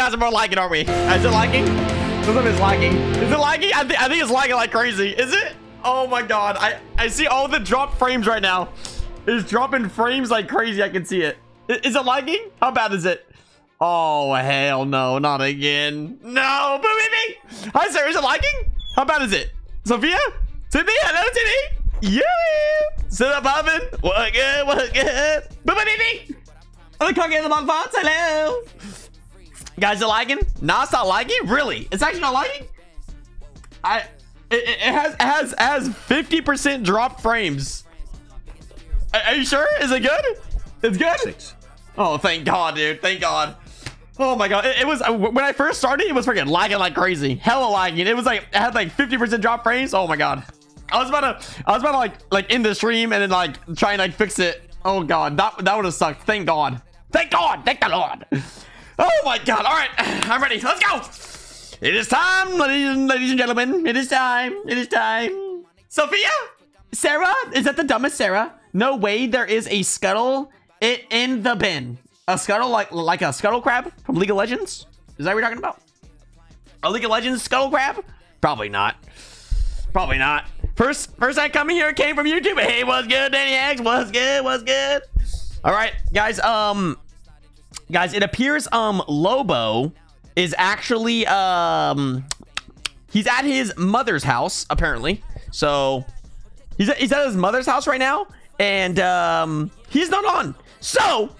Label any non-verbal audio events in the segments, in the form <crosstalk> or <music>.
Guys, we're liking, aren't we? Is it liking? Some of it's lagging. Is it lagging? I, th I think it's lagging like crazy. Is it? Oh my god. I, I see all the drop frames right now. It's dropping frames like crazy. I can see it. Is is it lagging? How bad is it? Oh, hell no. Not again. No. Boo Hi, sir. Is it lagging? How bad is it? Sophia? Timmy? Hello, Timmy? Yeah. Sit up, Oven. What good? What good? Boo baby. Oh, the car getting the bonfires. Hello. Guys, are lagging? Nah, it's not lagging. Really? It's actually not lagging. I. It, it has it has has 50% drop frames. Are, are, you sure? Is it good? It's good. Six. Oh, thank God, dude. Thank God. Oh my God. It, it, was uh, when I first started. It was freaking lagging like crazy. Hella lagging. It was like it had like 50% drop frames. Oh my God. I was about to I was about to like like in the stream and then like try and like fix it. Oh God, that that would have sucked. Thank God. Thank God. Thank the Lord. Oh my God. All right. <sighs> I'm ready. Let's go. It is time, ladies and, ladies and gentlemen. It is time. It is time. Sophia? Sarah? Is that the dumbest Sarah? No way there is a scuttle it in the bin. A scuttle like like a scuttle crab from League of Legends? Is that what you're talking about? A League of Legends scuttle crab? Probably not. Probably not. First first I come here came from YouTube. Hey, what's good, Danny X? What's good? What's good? All right, guys. Um, guys, it appears um Lobo is actually um he's at his mother's house apparently. So he's at, he's at his mother's house right now, and um he's not on. So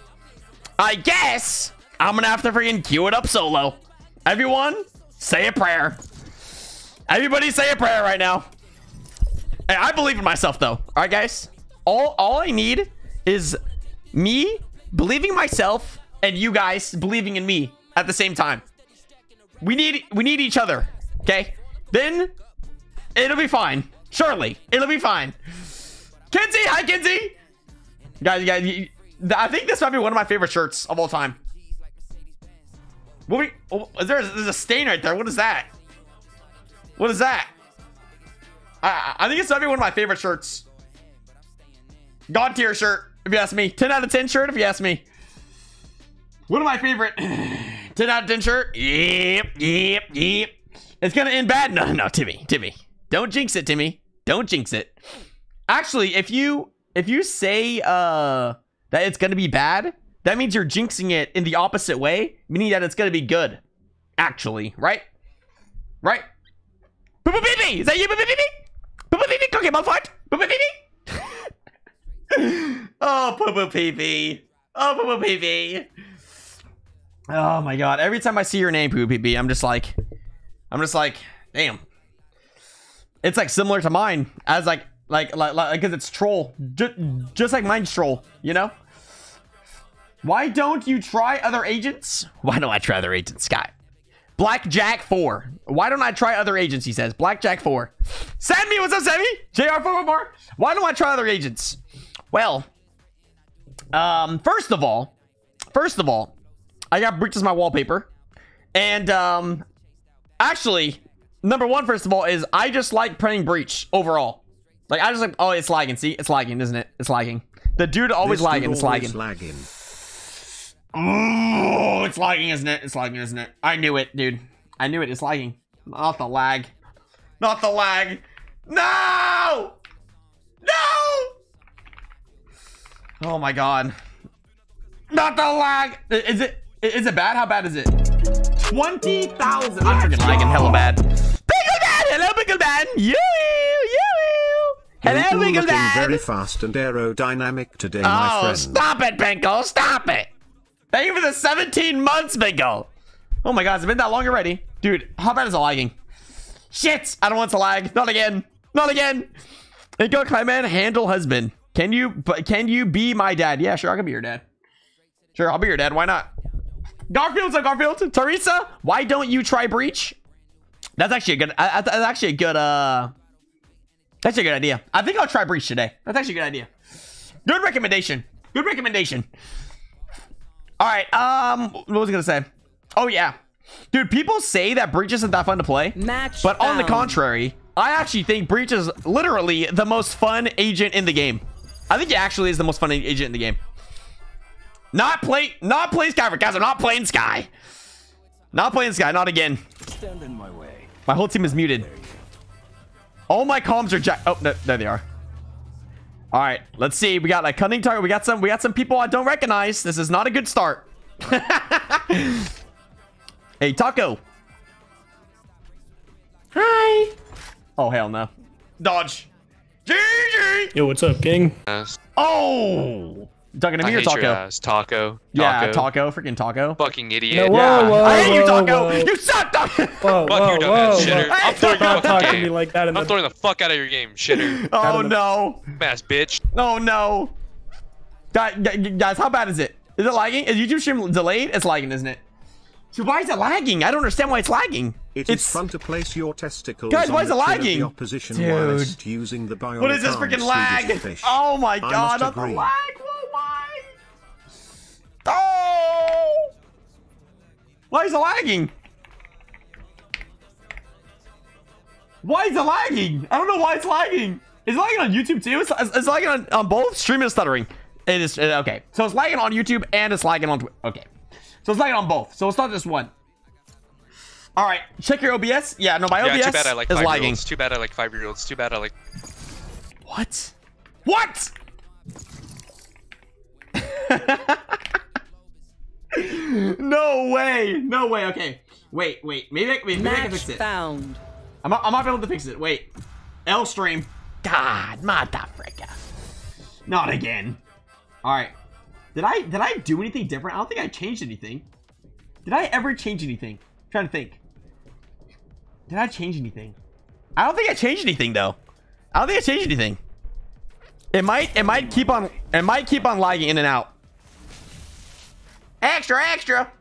I guess I'm gonna have to freaking queue it up solo. Everyone, say a prayer. Everybody say a prayer right now. Hey, I believe in myself though. All right, guys. All all I need is me believing myself and you guys believing in me at the same time. We need we need each other. Okay? Then it'll be fine. Surely. It'll be fine. Kinsey, hi Kinsey. Guys, guys, I think this might be one of my favorite shirts of all time. What we, oh, is there, there's a stain right there. What is that? What is that? I, I think it's might be one of my favorite shirts. God tier shirt, if you ask me. 10 out of 10 shirt, if you ask me. One of my favorite <clears throat> 10 out of 10 shirt. Yep, yep, yep. It's gonna end bad. No, no, Timmy, Timmy. Don't jinx it, Timmy. Don't jinx it. Actually, if you if you say uh that it's gonna be bad, that means you're jinxing it in the opposite way, meaning that it's gonna be good. Actually, right? Right? Boo boo baby! Is that you, boo boo baby? Boo boo baby, cookie foot! Boo boo <laughs> baby! oh, poo pee pee. Oh, poo pee pee. Oh my god. Every time I see your name, poo pee pee, I'm just like, I'm just like, damn. It's like similar to mine as like, like, like, like, because it's troll. Just, just like mine's troll, you know? Why don't you try other agents? <laughs> Why don't I try other agents, Scott? Blackjack 4. Why don't I try other agents, he says. Blackjack 4. Sammy, what's up, Sammy? JR414. Why don't I try other agents? Well, um, first of all, first of all, I got Breach as my wallpaper. And, um, actually, number one, first of all, is I just like playing Breach overall. Like, I just like, oh, it's lagging. See, it's lagging, isn't it? It's lagging. The dude always this lagging. It's lagging. lagging. Oh, it's lagging, isn't it? It's lagging, isn't it? I knew it, dude. I knew it. It's lagging. Not the lag. Not the lag. No! No! Oh my god. Not the lag. Is it? Is it bad? How bad is it? 20,000. I'm freaking lagging hella bad. Pickleman! Hello, Pickleman! You, you, Hello, Pickleman! looking very fast and aerodynamic today, oh, my friend. stop it, Pinkle! Stop it! Thank you for the 17 months, Pinkle! Oh my god, it's been that long already. Dude, how bad is it lagging? Shit! I don't want to lag. Not again. Not again. Hey, go, Clayman. Handle husband. Can you, can you be my dad? Yeah, sure. I can be your dad. Sure, I'll be your dad. Why not? Garfield's a Garfield. Teresa, why don't you try Breach? That's actually a good. Uh, that's actually a good. Uh, that's a good idea. I think I'll try Breach today. That's actually a good idea. Good recommendation. Good recommendation. All right. Um, what was I gonna say? Oh yeah, dude. People say that Breach isn't that fun to play. Match. But found. on the contrary, I actually think Breach is literally the most fun agent in the game. I think it actually is the most fun agent in the game. Not play, not playing Skye for guys. I'm not playing Skye. Not playing Skye. Not again. Stand in my way. My whole team is muted. All my comms are jack. Oh, no, there they are. All right, let's see. We got like cunning target. We got some. We got some people I don't recognize. This is not a good start. <laughs> hey, Taco. Hi. Oh hell no. Dodge. GG. Yo, what's up, King? Oh. You talking to I me or hate your Taco? ass. Taco. Yeah, Taco. Taco. Freaking Taco. Fucking idiot. No, whoa, Yeah. whoa, I hate you, Taco. whoa. You suck, Taco. Whoa, <laughs> Fuck whoa, you, dumbass whoa, shitter. whoa. I'm throwing you Stop out the to game. me like that I'm the throwing the fuck out of your game, shitter. <laughs> Oh no. Ass bitch. Oh no. Guys, guys, how bad is it? Is it lagging? Is YouTube stream delayed? It's lagging, isn't it? So why is it lagging? I don't understand why it's lagging. It it's is fun to place your testicles Guys, why is it lagging? the opposition Dude. using the bionic What is this arm freaking lag? fish. Oh my god, must that's lag. My. Oh. Why is it lagging? Why is it lagging? I don't know why it's lagging. Is it lagging on YouTube too? It's, it's, it's lagging on, on both. Stream is stuttering. It is uh, okay. So it's lagging on YouTube and it's lagging on Twi- okay. So it's lagging on both. So it's not just one. All right, check your OBS. Yeah, no, my Yeah, OBS too bad I like is lagging. Too bad I like five year olds. Too bad I like. What? What? <laughs> no way. No way. Okay. Wait, wait. Maybe I, maybe I can fix it. found. I'm not, I'm not able to fix it. Wait. L stream. God, motherfucker. Not again. All right. Did I did I do anything different? I don't think I changed anything. Did I ever change anything? I'm trying to think. Did I change anything? I don't think I changed anything though. I don't think I changed anything. It might it might keep on it might keep on lagging in and out. Extra, extra.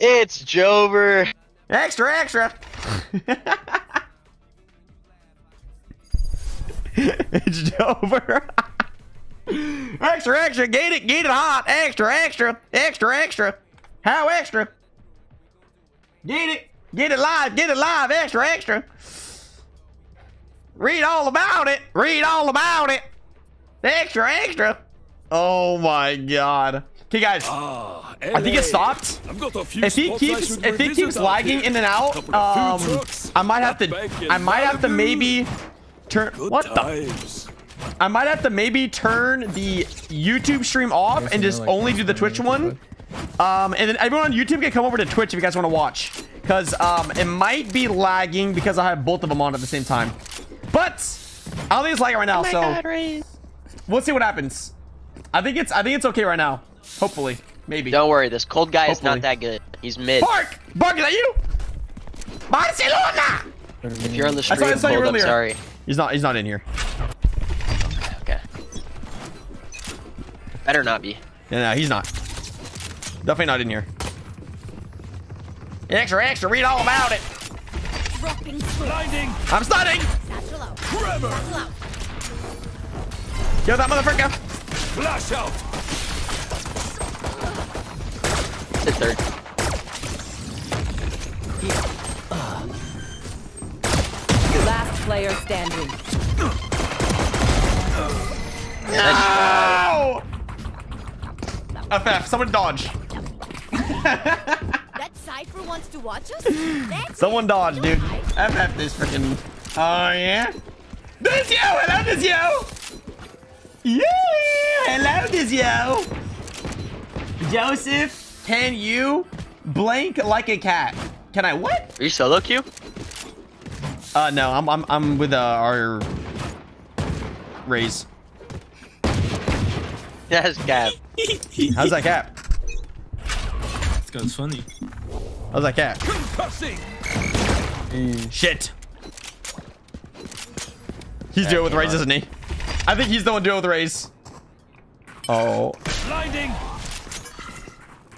It's Jover. Extra, extra. it's Jover! extra, extra. Get it, get it hot. Extra, extra, extra, extra. How extra? Get it, get it live, get it live. Extra, extra. Read all about it. Read all about it. Extra, extra. Oh my god. Okay, guys. Ah, I think it stopped. I've got a few If he keeps if he keeps lagging here. in and out, Couple of food um, I might have to I might have to maybe turn Good what the. I might have to maybe turn the YouTube stream off and just only do the Twitch one. Um, and then everyone on YouTube can come over to Twitch if you guys want to watch, because um, it might be lagging because I have both of them on at the same time. But I don't think it's lagging right now, so we'll see what happens. I think it's I think it's okay right now. Hopefully, maybe. Don't worry, this cold guy is not that good. He's mid. Bark, Bark, is that you? Barcelona. If you're on the saw- I saw you cold, I'm earlier. sorry. He's not. He's not in here. Okay. Better not be. Yeah, no, he's not. Definitely not in here. Extra, extra, read all about it. Blinding. I'm stunning. Satchel. Trevor. Satchel. Kill that motherfucker. Flash out. Hit third. Last player standing. Ow! FF, someone dodge. <laughs> That Cypher wants to watch us? <laughs> That's Someone it. dodge, dude. FF this freaking. Oh, yeah? This yo! Hello, this yo! Yeah! Hello, this yo! Joseph, can you blink like a cat? Can I what? Are you solo queue? Uh, no, I'm I'm I'm with uh, our raise. Yes, cap. <laughs> How's that cat? This guy's funny. How's that cat? Concussing. Shit. He's doing with raise, isn't he? I think he's the one doing it with raise. Oh, Blinding.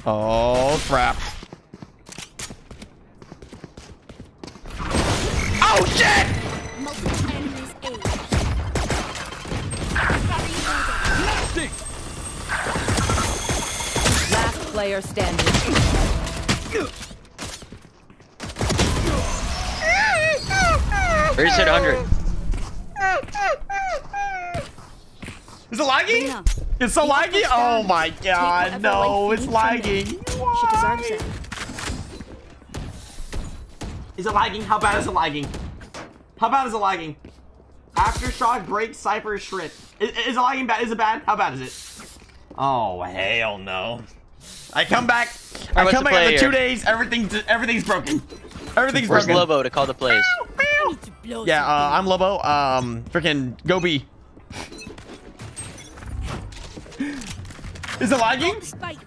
oh crap. Oh shit! Multiple enemies A. Last player standing. Where's hit 100? <laughs> Is it lagging? Reyna, It's so you laggy? Oh my god, no, it's you need from lagging. She deserves it. Is it lagging? How bad is it lagging? How bad is it lagging? Aftershock, break, Cypher, Shred. Is, is it lagging bad? Is it bad? How bad is it? Oh, hell no. I come back. I what's come back play after two days. Everything's everything's broken. Everything's Where's broken. Lobo to call the plays? I need Yeah, uh. I'm Lobo. Um, freaking go B. Is it lagging? Spike.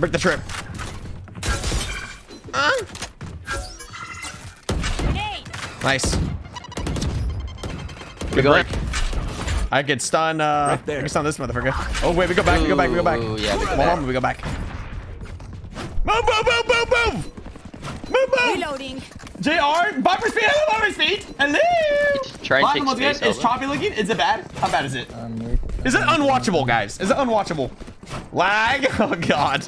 Break the trip. Uh, nice. We going? I could stun. Uh, Right there. I can stun this motherfucker. Oh wait, we go back. We go back. We go back. Yeah, we go back. moment, we go back. Move, move, move, move, move. Move, move. Reloading. Jr. Viper speed. Hello, Viper speed. Hello. Try and Platinum take space, Is Elvin. choppy looking? Is it bad? How bad is it? Is it unwatchable, guys? Is it unwatchable? Lag? <laughs> Oh god.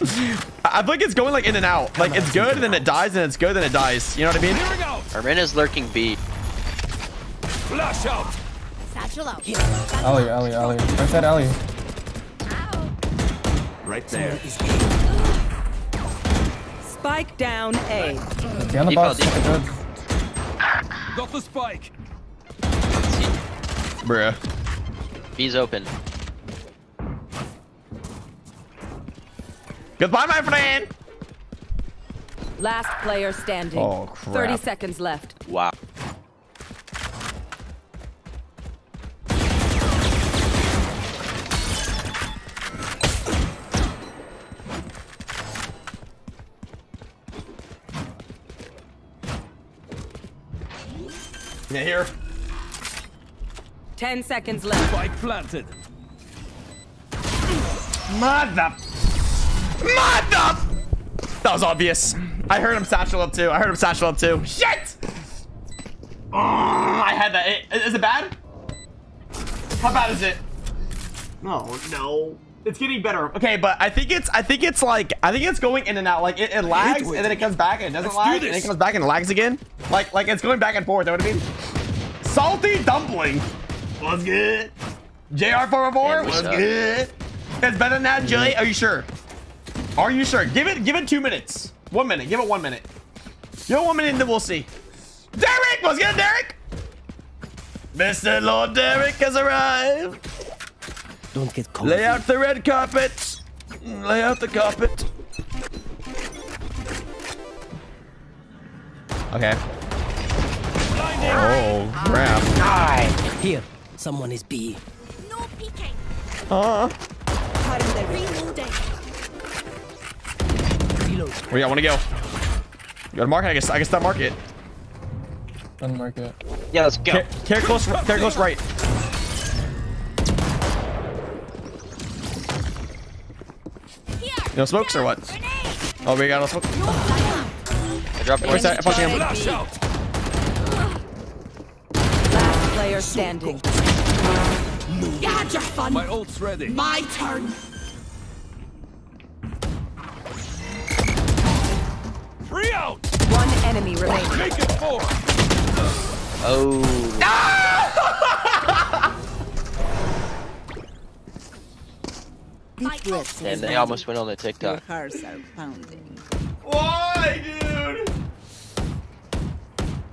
I I think it's going like in and out. Like it's good, then it dies, and it's good, then it dies. You know what I mean? Clearing out. Armin is lurking B. Flash out. Satchel out. Ellie, Ellie, Ellie. Right side, Ellie. Ow. Right there. Spike down A. Be on the Default, box. Got the spike. Bruh. B's open. Goodbye, my friend. Last player standing. Oh, crap. 30 seconds left. Wow. Yeah, here. 10 seconds left. Spike planted. Mother. Mother. That was obvious. I heard him satchel up too. I heard him satchel up too. Shit. Oh, I had that. I- Is it bad? How bad is it? No, no. It's getting better. Okay, but I think it's I think it's like I think it's going in and out. Like it, it lags and then it comes back and it doesn't Let's do lag and then it comes back and lags again. Like like it's going back and forth. You know what I mean? Salty dumpling. Oh What's good? JR404 Man, we was good. It's better than that, mm-hmm. Julie. Are you sure? Are you sure? Give it give it two minutes. One minute. Give it one minute. Give it one minute and then we'll see. Derek! What's good, Derek? Mr. Lord Derek has arrived. Don't get cold. Lay out the red carpet. Mm, lay out the carpet. Okay. Oh, crap. Here, someone is B. No peeking. Uh, Reloading. Where y'all want to go? You got to mark it? I guess I can start mark it. Unmark it. Yeah, let's go. Care, care close, care close right. Here. No smokes or what? Oh, we got no smoke. I dropped Where's that? Fucking him. Flash out. Last player standing. You had your fun. My ult's ready. My turn. Three out. One enemy remaining. Make it four. Oh. My ult. And they almost went on the TikTok. hearts are pounding. Why, dude?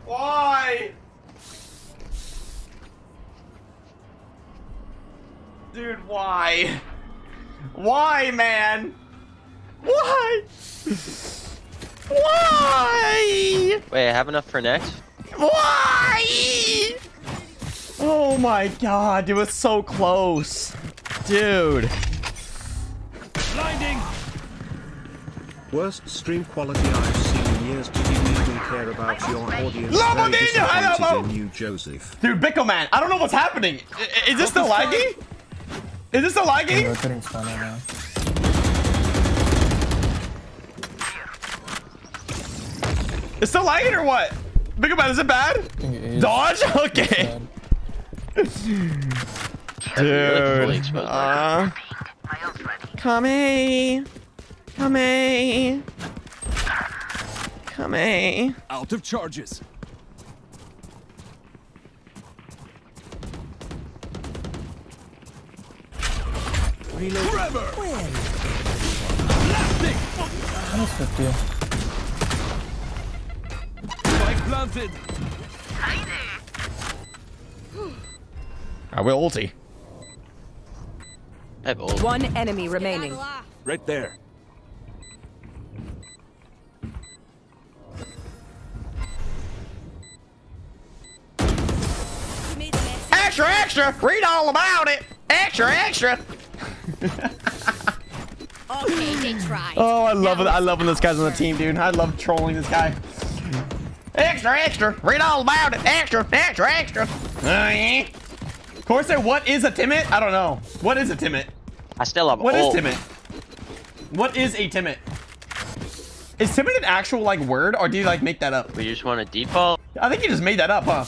Why? Dude, why? Why, man? Why? Why? Wait, I have enough for next? Why? Oh my god, it was so close. Dude. Blinding. Worst stream quality I've seen in years. Did you even care about your audience? Lobo Very Ninja, hi, disappointed Lobo. in you, Joseph. Dude, Bickle Man, I don't know what's happening. I- I- Is this still lagging? Is this still I'm lagging? rotating spawn right now. It's still lagging or what? Bickle Man, is it bad? I it is. Dodge? <laughs> Okay. Bad. Dude. exposed Uh, come here. Come here. Come here. Out of charges. Trevor. Minus 50. Spike planted. I will ulti. I have ult. Ah, One enemy remaining. Right there. Extra, extra! Read all about it! Extra, extra! Okay, they tried. Oh, I love it. I love when this guy's on the team, dude. I love trolling this guy. Extra, extra! Read all about it! Extra, extra, extra! Uh, yeah. Corsair, what is a timid? I don't know. What is a timid? I still have What is ult. timid? What is a timid? Is timid an actual like word, or do you like make that up? We just want a default. I think you just made that up, huh?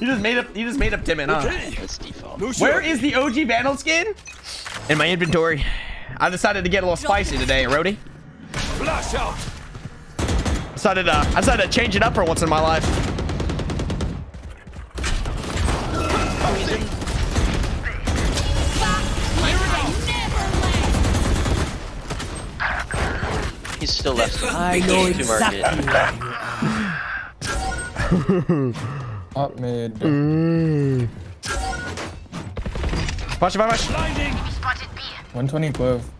You just made up. You just made up timid, huh? Okay. That's default. No Where shot. is the OG Vandal skin? In my inventory. I decided to get a little spicy today, Rody. Flash out. Decided, uh, I decided to change it up for once in my life. He's still left. <laughs> I know exactly where you are. <laughs> Up mid. Watch it, watch it. Blinding. 120 glove.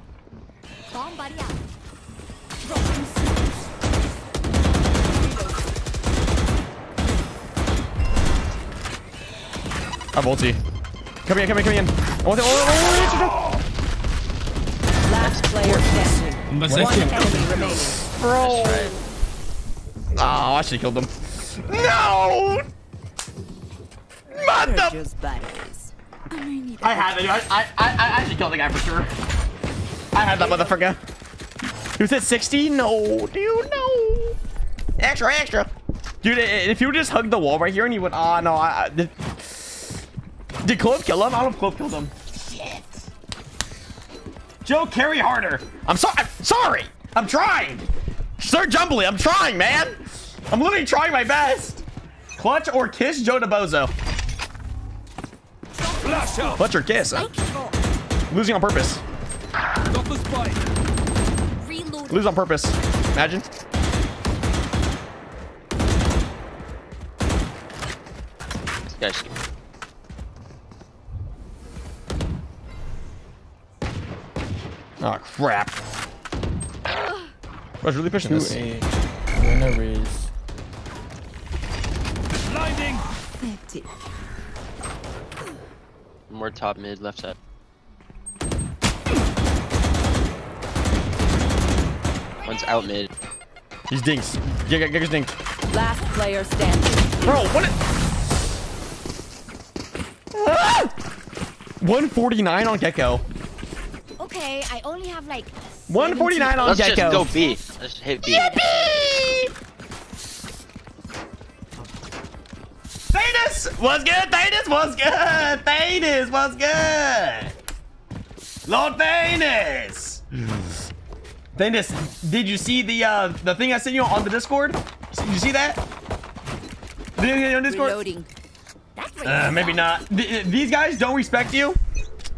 Bomb buddy out. I have ulti. Come here, come here, come in. I want it. Oh, oh, oh, oh, Last player standing. But One second. enemy remaining. oh. Oh, I should have killed them. No! Mother... I had it. I, I, I, I should kill the guy for sure. I had that motherfucker. He was at 60? No, dude, no. Extra, extra. Dude, if you would just hug the wall right here and you went, oh, no, I... I did, did Clove kill him? I don't know if Clove killed him. Shit. Joe, carry harder. I'm sorry. I'm sorry. I'm trying. Sir Jumbly, I'm trying, man. I'm literally trying my best. Clutch or kiss Joe DaBozo. Flash out. Clutch or kiss. huh? Losing on purpose. Got the spike. Reload. Lose on purpose. Imagine. This guy's Oh crap. I was really pushing 2 this. 8. Winner raise. Blinding. More top mid left side. One's out mid. He's dinks. Get, get, get his dinked. Last player standing. Bro, what? Ah! 149 on Gekko. Okay, I only have like. 149 on Let's Gekko. just go B. Let's hit B. Thanos! What's good, Thanos? What's good? Thanos, what's good? Lord Thanos! Thanos, did you see the uh the thing I sent you on the Discord? Did you see that? Did you see on Discord? Reloading. Uh, maybe not. Th- these guys don't respect you?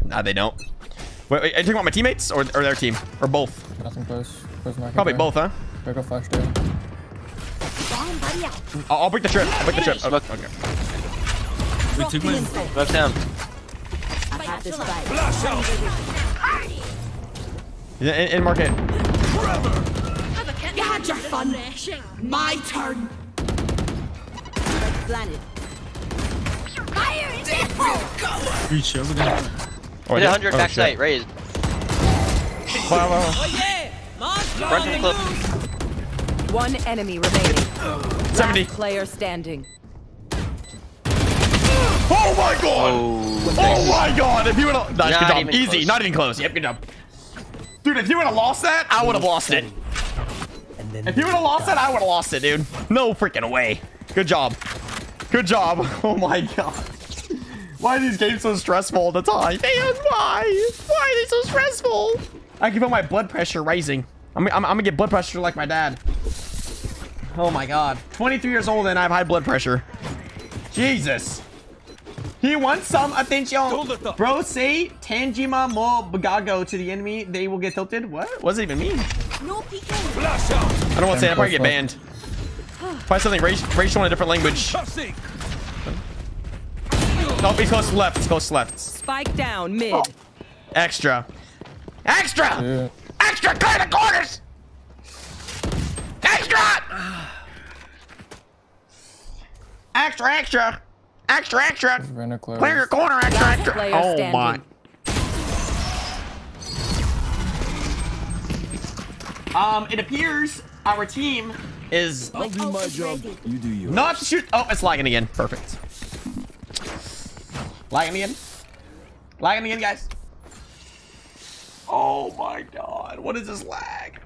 Nah, they don't. Wait, wait, are you talking about my teammates or, or their team? Or both? Nothing close. Close. Probably both, huh? Go flash there. Bomb out. I'll, I'll break the trip. I'll break the trip. Smoke. Okay. We took mine. Smoke down. I have this fight. Flash out. Yeah, in, in market. You had your fun. My turn. Planet. Fire in the hole. Reach over there. Oh, yeah? 100 Oh, back shit. sight. Raised. Wow, wow, wow. Oh, Front to the clip. One enemy remaining. 70. Last player standing. Oh my god! Oh. Oh my god! If you would have, nice, good job. Easy, close. not even close. Yep, good job. Dude, if you would have lost that, I would have lost it. And then If you would have lost that, I would have lost it, dude. No freaking way. Good job. Good job. <laughs> Oh my god. Why are these games so stressful all the time? Man, why? Why are they so stressful? I can feel my blood pressure rising. I'm, I'm, I'm gonna get blood pressure like my dad. Oh my god. 23 years old and I have high blood pressure. Jesus. He wants some attention. Don't let the- Bro, say Tanjima mo bagago to the enemy. They will get tilted. What? What does it even mean? No peeking. Flash out. I don't want to say that. I probably get banned. <sighs> Find something racial in a different language. Tossing. No, he's close left. He's close left. Spike down mid. Oh. Extra. Extra! Yeah. Extra! Clear the corners! Extra! <sighs> <sighs> Extra, extra! Extra, extra! Clear your corner, extra, Last extra! Oh standing. my. Um, it appears our team is I'll do my job. You do yours. not shoot. Oh, it's lagging again. Perfect. Lagging again. Lagging again, guys. Oh my god. What is this lag?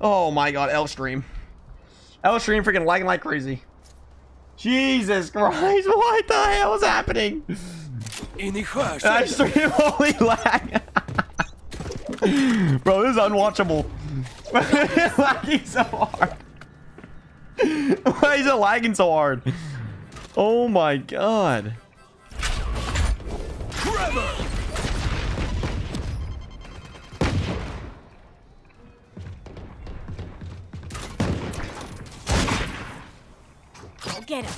Oh my god, L stream. L stream freaking lagging like crazy. Jesus Christ, <laughs> what the hell is happening? In the hush. I stream <laughs> <laughs> only lag. Bro, this is unwatchable. lagging so hard. Why is it lagging so hard? Oh my god. Trevor. Get him.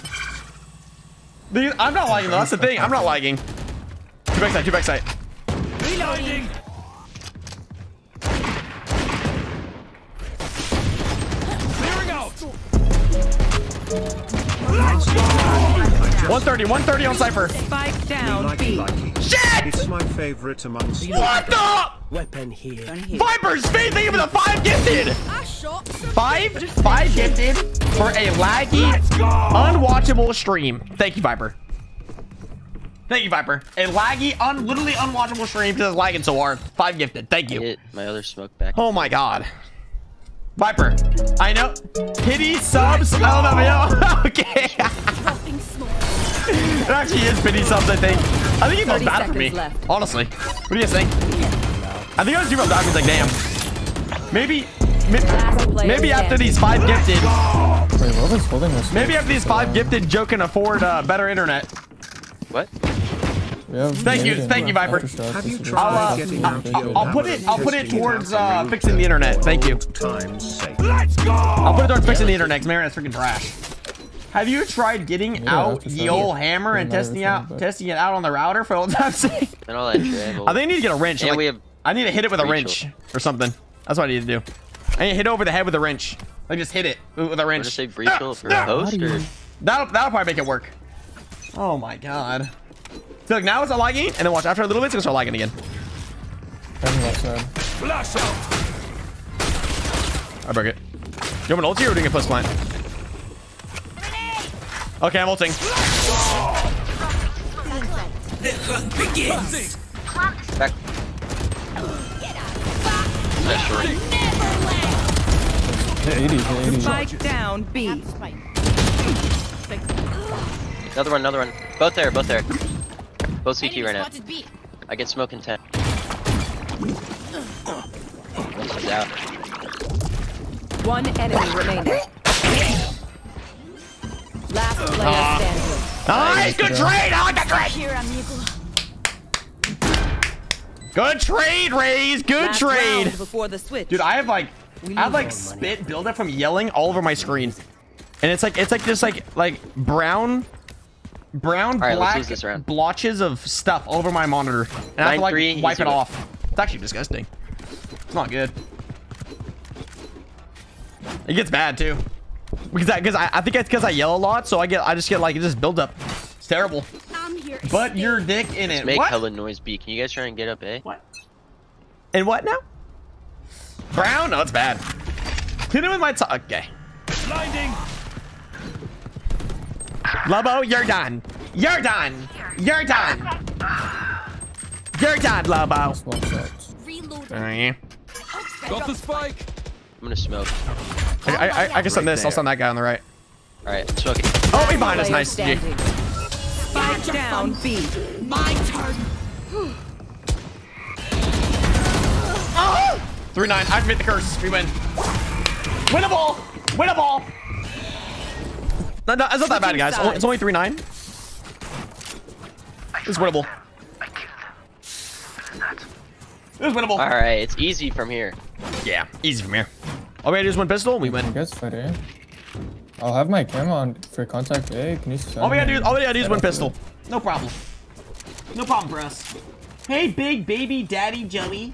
Dude, I'm not lagging though. That's the thing. I'm not lagging. Two backside, two backside. Reloading. Clearing out. 130, 130 on Cypher. Spike down Likey, B. Shit! It's my favorite amongst What the? Weapon here. Vipers, speed, thank you for the five gifted. I shot some Five, five gifted for a laggy, unwatchable stream. Thank you, Viper. Thank you, Viper. A laggy, un literally unwatchable stream because it's lagging so hard. Five gifted. Thank I you. hit my other smoke back. Oh my god. Viper, I know. Pity subs. LMAO. <laughs> okay. dropping smoke. It actually is pity subs, I think. I think he feels bad for me. left. Honestly. What do you guys think? I think I was do feel bad. He's like, damn. Maybe. may- Last player Maybe after these five gifted, Wait, what was holding this? maybe after these five gifted, Joe can afford uh, better internet. What? Thank you- thank you, Viper. Aftershock. Have you tried I'll, uh, I'll- I'll, put it. I'll put it towards uh, fixing the internet. Thank you. Time's sake. Let's go. I'll put it towards fixing the internet. 'cause my internet's freaking trash. Have you tried getting Yeah, out the what- old hammer and testing out but- testing it out on the router for old time's sake? And all that shit. I think I need to get a wrench. And like- we have I need to hit it with a Rachel. wrench or something. That's what I need to do. I need to hit over the head with a wrench. Like just hit it with a I'm wrench. gonna say Breachel ah, for a host or That'll that'll probably make it work. Oh my god. So like now it's not lagging, and then watch after a little bit it's gonna start lagging again. Coming left side. Flash out. I broke it. You want an ulti or doing a plus plant? Okay, I'm ulting. Tossing. back. That's short. Hit 80, hit 80. Spike down B. Another one, another one. Both there, both there. Both CT right now. I get smoke in 10. One enemy remaining. Last player Ah. standing. Nice, good trade. I like that trade. Here, amigo. Good trade, Raze. Good Last trade. before the switch. Dude, I have like, I have like spit buildup from yelling all over my screen, and it's like it's like just like like brown, brown right, black this blotches of stuff all over my monitor, and I have to like 9-3, wipe it win. off. It's actually disgusting. It's not good. It gets bad too, because I because I, I think it's because I yell a lot, so I get I just get like it just builds up. It's terrible. I'm here. But your dick in it. Make what? hella noise B. Can you guys try and get up A? What? And what now? Brown? Oh, no, it's bad. Hit him with my top. Okay. Blinding. Lobo, you're done. You're done. You're done. You're done, Lobo. One shots. Reload. Alright. Got the spike. I'm gonna smoke. I, I, I, I can stun this. I'll stun that guy on the right. Alright, I'm smoking. Oh, he behind us. Player Nice. GG. standing. Spike down B. My turn. Oh! <gasps> 3 9. Activate the curse. We win. Winnable. Winnable. No, no, it's not that bad, guys. Switching It's only 3 9. It's winnable. It's winnable. Alright, it's easy from here. Yeah, easy from here. All we gotta do is one pistol and we You win. guys fight I'll have my cam on for contact A. Can you send All we gotta oh, me- do, all we gotta oh, do is one up a- pistol. No problem. No problem for us. Hey, big baby daddy Joey.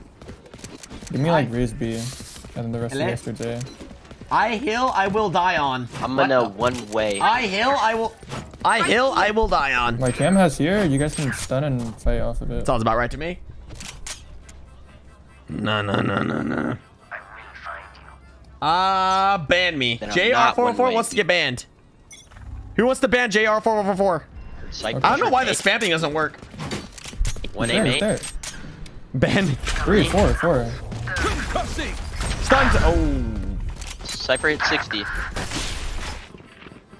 Give me like raise B, and then the rest Hello? of yesterday. I heal, I will die on. I'm What gonna one way. I heal, I will. I heal, I will die on. My cam has here. You guys can stun and fight off of it. Sounds about right to me. No, no, no, no, no. Uh, ban me. Then JR404 wants to get banned. Who wants to ban JR404? Cypher I don't know why the spamming doesn't work. One There, A right main. there. Ban me. Three, four, four. Concussing. Stuns. Oh. Cypher hit 60.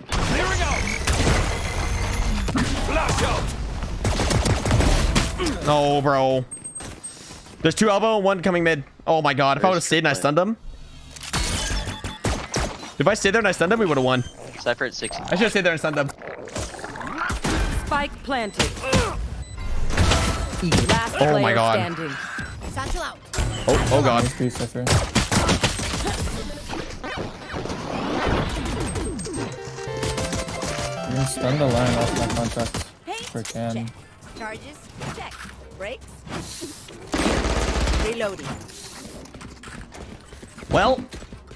Clearing out. Flash out. No, bro. There's two elbow and one coming mid. Oh my god. If I would have stayed and I stunned him. If I stayed there and I stunned him, we would have won. Cypher hit 60. I should have stayed there and stunned him. Spike planted. Last Oh my player God. standing. Satchel out. Oh, oh god. Nice piece, Cypher. You can stun the line off my contact for cam. Charges. Check. Brakes. Reloading. Well,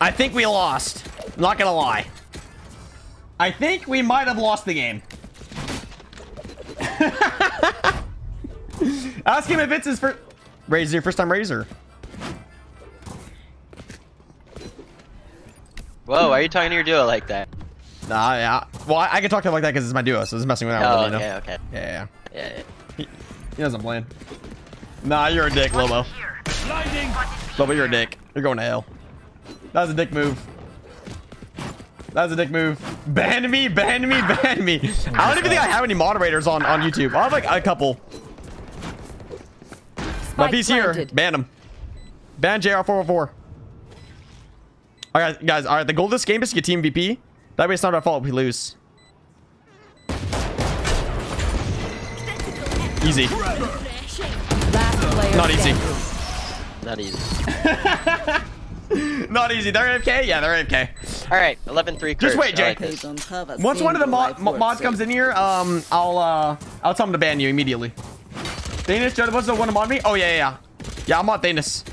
I think we lost. Not gonna lie. I think we might have lost the game. <laughs> Ask him if it's his first. Razor, your first time Razor. Whoa, why are you talking to your duo like that? Nah, yeah. Well, I, I can talk to him like that because it's my duo, so it's messing with him. Oh, you know? okay, okay. Yeah, yeah. Yeah, yeah. He, he doesn't plan. Nah, you're a dick, Lobo. Lobo, you're a dick. You're going to hell. That was a dick move. That was a dick move. Ban me, ban me, ban me. I don't even think I have any moderators on, on YouTube. I have like a couple. But if Spike he's here, ban him. Ban JR404. All right, guys. All right, the goal of this game is to get team VP. That way it's not our fault if we lose. Easy. Not easy. Not easy. <laughs> <laughs> <laughs> Not easy. They're AFK? Yeah, they're AFK. Alright, 11-3 Just wait, Jay. I like. Once one of the mod, mo- mods comes in here, um, I'll uh, I'll tell him to ban you immediately. Thanos, Joe, what's the one to mod me? Oh yeah, yeah, yeah. Yeah, I'm on Thanos.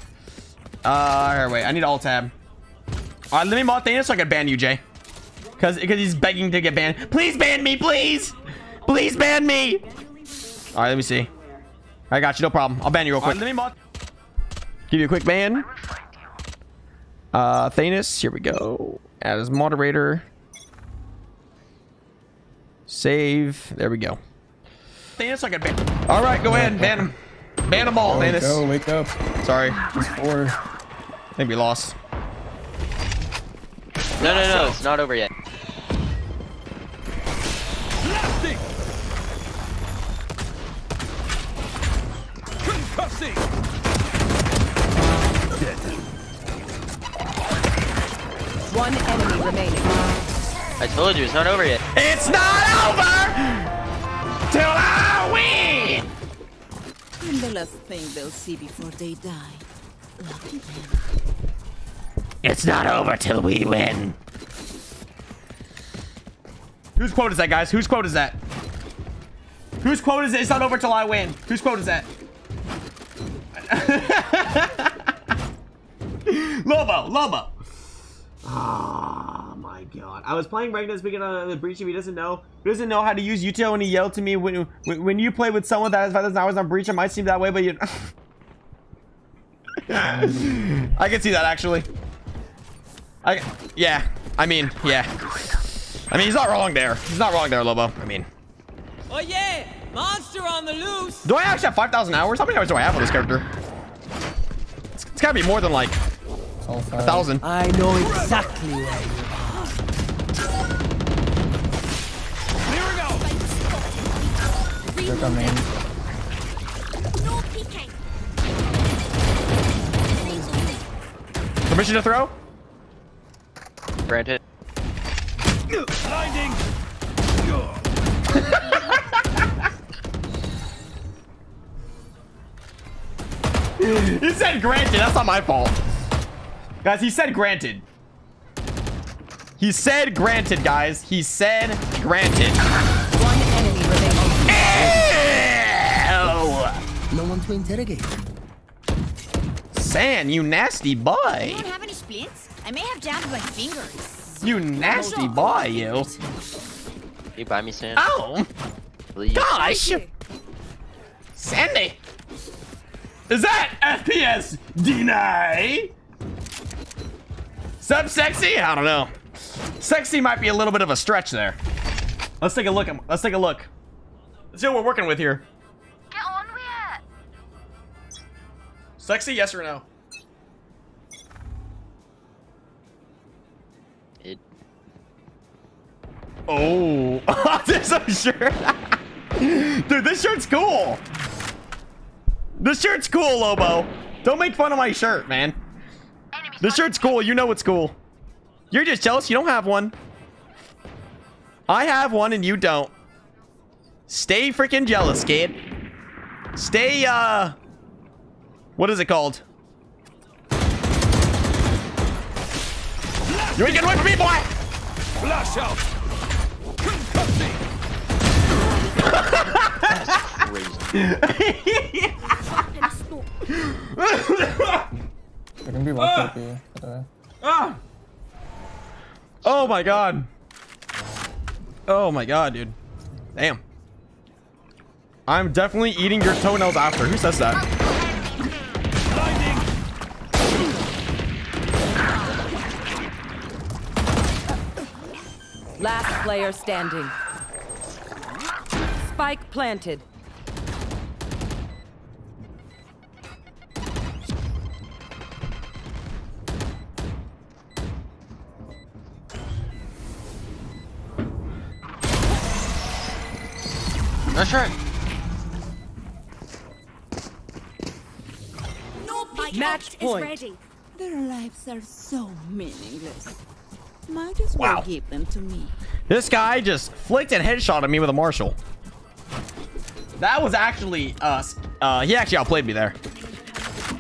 Uh, here, wait, I need alt tab. All right, let me mod Thanos so I can ban you, Jay. Cause, cause he's begging to get banned. Please ban me, please, please ban me. All right, let me see. I got you, no problem. I'll ban you real quick. let me mod. Give you a quick ban. Uh, Thanos, here we go. As moderator. Save. There we go. Thanos, I got ban. All right, go ahead and ban him. Ban them all, Oh, Thanos. go, wake up. Sorry. It's four. I think we lost. No, no, no, it's not over yet. Blasting. Concussing. One enemy remaining. I told you, it's not over yet. It's not over till I win. I'm the last thing they'll see before they die. Lucky them. It's not over till we win. Whose quote is that, guys? Whose quote is that? Whose quote is it? It's not over till I win. Whose quote is that? <laughs> Lobo, Lobo. Oh my god. I was playing Ragnar speaking on the breach if he doesn't know. He doesn't know how to use Uto and he yelled to me when when, when you play with someone that has 5,000 hours on breach, it might seem that way, but you <laughs> I can see that actually. I yeah. I mean, yeah. I mean, he's not wrong there. He's not wrong there, Lobo. I mean, Oh yeah! Monster on the loose! do I actually have 5,000 hours? How many hours do I have on this character? It's, it's gotta be more than like a thousand. I know exactly where you are. Here we go. They're coming. No peeking. Permission to throw? Granted. Blinding. <laughs> you said granted. That's not my fault. Guys, he said granted. He said granted, guys. He said granted. One enemy remaining. Ew. No one to interrogate. San, you nasty boy. don't have any splints? I may have jammed my fingers. You nasty boy, you. You buy me sand? Oh, Please. gosh. Sandy. Is that FPS deny? Sub sexy? I don't know. Sexy might be a little bit of a stretch there. Let's take a look. Let's take a look. Let's see what we're working with here. Get on with it. Sexy, yes or no? It, Oh, there's a shirt. Dude, this shirt's cool. This shirt's cool, Lobo. Don't make fun of my shirt, man. This shirt's cool. You know it's cool. You're just jealous you don't have one. I have one and you don't. Stay freaking jealous, kid. Stay, uh... What is it called? You ain't getting away from me, boy! Flash out. Concussing. crazy. <laughs> <laughs> They're gonna be locked up here. by the way. Ah! Oh my god. Oh my god, dude. Damn. I'm definitely eating your toenails after. Who says that? Last player standing. Spike planted. That's right. Match point. ready. Their lives are so meaningless. Might as well Wow. give them to me. This guy just flicked and headshot at me with a marshal. That was actually us. Uh, he actually outplayed me there.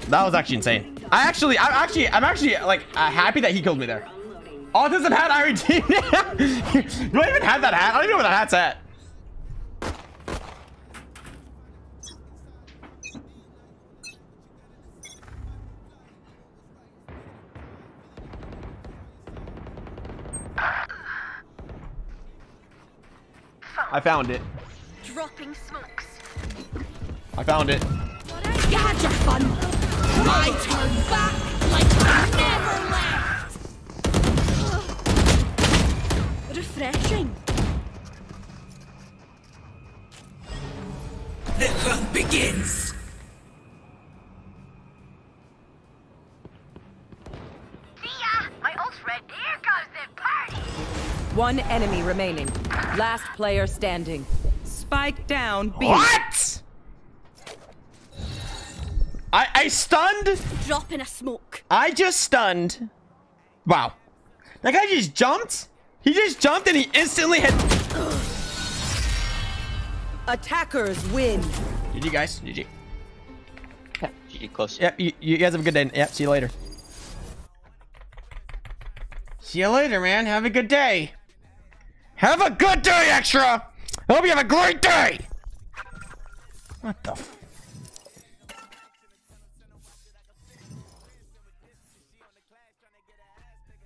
That was actually insane. I actually, I'm actually, I'm actually like uh, happy that he killed me there. Autism hat, I already did. <laughs> Do I even have that hat? I don't even know where the hat's at. I found it. Dropping smokes. I found it. You had your fun. I turn back like I never left. Refreshing. The hunt begins. My ult's red. Here goes the party. One enemy remaining. Last player standing. Spike down. B. What? I I stunned. Dropping a smoke. I just stunned. Wow. That guy just jumped. He just jumped and he instantly hit. Attackers win. GG guys. GG. GG close. Yep. You, you guys have a good day. Yep. See you later. See you later, man. Have a good day. Have a good day, extra. I hope you have a great day. What the? F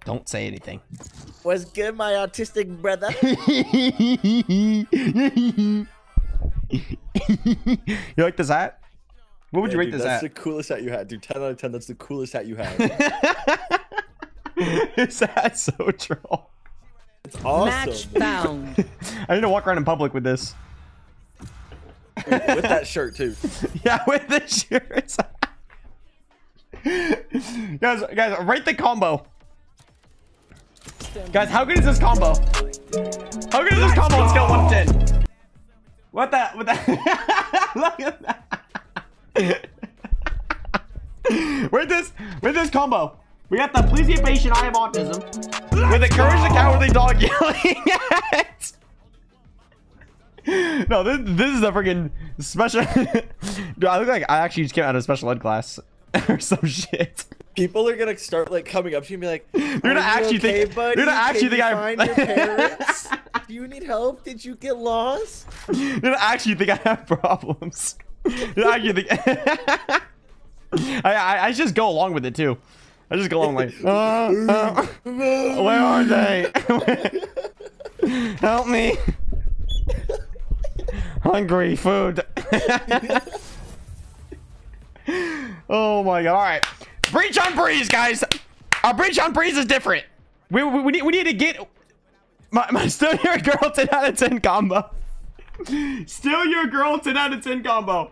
Don't say anything. Was good, my autistic brother. <laughs> you like this hat? What would you rate dude, this that's hat? the coolest hat you had, dude. 10 out of 10. That's the coolest hat you had. <laughs> this hat's so troll. It's awesome. Match found. <laughs> I need to walk around in public with this. With that shirt, too. <laughs> Yeah, with the shirts. <laughs> guys, guys, rate the combo. Guys, how good is this combo? How good is this combo on scale 1 to 10? What the? What the? Look at that. Rate this. Rate this combo. We got the please be patient, I have autism. With the courage the cowardly dog yelling <laughs> at. No, this, this is a freaking special. <laughs> Dude, I look like I actually just came out of special ed class. <laughs> or some shit. People are gonna start like coming up to you and be like, You're not "Are you actually okay, think- buddy? you're not actually Can think I'm- your parents? Do you need help? Did you get lost? You don't actually think I have problems. You don't actually think. I, I I just go along with it too. I just go along like, <laughs> uh, uh, where are they? <laughs> Help me! <laughs> Hungry food. oh my god! All right, breach on breeze, guys. Our breach on breeze is different. We we, we need we need to get my my still your girl ten out of ten combo. Still your girl 10 out of 10 combo.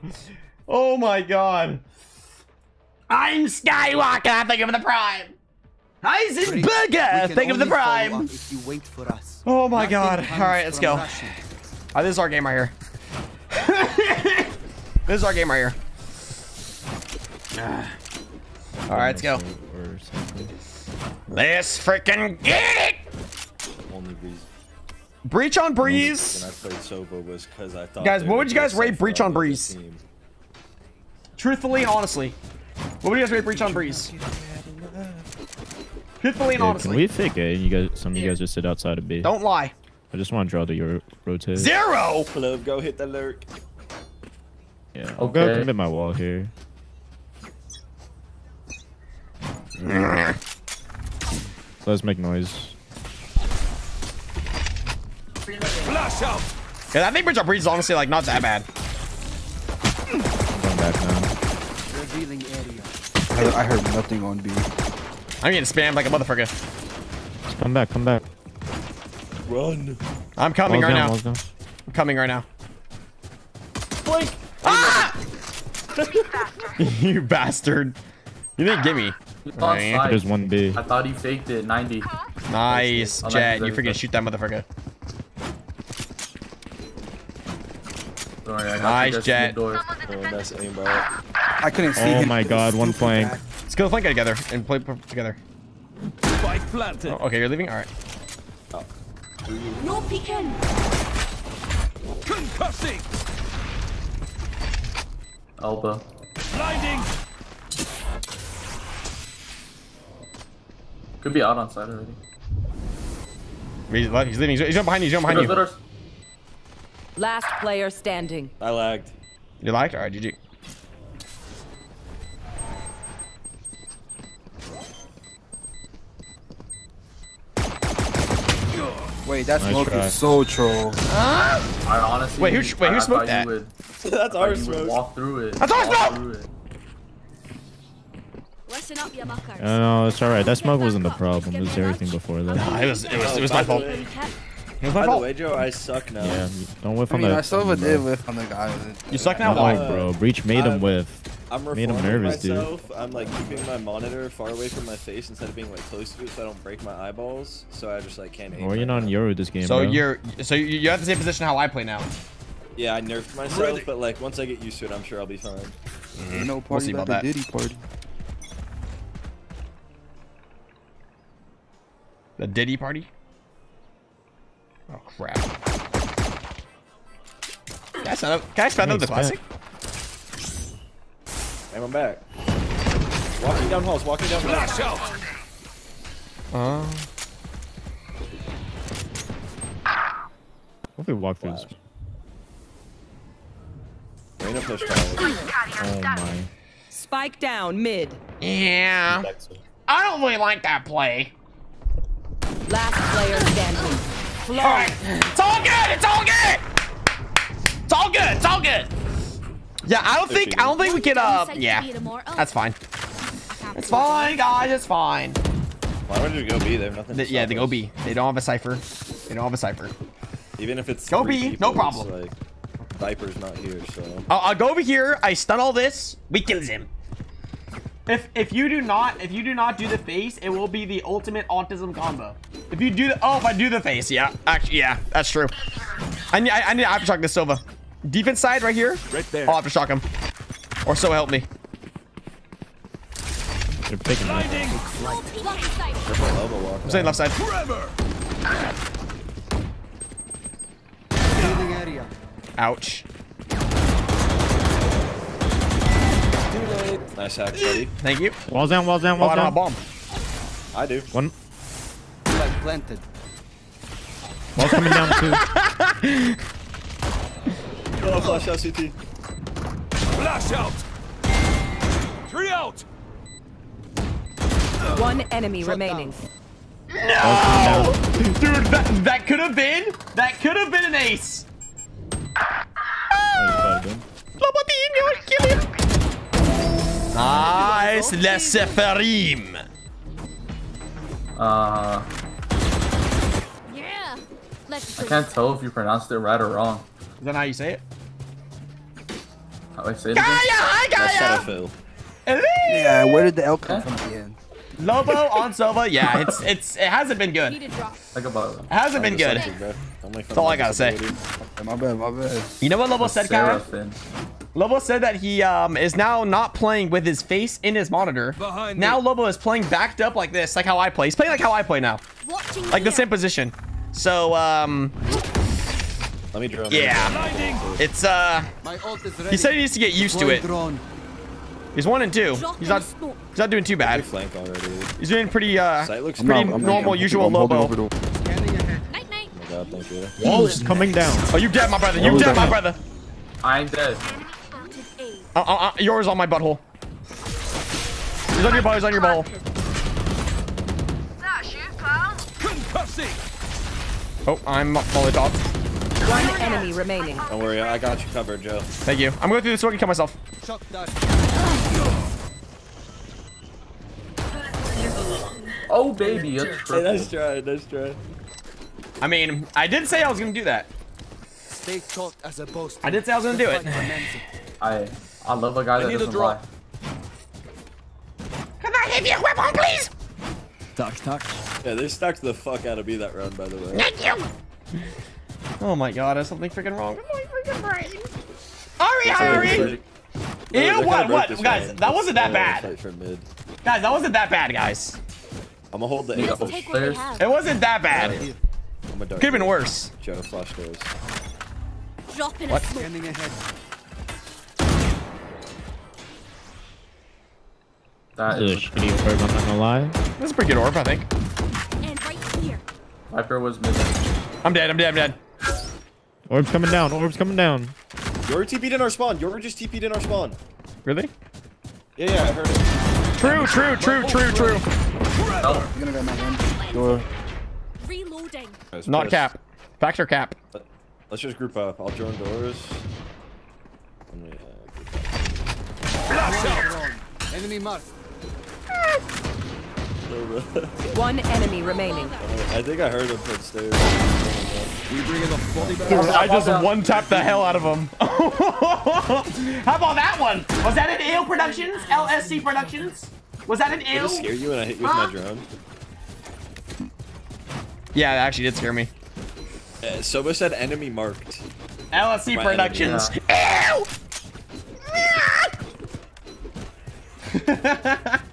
Oh my god. I'm Skywalker. Think of the prime. Heisenberger. Think of the prime. If you wait for us. Oh my Nothing god. All right, let's go. rushing. Uh, Alright, this is our game right here. <laughs> this is our game right here. All right, let's go. Let's freaking get it. Only reason Breach on when breeze. I played Sova was because I thought. Guys, what would you guys rate Breach on Breeze? Truthfully honestly. What would you guys rate breach on breeze? Truthfully and Yeah, honestly. can we fake A and you guys, some of you guys just sit outside of B? Don't lie. I just want to draw the Euro rotate. Zero. Club, go hit the lurk. Yeah, I'll go Okay. commit my wall here. So <laughs> let's make noise. Flash out! Yeah, I think breach on breeze is honestly like not that bad. I'm going back now. Revealing area. I, I heard nothing on B. I'm getting spammed like a motherfucker. Come back, come back. Run. I'm coming Walls right down, now. I'm coming right now. Blink. Ah! <laughs> you bastard. You didn't get me. Right. There's one B. I thought he faked it 90. Nice, I'll Jet. You you freaking shoot that motherfucker. Don't I got Nice, you Jet. the door. Oh, that's aimbot. I couldn't see Oh him. my god, one flank. Let's go flank together and play together. Spike planted. Oh, okay, you're leaving? Alright. No peeking. Concussing. Elbow. Blinding. Could be out on side already. He's, he's leaving. He's going behind you. He's going behind Let you. us- Last player standing. I lagged. You lagged? Alright, GG. Wait, that Nice smoke try. is so troll. I honestly. Wait, who wait, who I- I smoked thought that? <laughs> You would, That's our thought would smoke. walk through it. That's our smoke! through it. Up. Uh, no, it's alright. That smoke wasn't the problem. It was everything before that. Nah, <laughs> it was, it was, it was my fault. Way- It was my By the fault. way, Joe, I suck now. Yeah, don't whiff I on mean, that. I still bro. did whiff on the guy. You suck now? No, Why? bro. Breach made him I'm- whiff. I'm Made him reforming nervous, dude. I'm like keeping my monitor far away from my face instead of being like close to it, so I don't break my eyeballs. So I just like can't aim. Or you're right not now. Euro this game, So bro. you're, so you you have the same position how I play now. Yeah, I nerfed myself, but like once I get used to it, I'm sure I'll be fine. Mm-hmm. Ain't no We'll party see about the that. Diddy party. The Diddy party? Oh crap. Can I spend, can I spend Thanks, the classic? And I'm back. Walking down halls, walking down halls. Flash out. Uh, Hopefully walk through this. Reyna push tower. Oh my. Spike down mid. yeah. I don't really like that play. Last player standing. Alright. It's all good. It's all good. It's all good. It's all good. Yeah, I don't think I don't think we can uh yeah. That's fine. It's fine, guys. It's fine. Why would you go B? They have nothing. to yeah, stop they go us. B. They don't have a Cypher. They don't have a Cypher. Even if it's Go B, people, no problem. It's like Viper's not here, so. I'll, I'll go over here. I stun all this. We kills him. If if you do not if you do not do the face, it will be the ultimate autism combo. If you do the oh if I do the face, yeah, actually yeah, that's true. I need I, I need to aftershock this Silva. Defense side right here. Right there. I'll aftershock him. Or so help me. They're picking me. Blinding. Triple elbow walk. I'm saying left side. Forever. Ouch. Nice hack, buddy. Thank you. Walls down, walls down, Oh, walls I don't down. bomb. I do. One. Flag planted. Walls coming down too. Oh, flash out CT. Flash out. Three out. One enemy remaining. No! Dude, that, that could have been, that could have been an ace. Lobotinho, kill him. Nice, Les Seferim. Uh, Yeah. I can't tell if you pronounced it right or wrong. Is that how you say it? How do I say it Gaia, hi Nice Gaia. shadow fill. Yeah, where did the L come from at the end? Lobo <laughs> on Sova, yeah, it's it's it hasn't been good. need It a drop. It. hasn't been good. That's all I gotta say. My bad, my bad. You know what Lobo said, Kyle? Seraphim. Lobo said that he um is now not playing with his face in his monitor. Behind Now me. Lobo is playing backed up like this, like how I play. He's playing like how I play now, Watching like the same position. So um Let me drone. yeah, Blinding. it's uh My ult is ready. he said he needs to get used to it. Drone. He's one and two. He's not he's not doing too bad. already. He's doing pretty uh Sight looks pretty good. normal, usual Lobo. Scanning ahead. Night night. Oh my god, thank you. Walls coming down. Oh, you dead, my brother. You dead, my brother. I'm dead. Spotted A. Uh, uh, uh, yours on my butthole. He's on your ball. He's on your ball. Concussing. Oh, I'm fully top. One enemy remaining. Don't worry, I got you covered, Joe. Thank you. I'm going through this so I can kill myself. Oh, baby, a Hey, triple. nice try, nice try. I mean, I did say I was gonna do that. Stay taut as a boast. I did say I was gonna do it. I, I love a guy that need doesn't drop. lie. Can I have your weapon, please? Tuck, tuck. Yeah, they stacked the fuck out of me that round, by the way. Thank you. <laughs> Oh my god, there's something freaking wrong with my freaking brain. Ari, Ari! They're- Ew, what, what? Guys, round. that wasn't that bad. Fight for mid. Guys, that wasn't that bad, guys. I'm gonna hold the Nigga, A push. Take what we upstairs. have. It wasn't that bad. I'm a dark. Could have been worse. Joe, flash doors. Drop in What? a smoke. That This is is a shitty orb, I'm not gonna lie. That's a pretty good orb, I think. And right here. Viper was mid. I'm dead, I'm dead, I'm dead. Orb's coming down, orb's coming down. You're TP'd in our spawn. You're just TP'd in our spawn. Really? Yeah, yeah, I heard it. True, true, true, true, true. You're gonna get my one. Door. Reloading. Not pissed. cap. Factor cap. Let's just group up. I'll drone doors. Let me, uh, Flash out. Enemy mark. Group up. One enemy remaining. I think I heard him upstairs. We bring in the body bag. I just one tapped the hell out of him. <laughs> How about that one? Was that an AO Productions? LSC Productions? Was that an Did it AO? scare you when I hit you with my drone? Yeah, it actually did scare me. Uh, Sova said enemy marked. LSC My Productions. Ew! <laughs> <laughs>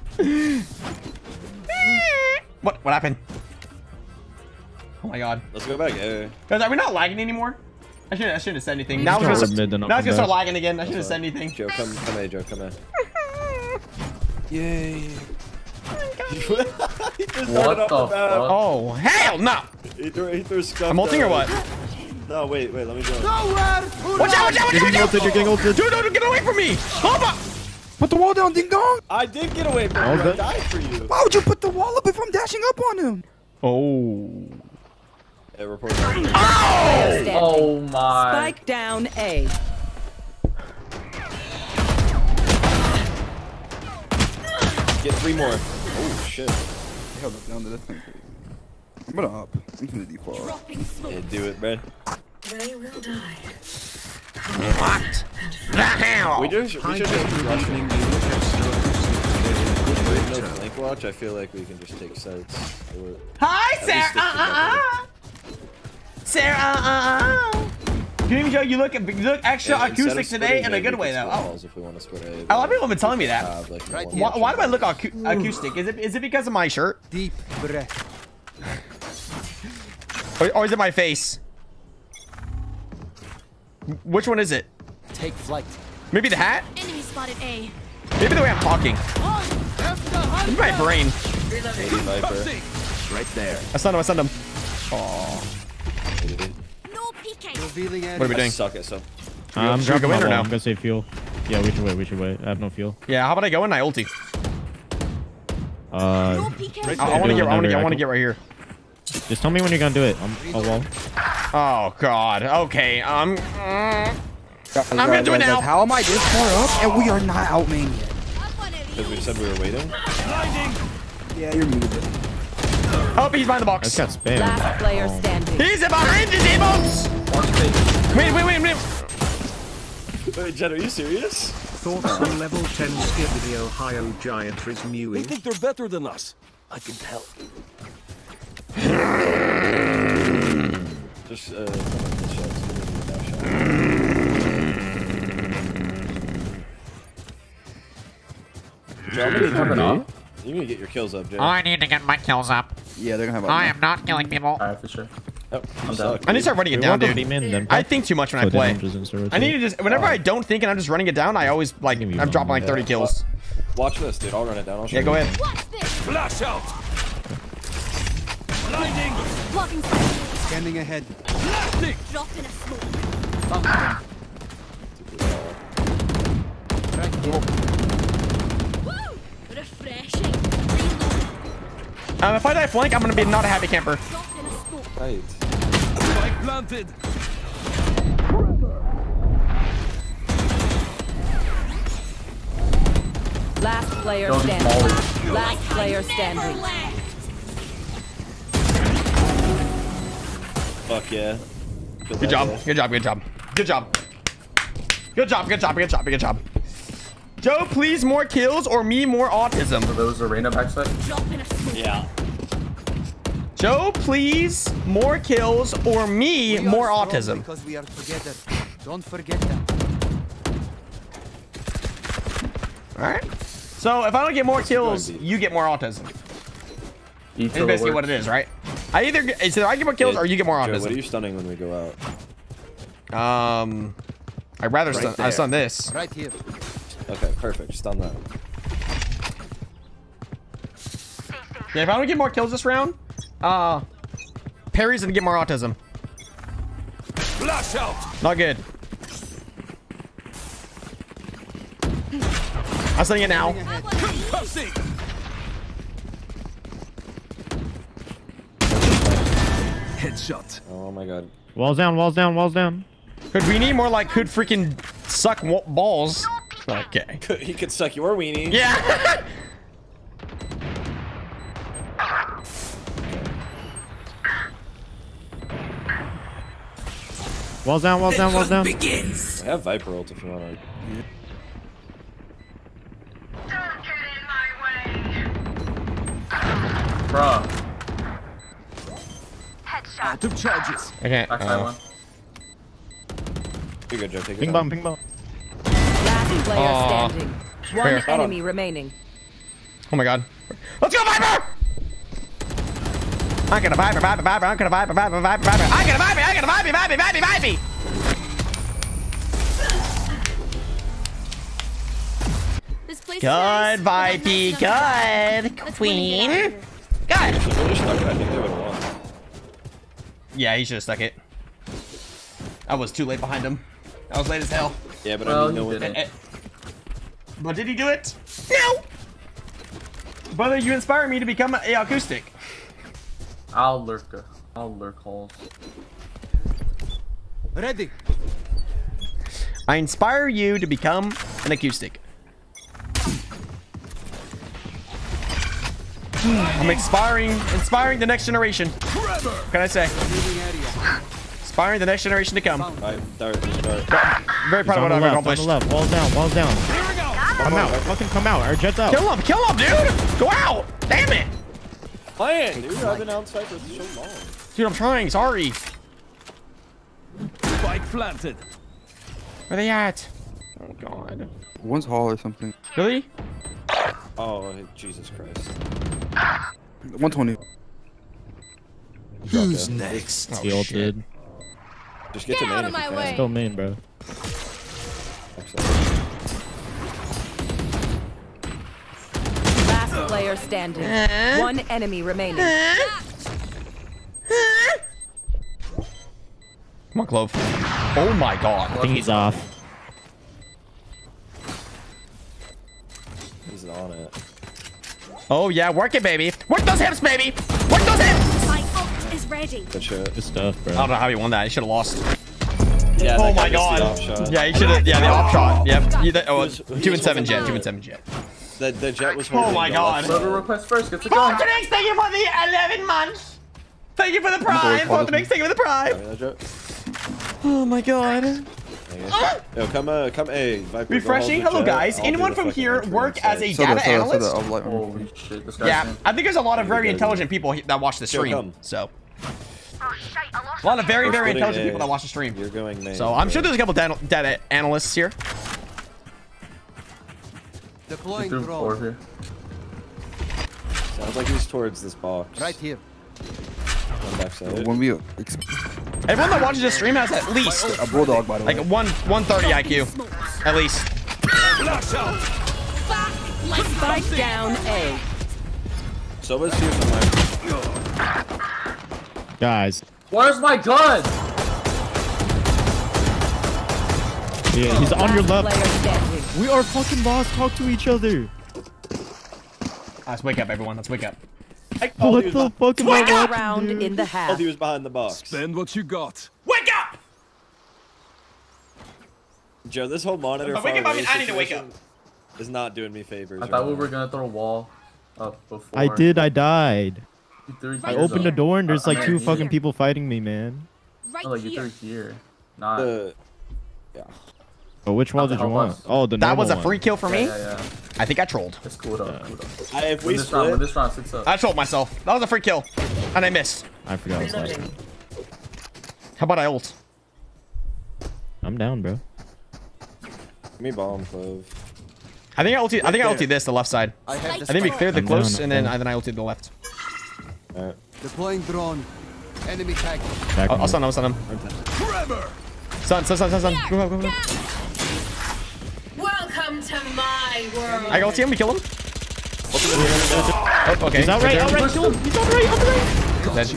what? What happened? Oh my god. Let's go back. A. Guys, are we not lagging anymore? I shouldn't. I shouldn't have said anything. Now it's go gonna, with mid, now it's come gonna start lagging again. I shouldn't have said anything. Joe, come, come here, Joe, come here. <laughs> Yay. Oh <laughs> he just What started off the fuck? Oh hell no! He threw, he threw scum I'm ulting or uh, what? No, wait, wait, let me join. Watch out! Watch out! Watch out! You're getting Watch ulted, out! you're getting ulted. Dude, dude, get away from me! Hold up! Put the wall down, ding dong. I did get away from All you. I good. died for you. Why would you put the wall up if I'm dashing up on him? Oh. Yeah, report back. Oh! oh my. Spike down A. Get three more. Oh, shit. Held up down to that thing. I'm gonna up. Infinity fall. Dropping smoke. Yeah, do it, man. What? The hell? We just, we should just rush it. evening, you look extra With no later. flank watch, I feel like we can just take sites. Hi, Sarah. Uh, uh, uh. Sarah. Uh, uh, uh. Dream Joe, you look you look extra Yeah, acoustic today in a A, good way though. Oh. walls If we want to split A, A lot of people have been telling me that. have, like, Right Why, why do I look acu acoustic? Is it is it because of my shirt, Deep breath. or, or is it my face? Which one is it? Take flight. Maybe the hat. Enemy spotted A. Maybe the way I'm talking. Maybe my brain. Right there. I stunned him. I stunned him. Oh. No peeking. What are we I doing? suck at so. Uh, I'm should we dropping go in or wall. no? I'm gonna save fuel. Yeah, we should wait. We should wait. I have no fuel. Yeah. How about I go in? I ulti. Uh, No. I, I want to get. I want to get. I want to get right here. Just tell me when you're gonna do it. I'm, oh well. Oh God. Okay. Um. mm, Guys, I'm gonna do it guys, now. How am I this far up and we are not out main yet? Because we said we were waiting. Yeah, you're muted. Oh, he's behind the I box. just got spammed. Last player Oh. standing. He's behind the tables. Wait, wait, wait, wait. Wait, Jen, are you serious? Thoughts on level 10 skip video Ohio Giant is mewing. They think they're better than us. I can tell. Just uh, come on, good shots. Give me a shot. I'm gonna Coming get up. you need to get your kills up, Joe. I need to get my kills up. Yeah, they're gonna have. I am not killing people. Alright, for sure. Oh, I'm suck. I need to start running it We down, dude. beam in, I think too much when I play. damage is in storage. I need to just whenever I don't think and I'm just running it down, I always like I'm dropping one. like 30 Yeah. kills. Watch this, dude. I'll run it down. I'll show Yeah, go you. ahead. Watch this. Flash out. Blinding. Blocking. Scanning ahead. Blasting. Dropping a smoke. Woo! Refreshing. Reload. Um, if I die flank, I'm gonna be not a happy camper. A. Right. Spike planted. Last player Don't standing. Last player Never standing. Fuck yeah. Good, good job. Good job. Good job. Good job. Good job. Good job. Good job. Good job. Joe, please more kills or me more autism. Are those arena backside? Yeah. Joe, please more kills or me more autism. Because we are together. Don't forget that. All right. So if I don't get more kills, you get more autism. It's basically what it is, right? I either get, it's either I get more kills Yeah, or you get more Joe, what are you stunning when we go out? Um, I'd rather Right stun, I stun this. Right here. Okay, perfect. Stun that. Yeah, if I don't get more kills this round, uh, Perry's gonna get more autism. Flash out. Not good. I'm stunning it now. Headshot. Oh my god. Walls down. Walls down. Walls down. Could we need more like could freaking suck balls? Okay. Could, He could suck your weenie. Yeah. <laughs> Walls down. Walls down. Walls down. I have Viper ult if you want to. Bruh. Out of charges. Okay. Backside uh, one. You're good, Joe. Take Ping it bomb. Ping bomb. Last player Aw. standing. Fair. One enemy remaining. Oh my god. Let's go, Viper! I'm gonna Viper, Viper, Viper, I'm gonna Viper, Viper, Viper, Viper. I'm gonna Viper, I'm gonna Viper, Viper, Viper, Viper! This place Good, is nice, but Vipey, good. Let's win and get out Queen. Good. If they would've stuck it, I think they would have won. Yeah, he should have stuck it. I was too late behind him. I was late as hell. Yeah, but Well, I mean, he no one. didn't. Eh, eh. But did he do it? No! Brother, you inspire me to become a acoustic. I'll lurk. I'll lurk holes. Ready. I inspire you to become an acoustic. I'm inspiring, inspiring the next generation. What can I say? Inspiring the next generation to come. Alright, dart, just. Very proud of what I've left. On the accomplished. left. Walls down. Walls down. Come out. Fucking come out. Our Jett's out. Kill him, kill him, dude! Go out! Damn it! Playing, dude. I've been outside for so long. Dude, I'm trying, sorry. Spike planted. Where they at? Oh god. One's hall or something. Really? Oh, Jesus Christ. 120. Who's next? He ulted. Just get, Get to out main of if my you way. can. Still main, bro. Excellent. player standing. Uh. One enemy remaining. Come on, Clove. Oh my god. I think he's off. He's on it. Oh yeah, work it, baby. Work those hips, baby. Work those hips. My ult is ready. Good shit. Good stuff, bro. I don't know how he won that. He should have lost. Yeah, oh my god. missed the off shot. Yeah, he should have. Yeah, the off shot. Yep. You, that, oh, He was- two and seven Jett. Two and seven Jett. The, the Jett was Oh my the off god. shot. Server request first. Get the gun. Fortnix, thank you for the 11 months. Thank you for the prime. Fortnix, thank you for the prime. Sorry, that Jett. Oh my god. There. Yo, come, uh, come, hey, Viper. Refreshing. Hello, guys. I'll Anyone from here work as a. So data so that, so analyst? that. I'll light one. Holy shit, this guy's Yeah, I think there's a lot of very intelligent people that watch the stream. come. So, a lot of very, very intelligent A. people that watch the stream. You're going main. So I'm sure there's a couple data, data analysts here. Deploying drone. Sounds like he's towards this box. Right here. One backside. When we Everyone that watches the stream has at least a bulldog, by the way. like one 130 IQ, at least. Spike down A. So let's hear some Guys. Where's my gun? Yeah, he's on your left. We are fucking lost. Talk to each other. Let's wake up, everyone. Let's wake up. What the fuck am I Last watching, round dude? in the Oh, half. he was behind the box. Spend what you got. Wake up! Joe, this whole monitor But wake up, I mean, I need to wake situation is not doing me favors. I right thought we now. were gonna throw a wall up before. I did. I died. I opened though. the door and there's I- I like two meant fucking people fighting me, man. Right No, like you here. threw here. Not. The, yeah. Oh, which wall did you want? us. Oh, the That was a free kill for me. Yeah, yeah, yeah. I think I trolled. It's cool though. Cool though. I, if we this round, split, when this round sits up. I trolled myself. That was a free kill, and I missed. I forgot what's last one. How about I ult? I'm down, bro. give me bomb clove. I think I ulted. I think I Right ulted this, the left side. I have I think we cleared the I'm close, I'm and then down. I then I ulted the left. Alright. Deploying drone. Enemy tag. I'll, I'll stun him. I'll stun him. Stun, stun, stun, stun, stun. Go, go, go, go. Welcome to my world. I ulti him. We kill him. Oh, okay. He's outright, Good outright, kill him. He's outright, outright. Dead.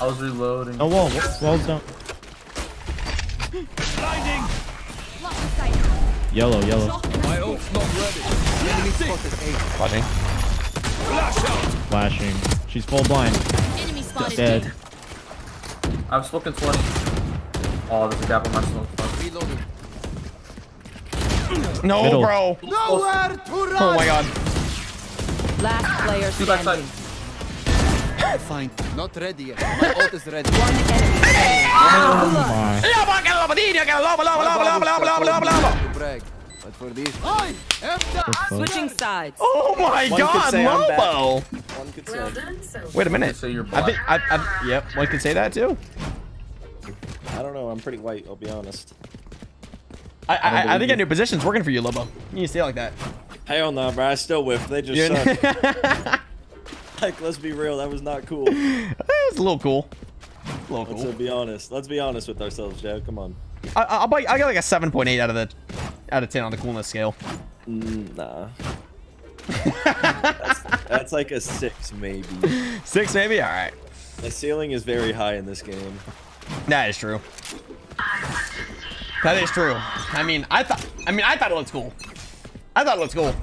I was reloading. Oh, no wall. Wall's down. Blinding. Yellow, yellow. My ult's not ready. Enemy spotted A. Watching. Flashing. She's full blind. Enemy spotted. Dead. I've spoken 20. Oh, there's a gap on my smoke. Fuck. Reloading. No, Middle. bro. Nowhere to run. Oh my god. Last player standing. Fine. Not ready yet. My ult is ready. One enemy. My. Lava, que lava, Dino, que lava, lava, lava, lava, lava, lava, lava, lava. But for this. I am the Switching sides. Oh my One god, say I'm back. Lobo. One could say. Wait a minute. Say you're I think I, I yep, one could say that too. I don't know. I'm pretty white. I'll be honest. I I, I think a new position's working for you, Lobo. You need to stay like that. Hell no, bro. I still whiffed. They just suck. <laughs> like, let's be real. That was not cool. <laughs> It's a little cool. A little Let's cool. uh, be honest. Let's be honest with ourselves, Joe. Come on. I, I'll buy, I got like a 7.8 out of the out of 10 on the coolness scale. Mm, nah. <laughs> that's, that's like a six, maybe. Six maybe. All right. The ceiling is very high in this game. That is true. That is true. I mean, I thought. I mean, I thought it looked cool. I thought it looked cool.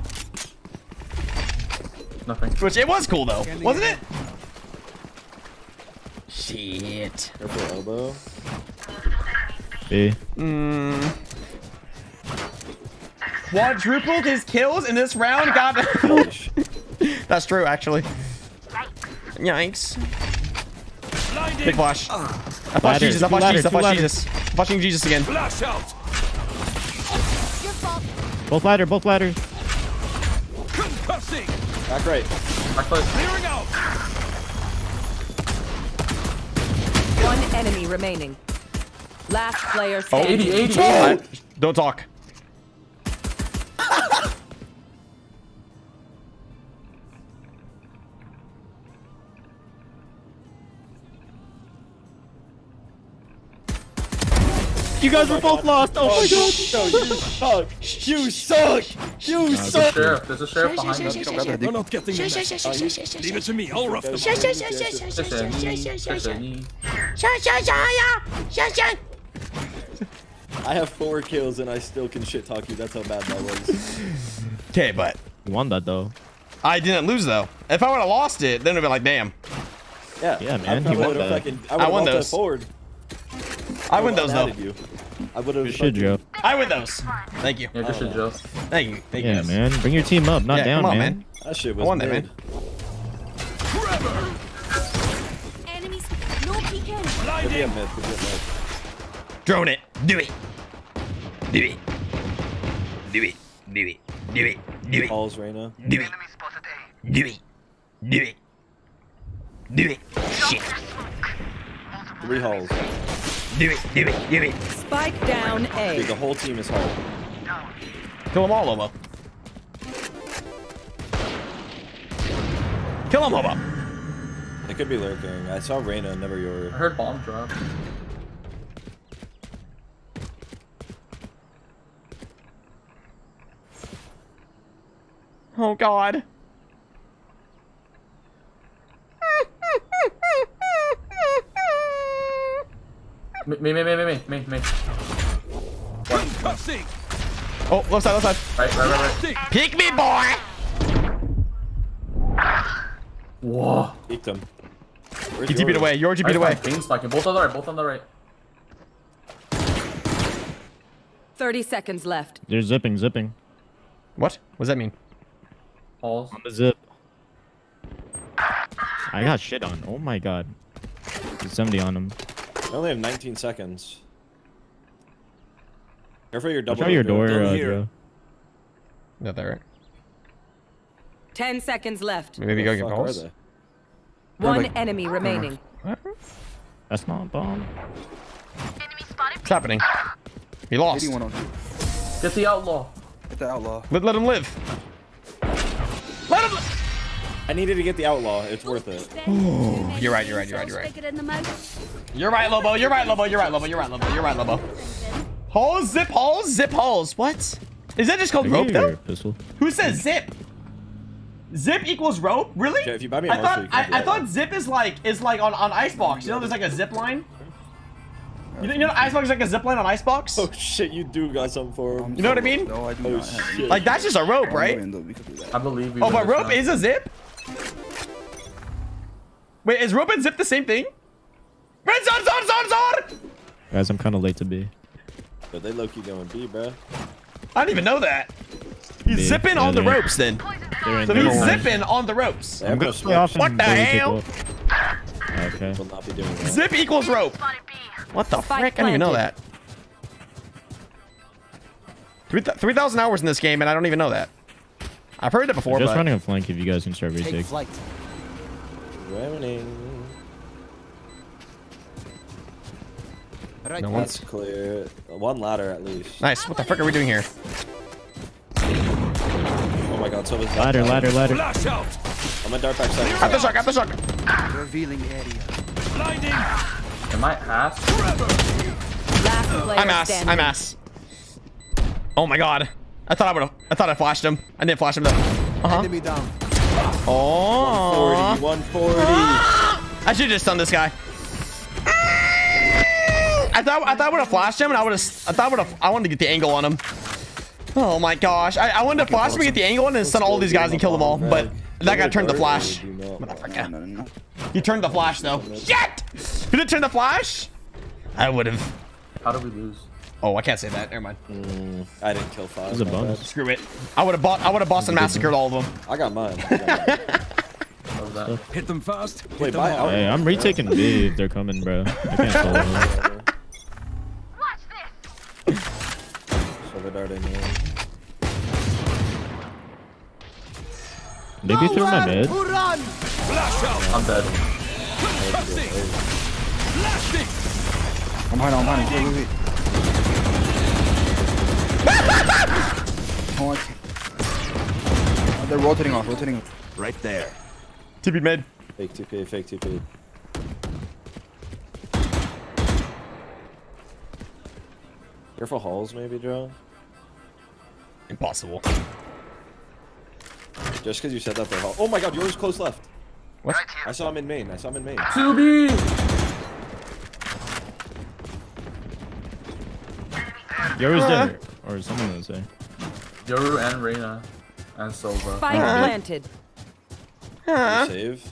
Nothing. Which it was cool though, wasn't it? Shit. Careful elbow. B. Mm. Quadrupled his kills in this round. God. <laughs> That's true, actually. Yikes. Big flash. Ah. I flash Ladder, Jesus. I flash ladder, Jesus. I flash ladder. Jesus. I'm flashing Jesus again. Flash out. Both ladder, both ladder. Concussing. Back right. I close. Clearing out. One enemy remaining. Last player Oh, standing. 80, 80, 80. I- don't talk. You guys were both lost. Oh, oh my god. you suck. You suck. You There's a suck. sheriff. There's a sheriff behind us. We're not getting the mess. Leave it to me. I'll rough them up. I have four kills and I still can shit talk you. That's how bad that was. Okay, but You won that though. I didn't lose though. If I would have lost it, then it'd be like, damn. Yeah. Yeah, man, probably he won would've that. fucking- I I, won won those. those. Forward. I win those though. You. I would have. Good shit, Joe. I win those. Thank you. Yeah, good shit, Joe. Thank you. Thank Yeah, you. man. Bring your team up, not Yeah, down, come on, man. man. That shit I was won that, man. Enemies. No peeking. Could be a mid. Could be a mid. Drone it. Do it. Do it. Do it. Do it. Do it. Do it. Balls, Reyna. Do it. Do it. Do it. Do it. Shit. Three holes. Do it. Do it. Do it. Spike down A. Dude, the whole team is hall. Kill them all, Lobo. Kill them, Lobo. It could be lurking. I saw Reyna, never your. I heard bomb drop. Oh, God. Me, me, me, me, me, me, me, me. Concussing. Oh, left side, left side. Right, right, right, right. Peek me, boy. Whoa. Peeked him. Where's You TP'd yours? away. Your TP'd away. Ping spiking. Both on the right. Both on the right. 30 seconds left. They're zipping, zipping. What? What does that mean? Halls. On the zip. I got shit on. Oh my god. There's 70 on him. I only have 19 seconds. Careful your Watch double. out your door, Down uh. Joe. Not that right. 10 seconds left. Maybe go get balls. they? One enemy remaining. That's not a bomb. What's happening? He lost. 81 Get the outlaw. Get the outlaw. Let, let him live. Let him. Li I needed to get the outlaw. It's worth it. You're right. You're right. You're right. You're right. Bigger than the mouth. You're right, Lobo. You're right, Lobo. You're right, Lobo. You're right, Lobo. You're right, Lobo. Holes, zip holes, zip holes. What? Is that just called rope though? pistol. Who says zip? Zip equals rope? Really? Yeah, if you buy me a I Marshal, thought I, I thought zip is like is like on on Icebox. You know, there's like a zip line. You know, you know Icebox is like a zip line on Icebox. Oh shit, you do got something for him. You know what I mean? No, I do Oh not shit. Like that's just a rope, right? We could. I believe we Oh, but rope round. is a zip. Wait, is rope and zip the same thing? Red zone, zone, zone, zone. Guys, I'm kind of late to be. But they low key going B, bro. I didn't even know that. He's Big. zipping Yeah, on the they're- ropes then. So he's zipping on the ropes. I'm gonna Play smoke. off What and the bring people hell? Okay. Will not be doing that. Zip equals rope. What the Spike frick? I didn't even know that. planted. Three 3,000 hours in this game, and I don't even know that. I've heard it before, Just but running a flank if you guys can start Take retake. flight. Running. Right No there. one's- clear. One ladder at least. nice. What the frick are we doing here? Oh my god, so is Ladder, guy. ladder, ladder. Flash out. I'm a dart back Got the side. shot, got the shot. Revealing area. Blinding. Am I ass? I'm ass. standing. I'm ass. Oh my god. I thought I would have. I thought I flashed him. I didn't flash him though. Uh huh. Enemy down. Oh. 140, 140. I should have just stunned this guy. I thought I thought I would have flashed him, and I would have. I thought would have. I wanted to get the angle on him. Oh my gosh! I, I wanted to flash him, and get the angle on, and stun all these guys and kill them all. But that guy turned the flash. No, no, no. He turned the flash though. Shit! If he didn't turn the flash, I would have. How did we lose? Oh, I can't say that. Never mind. Mm, I didn't kill five. This is a my bonus. bad. Screw it. I would have bought. I would have Boston massacred all of them. I got mine. I got mine. What that? Hit them fast. Hit Wait, them buy Hey, I'm retaking B if they're coming, bro. I can't <laughs> follow them. Sova dart in here. Maybe through my mid. Run? Flash out. I'm dead. I'm hiding, I'm hiding. Oh, Oh, they're rotating off, rotating off. Right there. TP mid. Fake 2P, fake 2P. Careful halls, maybe, Joe. Impossible. Just because you said that, they're hall. Oh my God, Yoru's close left. What? I saw him in main. I saw him in main. 2B! Yoru's Uh. there. Or someone was there. Yoru and Reyna. And Sova. Spike planted. Huh? Save.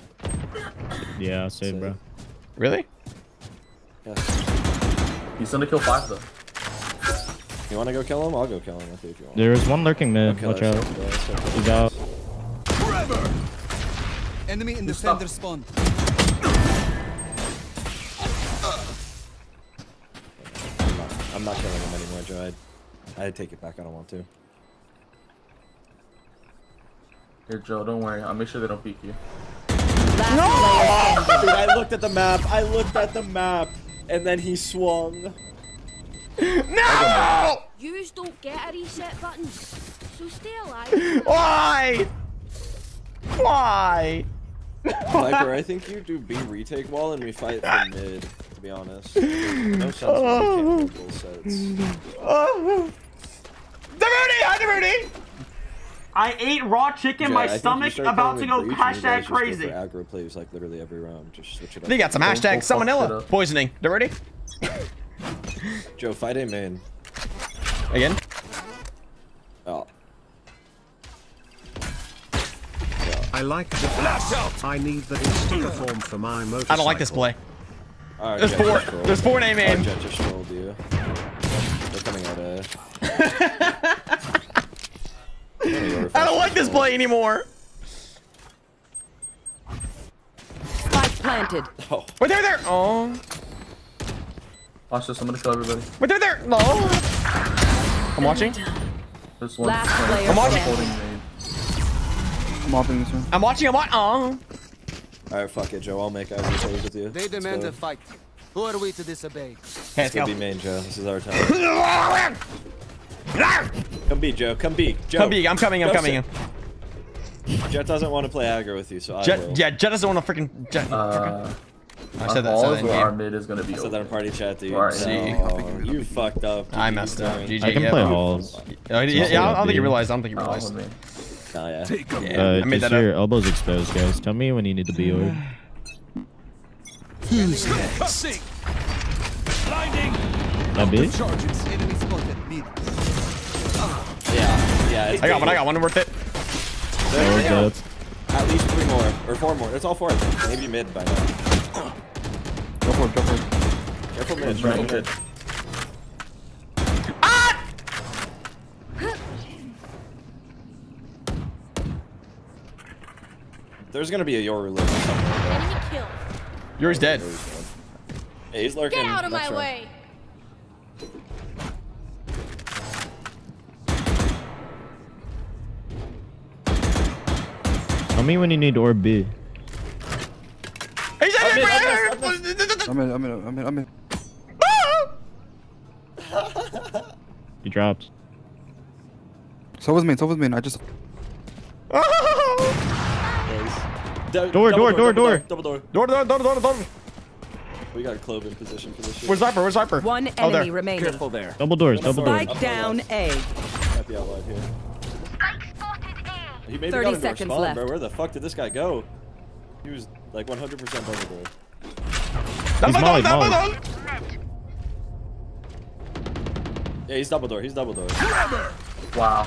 Yeah, I'll save, bro. Really? He's gonna kill five though. You want to go kill him? I'll go kill him with you if you want. There is one lurking mid. Okay, Watch let's out. go, let's go. He's out. Forever. Enemy in the Stop. center spawn. I'm not, I'm not killing him anymore, Joe. I, I take it back. I don't want to. Here, Joe, don't worry. I'll make sure they don't peek you. Last player Dude, I looked at the map. I looked at the map, and then he swung. No! Yous don't get a reset button. So stay alive. Why? Why? Viper, I think you do B retake wall and we fight from mid. To be honest, no sense when we can't sets. <laughs> Oh. Derudy! Hi, Derudy! I ate raw chicken, Jay, my I stomach start about to go with breach and you guys hashtag just go crazy. For aggro plays like literally every round. Just switch it up. They got some Don't- hashtag don't fuck shit salmonella up. poisoning. Derudy? Joe, fight a main. Again? Oh. I like the flash. I need the in sticker form for my motorcycle. I don't like this play. Alright, There's Jett four. just rolled. There's four name Alright, in. Jett just rolled you. They're coming out of. <laughs> I don't like this play anymore. Spike planted. Oh, Wait, they're there. Oh. Watch this. I'm gonna kill everybody. Wait, they're there. No. I'm watching. This one. Last player I'm watching. Holding. I'm mopping this one. I'm watching. I'm watching. Oh. Uh. Alright, fuck it, Joe. I'll make aggro plays with you. They demand a fight. Who are we to disobey? Okay, let's Let's go. go be main, Joe. This is our time. Come be, Joe. Come be. Joe. Come be. I'm coming. I'm Go coming. sit. Jett doesn't want to play aggro with you, so I will. Yeah, Jett doesn't want to freaking. Jett, Uh, I said that. balls Said that in or our mid is gonna be I said that in party chat, dude. Alright. See. Oh, you fucked up. I messed up. GG. I can yeah. play halls. Oh, yeah, yeah, I don't think you realized. I don't think you realized. man. Oh, yeah. Yeah, Uh, I made just that your up. elbows exposed, guys. Tell me when you need to be <sighs> orb. Sink. Blinding. That B? Charges. Enemy spotted. Mid. Yeah, yeah. it's I got one. I big. got one worth it. There we go. At least three more, or four more. It's all four. Maybe mid by now. Go for it, go for it. Careful mid. Careful here. mid. Ah! There's gonna be a Yoru list somewhere. Enemy kill. Yoru's dead. Hey, he's lurking. Get out of next my round. way. Tell me when you need orb B. He's Up mid, up I'm in, I'm in, I'm in, I'm in. He dropped. So was main, so was main. I just. <laughs> Oh! Nice. Door, door, door, door. Double door. Door, door, door, door, door. We got a Clove in position for this shit. Where's Viper? Where's Viper? One Oh, enemy there. remaining. Careful there. Double doors, double doors. Spike down A. Might be out wide here. He maybe 30 got into our seconds spawn, left. bro. Where the fuck did this guy go? He was like 100% double door. Double door, Molly, double Molly. door. Yeah, he's double door. He's double door. Wow.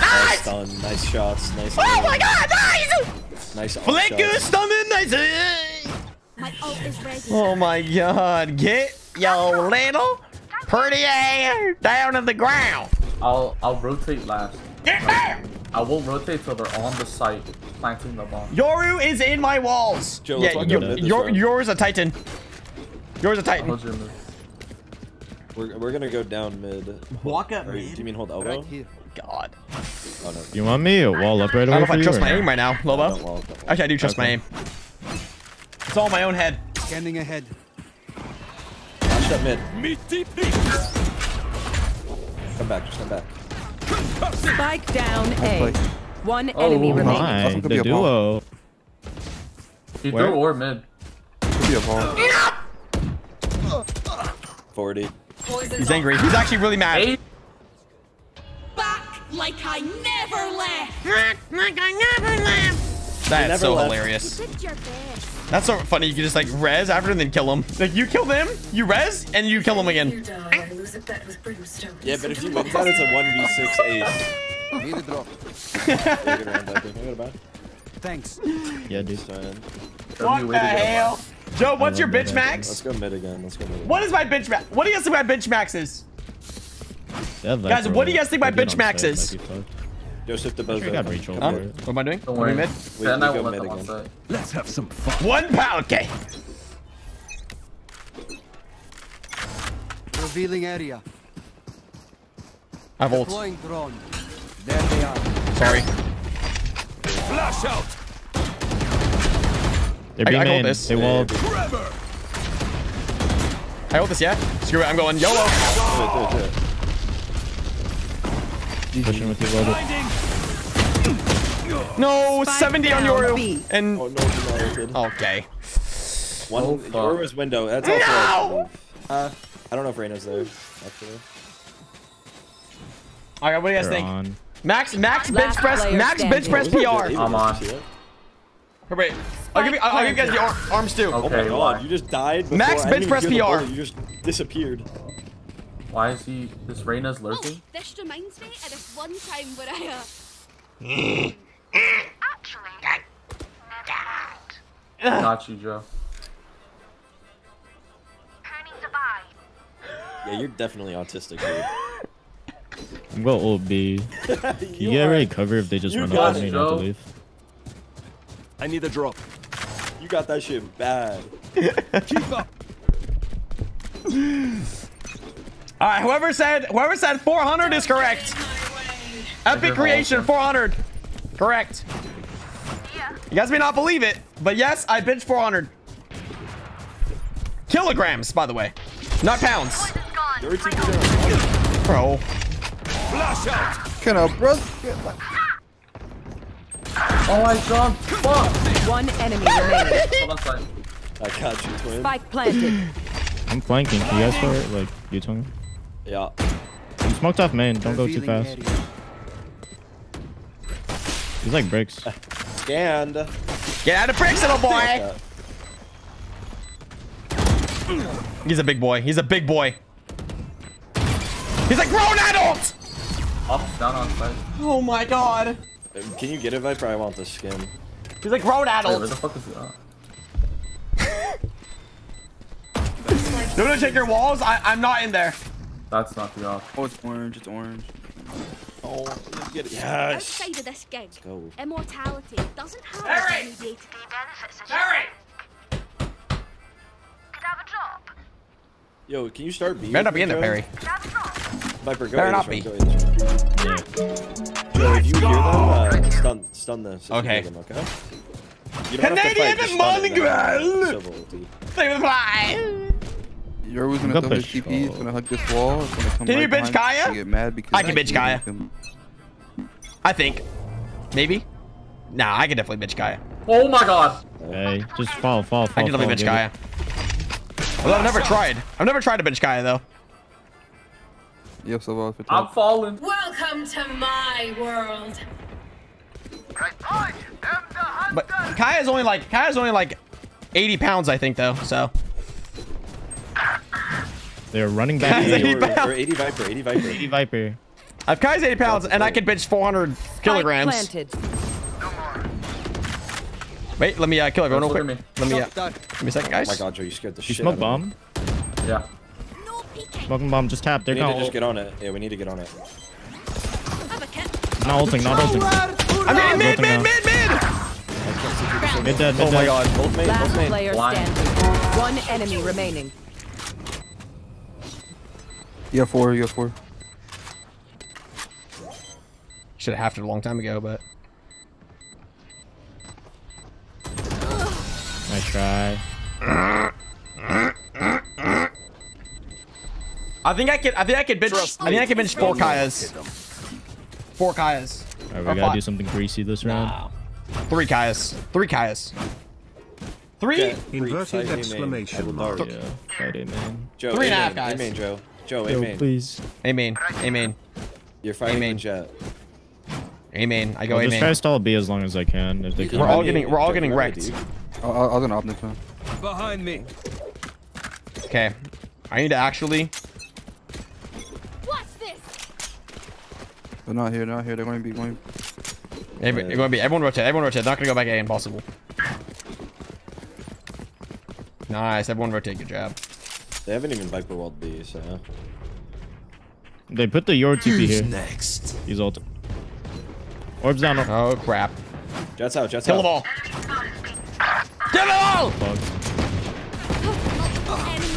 Nice stun. Nice shots. Nice. Oh aim. my god, nice! Nice. off Flicker shots. stomach, nice. My ult is ready. Oh my god, get your little pretty ass down to the ground. I'll I'll rotate last. Get there! I will rotate till they're on the site, planting the bomb. Yoru is in my walls. Joe, yeah, you, down mid this your, round. yours a Titan. Yours a I'll Titan. hold you We're, we're gonna go down mid. Walk up Or, do you mean hold elbow? Right here. God. Oh no. You want me to wall up right I don't away know if I trust my no? aim right now, Don't Lobo. wall, don't wall. Actually, I do trust my aim. It's all in my own head. Scanning ahead. Watch that mid. Meet deeply. Come back. Just come back. Spike down A. play. One Oh enemy my. remaining. My, Also could be the duo. He Where? threw or mid. Could be a ball. 40. He's angry. He's actually really mad. Back like I never left. Like I never left. That's never so left. hilarious. Did. That's so funny. You can just like res after and then kill him. Like you kill them, you res, and you kill them again. Yeah, but if you win that, it's a 1v6 ace. Need a drop. Yeah, <laughs> good round, Viper. Good about. Thanks. Yeah, dude. Uh, what the hell? Joe, what's your bitch max? Let's go mid again. Let's go mid. Again. What is my bitch max? What do you guys think my bitch max is? That Guys, what do you guys think my will get bitch on max is? might be fucked. Joseph the I Bozo. got Rachel Huh? What am I doing? Don't Are we worry. mid? We, Then we go let mid them on again. site. Let's have some fun. One pound. Okay. Revealing area. I have ult. Deploying drone. There they are. Sorry. Flash out. They're I- B I got main. this. They wall. Trevor. I hold this, yeah? Screw it. I'm going YOLO. Do it, do it, do it. Pushing with you, Logan. Blinding. No, Spike 70 on your B. and Oh no, you're not okay. One, Oh, fuck. your was window. That's also. No! Uh, I don't know if Reyna's there. Actually. All right, what do you guys They're think? on. Max, max bench Last press, player max bench press Was it good? PR. Even I'm though on. you? Wait, I'll give you, I'll, I'll give you guys the ar arms too. Oh Okay, my why? god, you just died. Max I bench press even hear the PR. You just disappeared. Why is he? This Reyna's Oh, lurking? this reminds me of this one time where I uh, <laughs> Got you, Joe. Yeah, you're definitely autistic, dude. I'm going ult B. Can you <laughs> get ready cover if they just You run got up on me not to Joe. leave? I need a drop. You got that shit bad. <laughs> Keep up. All right, whoever said whoever said 400 is correct. Epic creation 400. Correct. You guys may not believe it, but yes, I bench 400. Kilograms, by the way, not pounds. Dirty down. Bro, Flash out. Can I, bro? Oh, I jumped. Fuck. One enemy remaining. <laughs> Hold on. I got you, twin. Spike planted. I'm flanking. Can you guys for it? Like, you told me? Yeah. I'm smoked off main. Don't go too fast. area. He's like bricks. <laughs> Scanned. get out of bricks, little boy. Yeah. He's a big boy. He's a big boy. He's a grown adult. Up, down on side. Oh my god. Um, can you get it, Viper? I want the skin. He's a grown Wait, where adult. the fuck is he? You want to check your walls? I, I'm not in there. That's not the off. Oh, it's orange. It's orange. Oh, let's get it. Yes. outside of this gig, go. immortality doesn't have Harry! any day-to-day benefits. as Harry! Yo, can you start B? Better not be in there, Joe? Perry. Viper, go Better not be. round, go A this if you hear them, uh, stun, stun this. if Okay. Them, okay? You don't have to fight, Canadian just stun it, Mongrel! then Silver ulti. Play fly. You're always gonna Go throw his push. TP. He's gonna hug this wall. It's gonna come Can you bench Kaya? Get mad because I can bench Kaya. him. I think. Maybe. Nah, I can definitely bitch Kaya. Oh my god. Hey, just fall, fall, I can fall. definitely bitch get it. Kaya. Although I've never tried. I've never tried to bench Kaya though. Yep, so well for I'm falling. Welcome to my world. But Kaya's only like Kaya's only like 80 pounds, I think though. So They're running back. Guys, I to need Or, or 80 Viper, 80 Viper. 80 Viper. I've Kaya's 80 pounds and I can bench 400 kilograms. Wait, let me uh, kill everyone real Look quick. at Let me uh, give me a second, Oh guys. my god, Joe, you scared the You shit smoke out bomb? Yeah. No. Smoking bomb, just tap. We They're need to just get on it. Yeah, we need to get on it. Have a. Not ulting, not ulting. I'm in mid, Ulting mid, mid, mid. Mid dead, mid Oh my god. Both main, both main. player standing. One enemy remaining. You have four. You have four. Should have halved it a long time ago, but I try. I think I could. I think I could bench. I think I could bench four Kayas. Four Kayas. Alright, Or we gotta five. do something greasy this round. Nah. Three Kayas. Three Kayas. Three. Yeah, Inverted fight exclamation mark. dart. Yeah, fight man. Joe, Three and a A half, main, A guys. main, Joe. Joe, Yo, amen. please. Amen. Amen. You're fighting Amen. the Jett. Amen. I go I'll just amen. try to stall B as long as I can. If they can. We're all getting we're all getting wrecked. I'll, I'll, I'll do an op next time. Behind me. Okay. I need to actually. Watch this. They're not here. They're not here. They're going to be going. Every, It's gonna be everyone rotate. Everyone rotate. Not gonna go back A. Impossible. Nice. Everyone rotate. Good job. They haven't even Viper walled B, so. They put the your TP here. next? He's ult. Orbs down. Oh crap. Jett's out. Jett's Kill out. them all. Kill them all. Fuck.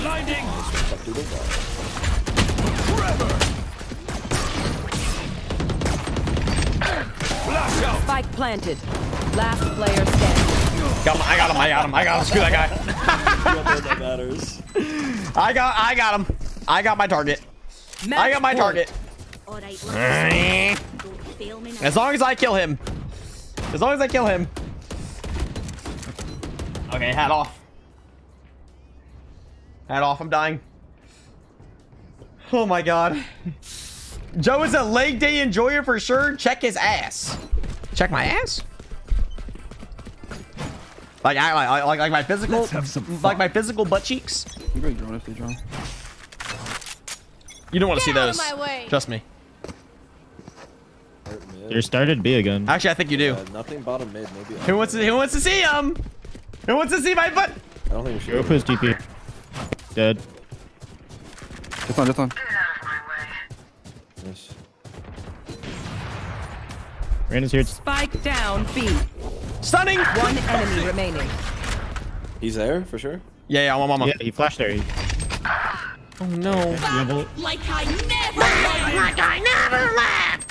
Blinding. Fuck through the wall. Flash out. Spike planted. Last player standing. Got him. I got him. I got him. I got him. Screw that guy. Not that matters. I got. I got him. I got my target. I got my target. Alright, don't fail me now. As long as I kill him. As long as I kill him. Okay, hat off. Hat off. I'm dying. Oh my god. Joe is a leg day enjoyer for sure. Check his ass. Check my ass. Like I like like, like my physical Let's have some like my physical butt cheeks. I'm going drone if they drone. You don't want to see Get out of those. Trust me. Hurt mid. You're started B again. Actually, I think you do. Uh, nothing bottom mid. Maybe. Who wants to who wants to see him? Who wants to see my butt? I don't think we should. Go for his TP. Dead. Just on, just on. Randall's here. Spike down B. Stunning. One enemy remaining. He's there for sure. Yeah, yeah, I'm on, I'm on. Yeah, he flashed there. He, Oh no. you? Like I never left! Like I never left.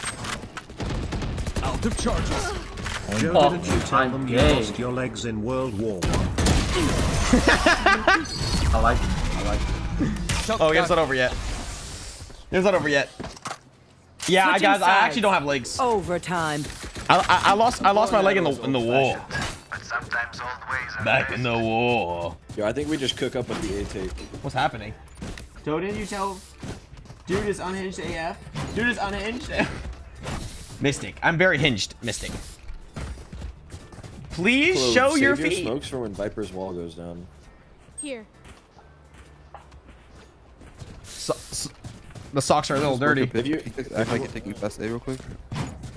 Out of charges. Joe, Oh, didn't you tell them you lost your legs in World War One? <laughs> I like it. I like it. Oh, it's not over yet. It's not over yet. Yeah, I Switching guys, I actually don't have legs. Overtime. I, I, I lost I lost my leg in the in the war. Back in the war. Yo, I think we just cook up with the A take. What's happening? Joe, didn't you tell? Dude is unhinged AF. Dude is unhinged. Mystic, I'm very hinged, Mystic. Please Clove, show save your feet. smokes for when Viper's wall goes down. Here. So, so- the socks are a little dirty. a bit. If you- Take- Act like you're taking fast A real quick.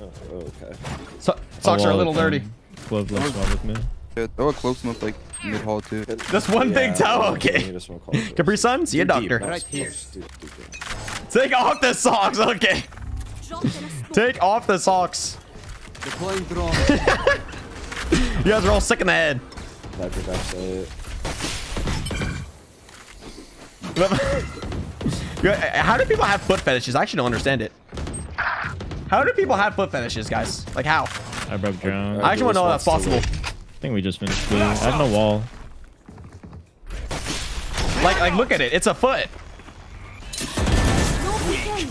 Oh, okay. So, socks are a little dirty. Clove left swap with me. Yeah, throw it close enough, like mid hall too. Just one big toe, okay. need to smoke all of Capri this. Sun, see a doctor. Right here. close, too- too deep. Take off the socks, okay. Dropped in a smoke. Take off the socks. <laughs> You guys are all sick in the head. Viper backside. Yeah, Uh, how do people have foot fetishes? I actually don't understand it. How do people have foot fetishes, guys? Like how? I broke drown. I actually want to know if that's possible. I think we just finished blue. I have no wall. Like, like, look at it. It's a foot.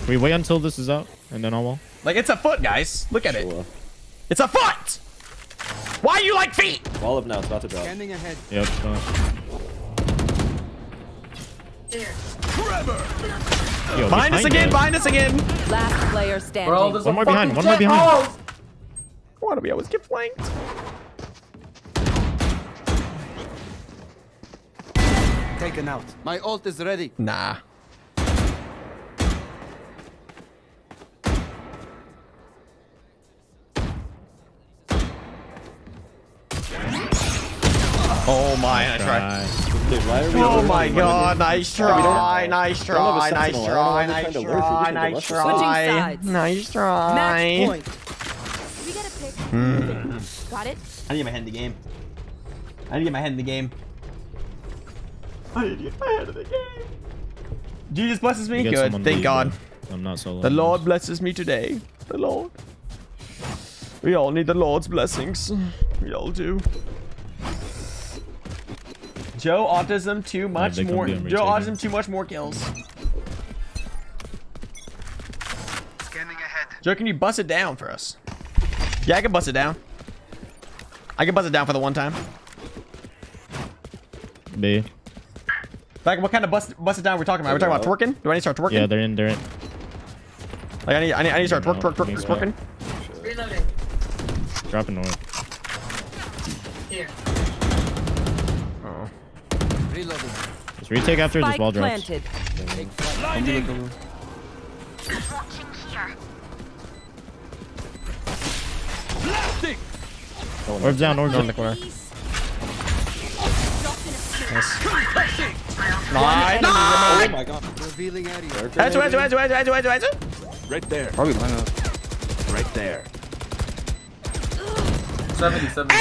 We wait until this is out and then I'll wall. Like, it's a foot, guys. Look at it. It's a foot. Why you like feet? Wall up now. It's about to drop. Scanning ahead. Yep. Yo, Bind us again. us. Bind us again. Last player standing. Bro, One more behind, one more behind. hole. Why do we always get flanked? Taken out. My ult is ready. Nah. Oh my, I tried. Dude, why are we Oh my running god, nice We don't- try, nice we don't try, nice sentinel. I don't know try, nice trying to lurk. We try, just need to nice try, nice Match try. point. We get a pick. Hmm. Got it? I need to get my head in the game. I need to get my head in the game. I need to get my head in the game. Jesus blesses me. Good. Thank lead, God. bro. I'm not solo. The Lord blesses me today. The Lord. We all need the Lord's blessings. We all do. Joe autism too much they come more. Joe autism too much more kills. Joe, can you bust it down for us? Yeah, I can bust it down. I can bust it down for the one time. B. Like, what kind of bust bust it down we're talking about? We're talking about twerking. Do I need to start twerking? Yeah, they're in. They're in. Like, I need, I need, I need to start twerk, twerk, twerk, Maybe twerking. Dropping north. Oh. Reloading. Just retake after this Spike wall drops. planted. Blinding. Orbs down. Orbs in down. the corner. Concussing. Nice. Oh my god. Revealing area. Edge, edge, edge, edge, edge, edge, edge. Right there. Probably line up. Right there. 70, 70.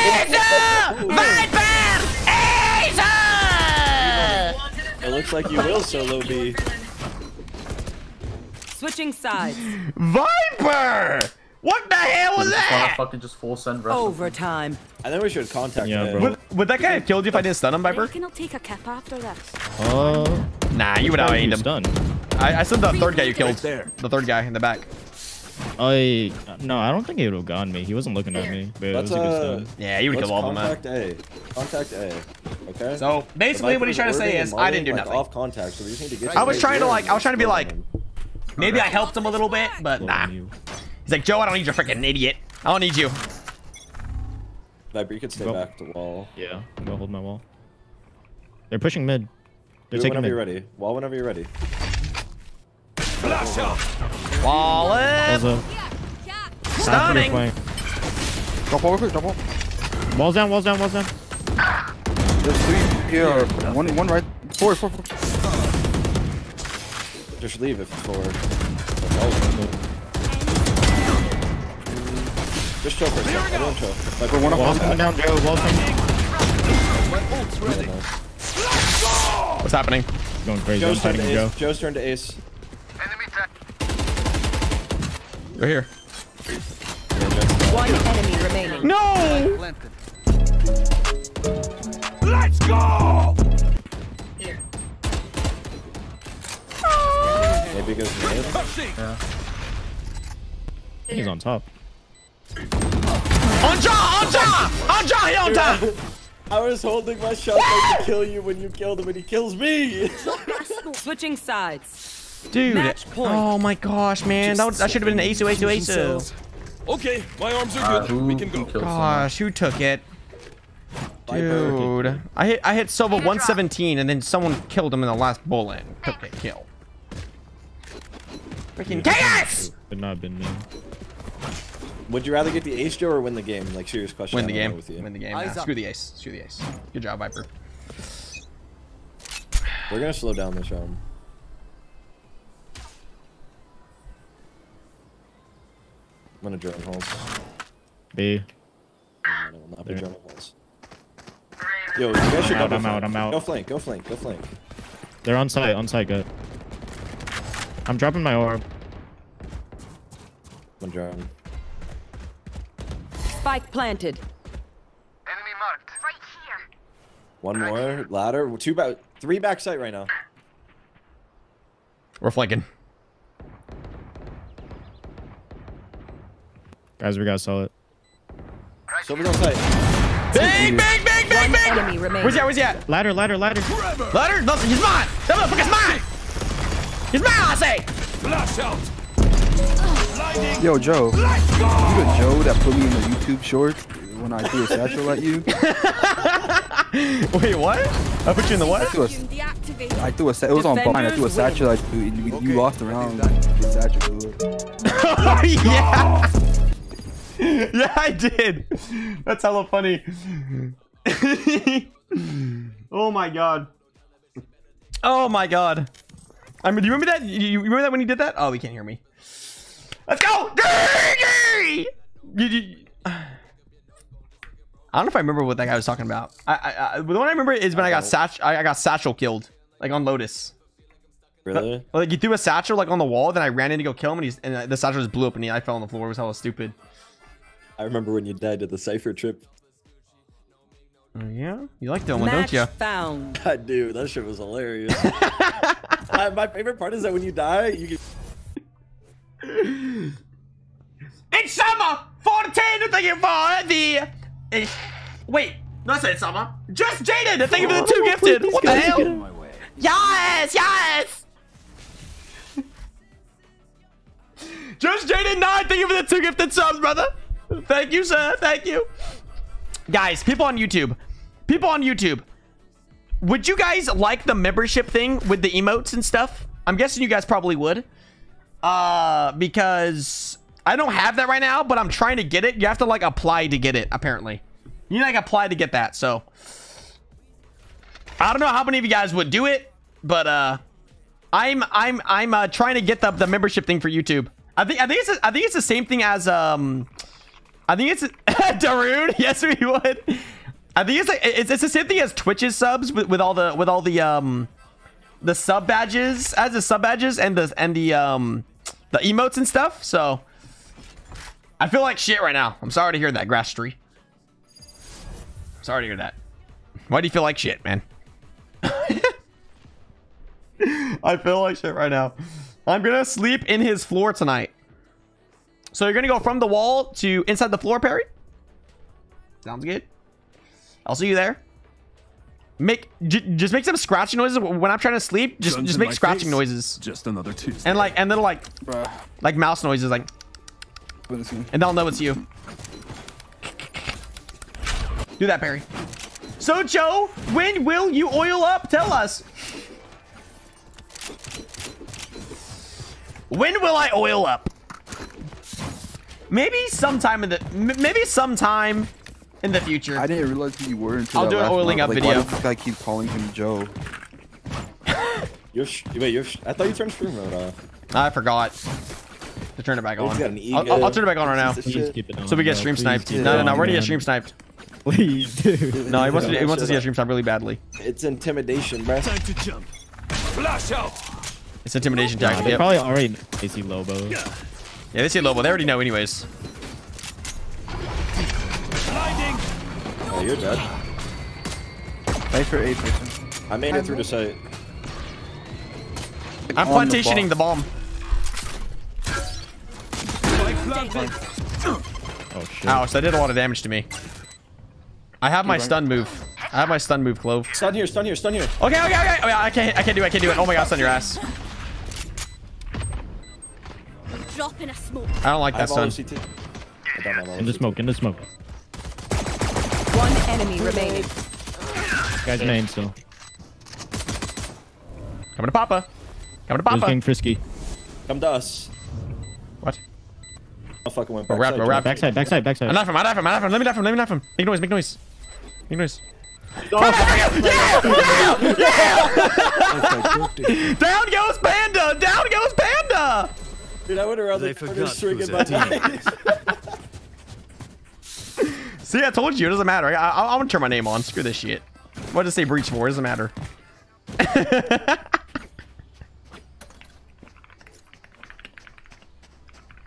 It looks like you will solo B. Switching sides. Viper! What the hell was Just that? fucking just full send rest. Overtime. I think we should contact Yeah, him. bro. Would, would that guy have killed you if I didn't stun him, I Viper? reckon I'll take a cap after this. Oh. Uh, nah, you would have aimed him. Done. I, I stunned the third guy you killed. Right there. The third guy in the back. I no, I don't think he would have gone me. He wasn't looking at me. But it was a good uh, stun. Yeah, you would kill all of them, contact A. Contact A. Okay? So basically, what he's trying to say is, I didn't do like, nothing. off contact, so we just need to get I was trying to like, I was trying to be like, maybe I helped him a little bit, but nah. He's like, Joe, I don't need you, freaking idiot. I don't need you. Viper, you could stay Go. back to wall. Yeah, I'm gonna hold my wall. They're pushing mid. They're it taking whenever mid. you're ready. Wall whenever you're ready. Flash out. Wallet. Walls up. Stunning. Playing. Drop wall quick, drop wall. Walls down. Walls down. Walls down. There's three here. One, one right. Four, four, four. Just leave if it's forward. That's all. Just chill for a second. Everyone chill. Viper, one Walls coming down. Joe. Walls coming. What's happening? Going crazy. I'm Joe's turn to fighting Joe. ace. Joe's turn to ace. You're here. One enemy remaining. No. Let's go. Maybe goes mid. Pushing. He's on top. On jaw. On jaw. On jaw. He on top. <laughs> I was holding my shotgun to kill you when you killed him and he kills me. Switching sides. Dude. Oh my gosh, man. That, that should have been an ace ace ace. Okay, my arms are Uh, good. who, we can go. killed someone? Gosh, who took it? Dude. I hit I hit Sova 117 and then someone killed him in the last bullet. Took a kill. Freaking chaos! Could not have been me. Would you rather get the ace, Joe, or win the game? Like, serious question. Win the game. With you. Win the game. Eyes Nah, screw the ace. Screw the ace. Good job, Viper. We're gonna slow down this round. I'm gonna drone holes. B. I will not be There. drone holes. Yo, you guys should I'm out, I'm out. I'm out. Go flank, go flank, go flank. They're on site. On site. Good. I'm dropping my orb. One drone. Spike planted. Enemy marked. Right here. One more. Ladder. Two back. Three back sight right now. We're flanking. Guys, we gotta sell it. Sova's on sight. Bang, bang, bang, bang, bang! enemy remaining. Where's he at? Where's he at? Ladder. Ladder. Ladder. Ladder? No, he's mine! That motherfucker's mine! He's mine, I say! Flash out. Blinding. Yo, Joe. You the Joe that put me in the YouTube short when I threw a satchel at you? <laughs> Wait, what? I put you in the what? I threw a, Deactivate. I threw a it was on ball I threw a satchel at you. You, you lost the round. Satchel, oh, <laughs> yeah! <laughs> yeah, I did. That's hella funny. <laughs> oh my god. Oh my god. I mean, do you remember that? You, remember that when you did that? Oh, he can't hear me. Let's go! I don't know if I remember what that guy was talking about. I, I, I the one I remember is when I got satch, I, got satchel killed, like on Lotus. Really? Like you threw a satchel like on the wall, then I ran in to go kill him, and he's and the satchel just blew up, and he, I fell on the floor. It was hella stupid. I remember when you died at the Cypher trip. Oh, yeah, you like that one, Match don't you? found. <laughs> God, dude, that shit was hilarious. <laughs> I, my favorite part is that when you die, you can. <laughs> It's summer 14. Thank you for the. eh, Wait, no, I said summer. Just Jaden. Thank you for the two gifted. What the hell? Yes, yes. Just Jaden nine, thank you for the two gifted subs, brother. Thank you, sir. Thank you, guys. People on YouTube, people on YouTube. Would you guys like the membership thing with the emotes and stuff? I'm guessing you guys probably would. Uh, because I don't have that right now, but I'm trying to get it. You have to like apply to get it, apparently. You need like apply to get that, so I don't know how many of you guys would do it, but uh I'm I'm I'm uh trying to get the, the membership thing for YouTube. I think I think it's I think it's the same thing as um I think it's <laughs> Darude. <laughs> Yes, we would. I think it's like it's, it's the same thing as Twitch's subs with, with all the with all the um the sub badges as the sub badges and the and the um the emotes and stuff. So I feel like shit right now. I'm sorry to hear that, Grass Tree. Sorry to hear that. Why do you feel like shit, man? <laughs> I feel like shit right now. I'm gonna sleep in his floor tonight. So you're gonna go from the wall to inside the floor, Perry? Sounds good. I'll see you there. Make j- just make some scratching noises when I'm trying to sleep. Just Guns just make scratching face. noises Just another Tuesday. and like and little like like mouse noises like and they'll know it's you. Do that, Perry. So Joe, when will you oil up? Tell us. When will I oil up? Maybe sometime in the maybe sometime in the future. I didn't realize who you were until I'll that do an oiling month. up like, video. Why does this guy keep calling him Joe? You're sh- wait, you're. Sh- I thought you turned stream mode off. I forgot to turn it back oh, on. I'll, I'll- I'll turn it back on right now. Piece. Keep it on, so we get stream Please sniped. No, no, no, we're gonna get stream sniped. <laughs> Please, dude. No, he wants to. He wants to see up. a stream snipe really badly. It's intimidation, bro. Time to jump. Flash out. It's intimidation Nah, tactic. they yep. probably already they see Lobo. Yeah, they see Lobo. They already know, anyways. Oh, you're dead. Thanks for eight person. I made it through the site. I'm plantationing the bomb. Oh shit. Ouch, that did a lot of damage to me. I have my stun move. I have my stun move, Clove. Stun here, stun here, stun here. Okay, okay, okay. Oh, yeah, I can't. I can't do it. I can't do it. Oh my god, stun your ass. Dropping a smoke. I don't like that have all stun. of CT. I don't have all In the smoke, in the smoke. One enemy remaining. Guy's main still. Coming to Papa. Coming to Who's Papa. getting frisky? Come to us. What? I fucking went We're back. wrapped, we're wrapped. Backside, backside, backside. I knife him. I knife him. I knife him. Let me knife him. Let me knife him. Make noise. Make noise. Make noise. <laughs> Down goes Panda. Down goes Panda. Dude, I would have rather They put forgot string my at See, I told you. It doesn't matter. I, I, I want to turn my name on. Screw this shit. What does it say breach for? It doesn't matter.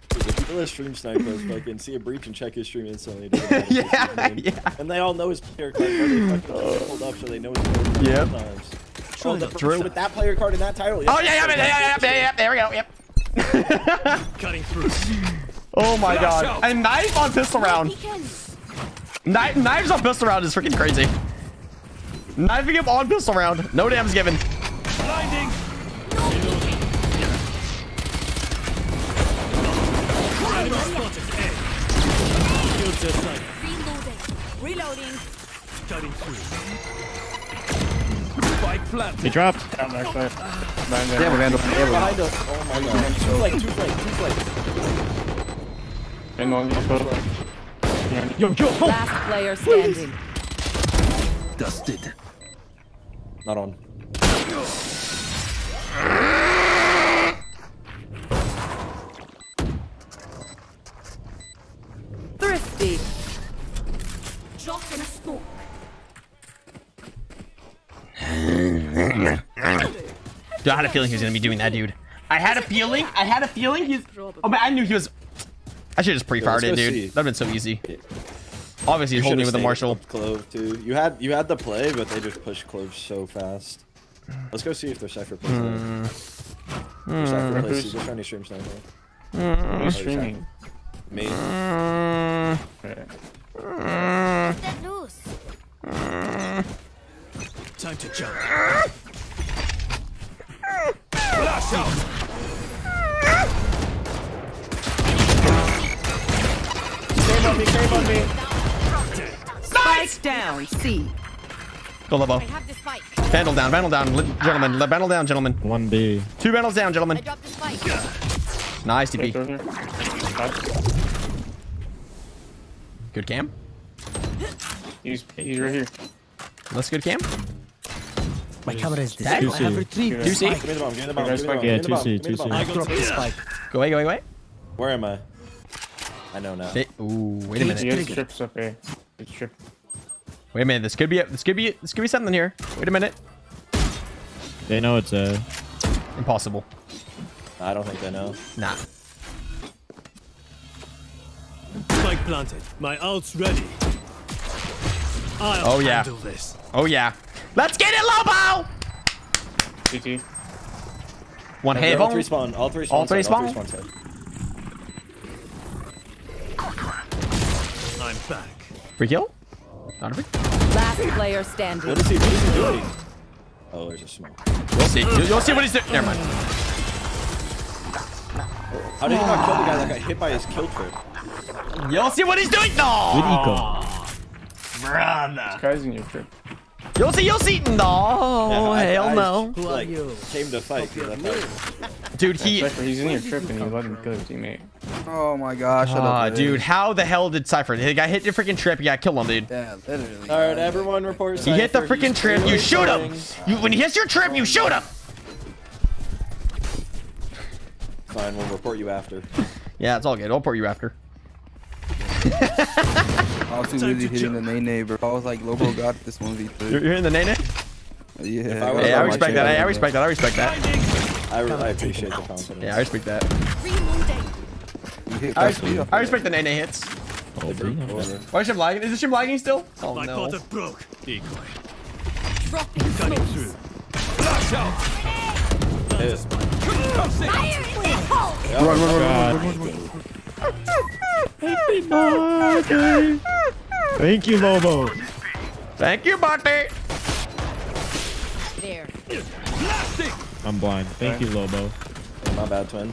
The people stream snipe us fucking see a breach and check his stream instantly. It doesn't matter if it's Yeah, yeah. And they all know his player card. Or they fucking pulled up so they know his player card Yep. sometimes. Oh, the True. with that player card and that title. Oh yeah, yeah, yeah, yeah, yeah, yeah, There we go. Yep. <laughs> Cutting through. Oh my Flash god. out. And knife on pistol round. Kni knives on pistol round is freaking crazy. Knifing him on pistol round. No damage given. Blinding. Enemy spotted. A. Shields their sight. Reloading. Reloading. Cutting through. Spike plant. They dropped. They have a vandal. They have a Behind us. Oh my god. Two flank, two flank, two flank. Yo, yo, oh. Last player standing. Dusted. Not on. Thrifty. Dropping a smoke. Dude, I had a feeling he was gonna be doing that, dude. I had a feeling. I had a feeling he's. Oh man, I knew he was. I should have just pre-fired it, dude. see. That'd been so easy. Obviously, he's holding me with a stayed marshal. Clove too. You had you had the play, but they just pushed Clove so fast. Let's go see if their Cypher plays. Mm. Their Cypher plays. Just trying to stream sniper. Who's streaming? Me. Mm. That loose. Time to jump. Flash out. Save on me, save on me. Spike down. C. Go Lobo. have the spike. Vandal down, Vandal down, gentlemen. Le- Vandal down, gentlemen. 1B. Two Vandals down, gentlemen. dropped the spike. Nice, Wait, DP. Good cam. He's, he's right here. Let's good cam. My camera is Tag? disabled. I have retrieved Do you see? Give me the bomb, give me the bomb, Guys, give me the bomb, yeah, give me the bomb, 2C, give me the 2C. bomb. I dropped the spike. Go away, go away, go away. Where am I? I know now. Hey, ooh, wait a He minute. has strips up A. It's strip. Wait a minute. This could be. This could be. This could be something here. Wait a minute. They know it's a. Impossible. I don't think they know. Nah. Spike planted. My ult's ready. I'll Oh, yeah. handle this. Oh yeah. Let's get it, Lobo. CT. One Okay, hit. all three spawn. All three spawn. All three side, All spawn? three spawn. I'm back. Free kill. Not a free. Last player standing. What is he? What is he doing? Oh, there's a smoke. You'll see. You'll, you'll see what he's doing. Never mind. How did he not kill the guy that got hit by his kill trip? You'll see what he's doing. Good eco. Brother. This guy's in your trip. You'll see. You'll see. No. Yeah, I- hell I, no. Like, came to fight. 'cause I thought- <laughs> Dude, he. Cypher, he's in your trip and you let him kill your teammate. Oh my gosh. shut Ah, up, dude, how the hell did Cypher? The guy hit the freaking trip. You gotta kill him, dude. Yeah, literally. All right, everyone report. He hit the freaking He's trip. You shoot him. You when he hits your trip, you shoot him. Fine, we'll report you after. <laughs> Yeah, it's all good. I'll report you after. I was too Time busy hitting jump. the name, bro. I was like, Lobo got this one v You're, 3 you're in the nene? Yeah. If I was Hey, I respect that. Hey, I respect that. I respect that. I, I appreciate the confidence. Yeah, I respect that. Reloading. You hit I, fast enough. I respect the nene hits. Oh, Why is Shim lagging? Is the Shim lagging still? Oh My no. bottom broke. Decoy. Dropping Cutting smokes. through. Flash out. Hit. Concussing. Fire in the hole. Run, run, run, run, run, run, run. Thank you, Lobo. Thank you, Barty. There. I'm blind. Thank you, Lobo. My bad, twin.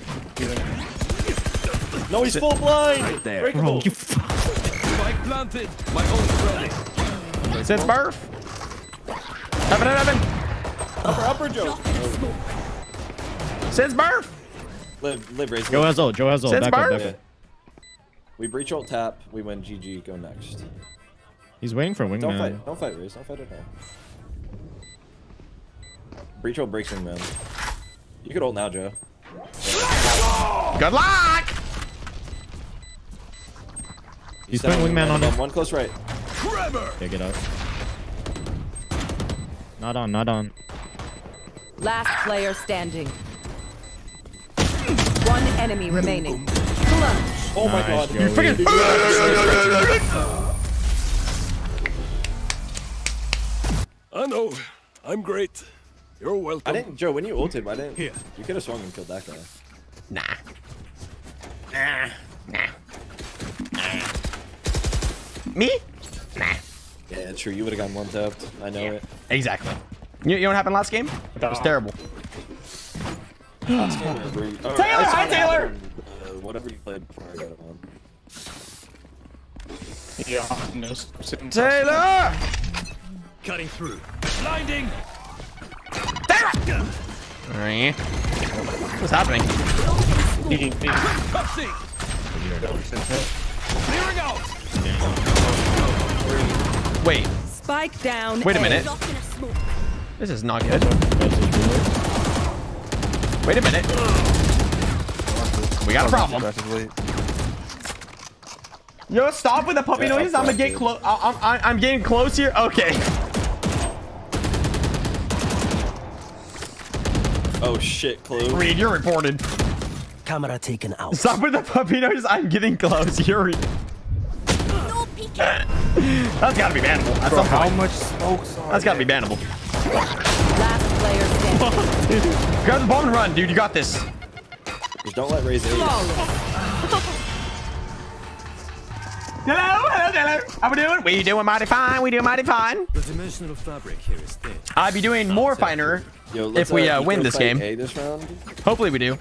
No, he's full blind. Right there. Breakable. You f Spike planted. My ult's ready. Since birth. Heaven and heaven. Upper, upper, Joe. Since birth. Live, live, raise. Joe live. has ult. Joe has ult. Since Back up, birth? back Yeah. up. We breach ult tap. We win GG. Go next. He's waiting for wingman. Don't fight. Don't fight, Raze. Don't fight at all. Breach ult breaks wingman. You could ult now, Joe. Good luck. He's Seven putting wingman on him. one close right. Trevor. Yeah, get out. Not on. Not on. Last player standing. One enemy remaining. Clutch. Oh my Nice, god. Joey. Freaking. <laughs> I know. I'm great. You're welcome. I didn't, Joe. When you ulted, I didn't Here. you could have swung and killed that guy? Nah. Nah. Nah. Nah. Me? Nah. Yeah, true. You would have gotten one tapped. I know it. Exactly. You, you know what happened last game? It was terrible. Last game, or were you- Taylor, hi, it Taylor! Happen, whatever you played before I got it on. Yeah, no. Taylor! Cutting through. Blinding. Taylor! Alright. What's happening? Peeking, peeking. Concussing. Clearing out. Wait. Spike down. Wait a A. minute. Dropping a smoke. This is not good. Wait a minute. We got a problem. Aggressively. Yo, stop with the puppy Yeah, noise. I'm gonna get close. I'm, I'm, I'm getting close here. Okay. Oh shit, Clue. Reed, you're reported. Camera taken out. Stop with the puppy noise. I'm getting close. You're. Re No <laughs> peeking. That's gotta be bannable. At Bro, how point. much smokes are That's gotta be bannable. Last player standing. Grab the bomb and run, dude. You got this. Just don't let Raze ace. Hello, hello, hello. How we doing? We doing mighty fine. We doing mighty fine. The dimensional fabric here is thin. I'd be doing more finer Yo, if we uh, uh, win this game. A this round. Hopefully we do.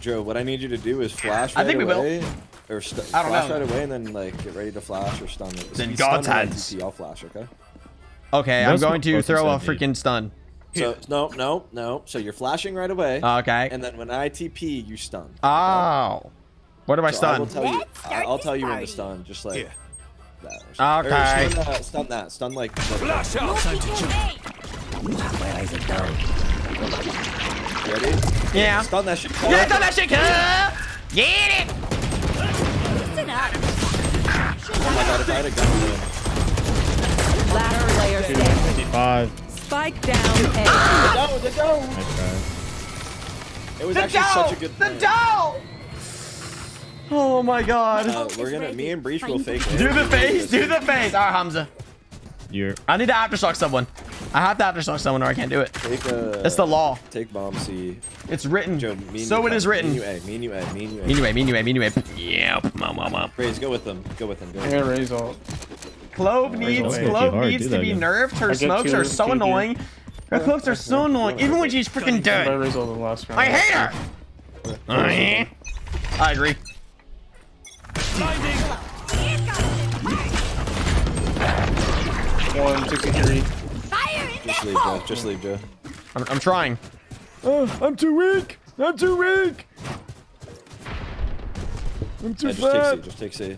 Joe, what I need you to do is flash Right I right think we will. away. Or st I don't flash know. right away and then like get ready to flash or stun it. Then If you God's hands. I'll flash, okay? Okay, I'm going to throw a freaking stun. So <laughs> no, no, no. So you're flashing right away. Okay. And then when I TP, you stun. Oh. What do I So I will tell you. Let's I'll tell you when to party. stun, just like Here. that. Or something. Okay. Or stun, uh, stun that. Stun like. like Flash out! Time to jump. Hey, ready? Yeah. Stun that shit. Yeah, stun that shit, cuz. Get it. listen up. Oh my god, if I had a gun. then- Last player. Five. Spike down A. No, the go. Nice try. It was The actually dough. such a good The thing. dough. Oh my god. Uh, we're gonna, me and Breach will fake. Do the face. Do the face. All right, Hamza. You're. I need to aftershock someone. I have to aftershock someone or I can't do it. Take a. It's the law. Take bomb C. It's written. Joe, So it is written. Me and you A. Me and you A. Me and you A. Mean you way, mean you way, mean you way. Yep. Mom, mom, mom. Raze, go with them. Go with them. Go I with got them. Raze ult. Clove needs make Clove hard, needs to be again. nerfed. Her smokes are so annoying. Her cloaks are so annoying, even when she's freaking dead. Raze ult in the last round. I hate her. I agree. Blinding! One sixty-three. Just leave. Joe. Just leave, Joe. I'm, I'm trying. Oh, I'm too weak. I'm too weak. I'm too Yeah, just take C. Just take C.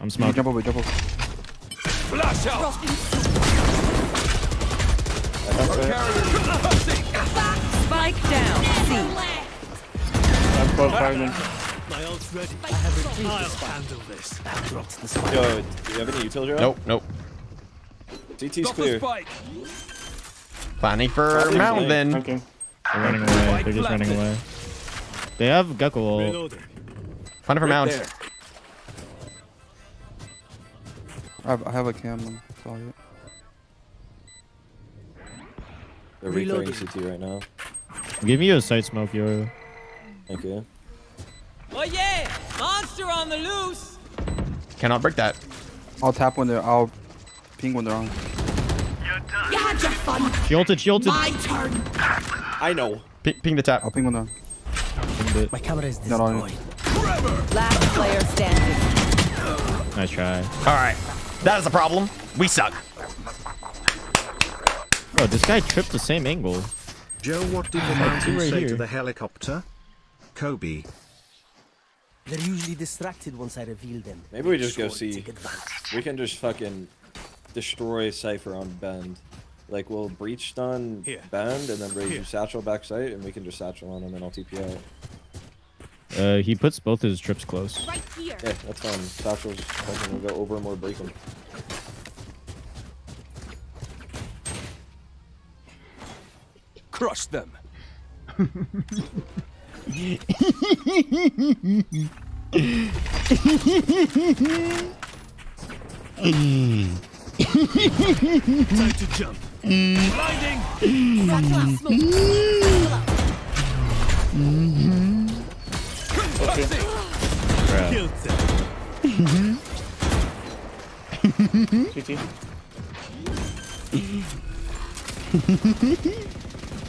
I'm smoking. Jump over, jump over. Flash out! Spike down C. I'm close fighting. My ult's ready. I have a I'll handle this. I dropped the spike. Joe, do you have any util, Joe? Nope, nope. CT's Drop clear. Planning for Probably mountain then. Okay. They're running away. They're just running away. They have Gekko ult. Planning for Right there. I have, a cam on solid. They're recurring CT right now. Give me a sight smoke, yo. Thank you. Oh yeah! Monster on the loose! Cannot break that. I'll tap when they're, I'll ping when they're on. You had your fun. She ulted, she ulted. My turn. I know. Ping, ping the tap. I'll ping when they're on. Pinged. My camera is Not on it. Last player standing. Nice try. All right. That is the problem. We suck. Bro, this guy tripped the same angle. Joe, what did the two mountain right say here. to the helicopter? Kobe. They're usually distracted once I reveal them. Maybe we just go Sure, C. take. We can just fucking destroy Cypher on Bend. Like, we'll breach stun Here. Bend and then Raze Here. you satchel back sight, and we can just satchel on him and I'll TP out. Uh, he puts both his trips close. Right here. Yeah, that's fine. Satchel's fucking will go over him or break him. Crush them. Time to jump. Blinding! Satchel out, smoke. Bruh. Killed them. GT.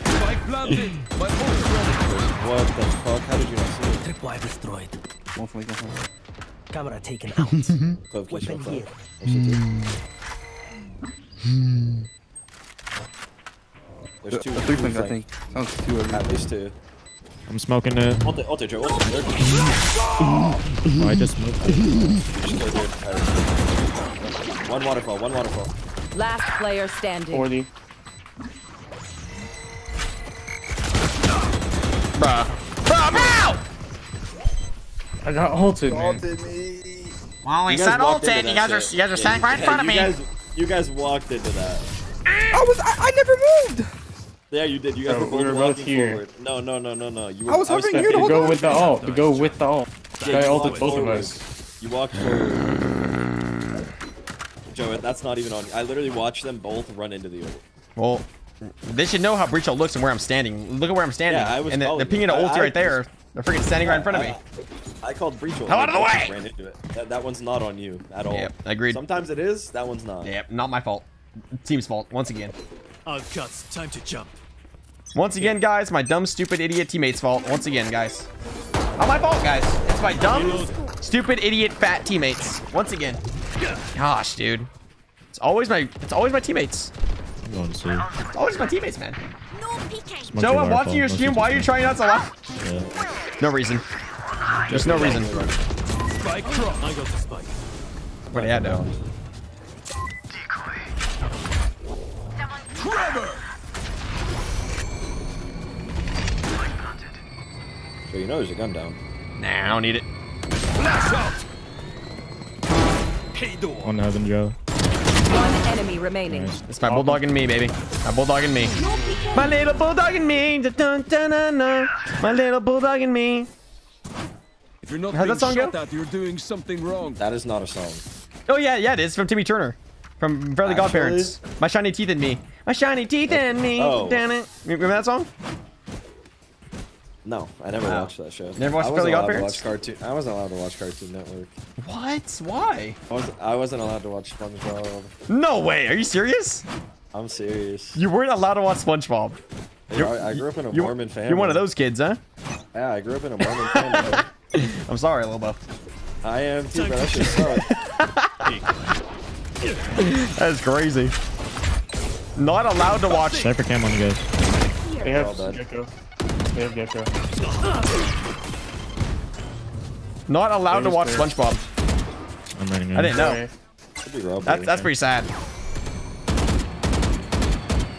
Spike planted. My ult's. What the fuck? How did you not see it? Tripwire destroyed. One flank, one flank. Camera taken <laughs> out. Clove keeps Weapon here. Hmm. There's two. three two flank, I think. Sounds two of At least two. I'm smoking it. Ult it, ult it, Joe. Ult it. Oh, I just smoked it. Just go, dude. Alright. One waterfall, one waterfall. Last player standing. 40. Bruh. Bruh, bro! I got ulted, man. Well, he You guys said walked into ulted. You that guys are you guys are Yeah, standing right in front of you me. Guys, you guys walked into that. I was, I, I never moved! Yeah, you did. You guys Bro, were both we were both here. forward. No, no, no, no, no. You were, I was hovering expecting- here the To whole go with the ult. To go with the ult. Yeah, Guy ulted walked both of us. You walked forward. Joe, that's not even on. I literally watched them both run into the ult. Well, they should know how Breach Ult looks and where I'm standing. Look at where I'm standing. Yeah, I was and they're, calling they're pinging an I- ulti right there. They're freaking standing right in front of me. I- I called breach. Hell out of the I way! Ran into it. That, that one's not on you at all. Yep, agreed. Sometimes it is. That one's not. Yep, not my fault. Team's fault once again. I've got time to jump. Once again, guys, my dumb, stupid, idiot teammates' fault. Once again, guys. Not my fault, guys. It's my dumb, stupid, idiot, fat teammates. Once again. Gosh, dude. It's always my. It's always my teammates. I'm going to see. It's always my teammates, man. No peeking. Must I'm watching your Must stream. Why are you trying not to laugh? Yeah. No reason. There's no reason. Spike drop. I got the spike. What do you know? Trevor! So you know there's a gun down. Nah, I don't need it. Flash out! Hey, door. One heaven, Joe. One enemy remaining. It's my bulldog and me, baby. My bulldog and me. My little bulldog and me. Dun, dun, dun, dun, dun. My little bulldog and me. If you're not How's that song shot go? at, you're doing something wrong. That is not a song. Oh yeah, yeah, it is from Timmy Turner, from Fairly Actually? Godparents. My shiny teeth in me. My shiny teeth in me. Oh. Damn it. Remember that song? No, I never Oh. watched that show. Never watched I wasn't Fairly allowed to watch cartoon. I wasn't allowed to watch Cartoon Network. What? Why? I wasn't, I wasn't allowed to watch SpongeBob. No way. Are you serious? I'm serious. You weren't allowed to watch SpongeBob. I, I grew up in a You- Mormon family. You're one of those kids, huh? Yeah, I grew up in a Mormon family. <laughs> I'm sorry, Lobo. I am too, but that shit sucked. <laughs> That's crazy. Not allowed to watch. Cypher cam on you guys. They have Well done. Gekko. They have Gekko. Not allowed to watch players. SpongeBob. I'm running in. I didn't know. Okay. Robbery. That's that's pretty sad.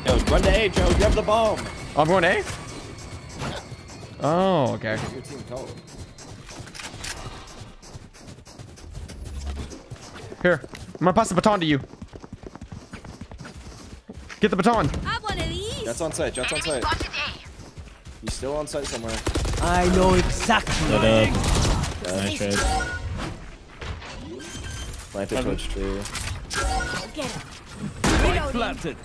Yo, run to A, Joe. Grab the bomb. Oh, I'm going A. Oh, okay. Your team called. Here, I'm gonna pass the baton to you. Get the baton. Have one of these. Jett's on site. Jett's on site. He's still on site somewhere. I know exactly. Shut up. Nice trade. Planted twitch tree. Get him. Planted.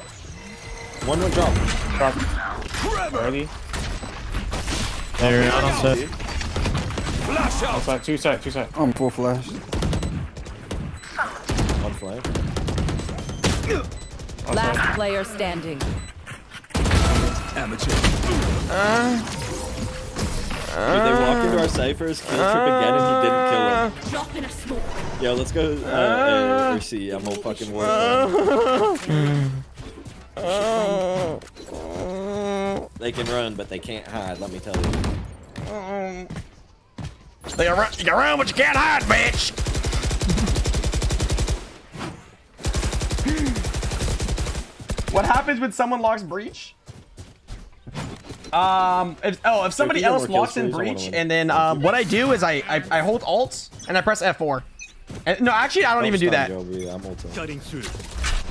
One one drop. Drop. Early. They're not on set. Flash out. Outside. Two side. Two side. I'm full flash. One flank. Last player standing. Amateur. Dude, they walked into our Cyphers, kill trip again, and he didn't kill him. Drop in a smoke. Yo, let's go uh, uh, or C. I'm whole fucking work. <laughs> They can run, but they can't hide. Let me tell you. They are you can run, but you can't hide, bitch. what happens when someone locks breach? Um, if, oh, if somebody you else more kills, locks in please, I wanna breach, and then um, what I do is I, I I hold Alt and I press F4. And, no, actually, I don't even do that. I'm. Cutting through.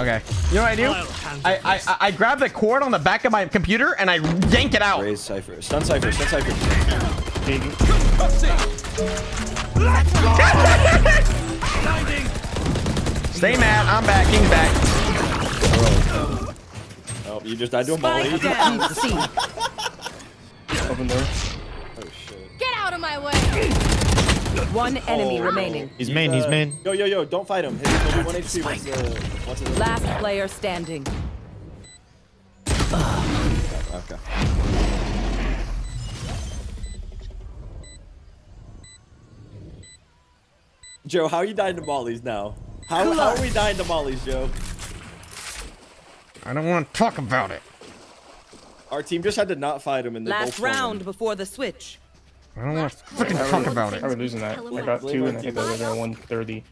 Okay. You know what I do? I'll I, I. I, I grab the cord on the back of my computer and I yank it out. Raze Cypher. Stun Cypher. Stun Cypher. Stay mad. I'm back. King's back. Oh, you just died to a molly. Spike down. C. Open door. Oh shit. Get out of my way. One enemy Oh, remaining. He's main, he's uh, main. Yo, yo, yo! Don't fight him. His he'll one HP once the once it's Last player standing. Okay. Joe, how are you dying to mollies now? How, how are we dying to mollies, Joe? I don't want to talk about it. Our team just had to not fight him in the Last both won. round before the switch. I don't want to freaking talk about it. How are we losing that? I got two and I hit the other guy 130.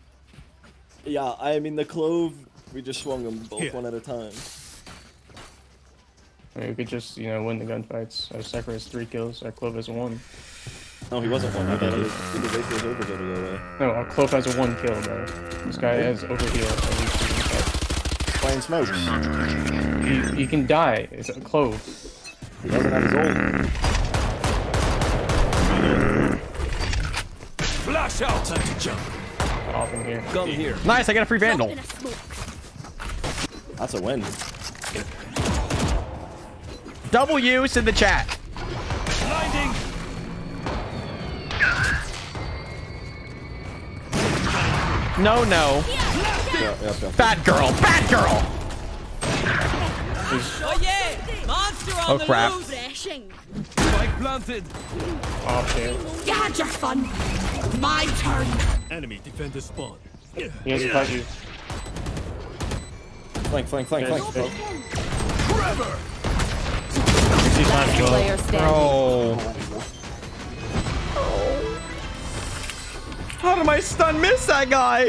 Yeah, I mean the clove, we just swung them both Here. one at a time. I mean, we could just, you know, win the gunfights. Our Cypher has three kills. Our Clove has one. No, he wasn't one. He did. He did wait for his overkill to go. No, our Clove has a one kill, bro. This guy has overheal. At least he can Playing smokes. fight. he, he can die. It's a Clove. He doesn't have his ult. Flash out. Time to jump. Off in here. Gun here. Nice, I got a free Drop vandal. in a smoke. That's a win. W's in the chat. Blinding. No, no. Yeah, yeah, yeah. Bad girl. Bad girl. Oh yeah! Monster on Oh, the crap. Spike planted. Off there. You had your fun. My turn. Enemy defender spawn. He has a you. Flank, flank, flank, flank. there's- Trevor. 65 kill. Player standing. Bro. Oh. How did my stun miss that guy?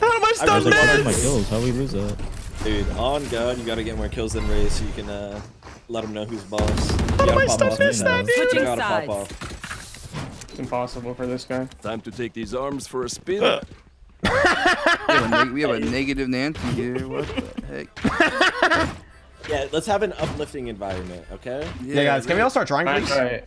How did my I stun was like, oh my miss? kills. How we lose that? Dude, on God, you gotta get more kills than Ray so you can uh, let him know who's boss. You How did gotta my pop stun off. miss You that, dude? Switching gotta pop sides. off. It's impossible for this guy. Time to take these arms for a spin. <laughs> We have a, we have a negative Nancy here. What the heck? <laughs> Yeah, let's have an uplifting environment, okay? Yeah, guys, can we all start trying, Alright, please? alright.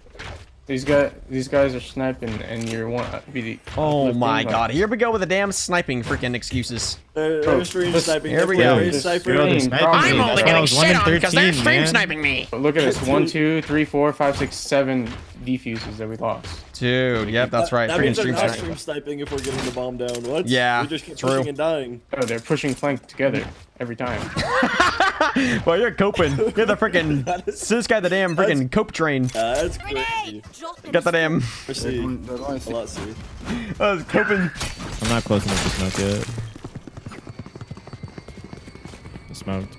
These guys, these guys are sniping, and you're one. Uh, be the Oh my like- god, here we go with the damn sniping freaking excuses. They're, stream sniping. here we go. stream Just- sniping. Yo, the Same sniper problem. me. I'm only That's why I getting shit in on because they're 13, stream man. sniping me. But look at this: one, two, three, four, five, six, seven defuses that we lost. Dude, yep, that's right. That Freaking means they're stream not sniping. stream sniping if we're getting the bomb down. What? Yeah, We just keep true. pushing and dying. Oh, they're pushing flank together every time. <laughs> Well, you're coping. You're the freaking. <laughs> That is- This guy, the damn freaking cope train. Uh, that's crazy. Got the damn. We're They're C. going- they're going A to- lot C. Uh, <laughs> coping. I'm not close enough to smoke yet. Smoked.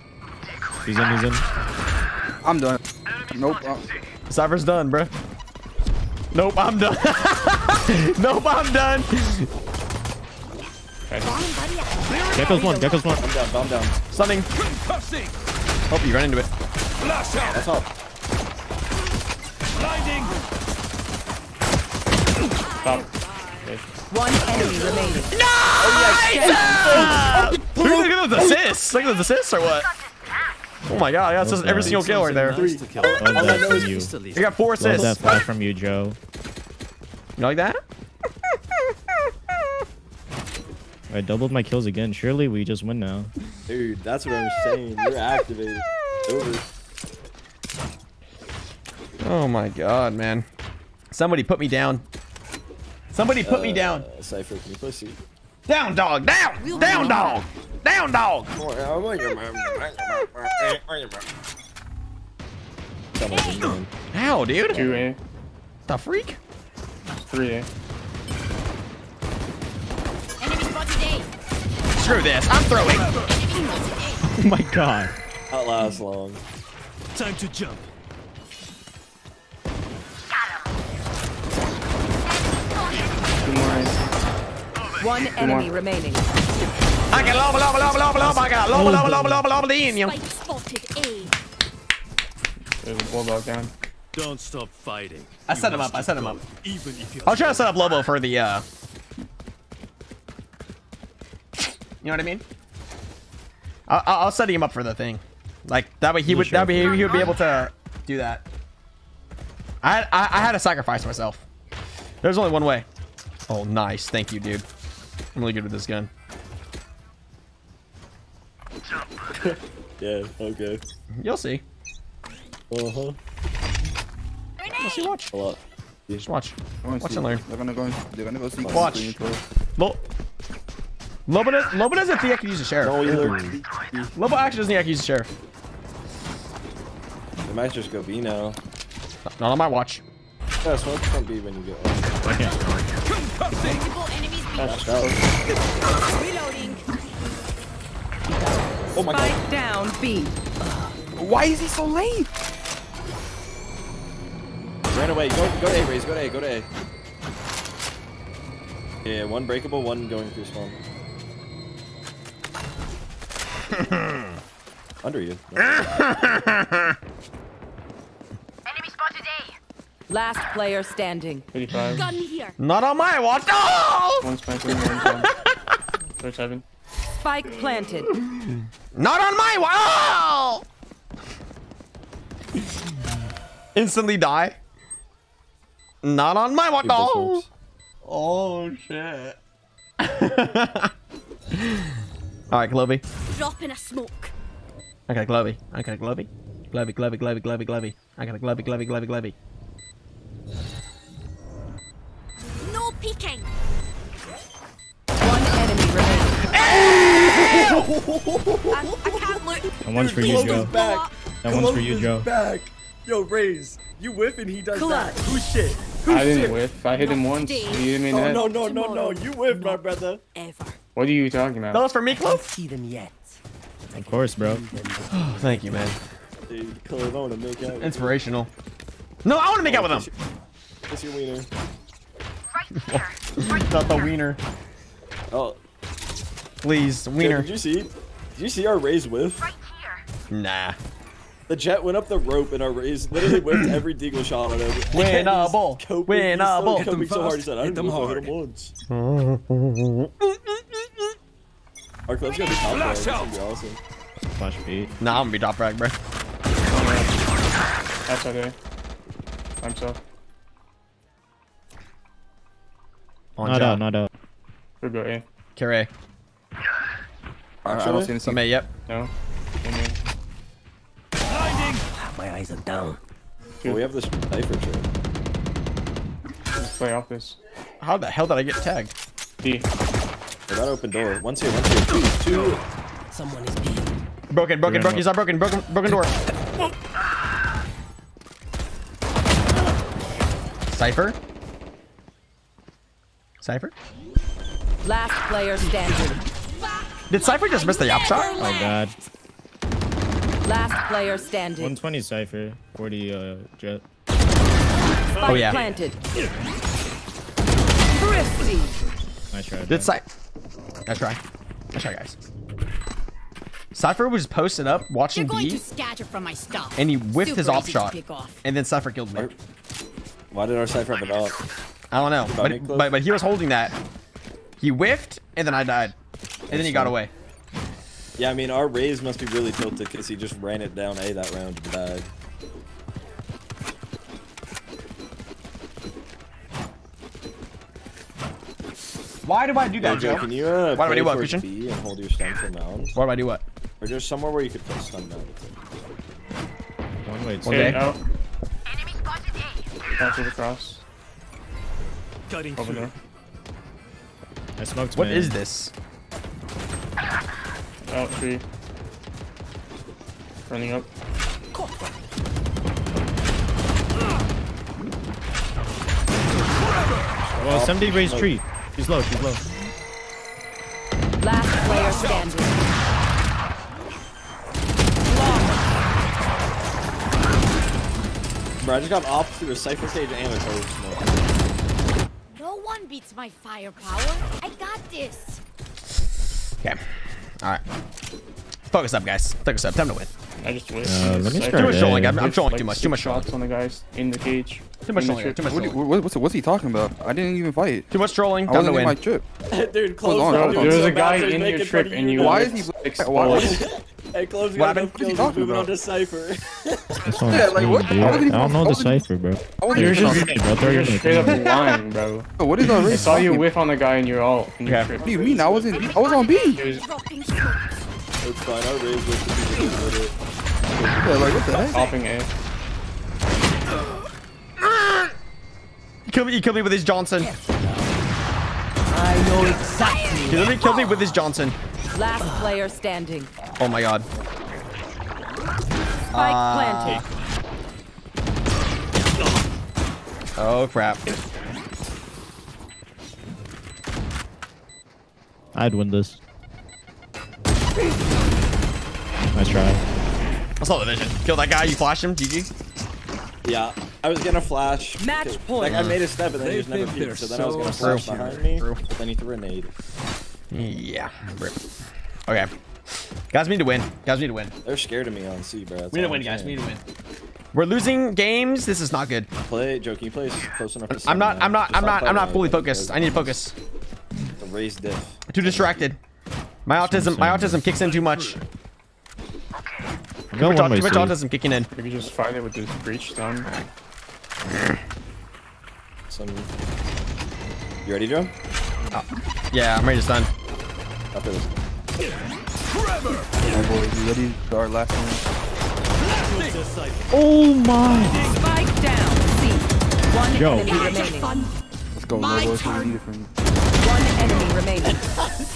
He's in, he's in. I'm done. Nope. uh, Cypher's done, bruh. Nope, I'm done. <laughs> nope, I'm done. Gekko's one, Gekko's one. Bomb down, bomb down. Stunning. Concussing. Hope you run into it. Flash out. That's up. Blinding. Stop. One enemy remaining. Oh, Look <laughs> at those assists. Look at those assists or what? Oh my god, I got assists every single kill right there. Three. Love that from you. You got four Love that assists. flash from you, Joe. You like that? <laughs> I doubled my kills again. Surely we just win now. Dude, that's what I'm saying. You're activated. Over. Oh my god, man. Somebody put me down. Somebody put me down. Uh, Cypher, can you pussy? Down, dog. Down. Down, dog. Down, dog. How, dude? Two A, The freak? three A. Enemy spotted A. Screw this. I'm throwing. <laughs> Oh my god. Not last long. Time to jump. Two more One enemy remaining. I got lob, lob, lob, lob, lob. I got lob, lob, lob, lob, lob, in you. Spike spotted A. There's a bulldog down. Don't stop fighting. I You set him must up, I set him go, up. Even if you I'll try to set up Lobo for the, uh... You know what I mean? I'll, I'll I'll set him up for the thing. Like, that way he would, that way he would be able to do that. I, I, I had to sacrifice myself. There's only one way. Oh, nice. Thank you, dude. I'm really good with this gun. <laughs> Yeah, okay. You'll see. Uh-huh. You'll see, watch. A lot. Just watch. Watch see. and learn. They're gonna go. They're gonna go see. Watch. Green Pro. Lo Lobo, does, Lobo doesn't think I can use a sheriff. No, either. Lobo actually doesn't think I can use a sheriff. They might just go B now. Not on my watch. Yeah, smoke from B when you get one. Multiple enemies B. Flash out. Reloading. Oh my Spike god. down B. Why is he so late? Ran away. Go, go to A, Raze. Go to A. Go to A. Yeah, one breakable, one going through spawn. <laughs> Under you. <laughs> Enemy spotted A. Last player standing. 35. Gun here. Not on my watch. Oh! <laughs> One sniper, one 37. Spike planted. Not on my watch. Oh! Instantly die. Not on my watch. Keep those oh! No. Oh shit. <laughs> All right, Globby. Drop in a smoke. I got a Globby. I got a Globby. Globby, Globby, Globby, Globby, Globby. I got a Globby, Globby, Globby, Globby. No peeking. One enemy remaining. I, I can't look. That one's for you, Clove Joe. back. That one's for you, Joe. back. Yo, Raze, you whiff and he does Clutch. that. Who's shit? I didn't shit? whiff. I hit him once. He hit me in the Oh head. no no no no! You whiffed, my brother. Ever. What are you talking about? That was for me, Clove? See them yet. Of course, bro. <sighs> Thank you, man. Dude, Clove, I want to make out. Inspirational. No, I want to make out with him. Kiss your wiener. <laughs> Not the wiener. Oh, Please, Jay, wiener. Did you see? Did you see our Raze whiff? Nah. The Jett went up the rope and our Raze literally whiffed <clears throat> every deagle shot on him. Winnable. Uh, he's coping- he's uh, still Winnable. coping Hit so hard. He said, I hit didn't them whiff, I hit him once. Our club's gonna be top Flash It's gonna out. be awesome. Flash beat. Nah, I'm gonna be top frag, bro. That's okay. I'm so. On Not job. out, not out. We'll go A. Carry. I, I don't see any. Some yep. No. In. Ah, my eyes are down. Well, we have this Cypher trip. Let's play off this. How the hell did I get tagged? D. Well, that open door. One's here, one's here. Two, two. Someone is B. Broken, broken, gonna broken. He's not broken. Broken, broken door. Cypher. Cypher. Last player standing. Did Cypher just miss the yap shot? Oh god. Last player standing. 120 Cypher. 40 uh, Jett. Spike Oh, yeah. planted. Thrifty. Nice try. Did Did Cypher? Let's try. Let's try, guys. Cypher was posted up watching B, scatter from my stuff. and he whiffed his off shot, and then Cypher killed me. Why did our Cypher have it up? I don't know, but, but but he was holding that. He whiffed, and then I died, and then he got away. Yeah, I mean, our Raze must be really tilted because he just ran it down A that round and died. Why do I do that, Joe, Joe? can you uh, Why do I do what, towards Christian? B and hold your stun for mound? Why do I do what? Or just somewhere where you could put stun mound. One way. One A day. out. Bounce it across. Cutting Over through. there. I smoked What man. is this? Out three. Running up. Well, 70 raised tree. She's low, she's low. Last player standing. Bro, I just got off through a Cypher stage and a toad smoke. No one beats my firepower. I got this. Okay. All right. Focus up, guys. Focus up. Time to win. I just whiffed. Uh, let me Cypher start Too much trolling. A. I'm, I'm whiffed trolling like too much. Too much trolling. shots on the guys in the cage. Too much trolling. Too much What, do you- trolling. what, what's, what's he talking about? I didn't even fight. Too much trolling. I Time to wasn't in win. my trip. <laughs> Dude, close on, bro, hold on. dude, There was so a guy in your trip and you Why is he? <laughs> six Hey, close What got happened? enough What's he kills. talking Moving on about? to Cypher. <laughs> Yeah, like, what? dude. I I don't know the Cypher, bro. You're just, bro. You're your just grenade. straight up lying, bro. Bro, What is our I saw you whiff on the guy in your alt. In your Okay. What do you mean? I was in. I was on B. It was Dropping smoke. It's fine, our Raze was the people that did it. Yeah, like what the heck? popping A. He killed me, he killed me with his Johnson. I know exactly. He literally killed me with his Johnson. Last player standing. Oh my god. Spike Uh, planted. Oh crap. I'd win this. Nice try. I saw the vision. Kill that guy. You flash him. GG. Yeah, I was gonna flash. Match because- point. Like I made a step and then he They just never think peeked, so then I was gonna so flash smart. behind me, True. but then he threw a nade. Yeah. Okay. Guys, we need to win. Guys, we need to win. They're scared of me on C, bro. That's We need to win, guys. We need to win. We're losing games. This is not good. Play, Joe. Can you play close enough to I'm not. seven I'm now? not. I'm not. I'm not fully focused. I need to focus. The Raze diff. Too distracted. My autism. My autism kicks in too much. Too I'm going one way too much C. autism kicking in. We could just fight it with this breach stun. Some. You ready, Joe? Uh, yeah, I'm ready to stun. After this. Oh boy, you ready for our last one? Oh my! Spike down. C. One Yo. enemy remaining. Let's go, my boys. What do you need it from you? One enemy remaining. <laughs>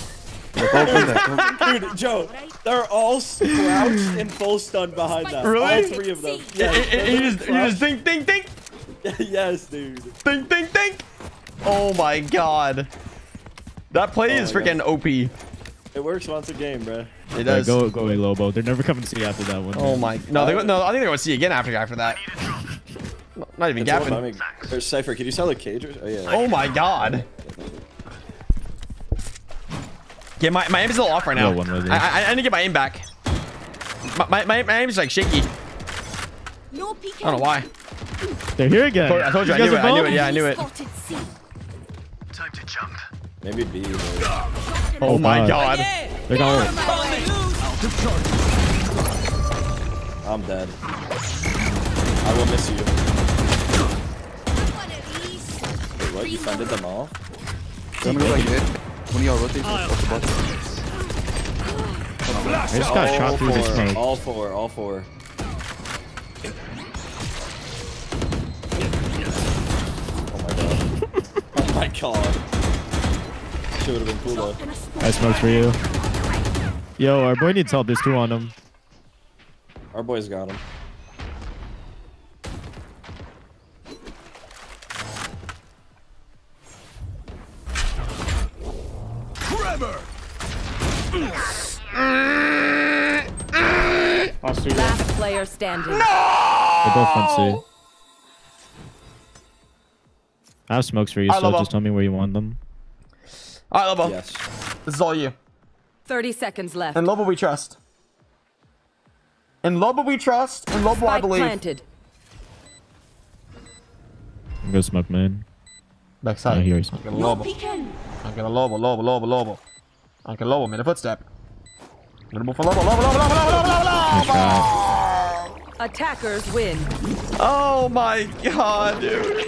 They're both in there. Dude, Joe, they're all crouched and full stun behind that. Really? All three of them. Yeah, Yes, they're you just, you just think, think, think, <laughs> yes, dude. think, think, think. Oh my god. That play oh is Oh my freaking OP. It It works once a game, bro. Yeah, does. go go away, Lobo. They're never coming to see you after that one. Oh my. No, they, no. I think they're gonna see you again after after that. Not even It's gapping. There's Cypher. Can you sell the cage? Oh, yeah. Oh my god. Yeah, my, my aim is a little off right now. Roll one. I, I, I need to get my aim back. My, my, my, my aim is like shaky. I don't know why. They're here again. I told you, I knew it, I knew it, yeah, I knew it. Spotted C. Maybe B. maybe. Oh my god. They're going. I'm dead. I will miss you. Wait, what? You funded them all? I'm gonna go like mid. One of y'all rotate off the button. I just got all shot through the four, smoke. All four, all four. <laughs> Oh my god. oh my god. Should have been cool though. I smoked for you. Yo, our boy needs help. There's two on him. Our boys got him. Last player standing. They're both front C. I have smokes for you, I so just tell me where you want them. All right, Lobo. Yes. This is all you. 30 seconds left. And Lobo we trust. And Lobo we trust. And Lobo I believe. planted. I'm gonna smoke man. Backside. I hear you. I'm gonna Lobo. I'm gonna Lobo, Lobo, Lobo, Lobo. I'm gonna Lobo, man. A footstep. I'm gonna move for Lobo, Lobo, Lobo, Lobo, Lobo, Lobo, Lobo, Nice Lobo. Try. Attackers win. Oh my god, dude.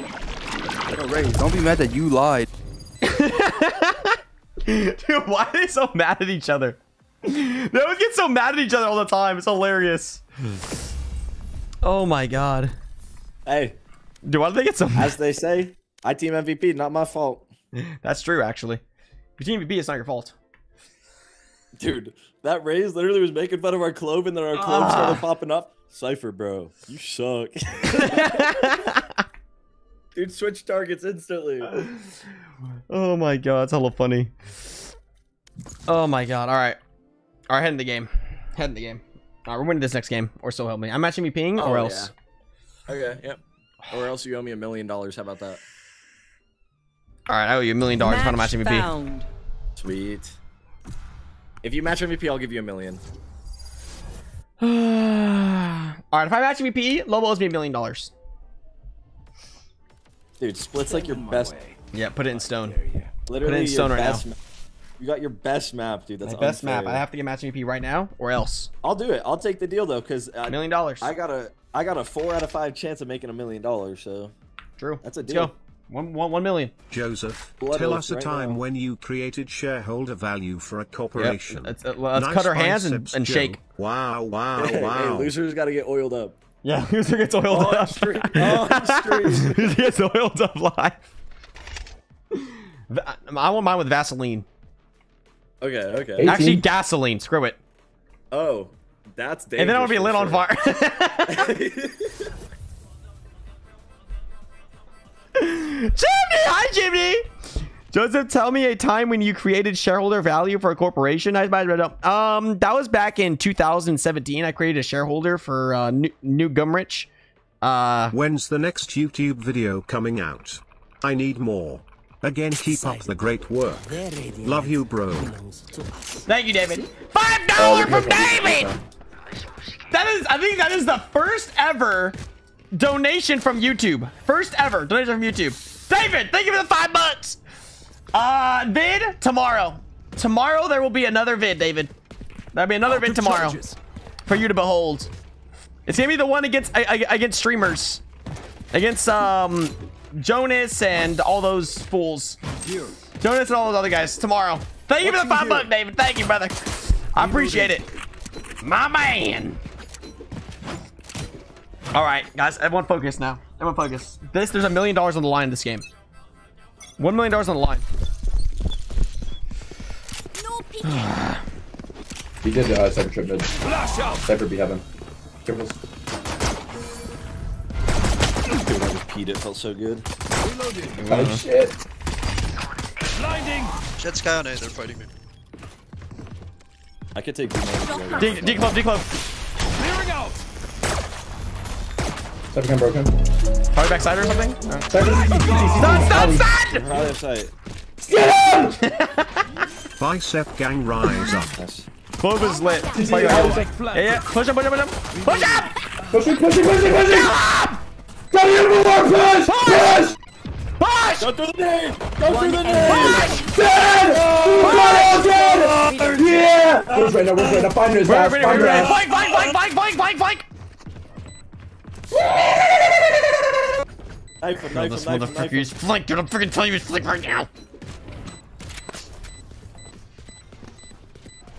Yo, Ray, don't be mad that you lied. <laughs> Dude, why are they so mad at each other? They always get so mad at each other all the time. It's hilarious. Oh my god. Hey, Dude, why do they get so mad? as they say, I team MVP, not my fault. <laughs> That's true, actually. If you team MVP, it's not your fault. Dude, that Raze literally was making fun of our clove and then our clove started ah. popping up. Cypher, bro, you suck. <laughs> Dude, switch targets instantly. Oh my god, it's hella funny. Oh my god. All right. All right, head in the game. Head in the game. All right, we're winning this next game, or so help me. I'm matching me ping, oh, or Oh, else. Okay, yep. Or else you owe me a million dollars. How about that? All right, I owe you a million dollars if I'm Match matching MVP. found. Sweet. If you match MVP, I'll give you a million. <sighs> All right, if I match MVP, Lobo owes me a million dollars. Dude, split's like your best. Yeah, put it in stone. Literally, in stone right now. You got your best map, dude. That's My best map. I have to get match MVP right now, or else. I'll do it. I'll take the deal though, cause a million dollars. I got a I got a four out of five chance of making a million dollars. So True. That's a Let's deal. Go. One, one, one million. Joseph, Blood tell us a right time now. when you created shareholder value for a corporation. Let's, uh, let's cut our hands and, and shake. Wow, wow, hey, wow. losers got to get oiled up. Yeah, <laughs> loser gets oiled On up. stream. <laughs> On stream. loser gets oiled up live. I want mine with Vaseline. Okay, okay. Actually, gasoline. Screw it. Oh, that's dangerous. And then I want to be for lit on fire. <laughs> Jimmy! Hi, Jimmy! Joseph, tell me a time when you created shareholder value for a corporation. I might read up. Um, that was back in 2017. I created a shareholder for uh, New, New Gumrich. Uh, When's the next YouTube video coming out? I need more. Again, keep up the great work. Love you, bro. Thank you, David. Five dollar from David. That is, I think that is the first ever donation from YouTube. First ever donation from YouTube. David, thank you for the five bucks. Uh, vid tomorrow. Tomorrow there will be another vid, David. There'll be another vid tomorrow for you to behold. It's gonna be the one against against streamers, against um Jonas and all those fools. Jonas and all those other guys tomorrow. Thank you for the five buck, David. Thank you, brother. I appreciate it. My man. All right, guys. Everyone focus now. Everyone focus. This there's a million dollars on the line in this game. One million dollars on the line. <sighs> He did uh, Cypher trip mid. Flash out. Cypher be heaven. Triples. Dude, I just peed. It felt so good. Oh shit. Blinding. Jett Skye on A, they're fighting me. I could take Grenade. D, D club, D club. Clearing out. Side become broken. Probably backside or something? No. Side. Stun, stun, stun! Get him! Bicep gang rise up. Clove is lit. Yeah, yeah, push up, push up, push up! Push up! Push it, push it, push it, push it! Go to the more push! Push! Push! Don't do the nade! Go do the name. Push! Dead! Push! Dead! Yeah! Push right now, push right now, find his ass, find his ass. Flank, flank, flank, flank, flank, flank! Knife him, knife this motherfucker knife is flank, dude. I'm freaking telling you he's flank right now.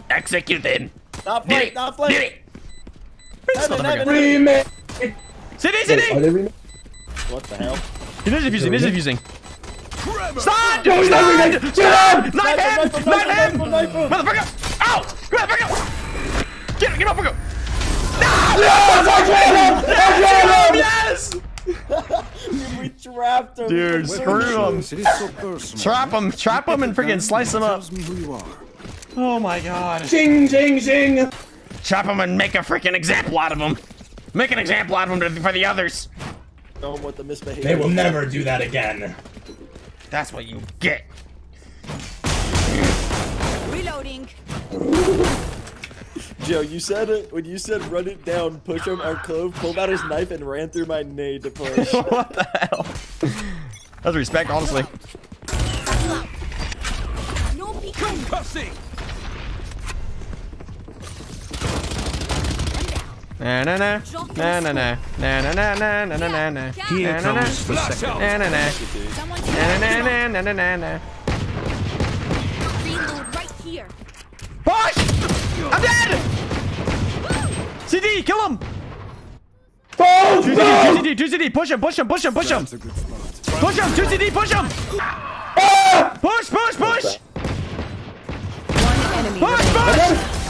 Execute him. Not flank, it. not flank. Did it. This What the hell? He is abusing, he is abusing. Stop! No, he's not remake. Stop! Knife him! Knife him! Motherfucker! Ow! Motherfucker! Get him, get him, motherfucker! Yes! I got him! I got him! Yes! Dude, we trapped him. Dude, screw him. Trap him, trap him and freaking slice him up. Oh my god. Ching, ching, ching! Trap him and make a freaking example out of him. Make an example out of him for the others. Show him what the misbehavior They will is. never do that again. That's what you get. Reloading. Joe, you said it when you said run it down, push him. Our clove pulled out his knife and ran through my nade to push. <laughs> what the hell? That's respect, honestly. No peeking. Concussing. Na na na na na na na na na na na na na. Here Na, na, na. comes the Flash second. out. Na na na. Someone Na na na na na na na. reload right here. Push! I'm dead! CD, kill him! Oh, 2 no! CD, 2 CD, push him, push him, push him, push him! Push him, 2 CD, push him! Ah! Push, push, push! One enemy Push, push!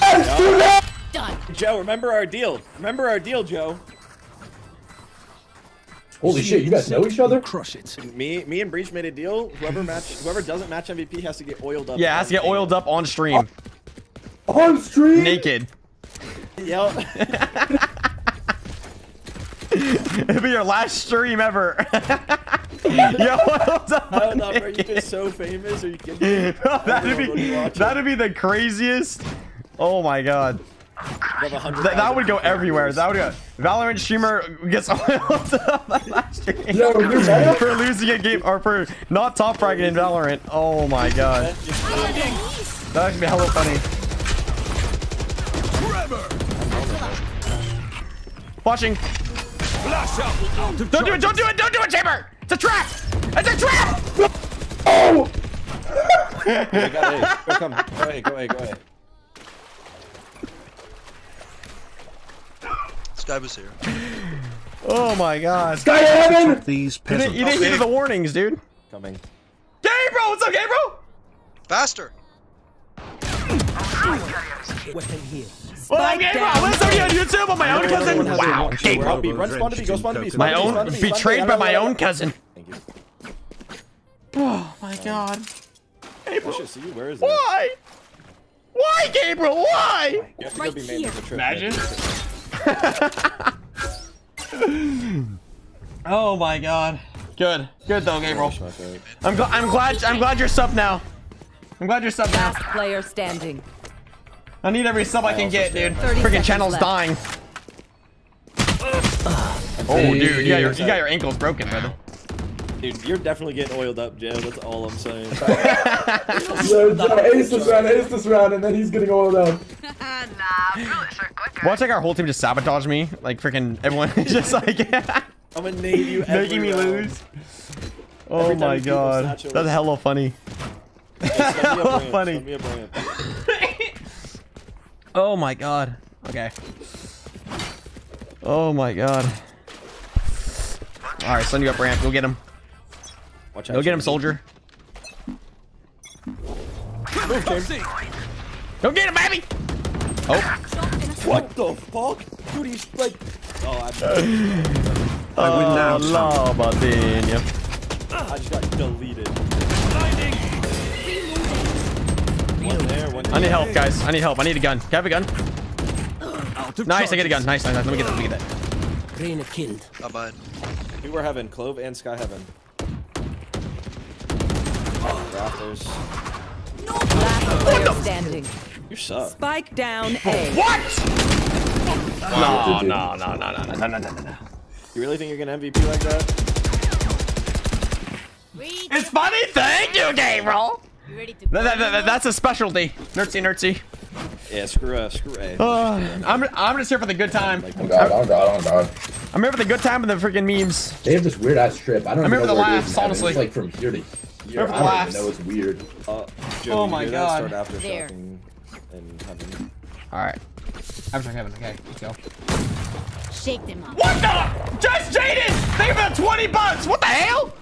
Yes, do that! Done. Joe, remember our deal. Remember our deal, Joe. Holy shit, you guys know each other? Crush it. Me, me and Breach made a deal. Whoever match, whoever doesn't match MVP has to get oiled up. Yeah, has to get oiled up on stream. On stream? Naked. Yep. <laughs> It'll be your last stream ever. <laughs> Yo, oiled up I don't know, bro. You're just so famous. Are you <laughs> kidding me? That'd be that'd be the craziest. Oh my god. You have 100,000 That, that would go everywhere. That would go. Valorant streamer gets <laughs> oiled up last stream Yo, you're <laughs> for losing a game or for not top fragging in Valorant. Oh my god. That just- would be hella funny. Watching. Don't do it! Don't do it! Don't do it, Chamber! It's a trap! It's a trap! Oh! I got A. Go come. Go ahead. Go ahead. Go ahead. Skye was here. Oh my god. Skye to heaven! These You didn't, peasants. you didn't hear the warnings, dude. Coming. Gabriel! What's up, Gabriel? Faster! What up, Gabriel? What's up, on YouTube? On my own cousin? Wow, Gabriel. Run B, run spawn to B, go spawn to B. spawn My to B, spawn own, to B, spawn to B. betrayed by my own cousin. Thank you. Oh my god. I should see you. Where is? Why? Why, Gabriel? Why? You have to go be made for the. Imagine. <laughs> oh my god. Good. Good though, Gabriel. I'm glad. I'm glad. I'm glad you're sub now. I'm glad you're sub now. Last player standing. I need every sub I can get, dude. 30 Freaking channel's left. dying. Oh, dude, you got your you got your ankles broken, brother. Dude, you're definitely getting oiled up, Joe. That's all I'm saying. <laughs> Yo, Joe, ace this round, ace this round, and then he's getting oiled up. nah, Watch like our whole team just sabotage me, like freaking everyone is <laughs> just like <laughs> I'm gonna nade you every making me round. lose. Oh Every my you keep a god, that's hella funny. Send me a hella brand, funny. send me a brand. Oh my god. Okay. Oh my god. All right, send you up ramp. Go get him. Watch out. Go get him, soldier. Move, James. Go get him, baby. Oh. What the fuck? Dude, he's like. Oh, I'm. I win now, Oh, son. Labadinha. I just got deleted. One there, one I need help, guys. I need help. I need a gun. Can I have a gun? Nice, I get a gun. Nice, nice, nice. Let me get that. Let me get that. Reyna killed. I'm mine. You were heaven, Clove and Skye Heaven. Rafters. Last player standing. You suck. Spike down A. What? No, no, no, no, no, no, no, no, no, no. You really think you're gonna MVP like that? It's funny. Thank you, Gabriel. That, that, that, that's a specialty. Nerdsy, nerdsy. Yeah, screw uh, screw A. Uh, I'm, I'm just here for the good time. Oh god, oh god, oh god. I'm here for the good time and the freaking memes. They have this weird ass trip. I don't I'm even here know for the where it is laughs, honestly. It's like from here to here. Here for the I don't know. It's weird. Uh, Joe, Oh you my hear God. That? Start after There. shocking in heaven. All right. Abstract heaven. Okay, let's go. Shake them up. What the? Just Jaden! Thank you for the 20 bucks. What the hell?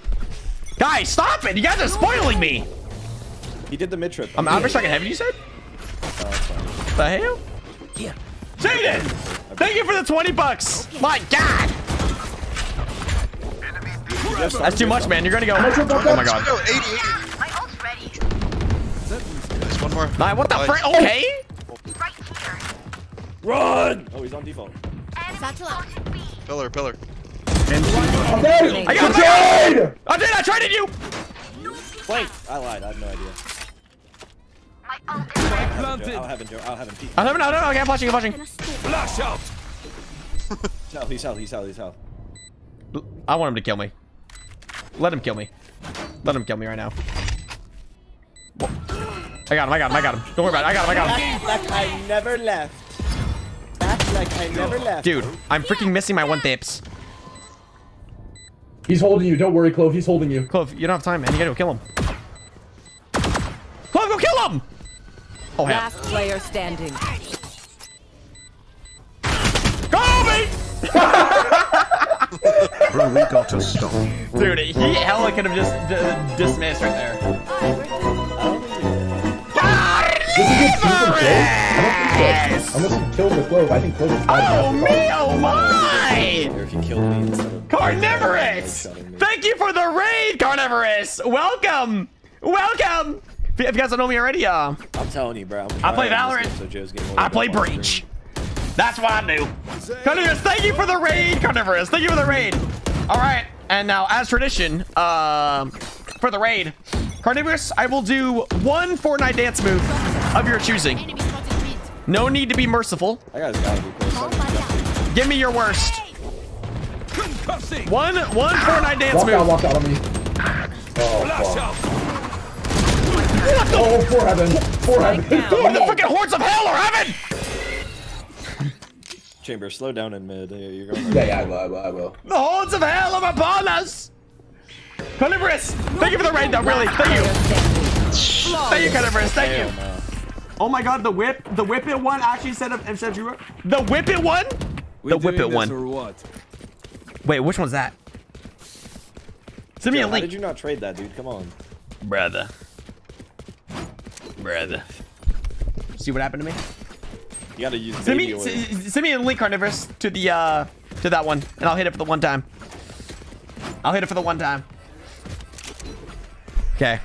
Guys, stop it. You guys are spoiling me. He did the mid trip. I'm abstract heaven, you said? Oh. The hell? Here. Jaden! Thank you for the 20 bucks. My God. That's too much, man. You're gonna go. Oh my God. No, 80. There's one more. Nine, what the frick? Okay. Run! Oh, he's on default. Satchel out. Pillar, pillar. Okay. I got Jade! I did. I traded you. Wait, I lied. I have no idea. I'll have him, Joe. I'll have him. Pete. I don't know. No, no, okay, I'm flashing. I'm flashing. Flash out. <laughs> He's out. He's out. He's out. I want him to kill me. Let him kill me. Let him kill me right now. I got him. I got him. I got him. Don't worry about it. I got him. I got him. like I never left. That's like I never left. Dude, I'm freaking missing my one tips. He's holding you. Don't worry, Clove. He's holding you. Clove, you don't have time, man. You gotta go kill him. Clove, go kill him! Oh, hell. Last player standing. Go me! <laughs> Bro, we gotta stop. Dude, he hella could have just d- dismissed right there. Unless he killed the Clove, I think Clove is Oh, me, oh my! Or if you killed me instead of Carnivorous! Thank you for the raid, Carnivorous! Welcome! Welcome! If you guys don't know me already, uh, I'm telling you, bro. I'm play Valorant. game, So I play Breach. That's what I do. Carnivorous, thank you for the raid, Carnivorous. Thank you for the raid. All right, and now as tradition, um, for the raid, Carnivorous, I will do one Fortnite dance move of your choosing. Enemy spotted mid. No need to be merciful. That guy's gotta be close. Give me your worst. One, one Fortnite dance Walk out, move. walk out on me. Oh, Flash fuck. out. Oh, for heaven. For heaven. Spike What down. the freaking hordes of hell are having? Chamber, slow down in mid. You're you're going. Yeah, yeah, I will, I will, I will. The hordes of hell are upon us. Carnivorous, thank you for the raid, though. Really, thank you. Thank you, Carnivorous. Thank you. No. Oh my God, the whip, the whip it one actually said of instead of you. were- The whip it one. We The whip doing it this one. Or what? Wait, which one's that? Send me Joe, a how link, did you not trade that, dude? Come on. brother. Brother. See what happened to me? You gotta use Send baby me, oil. send me a link, Carnivorous, to the uh, to that one, and I'll hit it for the one time. I'll hit it for the one time. Okay.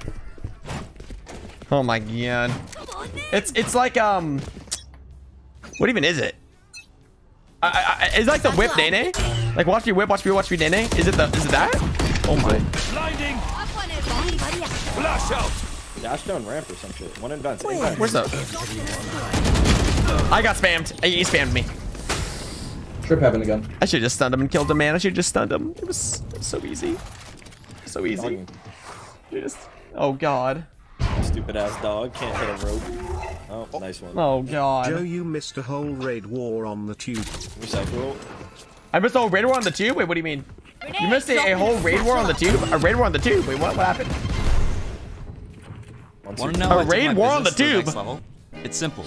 Oh my god. It's it's like um. What even is it? I, I, I, it's like the whip nene. Like watch me whip, watch me watch me nene. Is it the is it that? Oh my. Blinding. Up on it. Bomb buddy. Flash out. Dash down ramp or some shit. One in vents. Where's the? I got spammed. He spammed me. Trip heaven gun. I should have just stunned him and killed him, man. I should have just stunned him. It was, it was so easy. So easy. Just. Oh god. Stupid ass dog can't hit a rope. Oh, oh. nice one. Oh god. Joe, you missed a whole raid war on the tube. Recycle. I missed a whole raid war on the tube? Wait, what do you mean? You missed a, a whole raid war on the tube? A raid war on the tube? Wait, what? What happened? Want to A how raid war on the tube? next? It's simple.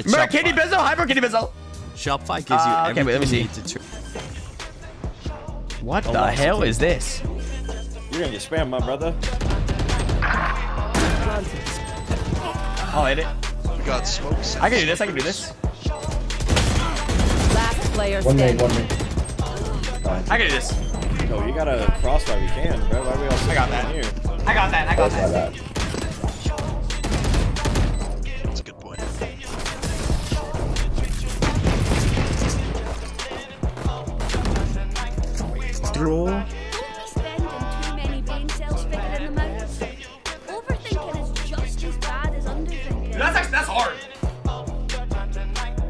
It's Mer Kitty Shopify. Bizzle? Hyper Kitty Bizzle. Shopify gives you Uh, okay, everything wait, let me you see. need to What Oh, the wow, hell okay. is this? You're gonna get spammed, my brother. I'll hit it. We got smokes. I can do this. I can do this. Last player One main, one main. I can do this. No, you gotta cross while we can, bro. Why are we all I got that. here? I got that. I got That's that. Underthinking. That's actually that's hard.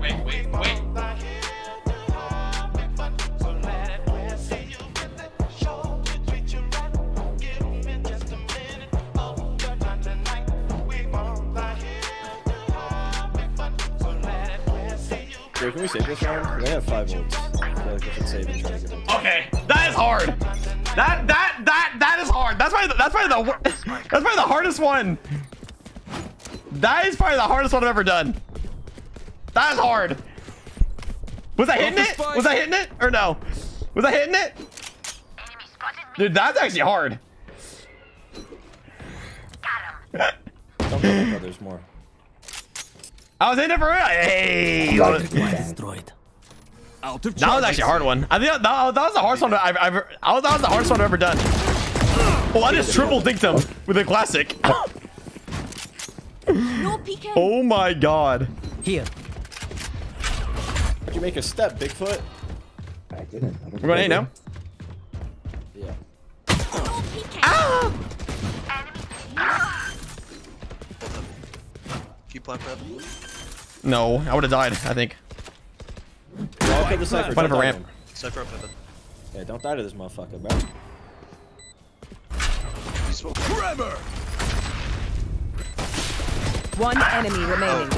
Wait, wait, wait. Dude, can we save this round? They have five ults. I feel like we should save and try to get ults. Okay, that is hard. That that that that is hard. That's probably the, that's probably the that's probably the hardest one. That is probably the hardest one I've ever done. That is hard. Was I hitting it? Was I hitting it or no? Was I hitting it? Dude, that's actually hard. Don't go back, there's more. I was hitting it for real. Hey. destroyed. Out of That was actually a hard one. I think that, that was the hardest one I've ever. I was, that was the hardest one I've ever done. Oh, I just triple dinked him with a classic. <gasps> No peeking. oh my god. Here. Did you make a step, Bigfoot? I didn't. I don't We're going I A now. Yeah. No peeking. Ah! Keep plant. No, I would have died. I think. Well, okay, the Cypher. Fun of don't a die ramp. to. Cypher up heaven. Yeah, don't die to this motherfucker, bro. You smoke. Tremor! One enemy remaining.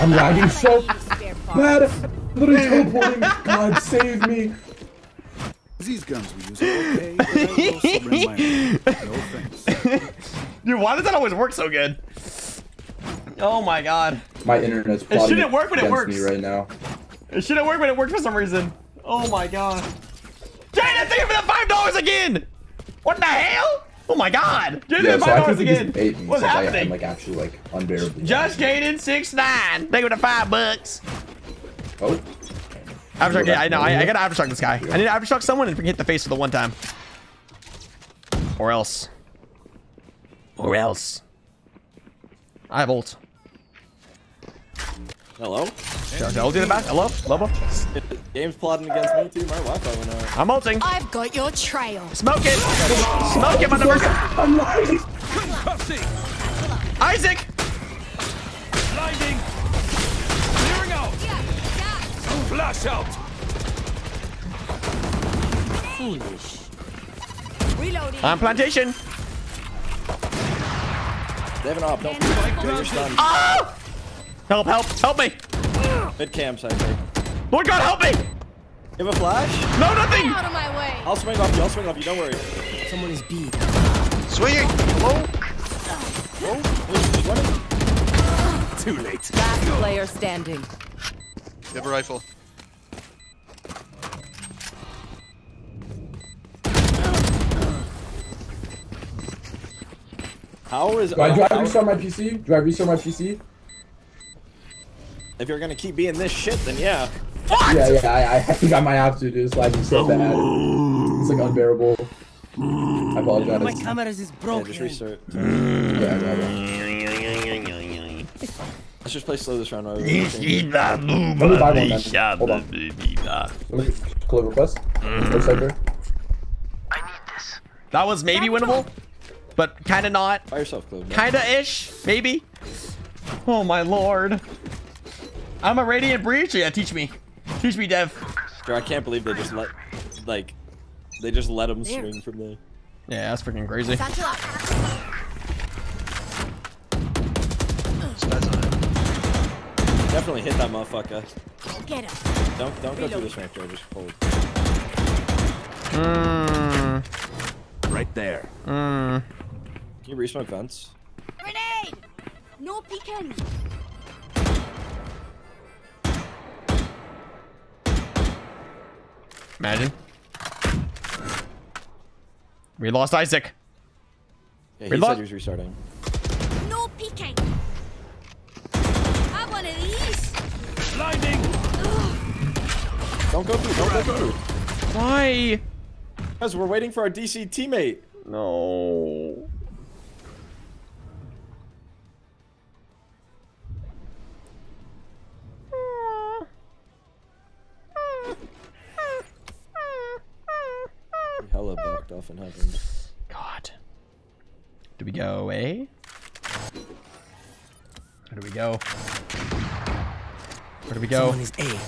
I'm lagging so bad. Literally teleporting. God save me. These guns we use are okay, but also my. No thanks. <laughs> Dude, why does that always work so good? Oh my god. My internet's plotting shouldn't work, but it works. me right now. It shouldn't work, but it worked for some reason. Oh my god. Jaden, thank you for the five dollars again. What the hell? Oh my god. Jaden, Yeah, so five dollars again. just me What's happening? I'm like actually like unbearably. Just Jaden six nine. Thank you for the five bucks. Oh, Aftershock, yeah, I know. I, I gotta aftershock this guy. I need to aftershock someone and hit the face for the one time. Or else. Or else. I have ult. Hello? Should I ult in the back? Hello? Lobo? Game's plotting against me too. My Wi-Fi went out. I'm ulting. I've got your trail. Smoke it. Smoke it, motherfucker. I'm lying. Isaac. Blinding! Clearing out! Flash out! Foolish. Reloading. I'm plantation. They have an op. Don't You're stunned. Oh! Help, help, help me. Mid cam, Cypher. Lord God, help me. You have a flash? No, nothing. Out of my way. I'll swing off you. I'll swing off you. Don't worry. Someone is B. Swinging! Low! Whoa. He's running. Too late. Last player standing. You have a rifle. How is... do I, do I how- restart my PC? Do I restart my PC? If you're gonna keep being this shit, then yeah. Yeah, yeah. I, I think I might have to. Dude, it's lagging so bad. It's like unbearable. I apologize. My cameras is Yeah, broken. just restart. <laughs> Yeah, yeah, yeah. Let's just play slow this round. while we're Let waiting. me buy Let me buy one then. Hold on. Let me clip request. Mm. No cypher. That was maybe winnable, but kind of not. By yourself, Clove. Kind of ish, maybe. Oh my lord. I'm a radiant breach. Yeah, teach me. Teach me, Dev. Bro, I can't believe they just let, like, they just let him swing from there. Yeah, that's freaking crazy. Satchel up. Spies on it. Definitely hit that motherfucker. Get him. Don't don't go through this rank, Joe. Just hold. Mmm. Right there. Mmm. Can you reach my vents? Grenade. No peeking. Imagine. We lost Isaac. Yeah, We he lo- said he was restarting. No peeking. one of these. Blinding. Don't go through. Don't go through. Why? Because we're waiting for our DC teammate. No. Hella backed off in heaven. God. Do we go A? Where do we go? Where do we go? Someone is A.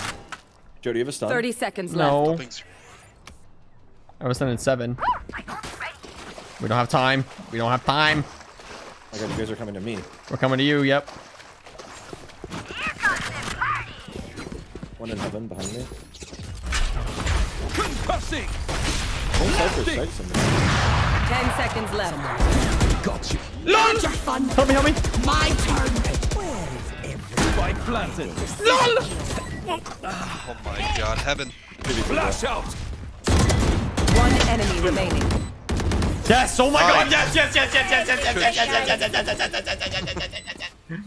Joe, do you have a stun? 30 seconds No. left. I was sending seven. <gasps> We don't have time. We don't have time. I got you guys are coming to me. We're coming to you. Yep. One in heaven behind me. Concussing. One Cypher strikes somebody. 10 seconds left. Got you. Launch your fun. Help me, help me. My turn. Spike planted. Oh my god, heaven. Flash out. One enemy remaining. Yes. Oh my All God. right. Yes. Yes. Yes. Yes. Yes. Yes. Yes. Yes. Yes. Yes. Yes. Yes. Yes. Yes. Yes. Yes. Yes. Yes. Yes.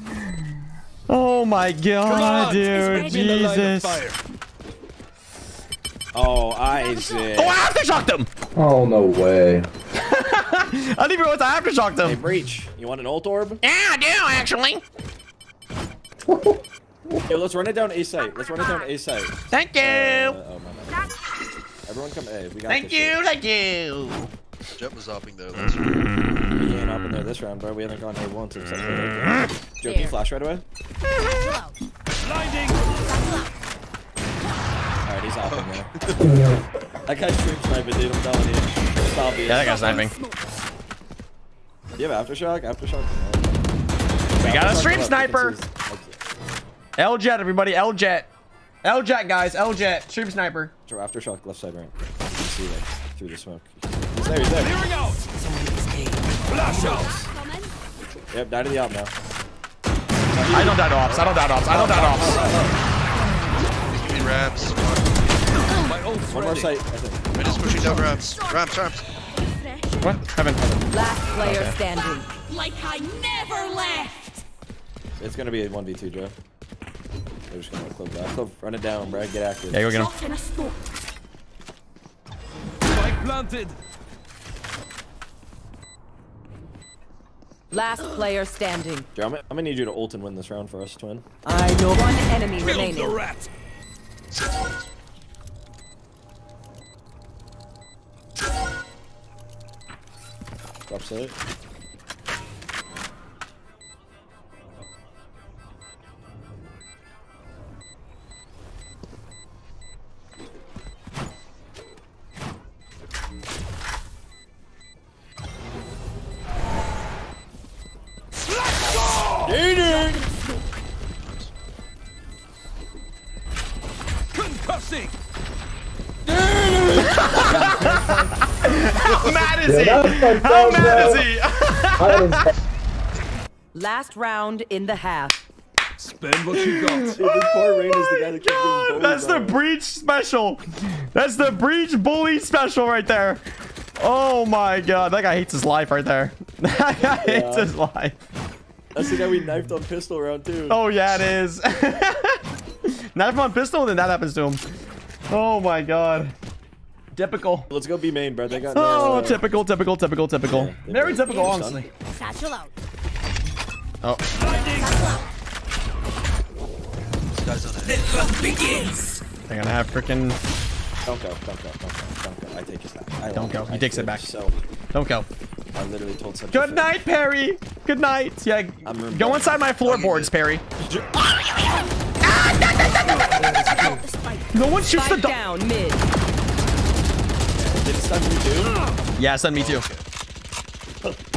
Oh my Come God, on. dude. It's in the line of Jesus. Fire. Oh, Isaac. Oh, I aftershocked him. Oh no way. <laughs> I didn't even realize I aftershocked Hey, him. Breach, you want an ult orb? Yeah, I do actually. Yo, let's run it down A site. Let's run it down A site. Thank you. Uh, oh, my bad. Everyone come A. We got Thank you. shit. Thank you. Jett was hopping there. That's We ain't up in there this round, bro. We haven't gone A once except for like, Joe, can you flash right away? Blinding. Alright, he's hopping there. <laughs> that guy's stream sniping, dude. I'm telling you. It's obvious. Yeah, that guy's sniping. Do you have aftershock? Aftershock? We got a stream sniper. You can see his- L Jett, everybody. L Jett. L Jett, guys. L Jett. Stream sniper. Joe, aftershock left side right. You can see like through the smoke. He's there, he's there. Clearing out. Flash out. Yep, die to the op now. I don't die to ops. I don't die to ops. I don't die to ops. Give ramps. One more ready. site, I think. We're just pushing down ramps. Ramps, ramps. What? Heaven. Last player standing. Like I never left. It's gonna be a 1v2, Joe. They're just gonna close that. Clove, run it down, Brad. Get active. Yeah, go get him. Shot in. Spike planted. Last player standing. Joe, I'm, I'm gonna need you to ult and win this round for us, twin. I know one enemy Build the remaining. rat. Drop safe. How up, mad bro. is he? <laughs> Last round in the half. Spend what you got. Dude, this poor Rain is the guy that keeps getting. That's the bro. breach special. That's the breach bully special right there. Oh my god, that guy hates his life right there. <laughs> That guy hates his life. That's the guy we knifed on pistol round too. Oh yeah, it is. <laughs> Knife on pistol, then that happens to him. Oh my god. Typical. Let's go B main, bro. They got no. Oh, uh, typical, typical, typical, typical. Yeah, Very both- typical, honestly. Satchel out. Oh, This guy's on it. they're gonna have freaking. Don't go, don't go, don't go, don't go. I take his back. I Don't go. He I takes it back. So, Don't go. I literally told such a Good fit. night, Perry. Good night. Yeah, I'm room go done. inside my floorboards, Perry. No one shoots the dog. down mid. Did it stun you too? Yeah, send me too.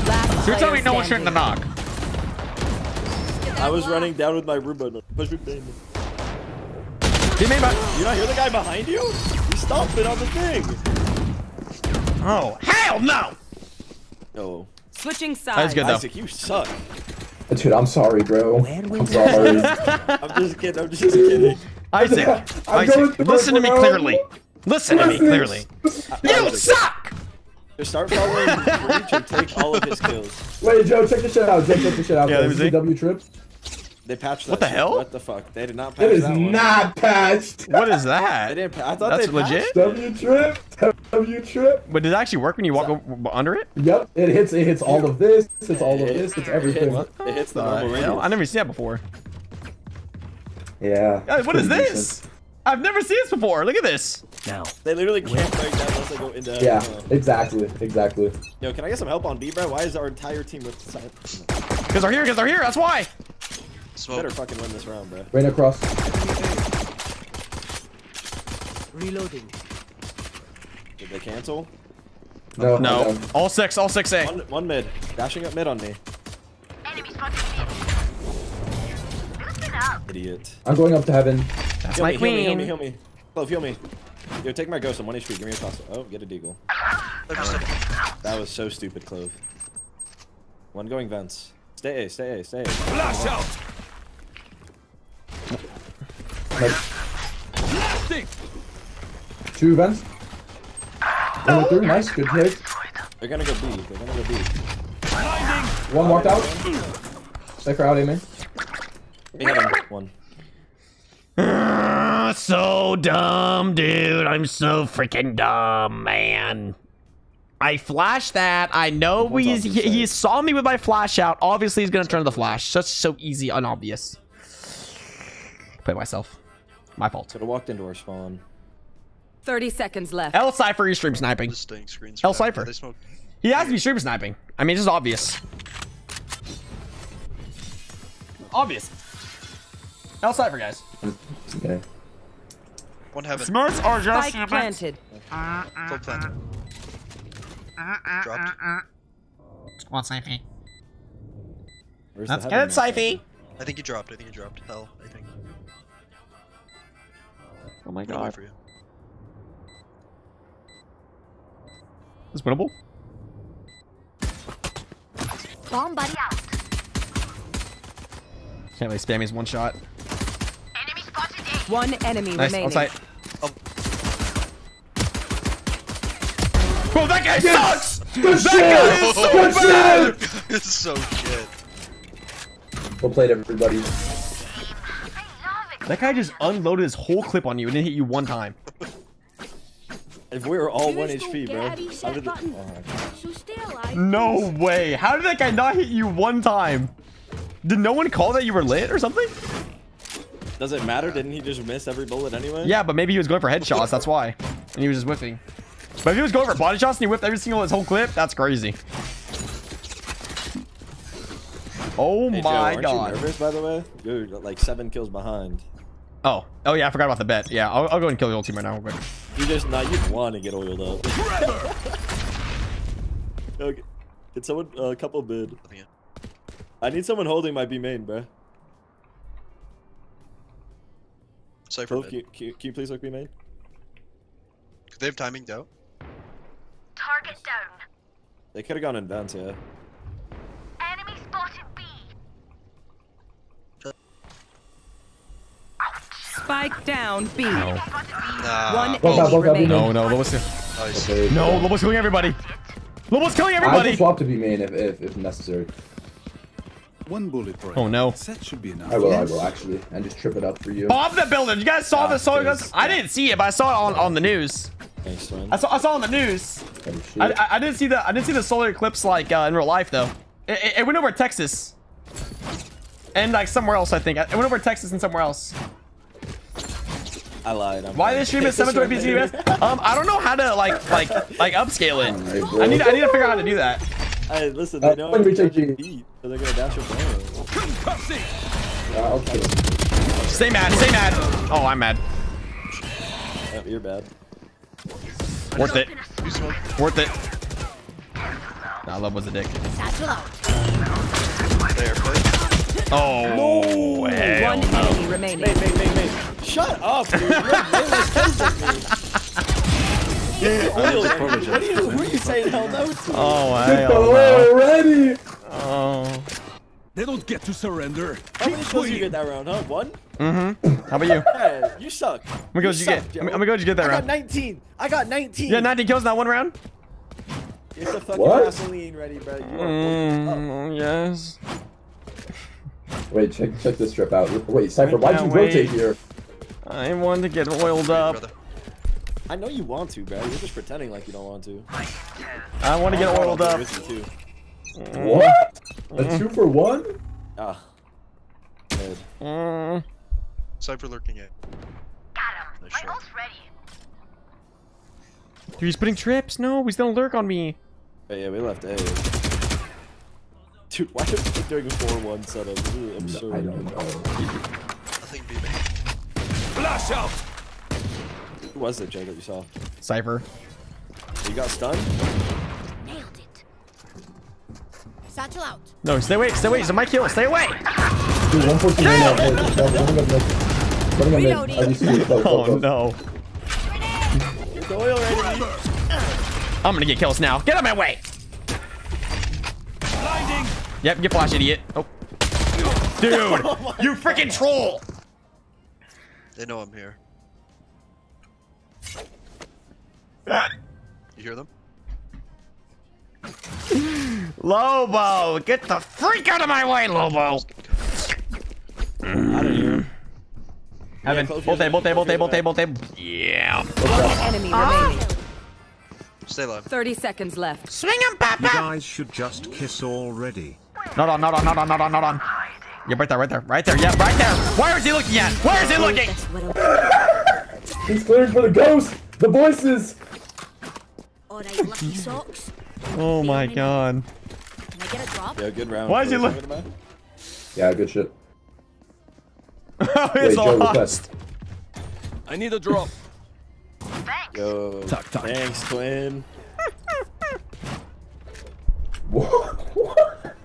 Last You're telling me no one shooting the standing. knock. I was running down with my Roomba. Push me pain. He made my. You not hear the guy behind you? He's stomping on the thing. Oh, hell no! Oh, Switching sides. That's good though. Isaac, you suck. Dude, I'm sorry, bro. I'm sorry. I'm just kidding. I'm just kidding. Isaac, <laughs> I'm Isaac, listen to me bro. clearly. Listen to me clearly. You suck! Just start following Breach and take all of his kills. Wait, Joe, check this shit out. Joe, check this shit out. Yeah, bro. let me This is see. W trip. They patched that What the shit. hell? What the fuck? They did not patch It is that one. not patched. What is that? They didn't. pa- I thought That's they legit. W trip. W trip. But did it actually work when you walk o- under it? Yep. It hits. It hits all of this. It's all of this. It's it everything. hits- It hits the Uh, normal hell. I never seen that before. Yeah. Guys, what is this? decent. I've never seen this before. Look at this. Now. They literally can't break that unless they go into. Yeah. uh, Exactly. Exactly. Yo, can I get some help on B, bro? Why is our entire team with silent? Because they're here. Because they're here. That's why. Better fucking win this round, bro. Rain across. Reloading. Did they cancel? No. No. no. All six. All six A. One, one mid. Dashing up mid on me. Idiot. I'm going up to heaven. That's heal my me, heal me, heal me, heal me. Clove, heal me. Yo, take my ghost. I'm 1 HP. Give me a toss. Oh, get a deagle. That was so stupid, Clove. One going vents. Stay A, stay A, stay A. Flash out. Two vents. One through. Nice. Good hit. They're gonna go B. They're gonna go B. One walked out. Cypher out aiming. We have him. One. Ah, so dumb, dude. I'm so freaking dumb, man. I flashed that. I know he's, he, he saw me with my flash out. Obviously, he's gonna turn the flash. Such so easy and obvious. Play myself. My fault. Could have walked into our spawn. 30 seconds left. L Cypher, you stream sniping. Just staying screens. L for. Cypher. He has to be stream sniping. I mean, it's just obvious. Obvious. L Cypher, guys. Okay. One heaven. Smirks are just Spike planted. Full planted. Dropped. One Cypher. Where's Let's get it, heaven I think he dropped. I think he dropped. Hell, I think. Oh my I'm gonna wait god. for you. Is winnable? Bomb buddy out. Can't really spam his one shot. One enemy Nice. remaining. On site. Um. Bro, that guy sucks! Good That guy is so Good bad! shit. it's so shit. Well played, everybody. That guy just unloaded his whole clip on you and didn't hit you one time. If we were all one HP, bro. How did the- oh my God. So stay alive. No way. How did that guy not hit you one time? Did no one call that you were lit or something? Does it matter? Didn't he just miss every bullet anyway? Yeah, but maybe he was going for headshots, that's why. And he was just whiffing. But if he was going for body shots and he whiffed every single his whole clip, that's crazy. Oh Hey, Joe, my aren't god. You nervous, by the way? You're like seven kills behind. Oh, oh yeah, I forgot about the bet. Yeah, I'll, I'll go and kill the whole team right now. real quick. You just not. You'd want to get oiled up. <laughs> okay. Get someone uh, a couple bid. I need someone holding my B main, bro. Cypher Clove, mid. can, you, can, you, can you please look B main? Could they have timing out? Target down. They could have gone in vents, yeah. Enemy spotted B. Spike down B. Nah. One Both out, enemy both out, remaining. No, no, Lobo's Nice. No, Lobo's killing everybody. Lobo's killing everybody. I everybody. can swap to be main if, if, if necessary. One bullet break. Oh no. That should be enough. I will, I will actually, and just trip it up for you. Bomb the building. You guys saw Ah, this? Saw it? I didn't see it, but I saw it on, on the news. Thanks, twin. I saw I saw on the news. Oh. I, I, I didn't see the I didn't see the solar eclipse like uh, in real life though. It, it, it went over Texas and like somewhere else. I think it went over Texas and somewhere else. I lied. I'm Why this stream is <laughs> 720p CBS? Um, I don't know how to like like like upscale it. bro. I need I need to figure out how to do that. Hey, listen, Uh, they know let me I'm check gonna you. beat, so they're gonna dash your phone. Uh, I'll kill him. Stay mad, stay mad. Oh, I'm mad. Yep, you're bad. Worth it. Worth it. Nah, love was a dick. Satchel out. There, play. Oh, hell One no. enemy remaining. Mate, mate, mate, mate. Shut up, dude. You have way less kills than me. Oil, what, are you, who are you saying hell no to? Oh, Get the hell no. already! Oh. They don't get to surrender. How many kills did you get that round, huh? One? Mm-hmm. How about you? Yeah, you suck. How many kills did you get? suck, Joe. How many kills did you get that I got 19. I got 19. Yeah, 19 kills in that one round? Get the fucking What? gasoline ready, bro. You are Mm, yes. Wait, check check this strip out. Wait, Cypher, why'd you wait. rotate here? I want to get oiled up. I know you want to, bro. You're just pretending like you don't want to. I want to get I'll oiled up. too. What? A Mm. two for one? Ah. Good. Mm. Cypher lurking it. Got him. Nice shot. Dude, he's putting trips. No, he's gonna lurk on me. Oh, yeah, we left A. Dude, why are we doing a 4-1 setup? This is absurd. I don't know. Nothing B. Flash out! Who was it, Jay, that you saw? Cypher. You got stunned? Nailed it. Satchel out. No, stay away, stay away. It's my kill. Stay away. Dude, 114 right now. Wait, oh, no, running up mid. Running up mid. Reloading. As you see, close, Oh close, close. no. Get the oil ready! I'm gonna get kills now. Get out of my way. Blinding! Yep, get flash, idiot. Oh. Dude, <laughs> oh you freaking troll. They know I'm here. You hear them? Lobo, get the freak out of my way, Lobo. I don't hear him. Evan, close both your- A, both A, both A, close both your A, both A. Yeah. One enemy remaining. Stay alive. 30 seconds left. Swing him, You guys should just kiss already. Not on, not on, not on, not on, not on. Yeah, right there, right there, right there. Yeah, right there. Where is he looking at? Where is he looking? That's what I'm... <laughs> He's clearing for the ghost! The voices! Alright, lucky socks. Oh my god. Can I get a drop? Yeah, good round. Why is he Close look- over to. Yeah, good shit. <laughs> Oh, Wait, it's Joe, lost. I need a drop. Thanks. Yo, thanks, twin. What? <laughs> What?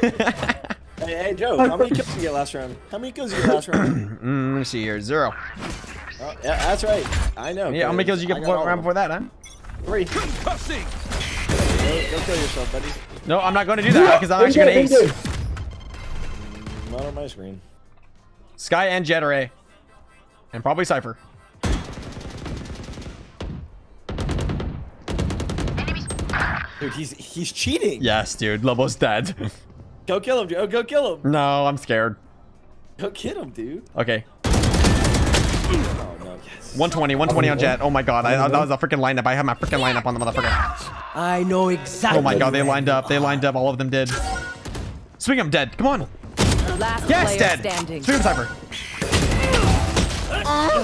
Hey, hey, Joe, <laughs> how many kills did you get last round? How many kills did you get last round? <clears throat> Mm, let me see here. Zero. Oh, yeah, that's right. I know. Yeah, how many kills you get got all before, of round before that, huh? Three. Concussing! Go, go kill yourself, buddy. No, I'm not going to do that because I'm actually going to ace. In-game, Not on my screen. Skye and Jett are A. And probably Cypher. Dude, he's he's cheating. Yes, dude. Lobo's dead. Go kill him, Joe. Oh, go kill him. no, I'm scared. Go get him, dude. Okay. Oh no, yes. 120, 120 on oh, Jett. Oh my god. I, that was a freaking lineup. I have my freaking lineup on the motherfucker. I know exactly. Oh my god, they lined up. They lined up. All of them did. Swing him dead. Come on. Last Yes, player dead. standing. Swing him, Cypher.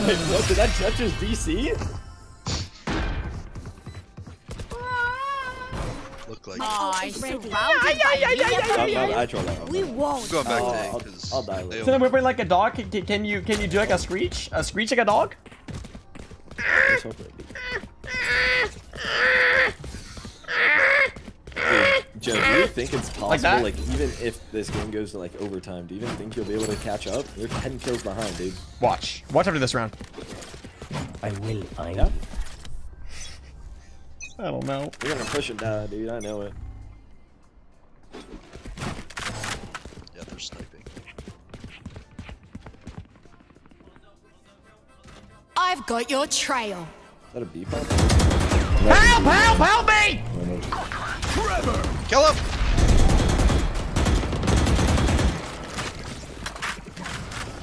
Wait, what, did that touch his DC? Like. Oh, I surrounded by I, I, I trolled that. We won't. I'm going back Oh, to A I'll, I'll die later. So then we're like a dog. Can, can- can you can you do like a screech? A screech like a dog? Let's hope it- Dude, Joe, do you think it's possible, that? like, even if this game goes to, like, overtime, do you even think you'll be able to catch up? You're 10 kills behind, dude. Watch. Watch after this round. I will find Yeah? I don't know. You're gonna push it down, dude. I know it. yeah, they're sniping. I've got your trail. Is that a B pump? Help! Help! Help me! Trevor! Kill him!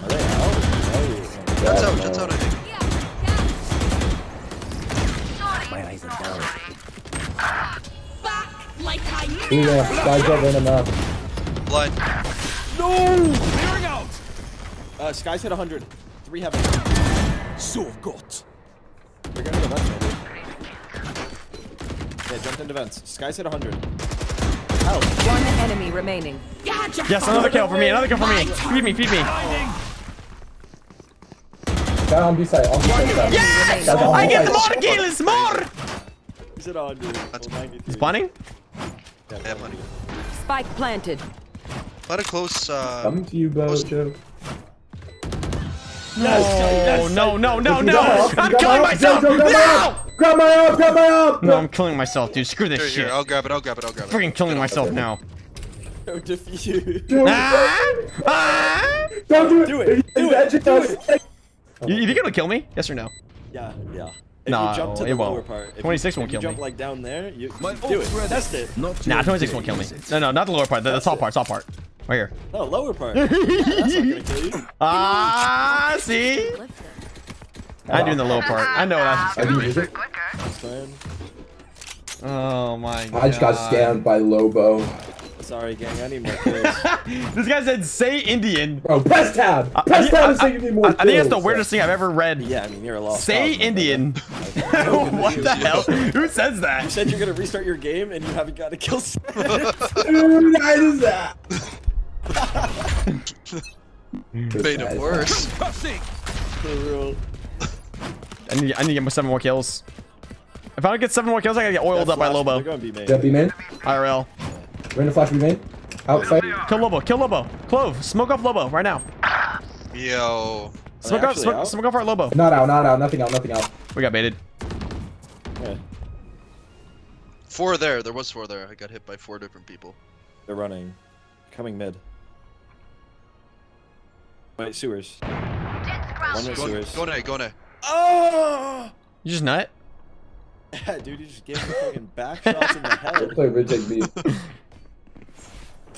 Are they out? Oh, Jett's out, no. Jett's out, I think. My eyes are down. Back like I Two knew. left. Skye Jett in and out. Blind. Clearing out! Uh, Skye's hit 100. Three heaven. So got. They're gonna go vents, maybe. Yeah, jumped into vents. Skye's hit 100. Help. One enemy remaining. Yes, another kill for me. Another kill for me. Feed me. Feed me. Skye on B side. On B side. Yes! Skye's on I B get side. more kills. More. He's hit 100. That's- Oh, 93. He's bunning. Yeah, money. Spike planted. Let a close. Uh, Coming to you, Bo, Joe. No, no, no, no, You no! up, I'm killing up, myself! Joe, Joe, grab my No! Grab my up! Grab my up! No, I'm killing myself, dude. Screw this here, shit. here, I'll grab it, I'll grab it, I'll grab it. Freaking killing myself now. Go defuse. Joe, Ah! Ah! Don't do it! Do it, He's do it, edging do us. You, you think it'll kill me? Yes or no? Yeah, yeah. If nah, you jump to the it won't. Part, if 26 you, won't if kill you jump me. like down there, you, you but, do oh, it. Brother. Test it. Not nah, 26 won't kill me. No, no, not the lower part. The, the top part, top part. Right here. No, lower part. Ah, <laughs> yeah, that's not gonna kill you. Ah, see? Wow. I'm doing the low part. I know that's just going to be. Oh my god. I just got scammed by Lobo. Sorry, gang. I need more <laughs> kills. this guy said, "Say Indian." Bro, press tab. Uh, press I, tab I, is taking me more. I, kills, I think that's the weirdest thing I've ever read. Yeah, I mean you're a lost. Say Indian. <laughs> <laughs> what the hell? Who says that? You said you're gonna restart your game and you haven't got a kill. Dude, I did that. Made it worse. I need, I need to get seven more kills. If I don't get seven more kills, I gotta get oiled That's up by Lobo. They're gonna be main. They'll. IRL. Random flash remain. Out fight. Kill Lobo. Kill Lobo. Clove. Smoke off Lobo right now. Yo. Smoke off. Smoke, out? smoke off our Lobo. Not out. Not out. Nothing out. Nothing out. We got baited. Yeah. Four there. There was four there. I got hit by four different people. They're running. Coming mid. Wait, sewers. One way sewers. Go there. Go there. Oh! Ah! You just nut? Yeah, <laughs> dude, you just gave me fucking back shots in the <laughs> head. Play Ridge <laughs>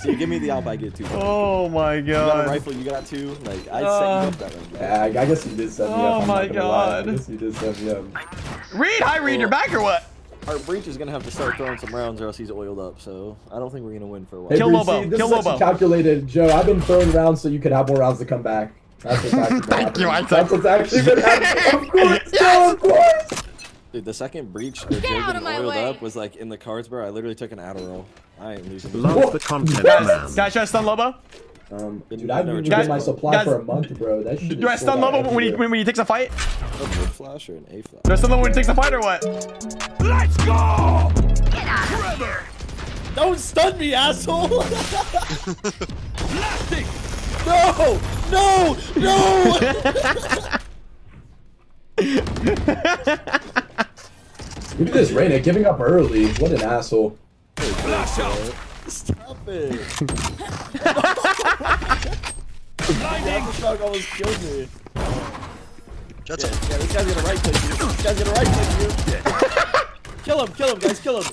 So you give me the alp, I get two. Oh my god. You got a rifle, you got two. Like, I uh, set you up that one. Yeah, uh, I guess you did set me up. Oh I'm my god. I guess you did set me up. Reed, hi Reed, you're back or what? Our breach is gonna have to start throwing some rounds or else he's oiled up, so I don't think we're gonna win for a while. Kill Lobo. Kill Lobo. calculated. Joe, I've been throwing rounds so you could have more rounds to come back. That's what's <laughs> actually Thank happening. you, Isaac. That's what's actually gonna <laughs> happen. Of course, yes! Joe, of course! Dude, the second breach the Jurgen oiled way. up was like in the cards, bro. I literally took an Adderall. I am losing. Love Whoa. the content, guys, man. Guys, should I stun Lobo? Um, dude, I've been using my supply guys, for a month, bro. That shit. Do I stun Lobo when he when, he takes a fight? A flash or an A flash? Do I stun Lobo when he takes a fight or what? Let's go! Get out Trevor. Don't stun me, asshole! <laughs> Plastic! no! No! No! <laughs> <laughs> Look at this Reyna giving up early. What an asshole. Flash out! Stop it! Blinding! The dog almost killed me. Yeah. Yeah, this guy's gonna right click you. This guy's gonna right click you. Yeah. kill him, kill him, guys, kill him.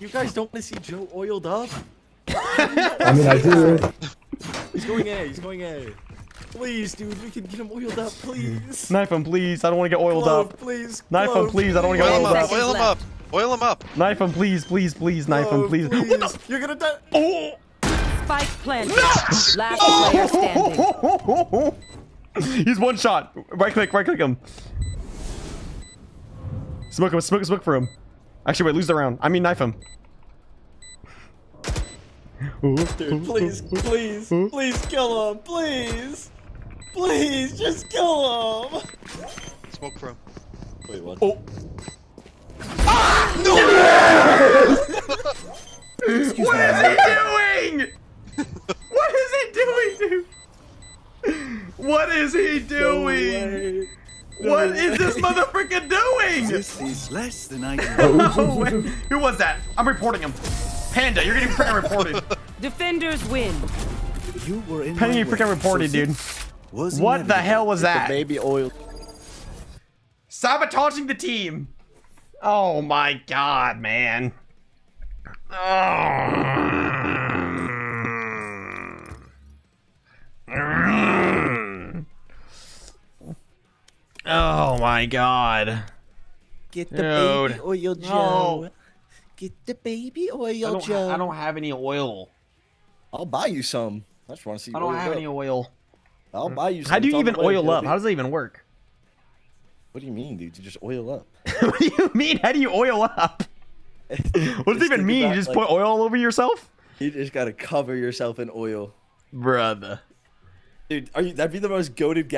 you guys don't want to see Joe oiled up? I mean, I do. He's going A. He's going A. Please, dude, we can get him oiled up, please. Knife him, please. I don't want to get oiled Clove, up. please. Knife him, Clove, please. I don't want to get oiled up. up. Oil him up. Oil him up. Knife him, please, please, please. Knife him, please. What the? You're gonna die. Oh! Spike planted. Last player standing. <laughs> He's one shot. Right click, right click him. Smoke him, smoke, smoke for him. Actually, wait, lose the round. I mean, knife him. Dude, please, please, please kill him, please. Please, just kill him. Smoke for him. Wait, what? Oh. Ah, no! What is he doing? What is he doing, dude? What is he doing? What is this motherfucker doing? This is less than I <laughs> No way. Who was that? I'm reporting him. Panda, you're getting freaking reported. <laughs> Defenders win. You were in Panda, my you way, freaking reported, so dude. was What the hell was that? Baby oil. Sabotaging the team. Oh my god, man. Oh Oh my god. Get the baby Dude. oil, No. Get the baby oil, I don't, Joe. ha- I don't have any oil. I'll buy you some. I just want to see. I don't have up. any oil. I'll buy you. How do you some. even Tell me when oil up? How does that even work? What do you mean, dude? You just oil up. <laughs> what do you mean? How do you oil up? <laughs> What does it even think mean? You just like- put oil all over yourself? You just gotta cover yourself in oil. Brother. Dude, are you? That'd be the most goaded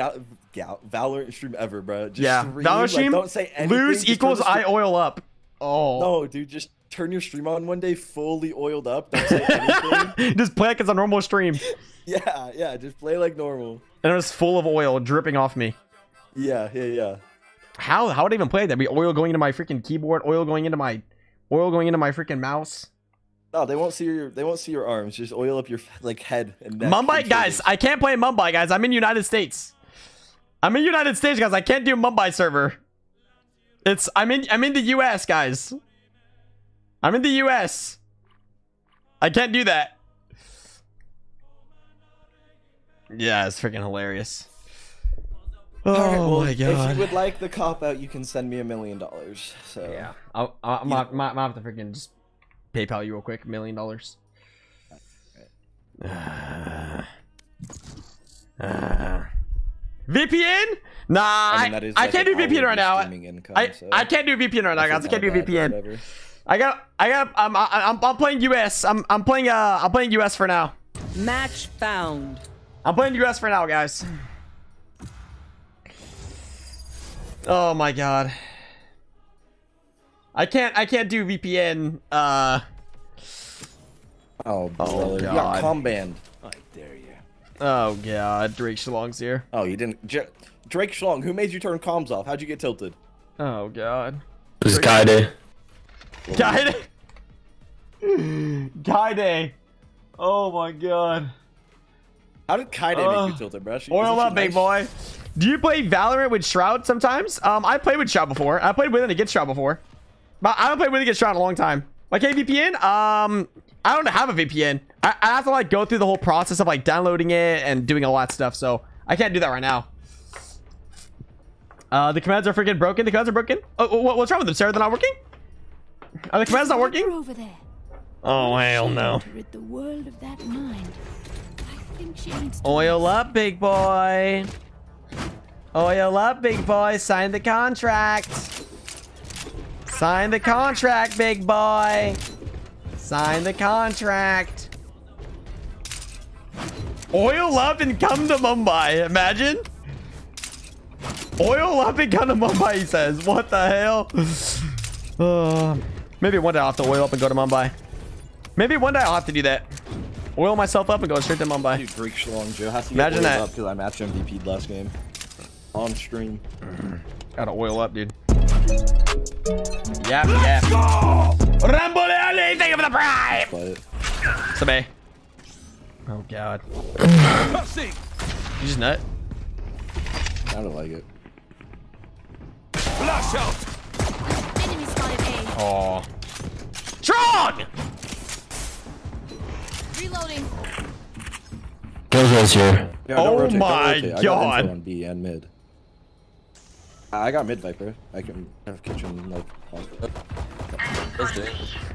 gal, Valorant stream ever, bro. Just yeah. stream, Valor like, stream. don't say anything. lose just equals I oil up. Oh. No, dude, just turn your stream on one day fully oiled up. Don't say anything. <laughs> just play like it's a normal stream. <laughs> yeah, yeah, just play like normal. And it was full of oil dripping off me. Yeah, yeah, yeah. How how would I even play that? Be oil going into my freaking keyboard, oil going into my oil going into my freaking mouse. No, they won't see your they won't see your arms. Just oil up your like head and neck. Mumbai guys, I can't play Mumbai guys. I'm in United States. I'm in United States guys. I can't do Mumbai server. It's I'm in I'm in the US guys. I'm in the US. I can't do that. Yeah, it's freaking hilarious. Oh Alright, well, my god! If you would like the cop out, you can send me a million dollars. So Yeah. I'll, I'll, I'm, gonna- I'm gonna have to freaking just PayPal you real quick, million dollars. <sighs> Uh, VPN? Nah, I I, mean, that is I like can't do VPN right now. income, I, so- I can't do VPN right now, guys. I can't do not bad, VPN. I got, I got, I'm, I'm, I'm playing US. I'm, I'm playing, uh, I'm playing US for now. Match found. I'm playing US for now, guys. Oh my god. I can't, I can't do VPN. Uh. Oh, Oh, brother. You got com banned. I dare you. Oh god, Drake Shalong's here. Oh, you didn't. J- Drake Schlong, who made you turn comms off? How'd you get tilted? Oh god. This is Kaide. Guide. Guide. Oh my god. How did Kaide Uh, make you tilted, bro? She- Oil isn't she up, big boy. Do you play Valorant with Shroud sometimes? Um, I played with Shroud before. I played with and against Shroud before. But I haven't played with and against Shroud in a long time. Like a VPN, um, I don't have a VPN. I, I have to like go through the whole process of like downloading it and doing all that stuff. So I can't do that right now. Uh, the commands are freaking broken. The commands are broken. Oh, what, what's wrong with them, Sarah? They're not working? Are the commands not working? over there. Oh, hell no. The world of that mind. I think she needs Oil up, big boy. Oil up, big boy. Sign the contract. Sign the contract, big boy. Sign the contract. Oil up and come to Mumbai. Imagine. Oil up and come to Mumbai, he says. What the hell? <sighs> Uh, maybe one day I'll have to oil up and go to Mumbai. Maybe one day I'll have to do that. Oil myself up and go straight to Mumbai. Dude, Drake Schlong, Joe. Has to Imagine that. up because I matched MVP'd last game. On stream. Gotta oil up, dude. Yap, yap. Rambo Leone, thank you for the! But Sabe. Oh, God. Passing. You just nut? I don't like it. Flash out. Enemy spotted A. Oh. Strong! Reloading. Killjoy's here. Yeah, don't Oh rotate, my rotate. I got God. on B and mid. I got mid Viper. I can have kitchen like.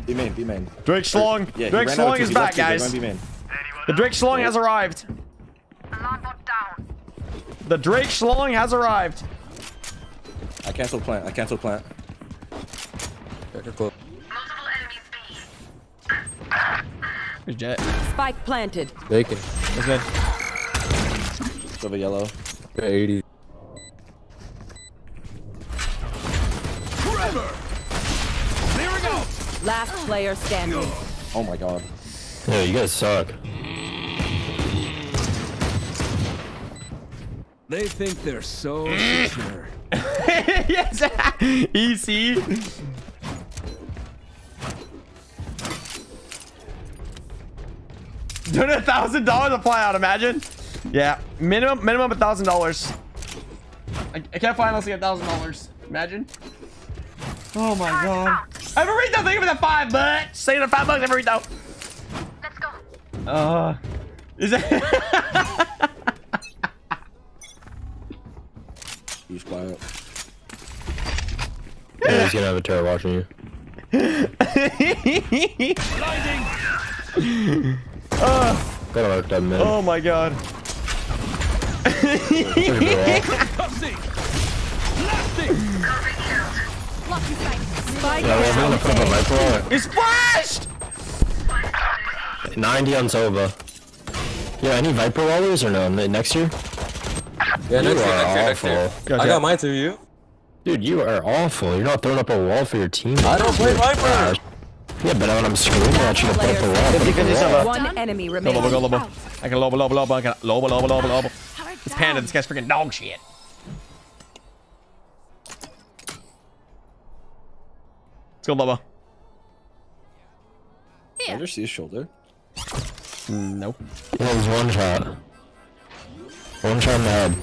B main, B main. Drake Schlong. Yeah, he Drake ran out of Schlong is back, left two. Guys. Going B main. The Drake Schlong has arrived. The Drake Schlong has arrived. I canceled plant. I canceled plant. Who's Jett? Spike planted. Bacon. What's good? Silver yellow. 80. Forever. Clearing out. Last player standing. Oh my god. Yeah, you guys suck. They think they're so <laughs> secure. yes. <laughs> EC. Doing a thousand dollars a fly out, imagine. Yeah, minimum minimum a thousand dollars. I I can't fly unless I get a thousand dollars. Imagine. Oh my god. I ever read that thing for the five bucks? Say the five bucks, ever read that? Let's go. Uh, is that? <laughs> He's quiet. Yeah, he's gonna have a terror watching you. <laughs> <laughs> Uh, Gotta work that man. oh my god. It's Yeah, we're gonna put up a Viper wall. He's flashed! 90 on Sova. Yeah, any Viper wallers or no? Next year? Yeah, you next year, are next year, next awful. year. I got mine through you. Dude, you are awful. You're not throwing up a wall for your team. I don't play Viper. Yeah, but when I'm screaming at you to put up a wall, put up a wall. One enemy Go remaining. lobo, go lobo. I can lobo, lobo, lobo. I can lobo, lobo, lobo, lobo. This panda, this guy's freaking dog shit. Let's go, lobo. I just see his shoulder. Mm, nope. Yeah, it was one shot. One shot in the head.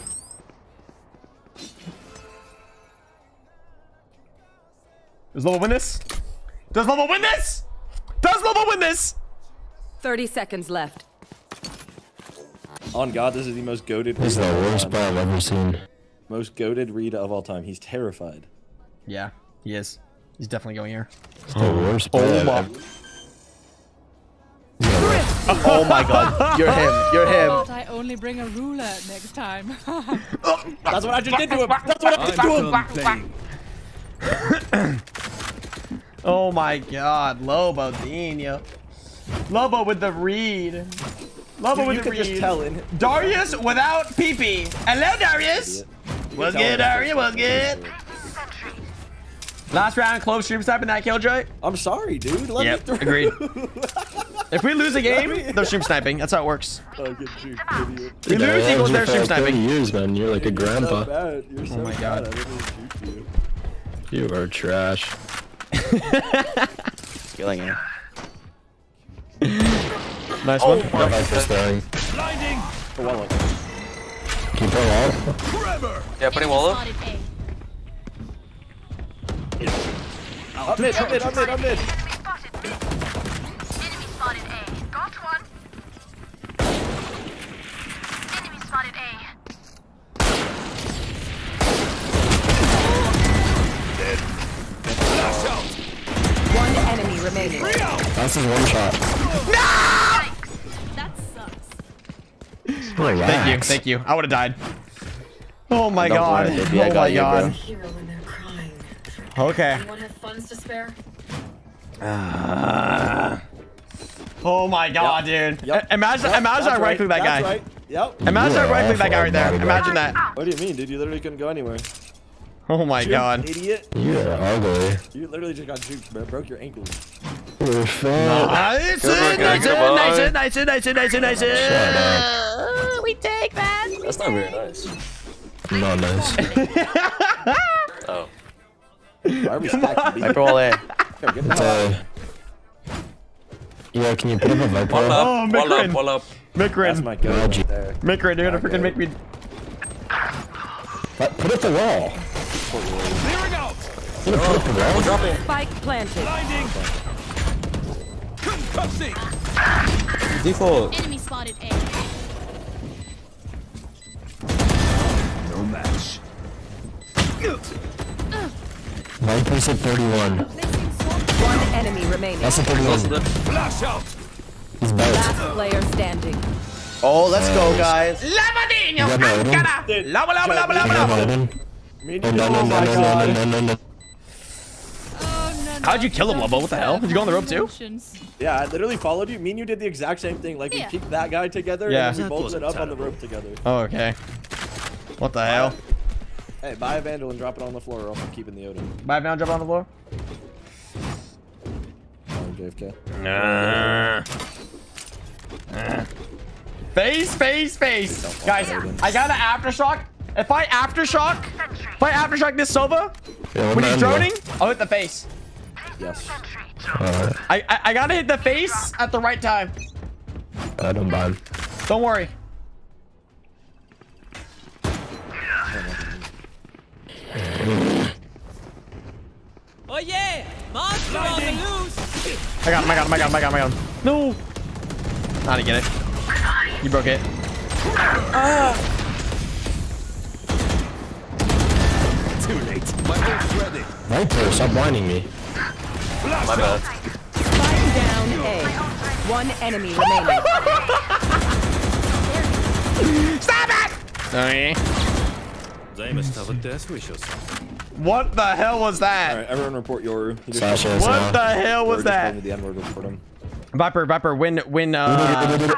Does Lobo win this? Does Lobo win this? Does Lobo win this? 30 seconds left. On God, this is the most goaded. This is the worst play I've ever seen. Most goaded read of all time. He's terrified. Yeah, he is. He's definitely going here. It's the worst play Oh I've my. ever Oh my god. You're him. You're oh him. I only bring a ruler next time. <laughs> That's what I just did to him. That's what I just did to him. <clears throat> Oh my god. Lobo Dino. Lobo with the read. Lobo Dude, with you the could read. just tell in- Darius without PP. Hello, Darius. What's tell good, in Darius? the What's good? Last round, close stream sniping that killjoy. I'm sorry, dude. Let Yep, me through. agreed. <laughs> If we lose a game, they're stream sniping. That's how it works. Oh, good juke, idiot. We Dude, lose was equals they're you stream for like 30 sniping. years, man. You're like a So grandpa. bad. You're oh so Oh my bad. God. I literally juked you. You are trash. <laughs> Killing you. <laughs> Nice Oh, one. my Viper's throwing. For one look. Can you put a wall? Yeah, putting wall up. Up mid, up mid, up mid, up mid. One enemy remaining. That's his one shot. That sucks. Relax. Thank you. Thank you. I would have died. Oh my Don't god. worry, oh my you, god. Hero when they're crying. Okay. Anyone have funds to spare? Ah. oh my god, dude. Yep. Imagine, Yep, imagine I right click that That's guy. right. Yep. Imagine You I right click that guy right there. awful, Imagine that. What do you mean, dude? You literally couldn't go anywhere. Oh my Juke, god. Idiot. You are ugly. You literally just got juked, bro. Broke your ankles. You're fat. Nice, Good work, nice, good nice, nice, nice, nice, nice, nice. We take that. That's not very nice. Not nice. <laughs> Oh. Why are we stacked? B? Viper wall A. Yo, get the It's, hell out. uh, yeah, can you put up a Viper Wall wall? up, Oh, wall up, Mikrin. wall up. That's Mikrin. my go Magic. right. Mikrin, you're gonna freaking make me. But Put up the wall. Clearing out. You gonna put up the Wall wall? dropping. Spike planted. Blinding. Concussing. Default. Enemy spotted A. No match. Viper's at 31. One enemy remaining. That's a 31. Flash out. He's bad. Last player standing. Oh, let's go, guys. Lavadinho, You got my Odin? Ankara. Lava, lava, lava, You lava, got my lava. Odin? Me No, no, no, Oh no, no, no, no, no, no. No, no. How'd you kill him, Lobo? What the hell? Did you go on the rope too? Yeah, I literally followed you. Me and you did the exact same thing. Like, we Yeah. kicked that guy together, Yeah. and then That we bolted up on the rope together. Oh, okay. What the hell? Hey, buy a Vandal and drop it on the floor, or else I'm keeping the Odin. Buy a Vandal, drop it on the floor. Oh, JFK. Nah. Face, face, face. Guys, I got an aftershock. If I aftershock, if I aftershock this Sova, Yeah, when he's droning, I'll hit the face. Yes. Alright, I, I I gotta hit the face at the right time. I don't mind. Don't worry. Oh yeah! Monster on the loose! I got him, I got him, I got him, I got him, I got him. No! I didn't get it. You broke it. Too late. My ult's ready. Viper, stop whining me. My bad. Spike down A. One enemy remaining. <laughs> Stop it! Okay. What the hell was that? Alright, everyone report Yoru. Sasha, What Sasha. the hell was Yoru that? the N-word, report him. Viper, Viper, when when uh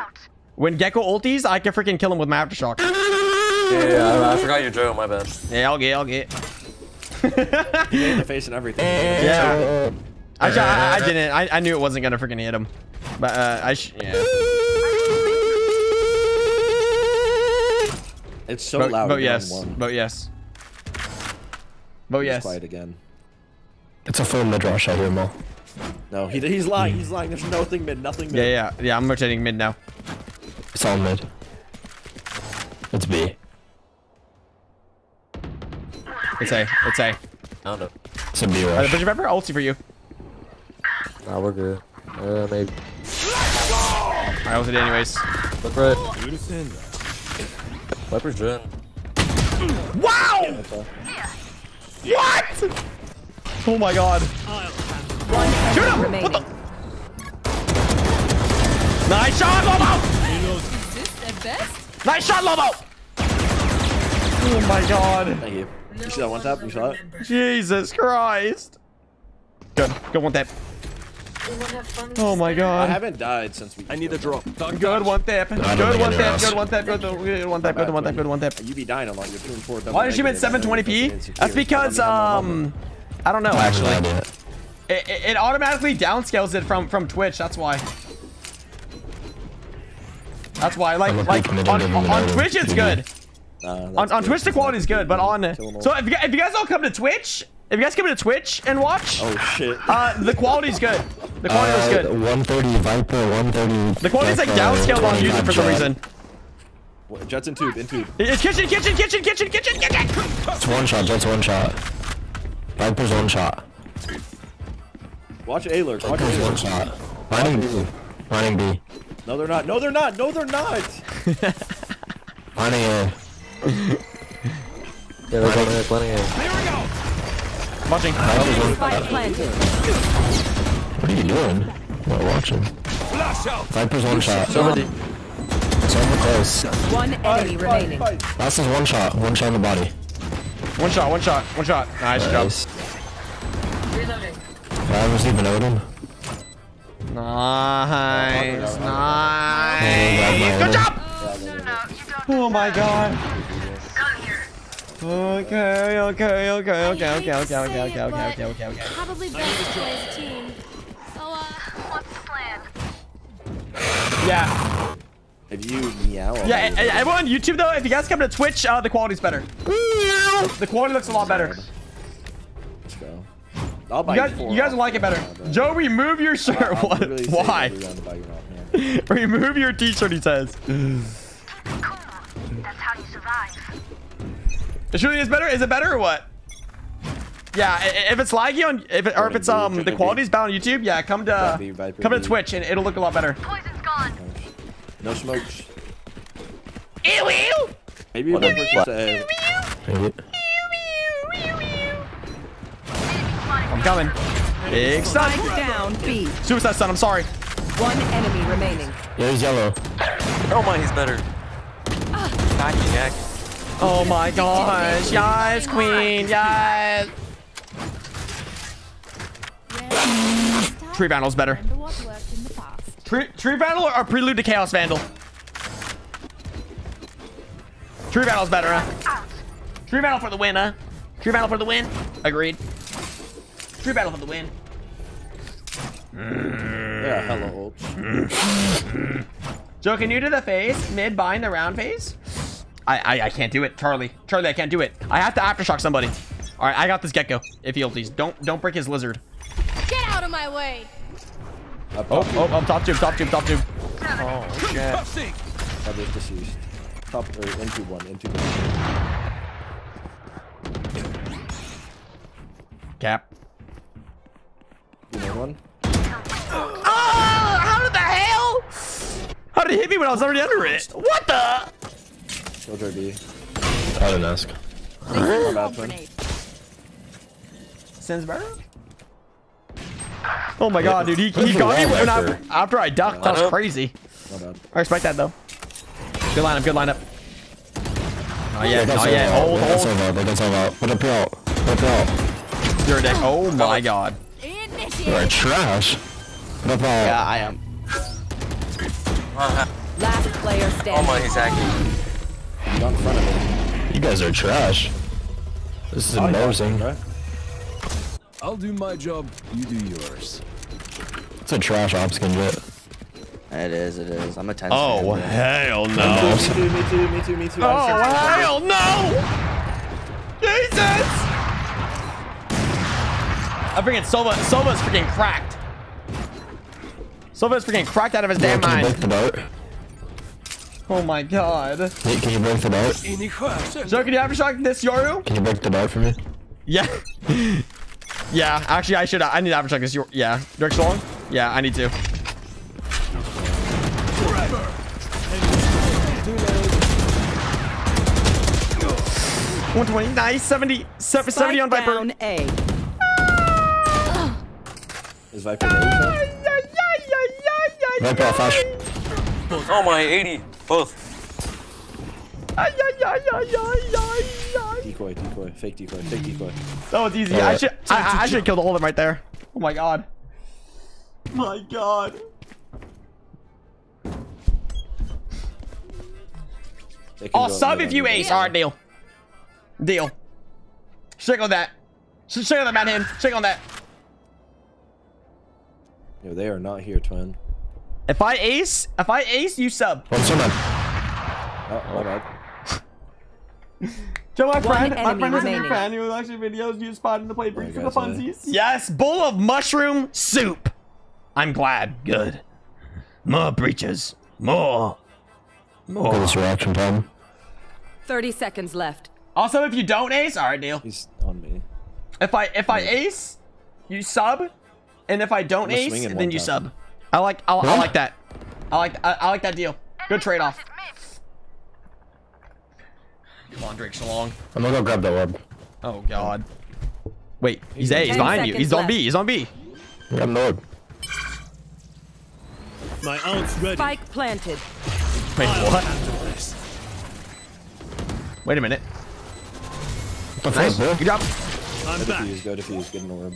when Gekko ulties, I can freaking kill him with my aftershock. Yeah, yeah, I, I forgot your Joe. My bad. Yeah, I'll get, I'll get. <laughs> He made the face and everything. <laughs> Yeah. I, I, I didn't. I, I knew it wasn't gonna freaking hit him, but uh, I sh yeah. It's so Vote, loud. vote even on yes. one. Vote yes. Vote He's yes. Quiet again. It's a full mid rush. I hear Mo. No, he, he's lying. He's lying. There's nothing mid. Nothing mid. Yeah, yeah, yeah. I'm rotating mid now. It's all mid. It's B. It's A. It's A. Found it. It's a B Uh, rush. Bishop Viper, ulti for you. Nah, we're good. Uh, maybe. I ulted anyways. Look right. Viper's Jen. Wow! What? Oh my god. One Shoot enemy him! remaining. What Nice shot, Lobo! Is this the best? Nice shot, Lobo! Oh my god. Thank you. You see that one tap? You saw it? Jesus Christ. Good. Good one tap. Anyone have fun Oh my god. I haven't died since we. I need a drop. Good one tap. Good I don't one tap. Good one tap. Good good one tap. Good one tap. Good one tap. You be dying a lot. You're 2 and 4. double Why did she at negative, 720p? That's because Tell me how my um, I don't know I have no actually. It, it, it automatically downscales it from from Twitch. That's why. That's why. Like like on, on, Twitch it's good. Nah, On, on good. Twitch the quality is good, but on Kill 'em all. so if you, if you guys all come to Twitch, if you guys come to Twitch and watch, Oh shit. uh, the quality's good. The quality was Uh, good. 130 Viper, 130. The quality's like Viper, downscaled on YouTube for some reason. What, Jett's in tube. In tube. It's kitchen, kitchen, kitchen, kitchen, kitchen, kitchen. It's one shot, Jett's one shot. Viper's one shot. Watch A lurk. Watch Viper's A one lurk. shot. Mining B. Mining B. No, they're not. No, they're not. No, they're not. Mining A. <laughs> Yeah, they're planning it. Planning it. Watching. Viper's one Spike planted. What are you doing? I'm not watching. Flash out. Viper's one shot. Somebody. It's over close. One enemy remaining. Last is one shot. One shot in the body. One shot, one shot, one shot. Nice job. Nice. Reloading. I haven't even Odin. Nice, nice. Good job. Oh my god. Okay, okay, okay, okay, okay, okay, okay, okay, okay, okay, okay, okay. Probably best to play as a team. So, uh, what's the plan? Yeah, If you meow. Yeah. do Everyone on YouTube though, if you guys come to Twitch, uh, the quality's better. Meow. The quality looks a lot better. Let's go. I'll buy You guys, four you guys like it better. Joe, remove your shirt. <laughs> I'll What? literally Why? every round to buy you off, man. <laughs> Remove your t-shirt, he says. It surely is better. Is it better or what? Yeah, i- i- if it's laggy on, if it, or if it's um the quality's bad on YouTube, yeah, come to Viper, Viper, come to Twitch and it'll look a lot better. Poison's gone. No smokes. Ew, ew. Maybe one person say. Maybe. I'm coming. Big stun. Down B. Suicide stun. I'm sorry. One enemy remaining. Yeah, he's yellow. Oh my, he's better. God, Jack. Oh my gosh. Yes, queen. Yes. Tree Vandal's better. Remember what worked in the past. Tree, tree Vandal or Prelude to Chaos Vandal? Tree Vandal's better, huh? Tree Vandal for the win, huh? Tree Vandal for the win? Agreed. Tree Vandal for the win. Yeah, hello, ults. Joe, can you do the face Mid bind the round phase? I, I I can't do it, Charlie. Charlie, I can't do it. I have to aftershock somebody. All right, I got this Gekko. If he ulties, don't don't break his lizard. Get out of my way. Up Oh top. oh oh top tube top tube top tube. Oh shit. Others deceased. Top or into one. Into one. Cap. You know one. Oh, how did the hell? How did it hit me when I was already under it? What the? Killjoy B. I didn't ask. My bad, twin. Sins better? Oh my god, dude, he, he got me when I, after I ducked. That was crazy. I respect that though. Good lineup, good lineup. Not yet, They got not yet. sold out. Hold, They got hold. sold out. They got sold out. Put up your out. Put up your out. You're a dick. Oh my god. You are trash. Put up your out. Yeah, I am. Last player standing. Oh my, he's hacking. He's on front of me. You guys are trash. This is yeah, embarrassing. bro. I'll do my job, you do yours. It's a trash op skin Jett. It is, it is. I'm a 10 Oh, fan, hell Me no. too, me too, me too, me too. Oh, sure- hell no! Jesus! I'm freaking Sova. Sova's freaking cracked. Sova's freaking cracked out of his Bro, damn can you break mind. The dart? Oh my god. Hey, Can you break the dart? Joe, can you aftershock this Yoru? Can you break the dart for me? Yeah. <laughs> yeah, actually, I should. I need to aftershock this Yoru. Yeah. Dirk Strong? Yeah, I need to. One twenty, nice. 70, 70 Spike on Viper. down A. Is Viper low? Viper off flash. Oh my, 80. Both. Decoy, decoy, fake decoy, fake decoy. That was easy. Uh, I Alright. should. I, I should have killed all of them right there. Oh my god. My god. They can Oh, go sub mid if you on ace. mid. All right, deal. Deal. Shake on that. Sh- Shake on that, man. Him. Shake on that. Yo, they are not here, twin. If I ace, if I ace, you sub. One so man. Oh, my bad. Joe, my One friend, my enemy friend is a big remaining. fan. He was actually videos you spotted to play Breach for the guys, funsies. Yes, bowl of mushroom soup. I'm glad. Good. More breaches. More. More. at More. this reaction time. 30 seconds left. Also, if you don't ace, all right, Neil. He's on me. If I if I ace, you sub, and if I don't I'm ace, then you time. sub. I like I, I like that. I like I, I like that deal. Good trade off. Come on, Drake Shalong. I'm gonna go grab the orb. Oh God. Wait, he's A. He's behind you. seconds He's on. B. He's on B. Grab the orb. My aunt's ready. Spike planted. Wait, what? Wait a minute. What the Nice. fuck, bro? Good job. I'm Go back. defuse, go defuse, get an orb.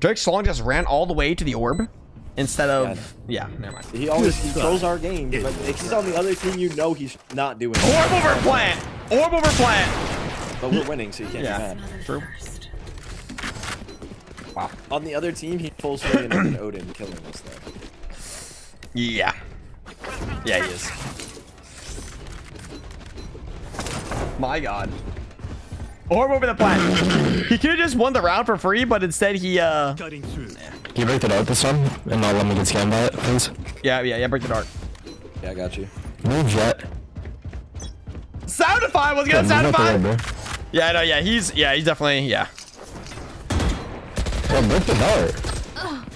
Drake Shalong just ran all the way to the orb instead of yeah. Never mind. He always he controls our game, but if he's on the other team, you know he's not doing it. Orb over plant. Orb over plant. But we're winning, so you can't Yeah. be mad. True. Wow. On the other team, he full swing and Odin killing us though. Yeah. Yeah, he is. My God. Orb over the plant. he could have just won the round for free, but instead he uh. Cutting through. Can you break the dart this time? And not let me get scammed by it, please? Yeah, yeah, yeah. Break the dart. Yeah, I got you. Move Jett. Soundify was Yeah, gonna move soundify. orb. Yeah, I know. Yeah, he's yeah, he's definitely yeah. Yo, break the dart.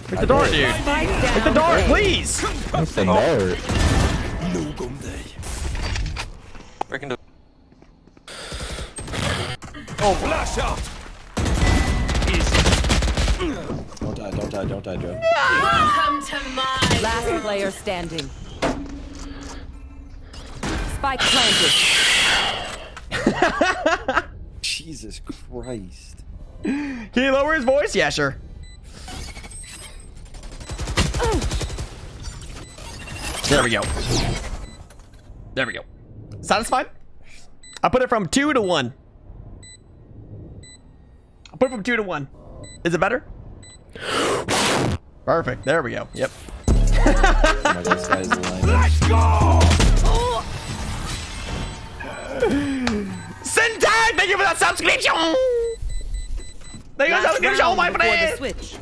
Break the dart, dude. Break the dart, please. Break the dart. No Gunday. Breaking the. Oh, flash out. Don't die, don't die, don't die, Joe. Welcome to my Last player standing. Spike planted. <laughs> Jesus Christ. Can you lower his voice? Yeah, sure. There we go. There we go. Satisfied? I put it from two to one. I put it from two to one. Is it better? Perfect. There we go. Yep. Oh my god, this guy's lying. Let's go. Sentai, thank you for that subscription. Thank you for that subscription, oh round my friend. switch.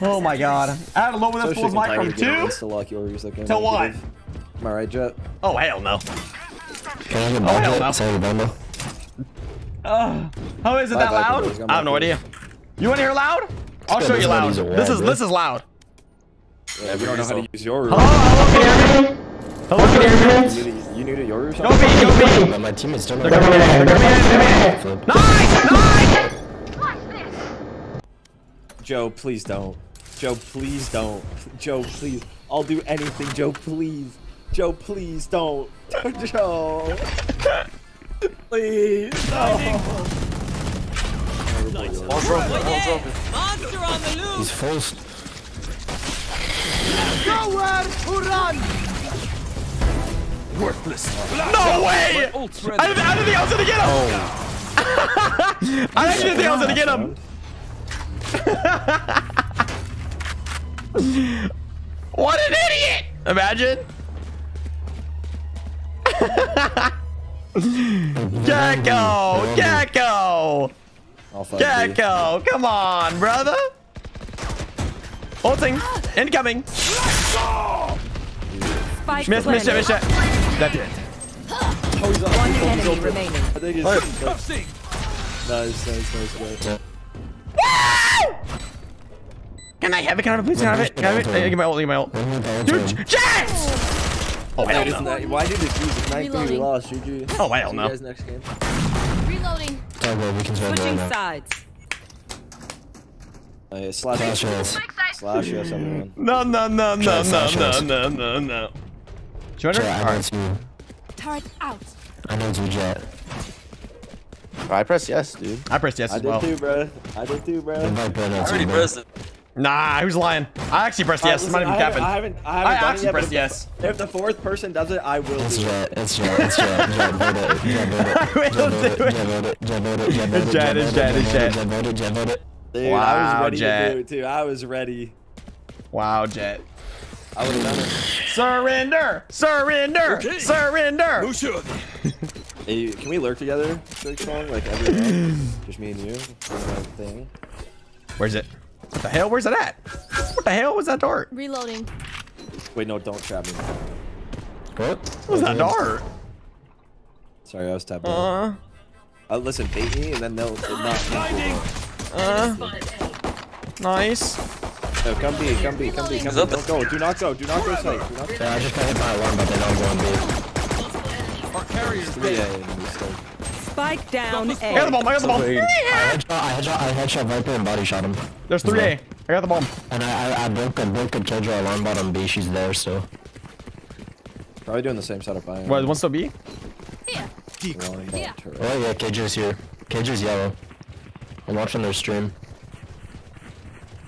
Oh my god. I had to lower So this fool's mic from two. insta lock yours that game. To what? Am I right, Jett? Oh hell no. Can I get Oh, hell no. Say the bundle. Uh, how is it that Viper loud? I'm have no idea. You want to hear loud? I'll show you loud. This is this is loud. Yeah, we don't know how to use your room. Hello, hello, can you hear me? Hello, can you hear me? You need, you need a yours? Go B, go B. But my teammates don't They're know. coming in, they're coming in, they're coming in. Flip. Nice, nice. Joe, please don't. Joe, please don't. Joe, please. I'll do anything, Joe, please. Joe, please don't. <laughs> Joe. Please. No. One's broken. One's broken. Monster on the loose. He's first. Nowhere to run. Worthless. No way! I didn't, I didn't think I was gonna get him. Oh. <laughs> I actually didn't think I was gonna get him. <laughs> what an idiot! Imagine. <laughs> Gekko! Gekko! I'll Gekko! Come on, brother! Ulting! Incoming! Spike Miss, miss, planted. miss, miss. That's it. One enemy remaining. I think it's nice, nice, nice, nice. Can I have it? Can I have it? Please, can I have it? Can I have it? Hey, Give my ult, give my ult. Dude, Jets! Oh, hell Isn't no. that- Why did this use 9 3 we lost, GG. Oh, hell See no. you guys next game. Reloading. Tugboat, we can surrender Switching right sides. Uh, yeah, slash Slash yes. yes. Slash yes, everyone. No, no, no, no, no, no, no, no, no. Surrender? Jett, I know Alright. you. Turret out. I know it's you, Jett. I pressed yes, dude. I pressed yes I as did well. too, bro. I did too, bro. I that's already bro. pressed it. Nah, who's lying? I actually pressed yes. Alright, I'm not even I capping. haven't, I haven't, I haven't I done actually it yet, pressed but yes. If the, if the fourth person does it, I will It's do it. Jett, it's Jett, it's Jett, Jett, vote Jett, vote it, I will Jett, do it, it. Jett, vote it, Jett, vote Jett, vote It's Jett, it's Jett, it's Jett. Jett, Jett, vote it. Dude, I was ready Jett. to do it too. I was ready. Wow, Jett. I would have done it. Surrender! Surrender! Okay. Surrender! No should. Hey, can we lurk together? Quick song, like every round? Just me and you. Doing my thing. Where's it? What the hell? Where's it at? What the hell was that dart? Reloading. Wait, no, don't trap me. What? What was that dart? Sorry, I was tapping. Uh, Uh, listen, bait me, and then they'll they'll not think uh, nice. No, come B, come B, come B, come Is B. that Don't go. Do not go. Do not go sight. Do not go. Yeah, I just got hit by alarm, but they know I'm going B. Our carrier's Yeah, yeah, yeah, you start. Spike down I got the A. bomb. I got the bomb. I headshot, I headshot, I headshot Viper and body shot him. There's 3A. I got the bomb. And I, I, I broke a, broke a Killjoy alarm bot on B. She's there so. Probably doing the same setup I am. What, one still B? Alarm bot Yeah. turret. Oh yeah, KJ's here. KJ's yellow. I'm watching their stream.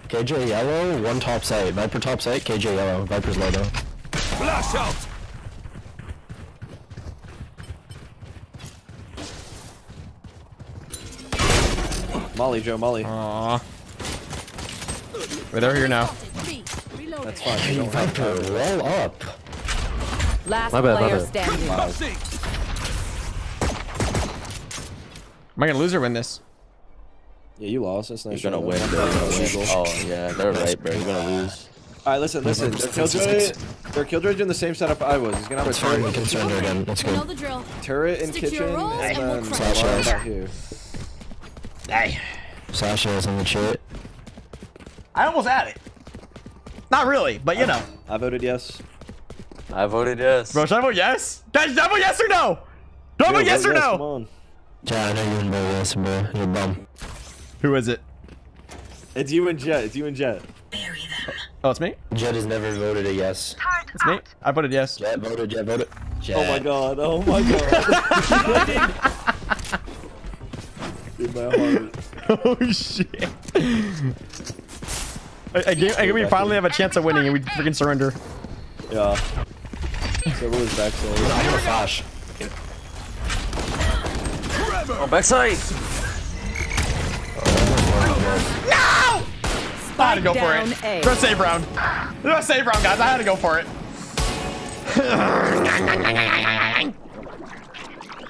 KJ yellow, one top site. Viper top site, KJ yellow. Viper's low though. Flash out. Molly, Joe, Molly. Aww. Wait, they're here now. B. Reloading. That's fine. Hey, You don't have to. roll up. Last My bad, my player bad. standing. Wow. Am I gonna lose or win this? Yeah, you lost. That's nice. You're gonna win, bro. You're gonna win. Oh, yeah, they're right, bro. You're gonna lose. All right, listen, listen. Their Killjoy, their Killjoy's doing the same setup I was. He's gonna have a It's turret, can surrender again. Let's go. the turret in Stick to your kitchen, roles and and then crush alarm it. out here. Hey. Sasha is in the chat. I almost had it. Not really, but you know. I voted yes. I voted yes. Bro, should I vote yes? Guys, should I vote yes or no? Do I vote yes vote or Come no? on. Yeah, I know you and Bo, yes, bro. You're bum. Who is it? It's you and Jett. It's you and Jett. Oh, it's me? Jett has never voted a yes. It's me? I voted yes. Jett voted, Jett voted. Jett. Oh my god. Oh my god. <laughs> <laughs> In my heart. <laughs> oh shit. I, I, gave, I gave we finally have a chance of winning and we freaking surrender. Yeah. So what was backside? I'm gonna flash. Oh, backside. No! I had to go for it. A. Do a save round. Do a save round, guys. I had to go for it. <laughs>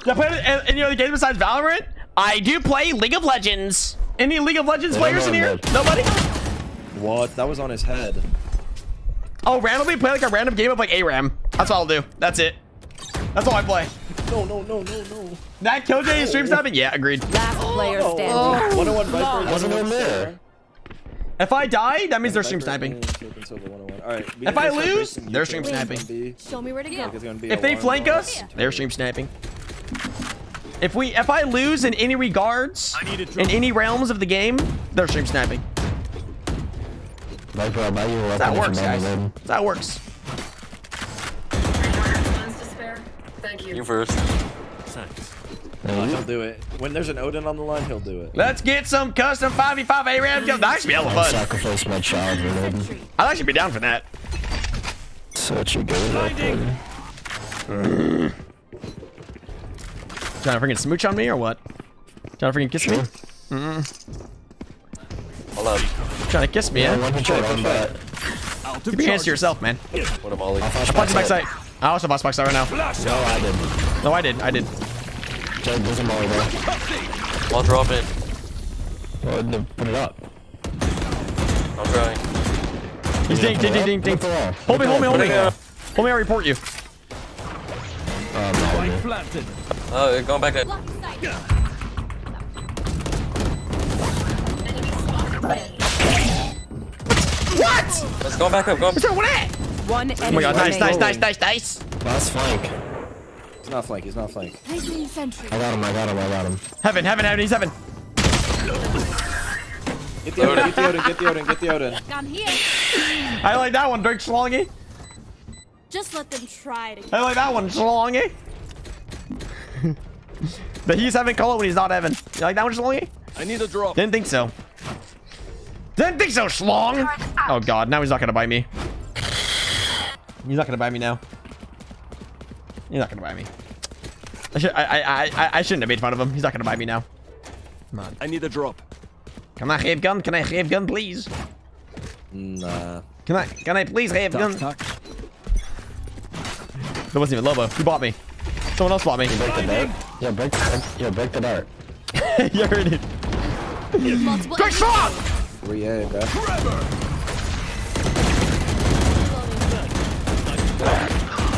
Yeah, play any, any other games besides Valorant? I do play League of Legends. Any League of Legends Yeah, players in here? no. Nobody? What? That was on his head. Oh, randomly play like a random game of like ARAM. That's all I'll do. That's it. That's all I play. No, no, no, no, no. That Killjoy is stream stopping? Yeah, agreed. Last player Oh, standing. 101 Viper. Wasn't 101 there. If I die, that means they're stream sniping. and Silk and Silver 101. All right. we If I lose, they're stream sniping. Show me where to go. like it's gonna be If they flank us, they're stream sniping. If we, if I lose in any regards, in any realms of the game, they're stream sniping. Viper, I'll buy you a weapon That works, you're guys. down the road. That works. thank you. You first. No, he'll do it. When there's an Odin on the line, he'll do it. Let's get some custom 5v5 ARAM kills. That should be hella fun. sacrificed my child for Odin. I'd actually be down for that. Such a good option. Trying to freaking smooch on me or what? Trying to freaking kiss me? Mm. Hold up. Trying to kiss me, Yeah, yeah? one control on that. Keep your hands to yourself, man. What a molly. I'll I flash punch you back backside. side. I also boss back side right now. No, I didn't. No, I did. I did. Jed, there's a molly there. I'll drop in. Well, no, put it up. I'm trying. He's ding, ding, ding, ding, ding. Put the wall. Hold me, hold me, hold me. Put it up. Hold me, I'll report you. Um, no, Oh, going back up. What? Let's go back up. Go. What's wrong with that? One Oh enemy my god, nice, remaining. nice, nice, nice, nice. Last flank. He's not flank. He's not flank. I got him, I got him, I got him. Heaven, heaven, heaven, he's heaven. Get the Odin. Get the Odin. Get the Odin. Get the Odin. Gun here. I like that one, Drake Schlongy. Just let them try to. I like that one, Schlongy. But he's having color when he's not Evan. You like that one, Schlongy? I need a drop. Didn't think so. Didn't think so, Schlong. Oh god, now he's not gonna bite me. He's not gonna bite me now. He's not gonna bite me. I should. I. I. I. I shouldn't have made fun of him. He's not gonna bite me now. Come on. I need a drop. Can I have gun? Can I have gun, please? Nah. Can I? Can I please have gun? Tuck. That wasn't even Lobo. He bought me. Someone else bought me. You Break the dart. Yeah, break, break, yeah, break the dart. <laughs> you heard it. Multiple Good shot! 3A, bro.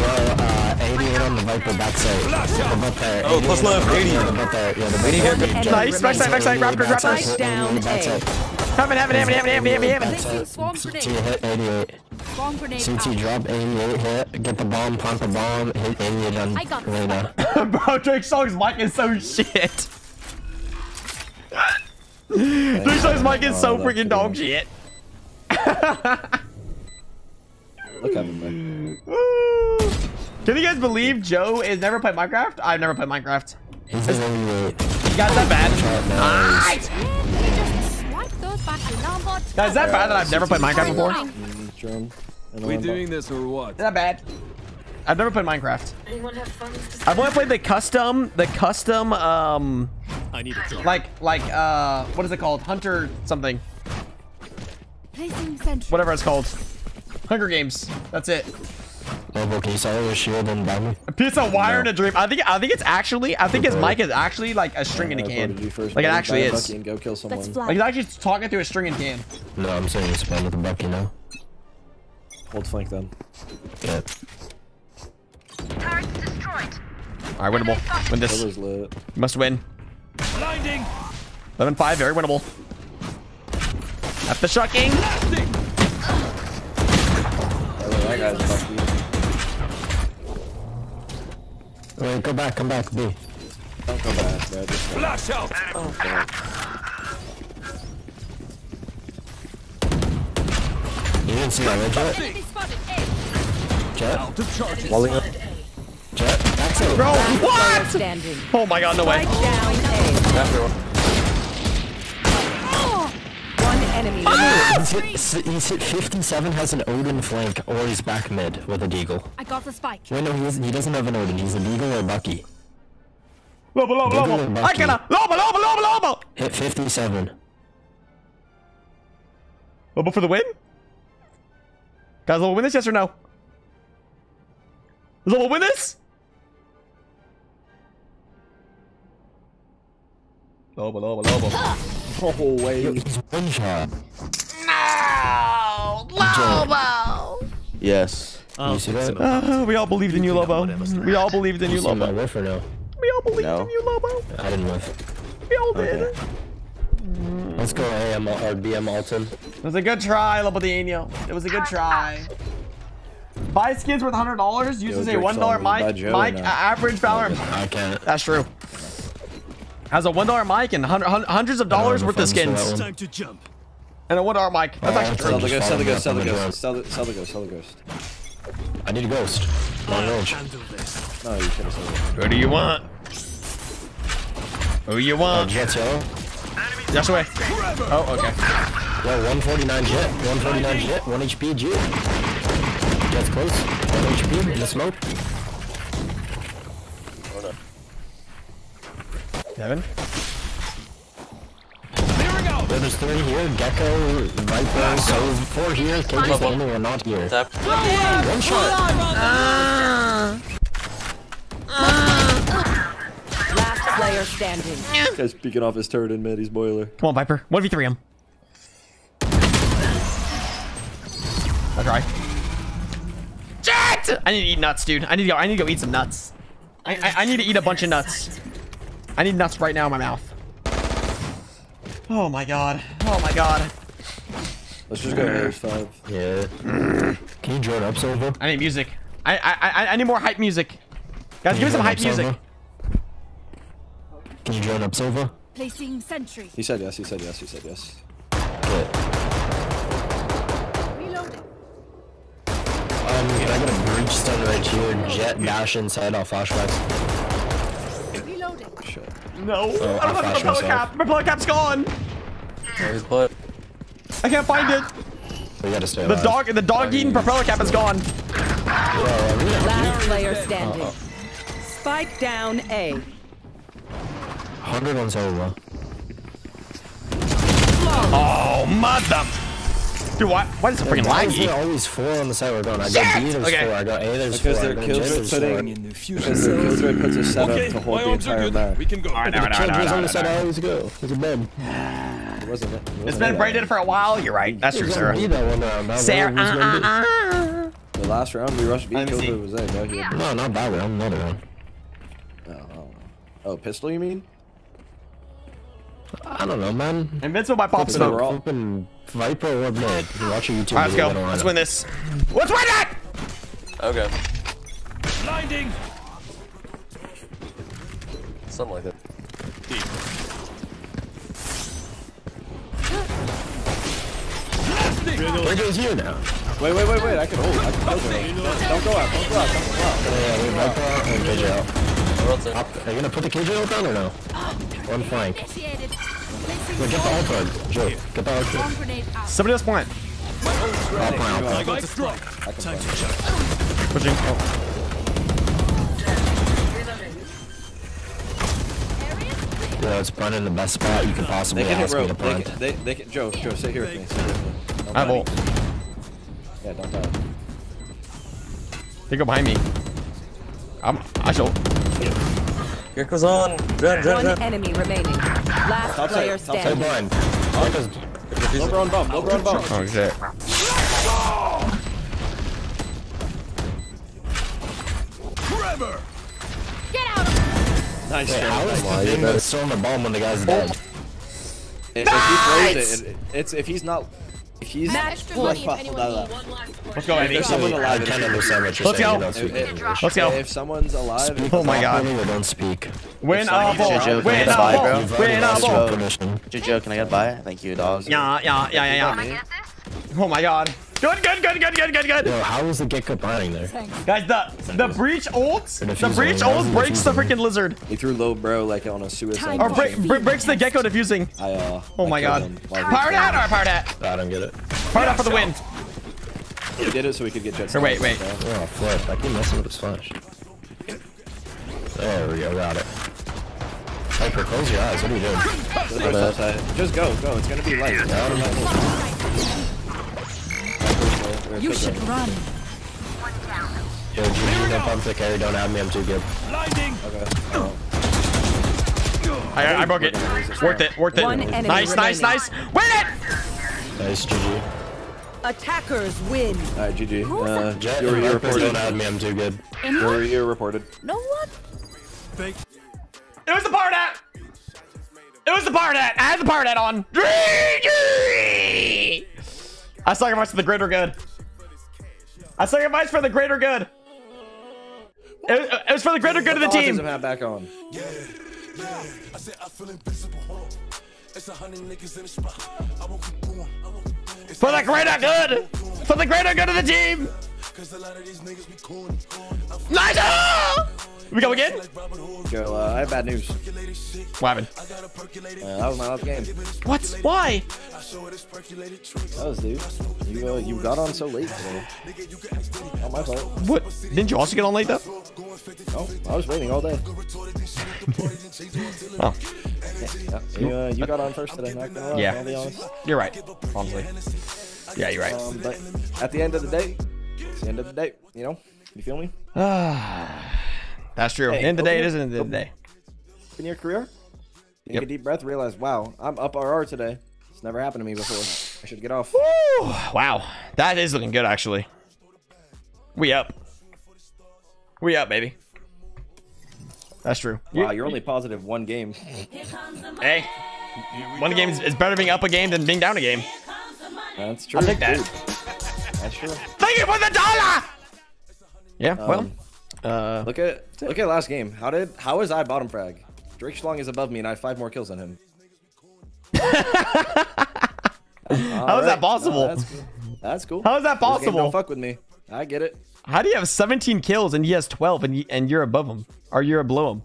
Well, uh, 88 on the Viper backside. They're. Oh, 88 plus left, Viper, 80. Yeah, they're. Yeah, they're both Any there. hit? Enemy Nice, backside, backside, remaining. Raptors, Raptors. Spike down Backside. A. Heaven, heaven, heaven, heaven, heaven, heaven, heaven, heaven. Placing swarm CT grenade. hit 88. Swarm grenade CT drop 88 hit. Get the bomb, plant the bomb, hit 88 on I Reyna. <laughs> Bro, Drake Song's mic is so shit. <laughs> Drake Song's mic is so Oh, freaking dog shit. <laughs> Look at him, man. Can you guys believe Joe has never played Minecraft? I've never played Minecraft. He's an 88. Guys, that bad? Nice. Alright. You just swipe those back to Lombard. Guys, is that bad that I've never played Minecraft before? We doing this or what? Is that bad? I've never played Minecraft. Anyone have funds to I've only played the custom, the custom, um, I need a drop. like, like, uh, what is it called? Hunter something. Placing sentry. Whatever it's called. Hunger Games. That's it. Lobo, can you sell your shield and buy me? A piece of wire in a dream. I think I think it's actually I think his mic is actually like a string in a can. you first, Like it actually Buy a is. Bucky And go kill someone. Like he's actually talking through a string and can. No, I'm saying it's spend with the Bucky now. Hold flank then. Yeah. All right, winnable. Win this. Lit. You must win. Blinding. 11-5, very winnable. After shocking. Oh, that guy's Wait, go back, come back, B. Don't go back, bro. Just go. Flash out. You didn't see that, right, Jett? Enemy spotted. A. Jett? Out of charges. Walling up. Jett? Backside. Bro, what? Oh my god, no way. Spike down A. One enemy ah! remaining. He's hit, he's hit 57, has an Odin flank, or he's back mid with a Deagle. I got the spike. Wait, no, he, is, he doesn't have an Odin. He's a Deagle or Bucky. Lobo, lobo, Deagle lobo. or I Bucky. cannot. Uh, lobo, lobo, lobo, lobo. Hit 57. Lobo for the win? Guys, Lobo win this, yes or no? Does Lobo win this? Lobo, Lobo, Lobo. Oh, wait. Yo, he's one shot. No! Lobo! Yes. you see that? Uh, we all believed in you, Lobo. We all believed in You you, see my Lobo. whiff or no? We all believed No. in you, Lobo. I didn't whiff. We all did. Let's go AM or BM Alton. It was a good try, Lobo Dino. It was a good try. Buy skins worth $100, uses a Drake $1 Solomon, buy mic, mic uh, average Valorant. I can't. That's true. Has a $1 mic and hun- hun- hundreds of dollars worth of funds for that skins. Time to jump. And a $1 mic. That's Oh, actually Sell the ghost, sell the ghost, sell the me up on the ghost. Sell the, sell the ghost, sell the ghost. I need a ghost. Long range. No, you should have said it. Who do you want? Who you oh, want? Jett's yellow. Dash away. Oh, okay. Yo, 149 Jett. 149 Jett. 1 HP Jett. Jett's close. 1 HP in the smoke. Seven. Yo, there's three here. Gekko, Viper, ah. so four here. Cage's the only one not here. One shot. Ah. Ah. Last player standing. This guy's peeking off his turret in mid. He's boiler. Come on, Viper. 1v3 him. I'll try. Jett! I need to eat nuts, dude. I need to go. I need to go eat some nuts. I, I, I need to eat a bunch of nuts. I need nuts right now in my mouth. Oh my god. Oh my god. Let's just go A's five. Yeah. Can you join up, Sova? I need music. I I I, I need more hype music. Guys, give me some hype music. Can you join up, Sova? Placing sentry. He said yes. He said yes. He said yes. Reloading. Um, can I get a breach stun right here? Jett dash inside. I'll flashback. Reloading. No. Oh, I don't have the flash propeller cap. My propeller cap's gone. Where's bullet? I can't find it. We gotta stay The alive. dog the dog oh, eating propeller cap is gone. Last player standing. Uh-oh. Spike down A. 100 on Sova. Oh, mother. Dude, why, why is it freaking Why is there always four on the side we're going? I Shit! got B, there's Okay. four. I got A, there's Because four. their I got J, kills are there's four. putting. Because their kills are puts a setup Okay, to hold the arms are entire good. map. We can go. Alright, The alright, alright, Killjoy's on the side I always go. It's a bed. It wasn't. It It's wasn't been that. braided for a while. You're right. That's true, Who's Sarah. gonna be that one round? That Sarah. gonna be? uh, uh. The last round we rushed B. Let me Killed see. who was that? Bro. He had- No, not that round. Another round. Oh, oh. oh, pistol. You mean? I don't know, man. Invincible by Pop Flipping Smoke. The raw. Flipping Viper or mid. You're watching YouTube Alright, let's go. Let's know. win this. Let's win it! Okay. Blinding. Something like that. Where goes here now? Wait, wait, wait, wait. I can hold. I can hold. Don't go out. Don't go out. Don't go out. Yeah, we Viper out and KJ out. What's it? Up. Are you gonna put the KJ ult down or no? One flank. Initiated. Placing Wait, get the ult on. Joe, get the ult bomb on. grenade out. Somebody else plant. I'll plan, I'll plan. Spike strike. Time. Pushing. Oh. Yeah, it's planting the best spot you can possibly They can hit ask me rope. to They plant. can, they, they can, Joe, Joe, sit here with me. Sit here with me. I have ult. Yeah, don't die. They go behind me. I'm, I shall. Gekko's on. Run, run, One run. enemy remaining. Last Top player side, top Stay standing. blind. Gekko's- No bro on bump. No bro on bump. Oh, shit. Trevor. Get out of Nice. Wait, Joe. how is Nice. the thing that's still the bomb when the guy's dead? If, if he throws it, it, it's if he's not, if he's like, money if fuck, anyone blah, needs blah. one last word. Let's go, If Andy. there's someone I alive, can't if, understand what you're Let's saying. go. You don't speak if, English. Let's go. if someo's alive, Oh my God. properly or don't speak. Win a someone ball. needs to Win a joke, can I get a ball. Win a ball. permission. Joe, can I get a buy? Thank you, dog. Yeah, yeah, yeah, yeah, yeah. Oh my god. Good, good, good, good, good, good, good. Yo, how is the Gekko planting there? Guys, the the breach ult, the breach ult breaks the freaking lizard, he threw low bro like on a suicide. or break, mission. breaks the Gekko diffusing. I, uh, Oh I my god. him while Power that or power that? I don't get it. Power that for the win. He did it so we could get Jets. Or wait, wait. Oh, flip. I keep messing with his flash. There we go. Got it. Viper, close your eyes. What are you doing? Just go, go. It's gonna be light. You should run. Yo, GG, no pump to carry. Don't have me. I'm too good. Blinding. Okay. Oh. I, I broke it. Worth it, worth it. One enemy Nice, nice, remaining. nice. Win it! Nice, GG. Attackers win. All right, GG. Uh, Jett you're, and reported. don't have me. I'm too good. You're, you're reported. No what? It was the power that. It was the power that. I had the power that on. I sacrificed for the grid greater good. I sacrificed for the greater good. It, was- it was for the greater good of the Put team. autism hat back on. I said I feel invincible. It's a hundred niggas in the spot. I won't keep going. For the greater good. For the greater good of the team. Nigel! We go again? Go, uh, I have bad news. What happened? Uh, that was my last game. What? Why? That was, dude. You, uh, you got on so late today. Not my fault. What? Didn't you also get on late though? No, I was waiting all day. <laughs> <laughs> Oh. Yeah, you, uh, you got on first today, not gonna lie, Yeah. I'll be honest. You're right, honestly. Yeah, you're right. Um, but at the end of the day, it's the end of the day, you know? You feel me? <sighs> <sighs> <sighs> That's true. Hey, end of the day, it open is your- end of the day. In your career, take Yep. a deep breath, realize, wow, I'm up RR today. It's never happened to me before. I should get off. Wow, that is looking good actually. We up. We up, baby. That's true. Wow, you're only positive one game. Hey, one game is better being up a game than being down a game. That's true. I'll take that. dude. That's true. Thank you for the dollar. Yeah, well, Um, uh, Look at look at last game. How did how is I bottom frag? Drake Schlong is above me and I have five more kills than him. <laughs> How is that possible? that's, cool. that's cool. How is that possible? Don't fuck with me. I get it. how do you have 17 kills and he has 12 and y- and you're above him or you're below him?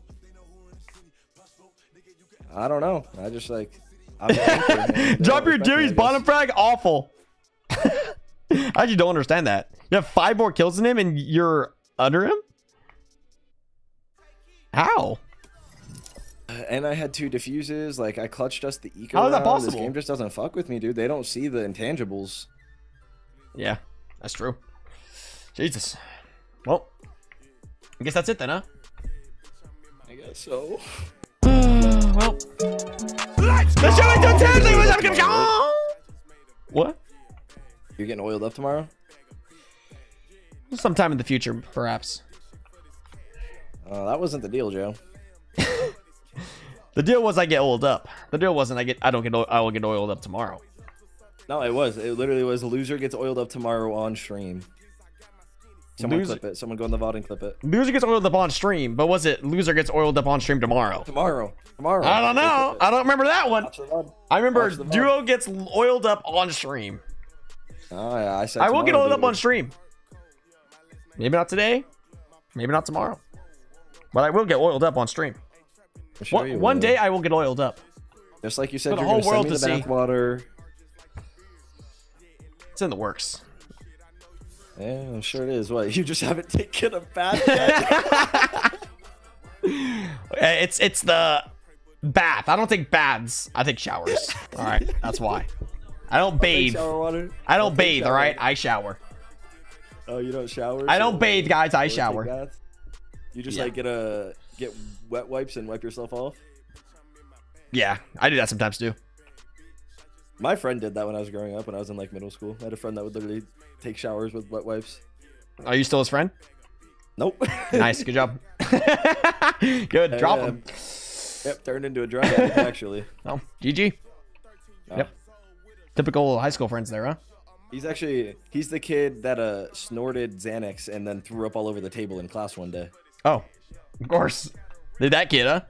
I don't know. I just like. I'm <laughs> the anchor, man. They Drop your Jimmy's bottom frag, awful. <laughs> I just don't understand that. You have five more kills than him and you're under him? How? Uh, and I had two diffuses. Like I clutched us the eco. How is that round. possible? This game just doesn't fuck with me, dude. They don't see the intangibles. Yeah, that's true. Jesus. Well, I guess that's it then, huh? I guess so. <sighs> well. The show is done with them. What? You're getting oiled up tomorrow. Sometime in the future, perhaps. Uh, that wasn't the deal, Joe. <laughs> The deal was I get oiled up. The deal wasn't I get I don't get I will get oiled up tomorrow. No, it was. It literally was. Loser gets oiled up tomorrow on stream. Someone Loser- clip it. Someone go in the VOD and clip it. Loser gets oiled up on stream, but was it loser gets oiled up on stream tomorrow? Tomorrow. Tomorrow. I don't know. I don't remember that one. Watch the VOD. I remember Watch the VOD. duo gets oiled up on stream. Oh yeah, I said. I will get oiled up on stream. Maybe not today. Maybe not tomorrow. But I will get oiled up on stream. Sure One, one day I will get oiled up. Just like you said, For the you're whole gonna world send me to the see. bathwater. It's in the works. Yeah, I'm sure it is. What? <laughs> You just haven't taken a bath yet? Uh, <laughs> It's it's the bath. I don't take baths. I take showers. <laughs> All right, that's why. I don't bathe. shower water. I don't I'll take bathe. All shower right. I shower. Oh, you don't shower? I don't so- bathe, guys. I you take shower. You just Yeah. like get a get wet wipes and wipe yourself off. Yeah, I do that sometimes too. My friend did that when I was growing up. When I was in like middle school, I had a friend that would literally take showers with wet wipes. Are you still his friend? Nope. Nice, good job. <laughs> good, drop And, him. Yep, turned into a drug <laughs> addict actually. Oh, GG. Oh. Yep. Typical high school friends there, huh? He's actually he's the kid that uh snorted Xanax and then threw up all over the table in class one day. Oh, of course. Did that kid, huh?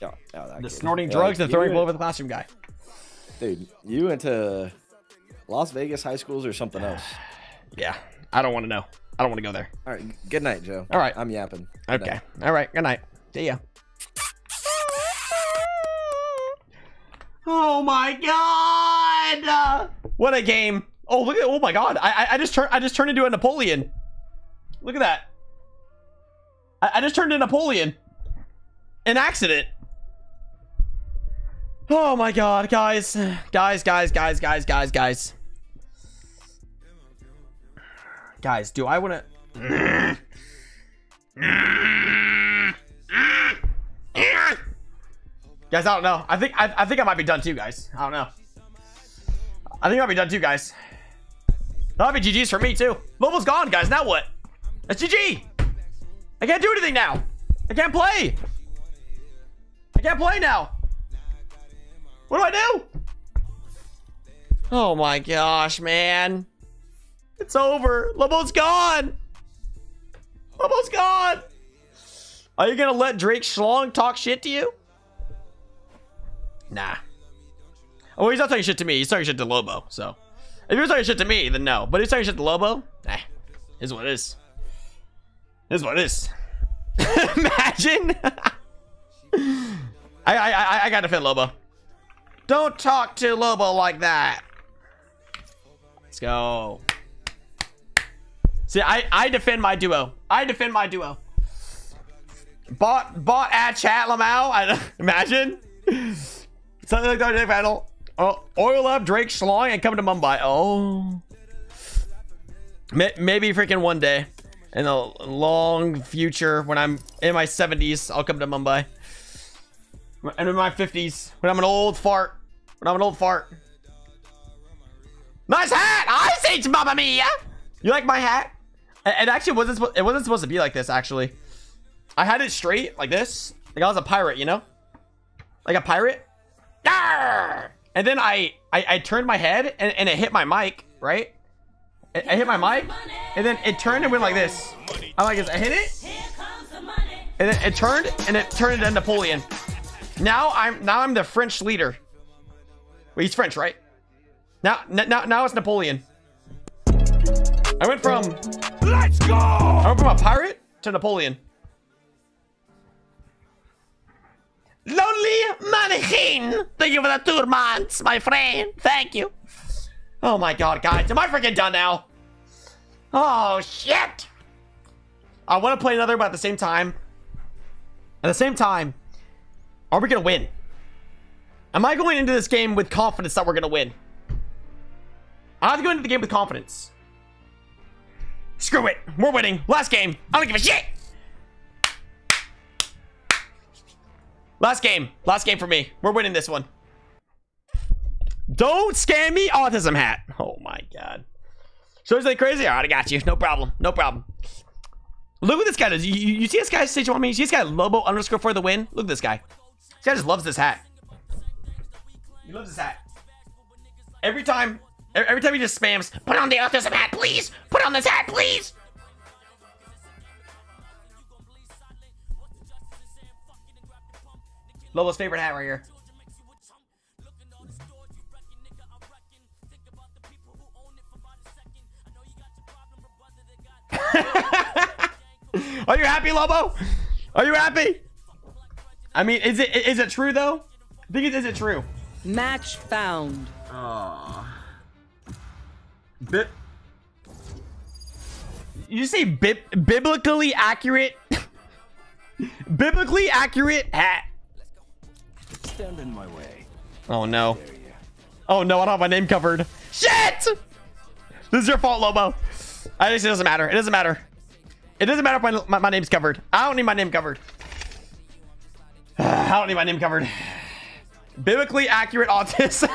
Yeah, yeah that The kid. snorting Yeah, drugs and throwing went- all over the classroom guy. Dude, you went to Las Vegas high schools or something <sighs> else? Yeah, I don't want to know. I don't want to go there. All right, good night, Joe. All right. I'm yapping. Good Okay. night. All right. Good night. See ya. Oh my god! What a game! Oh look at! Oh my god! I I, I just turned I just turned into a Napoleon. Look at that! I, I just turned into Napoleon. An accident. Oh my god, guys. Guys, guys, guys, guys, guys, guys. Guys, do I want to... Guys, I don't know. I think I, I think I might be done too, guys. I don't know. I think I'll be done too, guys. That'll be GG's for me too. Mobile's gone, guys. Now what? That's GG! I can't do anything now. I can't play. I can't play now. What do I do? Oh my gosh, man. It's over. Lobo's gone. Lobo's gone. Are you gonna let Drake Schlong talk shit to you? Nah. Oh, he's not talking shit to me. He's talking shit to Lobo. So, if he was talking shit to me, then no. But he's talking shit to Lobo. Eh, Is what it is. Is what it is. <laughs> Imagine. <laughs> I, I I I gotta defend Lobo. Don't talk to Lobo like that. Let's go. See, I I defend my duo. I defend my duo. Bought bought at chat Lamau. I <laughs> imagine something like that. Battle. Oh, oil up Drake Schlong and come to Mumbai. Oh, May- maybe freaking one day in the long future when I'm in my 70s, I'll come to Mumbai. And in my 50s, when I'm an old fart. When I'm an old fart. Nice hat! I say Mamma Mia! You like my hat? It actually wasn't it wasn't supposed to be like this actually. I had it straight like this. Like I was a pirate, you know? Like a pirate. Yarr! And then I, I I turned my head and, and it hit my mic, right? I, I hit my mic and then it turned and went like this. I like this. I hit it. And then it turned and it turned into Napoleon. Now I'm now I'm the French leader. Wait, he's French, right? Now n- now now it's Napoleon. I went from Let's go! I went from a pirate to Napoleon. Lonely mannequin! Thank you for the two months, my friend. Thank you. Oh my god, guys. Am I freaking done now? Oh, shit! I want to play another, but at the same time... At the same time, are we going to win? Am I going into this game with confidence that we're going to win? I have to go into the game with confidence. Screw it. We're winning. Last game. I don't give a shit. Last game. Last game for me. We're winning this one. Don't scam me. Autism hat. Oh my god. So is like crazy? Alright, I got you. No problem. No problem. Look what this guy does. You, you, see this guy stage one me? You see this guy Lobo underscore for the win? Look at this guy. This guy just loves this hat. He loves this hat. Every time, every time he just spams, put on the autism hat, please. Put on this hat, please. Lobo's favorite hat right here. <laughs> Are you happy, Lobo? Are you happy? I mean, is it is it true though? I think it is it true. Match found. Oh. Bit. You say bib biblically accurate? <laughs> biblically accurate hat. Stand in my way. Oh no. Oh no, I don't have my name covered. Shit! This is your fault, Lobo. I just, it doesn't matter. It doesn't matter. It doesn't matter if my, my, my name's covered. I don't need my name covered. <sighs> I don't need my name covered. Biblically accurate autist.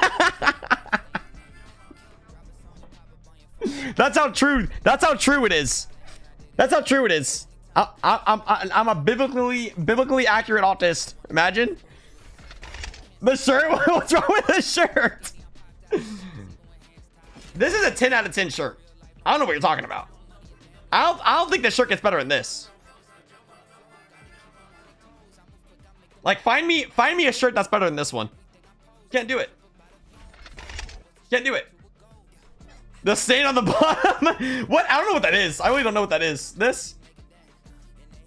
<laughs> That's how true. That's how true it is. That's how true it is. I, I, I'm I'm a biblically biblically accurate autist. Imagine the shirt. <laughs> What's wrong with the shirt? <laughs> This is a 10 out of 10 shirt. I don't know what you're talking about. I don't, I don't think the shirt gets better than this. Like, find me, find me a shirt that's better than this one. Can't do it. Can't do it. The stain on the <laughs> bottom. what? I don't know what that is. I really don't know what that is. This?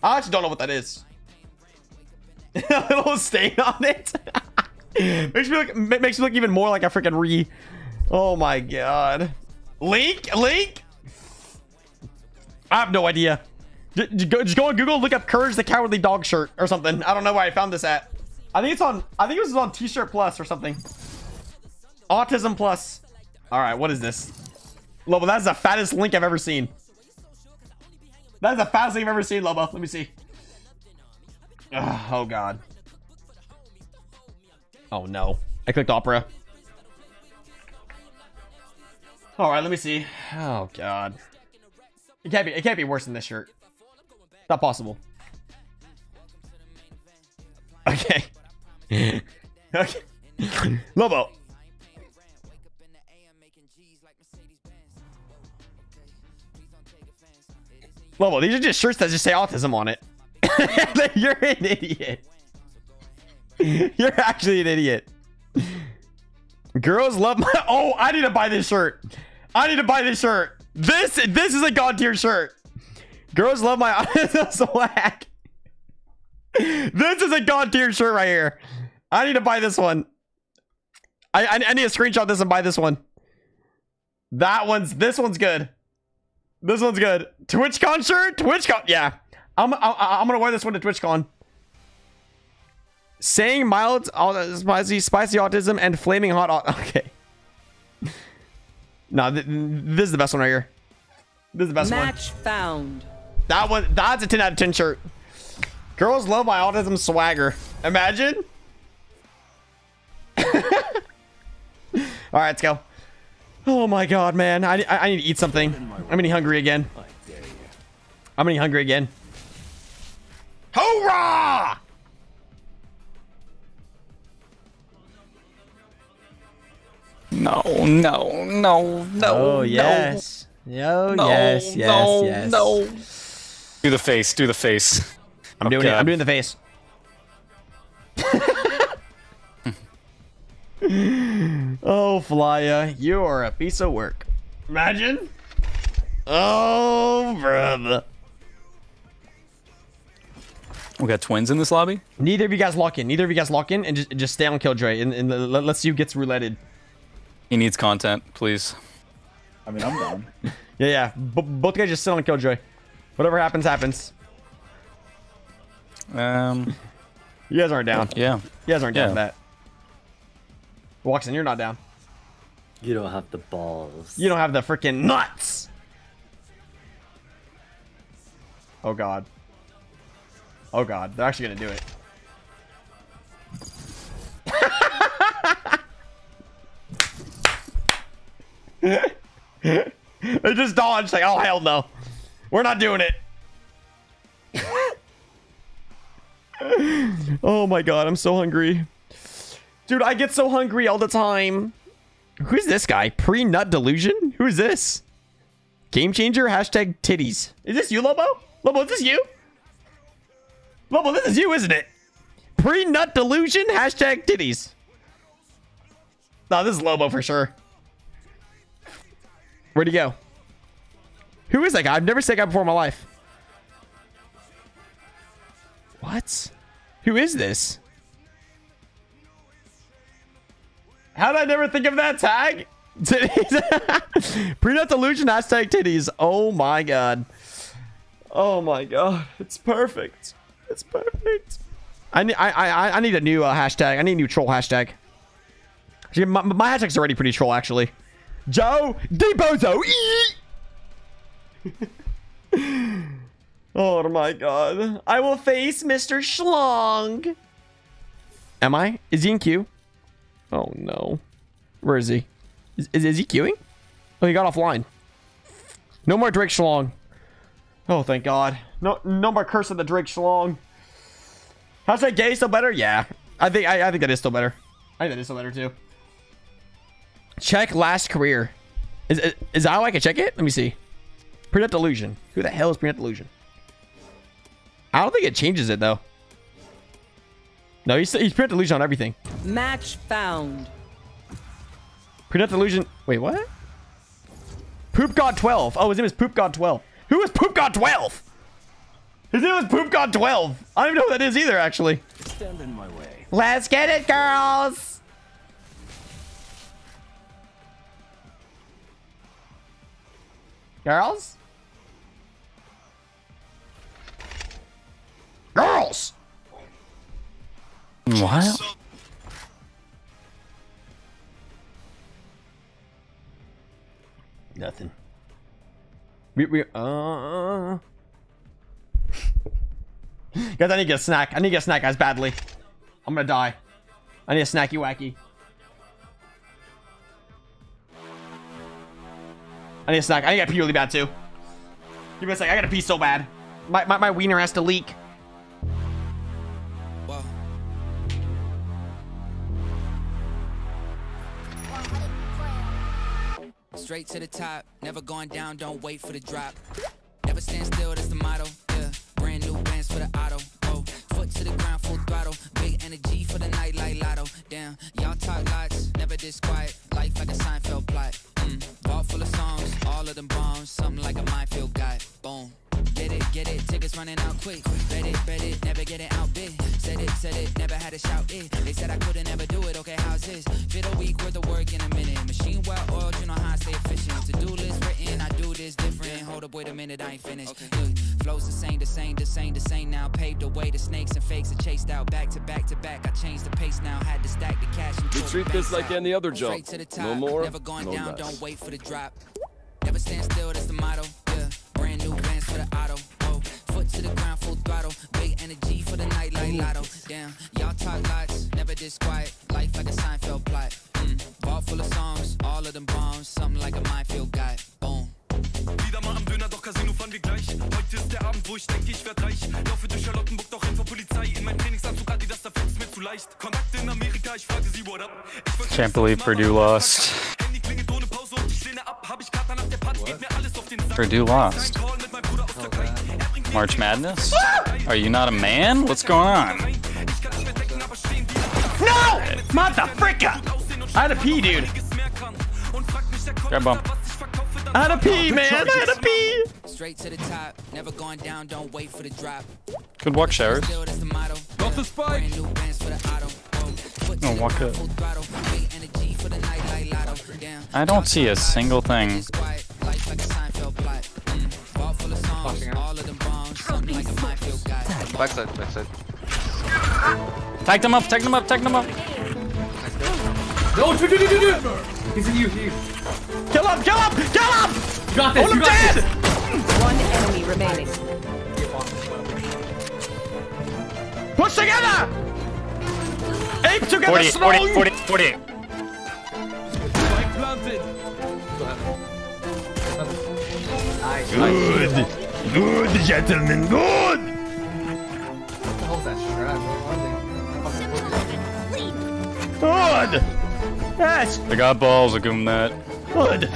I actually don't know what that is. <laughs> a little stain on it. <laughs> makes me look makes me look even more like a freaking re. Oh my god. Link? Link? I have no idea. Just go on Google, look up Courage the Cowardly Dog shirt or something. I don't know where I found this at. I think it's on, I think it was on T-shirt Plus or something. Autism Plus. All right, what is this? Lobo, that's the fattest link I've ever seen. That is the fattest thing I've ever seen, Lobo. Let me see. Ugh, oh, God. Oh, no. I clicked Opera. All right, let me see. Oh, God. It can't be, it can't be worse than this shirt. Not possible. <laughs> Okay. <laughs> okay. Lobo. Lobo, these are just shirts that just say autism on it. <laughs> You're an idiot. You're actually an idiot. Girls love my. Oh, I need to buy this shirt. I need to buy this shirt. This this is a god tier shirt. Girls love my <laughs> swag. This is a god tier shirt right here. I need to buy this one. I, I I need to screenshot this and buy this one. That one's this one's good. This one's good. TwitchCon shirt? TwitchCon. Yeah. I'm I'm, I'm gonna wear this one to TwitchCon. Saying mild, spicy, spicy autism and flaming hot. <laughs> Okay. No, th- this is the best one right here. This is the best one. Match found. That one, that's a 10 out of 10 shirt. Girls love my autism swagger. Imagine. <laughs> All right, let's go. Oh my god, man. I, I, I need to eat something. I'm getting hungry again. I'm getting hungry again. Hoorah! No, no, no, no. Oh, yes. Oh, no, yes, yes, no, yes. No. Do the face. Do the face. I'm doing it. I'm doing the face. <laughs> oh, Flya, you are a piece of work. Imagine. Oh, brother. We got twins in this lobby. Neither of you guys lock in. Neither of you guys lock in and just just stay on Killjoy and, and let- let's see who gets rouletted. He needs content, please. I mean, I'm down. <laughs> Yeah, yeah. B- both guys just sit on Killjoy. Whatever happens, happens. Um, <laughs> You guys aren't down. Yeah. You guys aren't down Yeah. with that. Watson, you're not down. You don't have the balls. You don't have the freaking nuts. Oh god. Oh god, they're actually gonna do it. <laughs> they just dodged like, oh hell no. We're not doing it. <laughs> oh my god, I'm so hungry. Dude, I get so hungry all the time. Who's this guy? Pre-nut delusion? Who is this? Game changer? Hashtag titties. Is this you, Lobo? Lobo, is this you? Lobo, this is you, isn't it? Pre-nut delusion? Hashtag titties. No, this is Lobo for sure. Where'd he go? Who is that guy? I've never seen that guy before in my life. What? Who is this? How did I never think of that tag? <laughs> Titties. <laughs> Prenut delusion hashtag titties. Oh my god. Oh my god. It's perfect. It's perfect. I need I I I need a new uh, hashtag. I need a new troll hashtag. My, my hashtag's already pretty troll actually. Joe DaBozo. <laughs> oh my god. I will face Mr. Schlong. Am I? Is he in queue? Oh no. Where is he? Is, is, is he queuing? Oh, he got offline. No more Drake Schlong. Oh, thank God. No, no more curse of the Drake Schlong. How's that gay still better? Yeah. I think I, I think that is still better. I think that is still better too. Check last career. Is, is, is that how I can check it? Let me see. Print delusion. Who the hell is print delusion? I don't think it changes it though. No, he's he's print delusion on everything. Match found. Print delusion. Wait, what? Poop God 12. Oh, his name is Poop God 12. Who is Poop God 12? His name is Poop God 12. I don't even know who that is either, actually. Stand in my way. Let's get it, girls. Girls? Girls! What? Nothing. We, we, uh... <laughs> guys, I need to get a snack. I need to get a snack, guys, badly. I'm gonna die. I need a snacky wacky. I need a snack. I to pee really bad, too. Give me a sec. I gotta pee so bad. My, my, my wiener has to leak. Straight to the top, never going down, don't wait for the drop. Never stand still, that's the motto. Yeah, brand new bands for the auto to the ground, full throttle. Big energy for the night like Lotto. Damn, y'all talk lots, never this quiet. Life like a Seinfeld plot. Mm, all full of songs, all of them bombs. Something like a minefield guy. Boom. Get it, get it, tickets running out quick. Bet it, bet it, never get it outbid. Said it, said it, never had a shout it. They said I couldn't ever do it, okay, how's this? Fit a week worth of work in a minute. Machine well oiled, you know how I stay efficient. To do list written, I do this different. Hold up, wait a minute, I ain't finished. Look, flows the same, the same, the same, the same now. Paved the way, the snakes and fakes are chased out. Back to back to back, I changed the pace now. Had to stack the cash and We treat this like out. any other job. Straight to the top, No more, never going no down, less. don't wait for the drop. Never stand still, that's the motto. Yeah, brand new bands for the auto. Oh, foot to the ground, full throttle. Big energy for the night like lotto. Damn, y'all talk lots, never disquiet. Life like a Seinfeld plot. Mm. Vault full of songs, all of them bombs. Something like a minefield guy. Boom. Wieder mal am Döner, doch Casino fahren wir gleich. Heute ist der Abend, wo ich denke, ich werd reich. Laufe durch Charlottenburg, doch renn vor Polizei. In mein Trainingsanzug Adidas, da fällt's mir zu leicht. Kontakte in Amerika, ich frage sie, what up? Ich Can't believe Purdue lost. Handy klingelt ohne Pause und ich lehne ab. Hab ich Kater nach der Party, geht mir alles auf den Sack. Purdue lost. Er March Madness? Are you not a man? What's going on? No! Motherfricker! I had a pee, dude. Grab bump. I had a pee, man. I had a pee. Straight to the top, never going down, don't wait for the drop. Good walk, showers. Still, that's the motto. Got the spike. Brand new bands for the auto. Oh, foot to No, walk ground, it. full throttle. Big energy for the night like lotto. Damn. I don't see a single thing. Quiet, life like a Seinfeld plot. Mm. Vault full of songs, all of them bombs. Something like a minefield guy. Backside, backside. Tag them up, tag them up, tag them up. No, do, do, do, do, do. He's in you, you. Kill him, kill him, kill him! You got this, Hold you got dead! this. One enemy remaining. Push together! Ape together 48, strong! 48, 48, 48. Spike planted. Go ahead. Nice. Good. Good, gentlemen, good! What the hell's that strap? Good! Yes, They got balls, I'll give them that. good.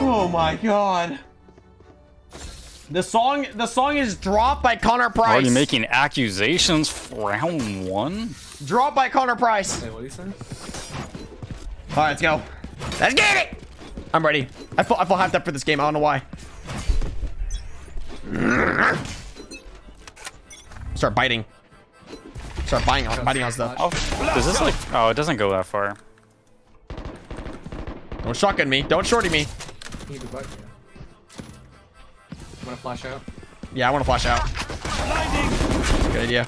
Oh my god. The song, the song is dropped by Connor Price. Already making accusations for round one? Dropped by Connor Price. Wait, what do you say? All right, let's go. Let's get it. I'm ready. I feel, I feel hyped up for this game. I don't know why. Start biting. Start biting on, biting on stuff. Oh, does this like? Oh, it doesn't go that far. Don't shotgun me. Don't shorty me. You butt, yeah. Wanna flash out? Yeah, I want to flash out. Good idea.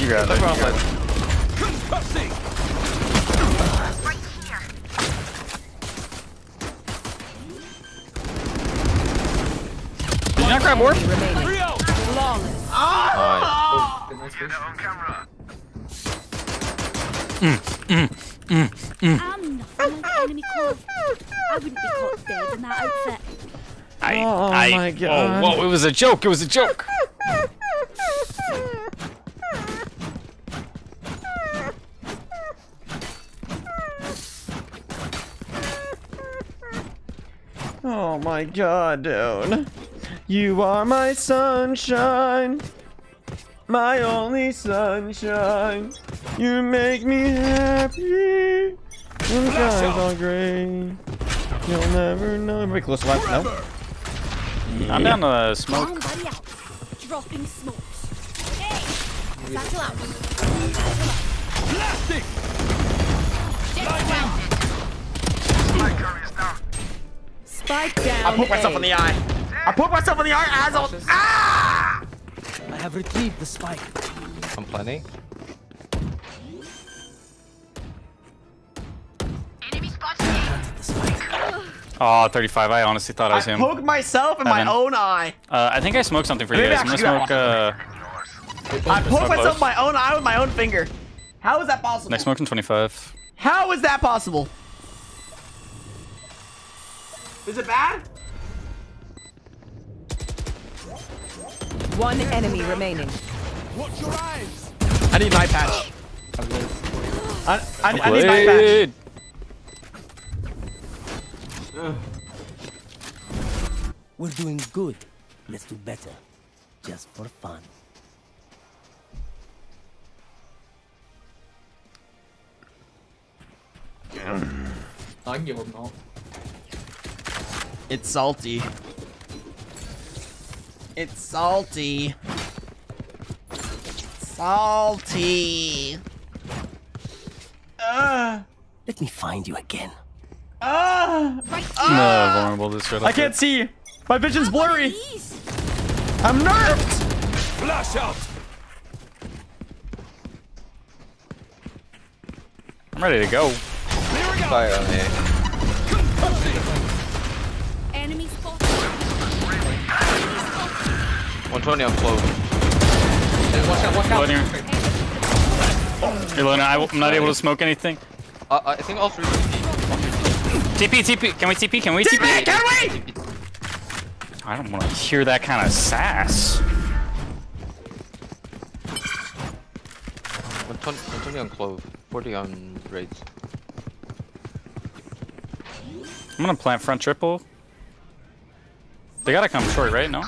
You got it. You got it. Did you not grab orb? Good, nice face. Mm, mm, mm, mm. I'm not enemy clove. I wouldn't be caught dead in that outfit. I, Oh I, my God. Whoa, whoa, it was a joke. It was a joke. Oh my god, dude. You are my sunshine. My only sunshine. You make me happy. When skies are gray. You'll never know. Everybody close to life? No? I'm down to uh, smoke. Bomb out. Dropping smokes. Hey! Satchel out. Plastic! Spike down. I put myself in the eye. I put myself in the eye as I was. Ah! I have retrieved the spike. I'm planning. Oh, 35. I honestly thought I I was him. I poked myself in my own eye. Uh, I think I smoked something for you guys. I'm gonna smoke. Uh, I poked myself both. in my own eye with my own finger. How is that possible? next smoke in 25. How is that possible? Is it bad? One enemy remaining. Watch your eyes! I need my patch. I, I, I need my patch. Blade. We're doing good. Let's do better. Just for fun. I can give him all. It's salty. It's salty. Salty. Uh, Let me find you again. uh, No, vulnerable this right I can't see. My vision's blurry. I'm nerfed. Flash out! I'm ready to go. Fire on me. 120 on close. Watch out, watch out. Loading. Hey, Luna, I, am not able to smoke anything. Uh, I think all three. TP, TP. Can we TP? Can we TP? TP, can we? I don't want to hear that kind of sass. 120, 120 on clove. 40 on Raze. I'm gonna plant front triple. They gotta come short, right? No?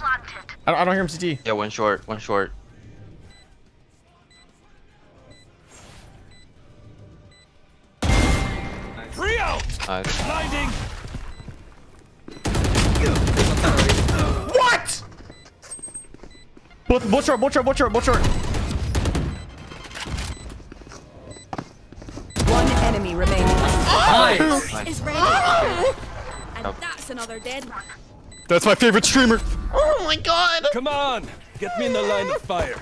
I don't, I don't hear him CT. Yeah, one short, one short. Free out! Nice. Blinding! What? Both, both short, both short, both short, both short. One enemy remaining. Nice. Is ready. And that's another dead one. That's my favorite streamer. Oh my god. Come on! Get me in the line of fire.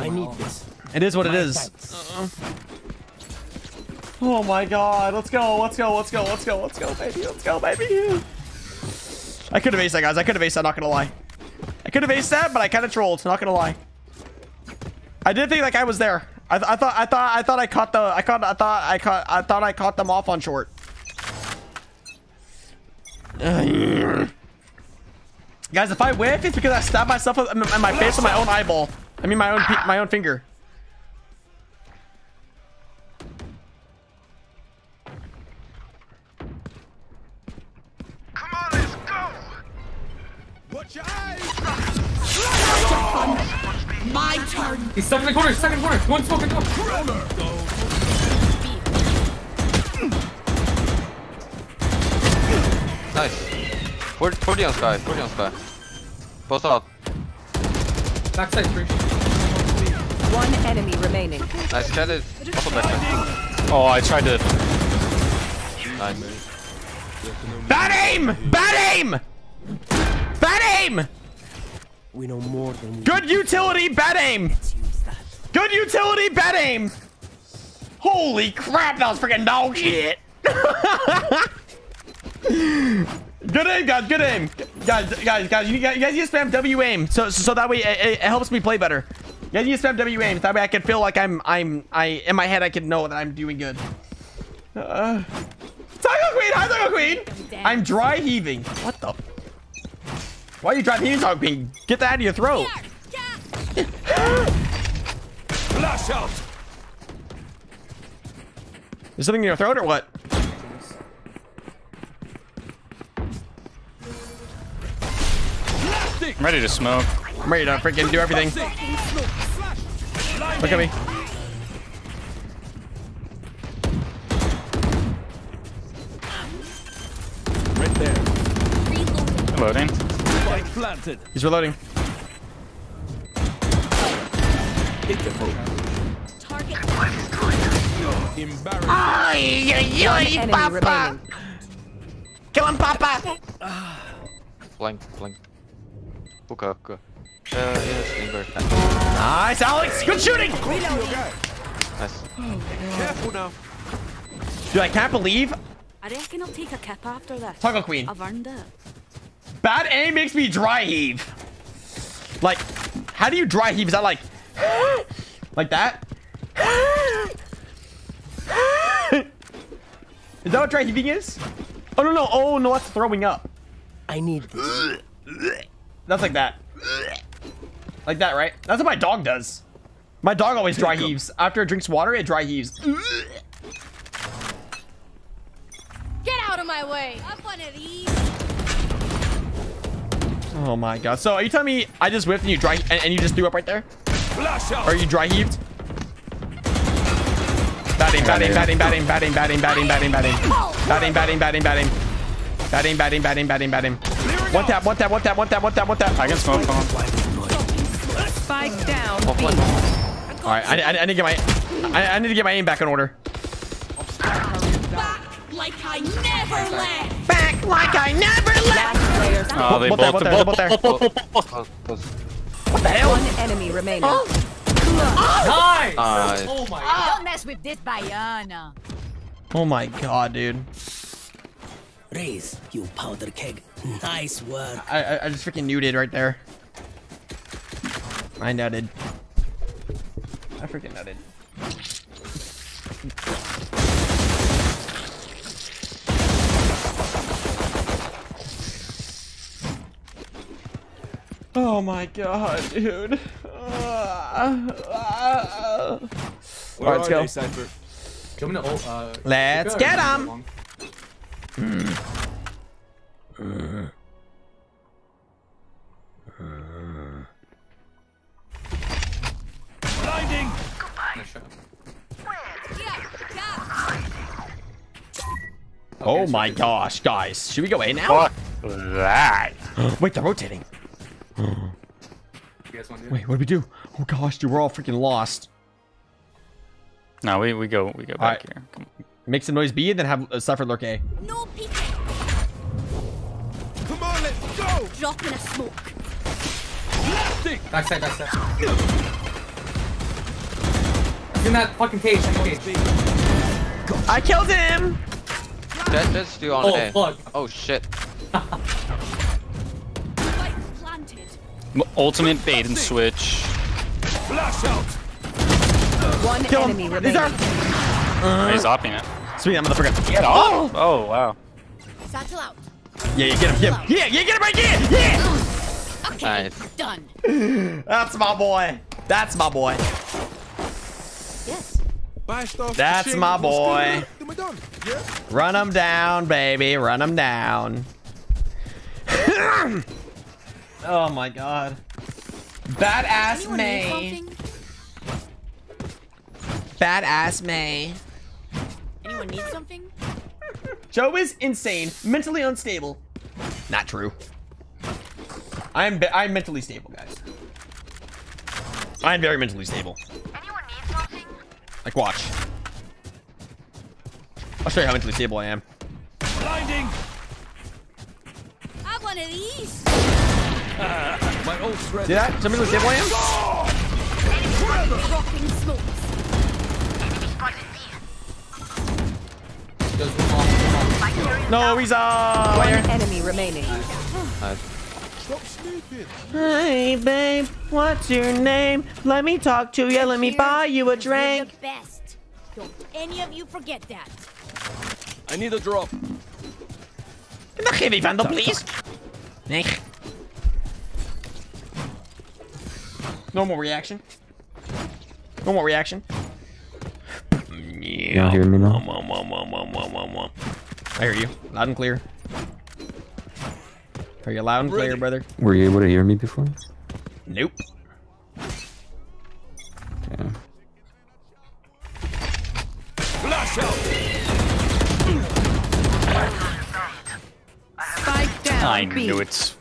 I need this. It is what it is. Uh-uh. Oh my god. Let's go. Let's go. Let's go. Let's go. Let's go, baby. Let's go, baby. I could have aced that, guys. I could have aced that, not gonna lie. I could have aced that, but I kind of trolled, not gonna lie. I did think that guy was there. I, th I thought I thought I thought I caught the I caught I thought I caught I thought I caught them off on short. Guys, if I whiff, it's because I stabbed myself in in my face with my own eyeball. I mean my own pe- my own finger. Come on, Watch your eyes! My turn. He's stuck in the corner, stuck in the corner. One smoke and go. Nice. 40, 40 on Skye, 40 on Skye. Both off. Backside three. One enemy remaining. Nice, Chad is also back. Oh, I tried to. Nice. Bad aim! Bad aim! Bad aim! We know more than we Good utility, bad aim! Good utility, bad aim! Holy crap, that was freaking dog shit! <laughs> good aim, guys, good aim! Guys, guys, guys, you guys, you guys need to spam W aim, so so that way it, it, helps me play better. You guys need to spam W aim, that way I can feel like I'm, I'm, I, in my head I can know that I'm doing good. Uh, Taco Queen, hi Taco Queen! I'm dry heaving. What the? Why are you dry heaving, Taco Queen? Get that out of your throat. Flash out! Is something in your throat or what? I'm ready to smoke. I'm ready to freaking do everything. Look at me. Right there. Loading. Spike planted. He's reloading. Hit the hook. Embarrassing. One enemy remaining. Kill him, Papa! Blank, blank. Hookah, hookah. Uh, yeah, Slimber. Nice, Alex! Good shooting! Nice. Careful now. Dude, I can't believe I reckon I'll take a kip after this. Taco Queen. I've earned it. bad aim makes me dry heave. Like, how do you dry heave? Is that like, <gasps> like that? <gasps> Is that what dry heaving is? Oh no no! Oh no! That's throwing up. I need this. <laughs> That's like that. Like that, right? That's what my dog does. My dog always dry heaves. After it drinks water, it dry heaves. Get out of my way. Have one of these. Oh my god. So are you telling me I just whiffed and you dry and, and you just threw up right there? Flash out! You dry heaved? Bad Batting, batting, batting, batting, batting, batting, batting, batting, batting. Oh. Batting, batting, batting, batting. Batting, batting, batting, batting, batting. One tap, one tap, one tap, one tap, one tap, one tap. I can smoke on. Spike down. B. All right, I, I, I need to get my, I, I need to get my aim back in order. Like I never left. Back like I never Last player standing. Oh, they What there, both, there, what there? Close, close. What the hell? One enemy remaining. Oh. Nice! Nice. Oh my god. Don't mess with this Bayana. Oh my god, dude. Raze, you powder keg. Nice work. I, I, I just freaking nuded right there. I nutted. I freaking nutted. Oh my god, dude. Where Alright, let's go. they, Cypher? Do you want me to ult, uh, Let's Luca, or get you wanna 'em. Blinding! Nice shot. Oh my gosh, guys. Should we go A now? Fuck that. <gasps> Wait, they're rotating. You guys want to do it? Wait, what do we do? Oh gosh, dude, we're all freaking lost. No, we, we go we go back Alright. here. Come on. Make some noise B and then have uh, Cypher lurk A. No peeking. Come on, let's go! Dropping a smoke. Backside, backside. He's in that fucking cage. in the cage. I killed him! Jett, Jett's still on Oh, A. fuck. Oh shit. Spike planted. M- Ultimate bait and switch. Flash out! One Kill enemy him. remaining. These are... He's opping it. Sweet, I'm motherfucker. Get off! Oh, oh, wow. Satchel out. Yeah, you get him, get him. Yeah, yeah, get him right here! Yeah! Okay, Nice. done. <laughs> That's my boy. That's my boy. Yes. That's my boy. Run him down, baby. Run him down. <coughs> oh my god. Badass May. Badass May. Anyone need something? Joe is insane, mentally unstable. Not true. I'm I'm mentally stable, guys. I'm very mentally stable. Anyone need something? Like, watch. I'll show you how mentally stable I am. Blinding! Have one of these. <laughs> My ult's ready. See that? How mentally stable I am? Dropping smokes. Goes one long, one. No, he's uh. One enemy remaining. Hey, babe, what's your name? Let me talk to you. Let me buy you a drink. the best. Don't any of you forget that. I need a drop. Can the heavy vandal, please? Nee. Normal reaction. Normal reaction. You don't hear me now? I hear you. Loud and clear. Are you loud and clear, brother. Were you able to hear me before? Nope. Yeah. Flash out! Spike down. I B. knew it.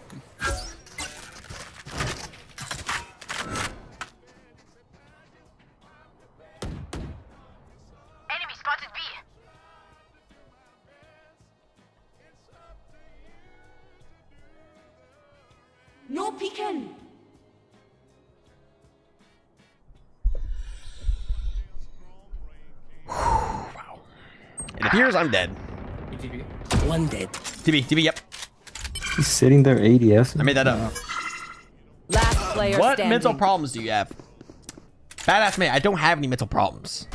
It appears I'm dead. ETB. One dead. TB, TB, yep. He's sitting there ADS. I made that up. Last player What standing. mental problems do you have? Badass man, I don't have any mental problems.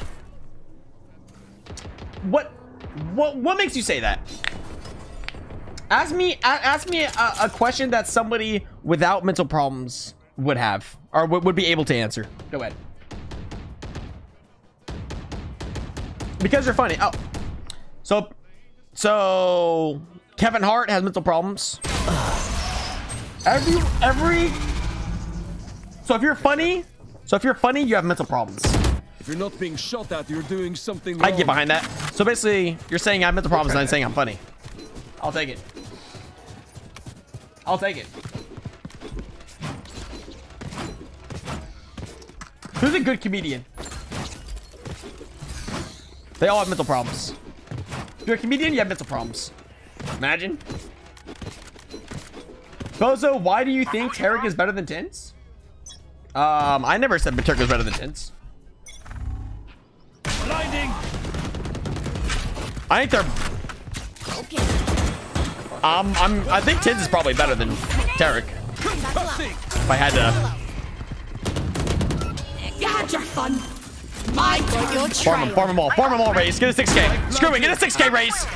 What? What? What makes you say that? Ask me. a- Ask me a, a question that somebody without mental problems would have or would, would be able to answer. Go ahead. Because you're funny. Oh, so, so Kevin Hart has mental problems. Every every. So if you're funny, so if you're funny, you have mental problems. If you're not being shot at, you're doing something I wrong. can get behind that. So basically, you're saying I have mental problems and I'm saying I'm funny. I'll take it. I'll take it. Who's a good comedian? They all have mental problems. If you're a comedian, you have mental problems. Imagine. Bozo, why do you think Tarik is better than TenZ? Um, I never said Tarik was better than TenZ. Blinding. I think they're. Um, I'm. I think TenZ is probably better than Tarik. If I had to You had your fun. I got your farm them, trail. farm them all, farm them all, race. Get a 6k. Screw it, get a 6k race.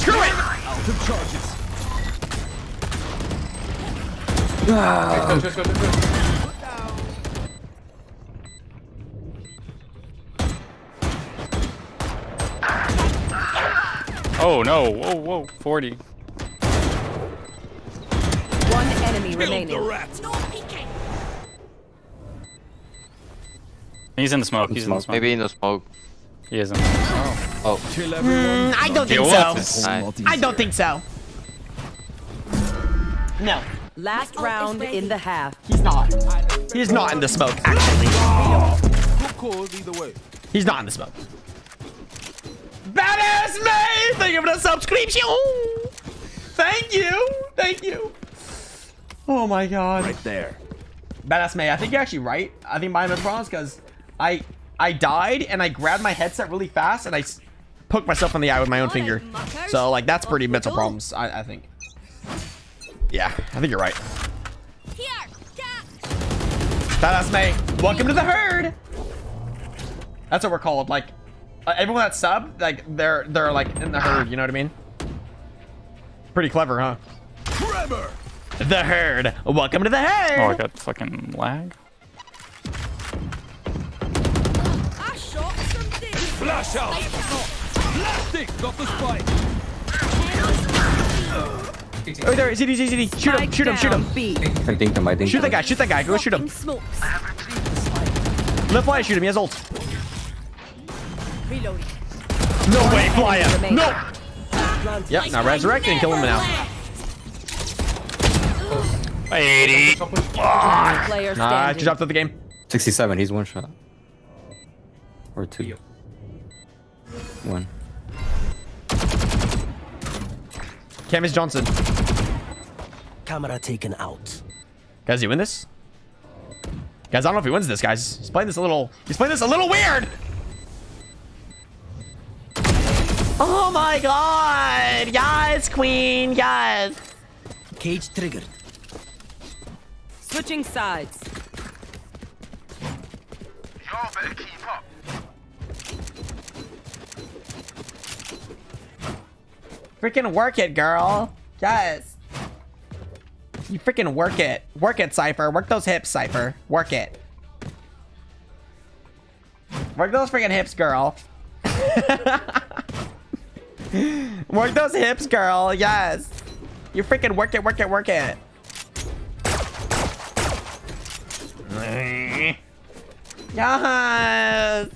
Screw it. Out of charges. Oh no! Whoa, whoa! 40. One enemy remaining. He's in the smoke. He's in the smoke. Maybe in the smoke. He isn't. Oh. Mm, I don't think so. I don't think so. No, Last round in the half. he's not. He's not in the smoke, actually. Good calls either way. He's not in the smoke. Badass me! Thank you for the subscription. Thank you. Thank you. Oh my god. Right there. Badass May, I think you're actually right. I think mine was bronze because I I died and I grabbed my headset really fast and I poked myself in the eye with my own finger. So like that's pretty mental problems. I, I think. Yeah, I think you're right. Badass May, welcome to the herd. That's what we're called. Like uh, everyone that's sub, like they're they're like in the herd. You know what I mean? Pretty clever, huh? Tremor. The herd. Welcome to the herd. Oh, I got fucking lag. Flash out. Plastic. Got the spike. Oh, there, CD, CD, CD. Shoot him, shoot him, shoot him. B. I think him, I think Shoot that guy, shoot that guy. Go shoot him. Smokes. Let Flyer shoot him. He has ult. Reloading. No way, Flyer. No. Yep, now resurrect and kill him now. 80. Last player Nah, just dropped out the game. 67, he's one shot. Or two. One. Camus Johnson. Camera taken out. Guys, you win this? Guys, I don't know if he wins this, guys. He's playing this a little... He's playing this a little weird! Oh my god! Yes, queen! Yes! Cage triggered. Switching sides. Freaking work it, girl. Yes. You freaking work it. Work it, Cypher. Work those hips, Cypher. Work it. Work those freaking hips, girl. <laughs> work those hips, girl. Yes. You freaking work it, work it, work it. Yes.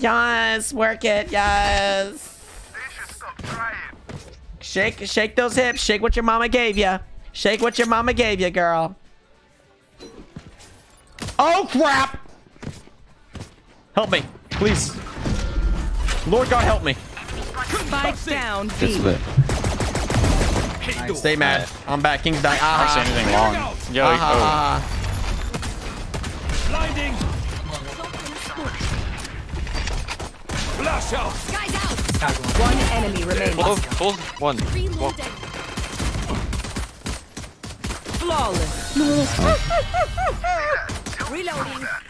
Yes, work it. Yes. Shake, shake those hips. Shake what your mama gave you. Shake what your mama gave you, girl. Oh crap! Help me, please. Lord God, help me. Spike down It's B. lit. Stay mad. I'm back. King's die. I say Ah. anything long. Yo, Ah, oh. ah, Blinding. Flash out. Guys out. One enemy remaining. Close, close one. Reloading. Flawless. <laughs> Reloading. ah.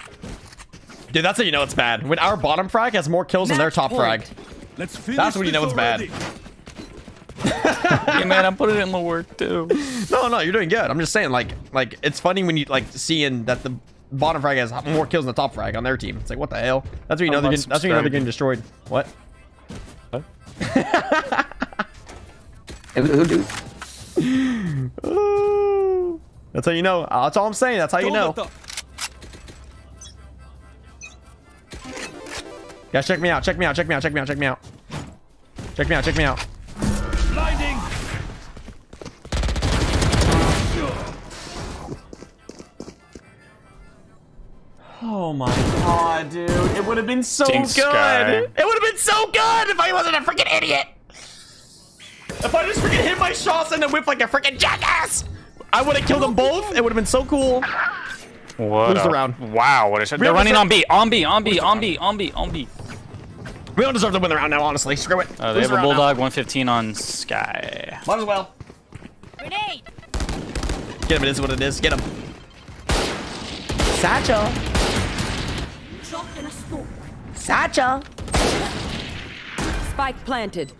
Dude, that's how you know it's bad. When our bottom frag has more kills than their top point. frag. Let's finish That's when you know it's bad. already. <laughs> Hey man, I put it in the work too. <laughs> No, no, you're doing good. I'm just saying, like, like it's funny when you like seeing that the bottom frag has more kills than the top frag on their team. It's like, what the hell? That's when you know I'm they're getting, that's when you know they're getting destroyed. What? That's how you know. That's all I'm saying. That's how you know. Yeah, check me out. Check me out. Check me out. Check me out. Check me out. Check me out. Check me out. Oh my god, dude. It would have been so Dink good. Skye. It would have been so good if I wasn't a freaking idiot. If I just freaking hit my shots and then whip like a freaking jackass, I would have killed them both. It would have been so cool. What? Lose the round. Wow, what a shot. They're running on B, on B, on B, on B, on B, on B. We don't deserve to win the round now, honestly. Screw it. Uh, they have the a round now. Bulldog 115 on Skye. Might as well. Grenade. Get him. It is what it is. Get him. Satchel. Satchel. Spike planted.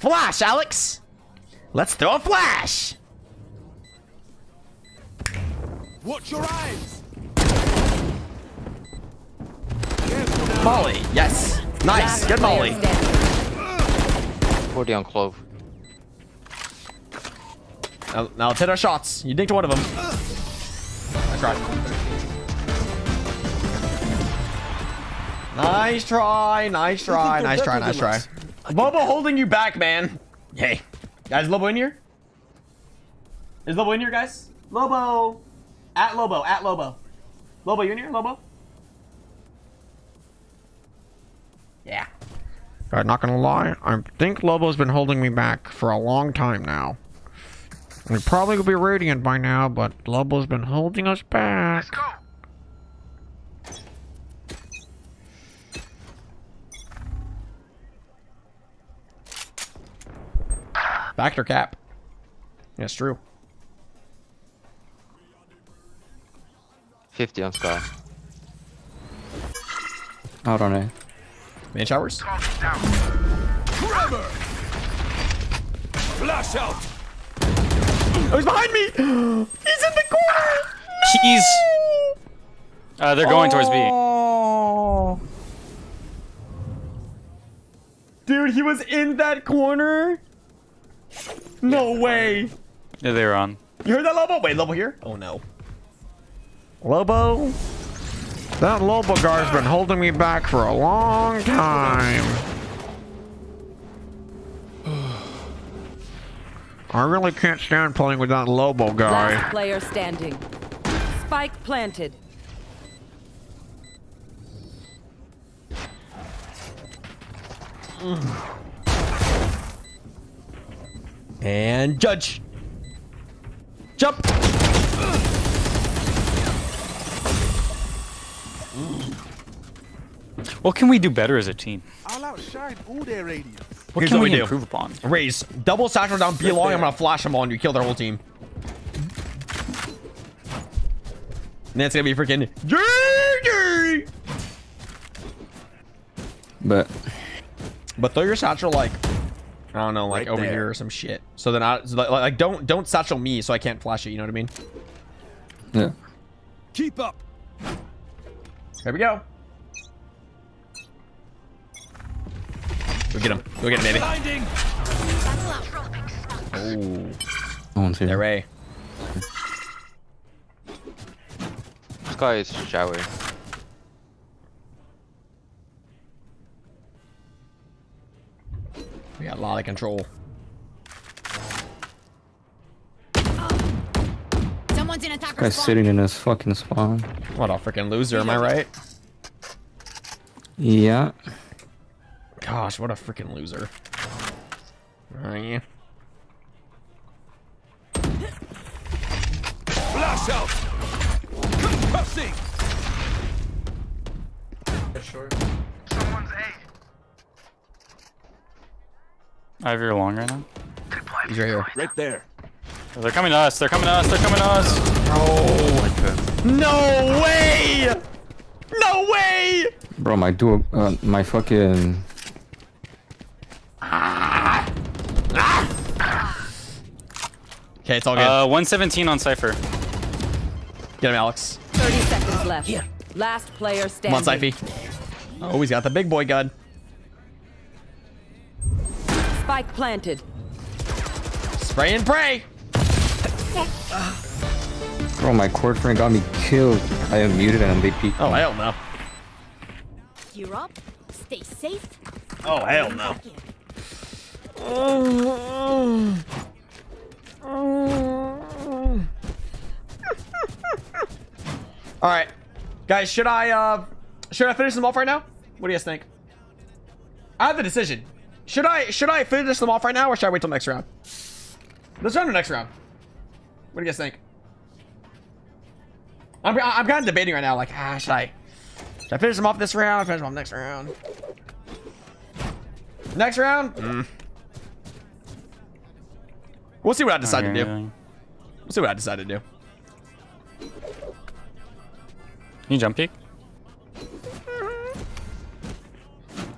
Flash, Alex. Let's throw a flash. Watch your eyes. Molly. Yes. Nice. Good Molly. 40 on Clove. Now, now let's hit our shots. You dinked one of them. Nice try. Nice try. Nice try. Nice try. Nice try. Lobo holding you back, man. Hey. Guys, Lobo in here? Is Lobo in here, guys? Lobo. At Lobo. At Lobo. Lobo, you in here? Lobo? Yeah. God, not gonna lie, I think Lobo's been holding me back for a long time now. We probably could be radiant by now, but Lobo's been holding us back. Factor cap. That's true. 50 on Skye. Out on A. Man showers. Forever. Flash out. Oh, he's behind me! <gasps> He's in the corner! No! He's. Uh, they're going towards B. Oh. Dude, he was in that corner? No way. Yeah, they were on. You heard that, Lobo? Wait, Lobo here? Oh, no. Lobo? That Lobo guard's been holding me back for a long time. <sighs> I really can't stand playing with that Lobo guy. Last player standing. Spike planted. And judge. Jump. What can we do better as a team? I'll outshine all their radiance. What Here's can what we, we do. improve upon? Raise. Double satchel down, be long. I'm gonna flash them all and you kill their whole team. And that's gonna be freaking GG! But But throw your satchel like I don't know, like Right over there. here or some shit. So then I so like, like don't don't satchel me so I can't flash it, you know what I mean? yeah. Keep up. Here we go. Go get him. Go get him, baby. Blinding. Oh. No one's here. There, Ray. Skye is shower. We got a lot of control. Someone's in attacker Guy's spawn. sitting in his fucking spawn. What a freaking loser, am I right? Yeah. Gosh, what a freaking loser. Are you? Flash out. I have your long right now. He's right here. Right there. Oh, They're coming to us. They're coming to us. They're coming to us. Oh. No way! No way! Bro, my dual, uh, my fucking. Okay, it's all good. Uh, 117 on Cypher. Get him, Alex. 30 seconds left. Yeah. Last player Come on, Cypher. Oh, he's got the big boy gun. Spike planted. Spray and pray. Bro, my cord friend got me killed. I am muted and they peeked. Oh, hell no. Gear up, stay safe. Oh, hell no. All right, guys, should I uh should I finish them off right now? What do you guys think? I have the decision. Should I should I finish them off right now or should I wait till next round? Let's run the next round. What do you guys think? I'm I'm kind of debating right now. Like, ah, should I should I finish them off this round? Finish them off next round. Next round. Mm. We'll see what I decide to do. We'll see what I decide to do. Can you jump peek?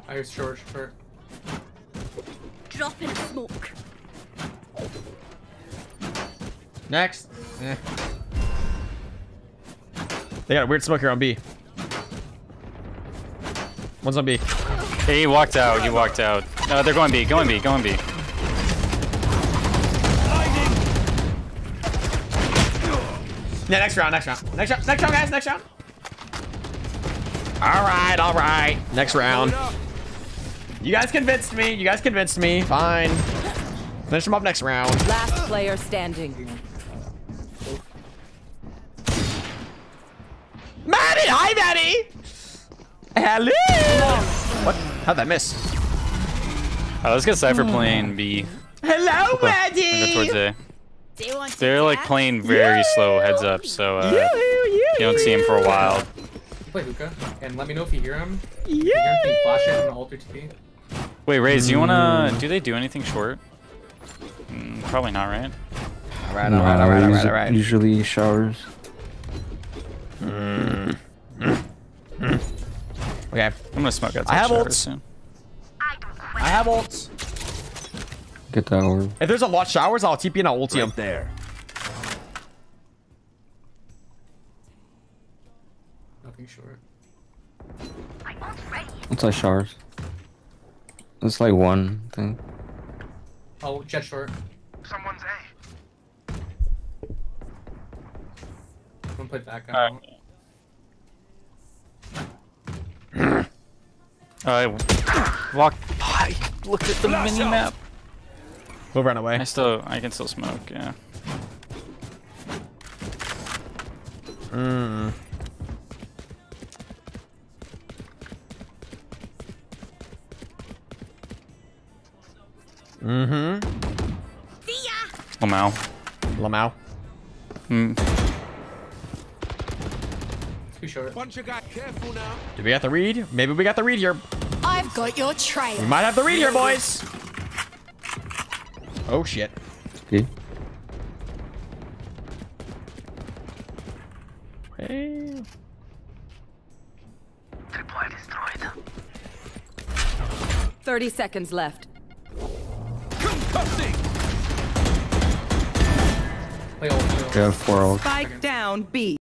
I was short, short. Drop in smoke. Next. Eh. They got a weird smoke here on B. One's on B. Hey, he walked out. He walked out. No, they're going B. Going B. Going B. Yeah, next round, next round. Next round, next round, guys, next round. All right, all right. Next round. You guys convinced me. You guys convinced me. Fine. Finish them up next round. Last player standing. Maddie! Hi, Maddie! Hello! What? How'd that miss? Oh, let's get Cypher playing B. Hello, Okay. Maddie! Go towards A. They're like playing very slow heads up, so uh, you don't see him for a while. Play hookah, and let me know if you hear him. If you hear him, flash it on the alter TP? Wait, Raze, do you wanna? Do they do anything short? Mm, probably not, right? All right, No, all right, all right, all right, usu- all right. Usually showers. Mm. Okay. I'm gonna smoke outside I have showers ults. soon. I have ults. Get that orb. If there's a lot of showers, I'll TP and I'll ulti him. there. Nothing short. It's like showers. It's like one thing. Oh, Jett short. Someone's A. I'm gonna play back Alright. out. I walked by. Look at the mini map. We'll run away. I still, I can still smoke. Yeah. Mm. Mm-hmm. Lamau. Lamau. Mm. Too short. Bunch of guys, careful now. Do we got the read? Maybe we got the read here. I've got your trail. We might have the read here, boys. Oh shit. Okay. Hey. Thirty seconds left. Play ult, play ult. We have four ults. Spike down B.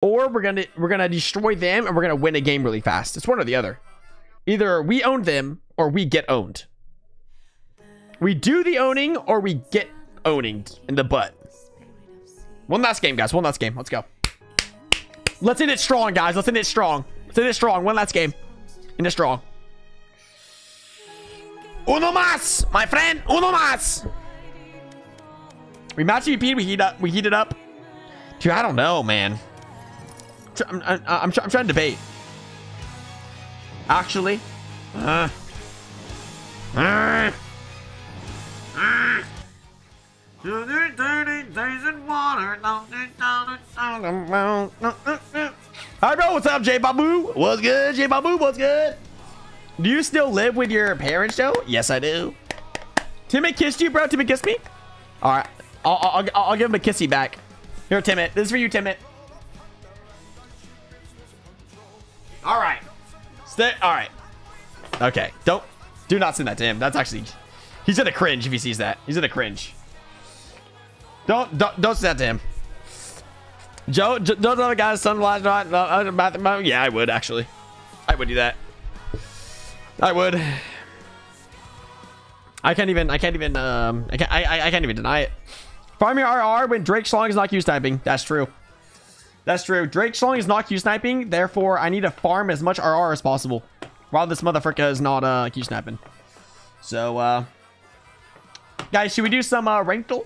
or we're gonna we're gonna destroy them and we're gonna win a game really fast. It's one or the other. Either we own them or we get owned. We do the owning or we get owning in the butt. One last game, guys. One last game. Let's go. Let's end it strong, guys. Let's end it strong. Let's end it strong. One last game. End it strong. Uno más, my friend. Uno más. We match VP. We heat up. We heat it up. Dude, I don't know, man. I'm, I'm, I'm, I'm trying to debate. Actually, uh, uh, uh, Hi, bro. What's up, J Babu? What's good, J Babu? What's good? Do you still live with your parents, Joe? Yes, I do. Timmy kissed you, bro. Timmy kissed me. All right, I'll, I'll, I'll give him a kissy back. Here, Timmy. This is for you, Timmy. All right. Stay. All right. Okay. Don't. Do not send that to him. That's actually. He's gonna cringe if he sees that. He's gonna cringe. Don't don't don't send that to him. Joe, don't know the guy's son night. About yeah, I would actually. I would do that. I would. I can't even. I can't even. Um. I can't. I. I, I can't even deny it. Farm your RR when Drake Schlong is not Q typing. That's true. That's true. Drake Schlong is not Q sniping. Therefore, I need to farm as much RR as possible. While this motherfucker is not uh, Q sniping. So, uh. Guys, should we do some uh, Rankle?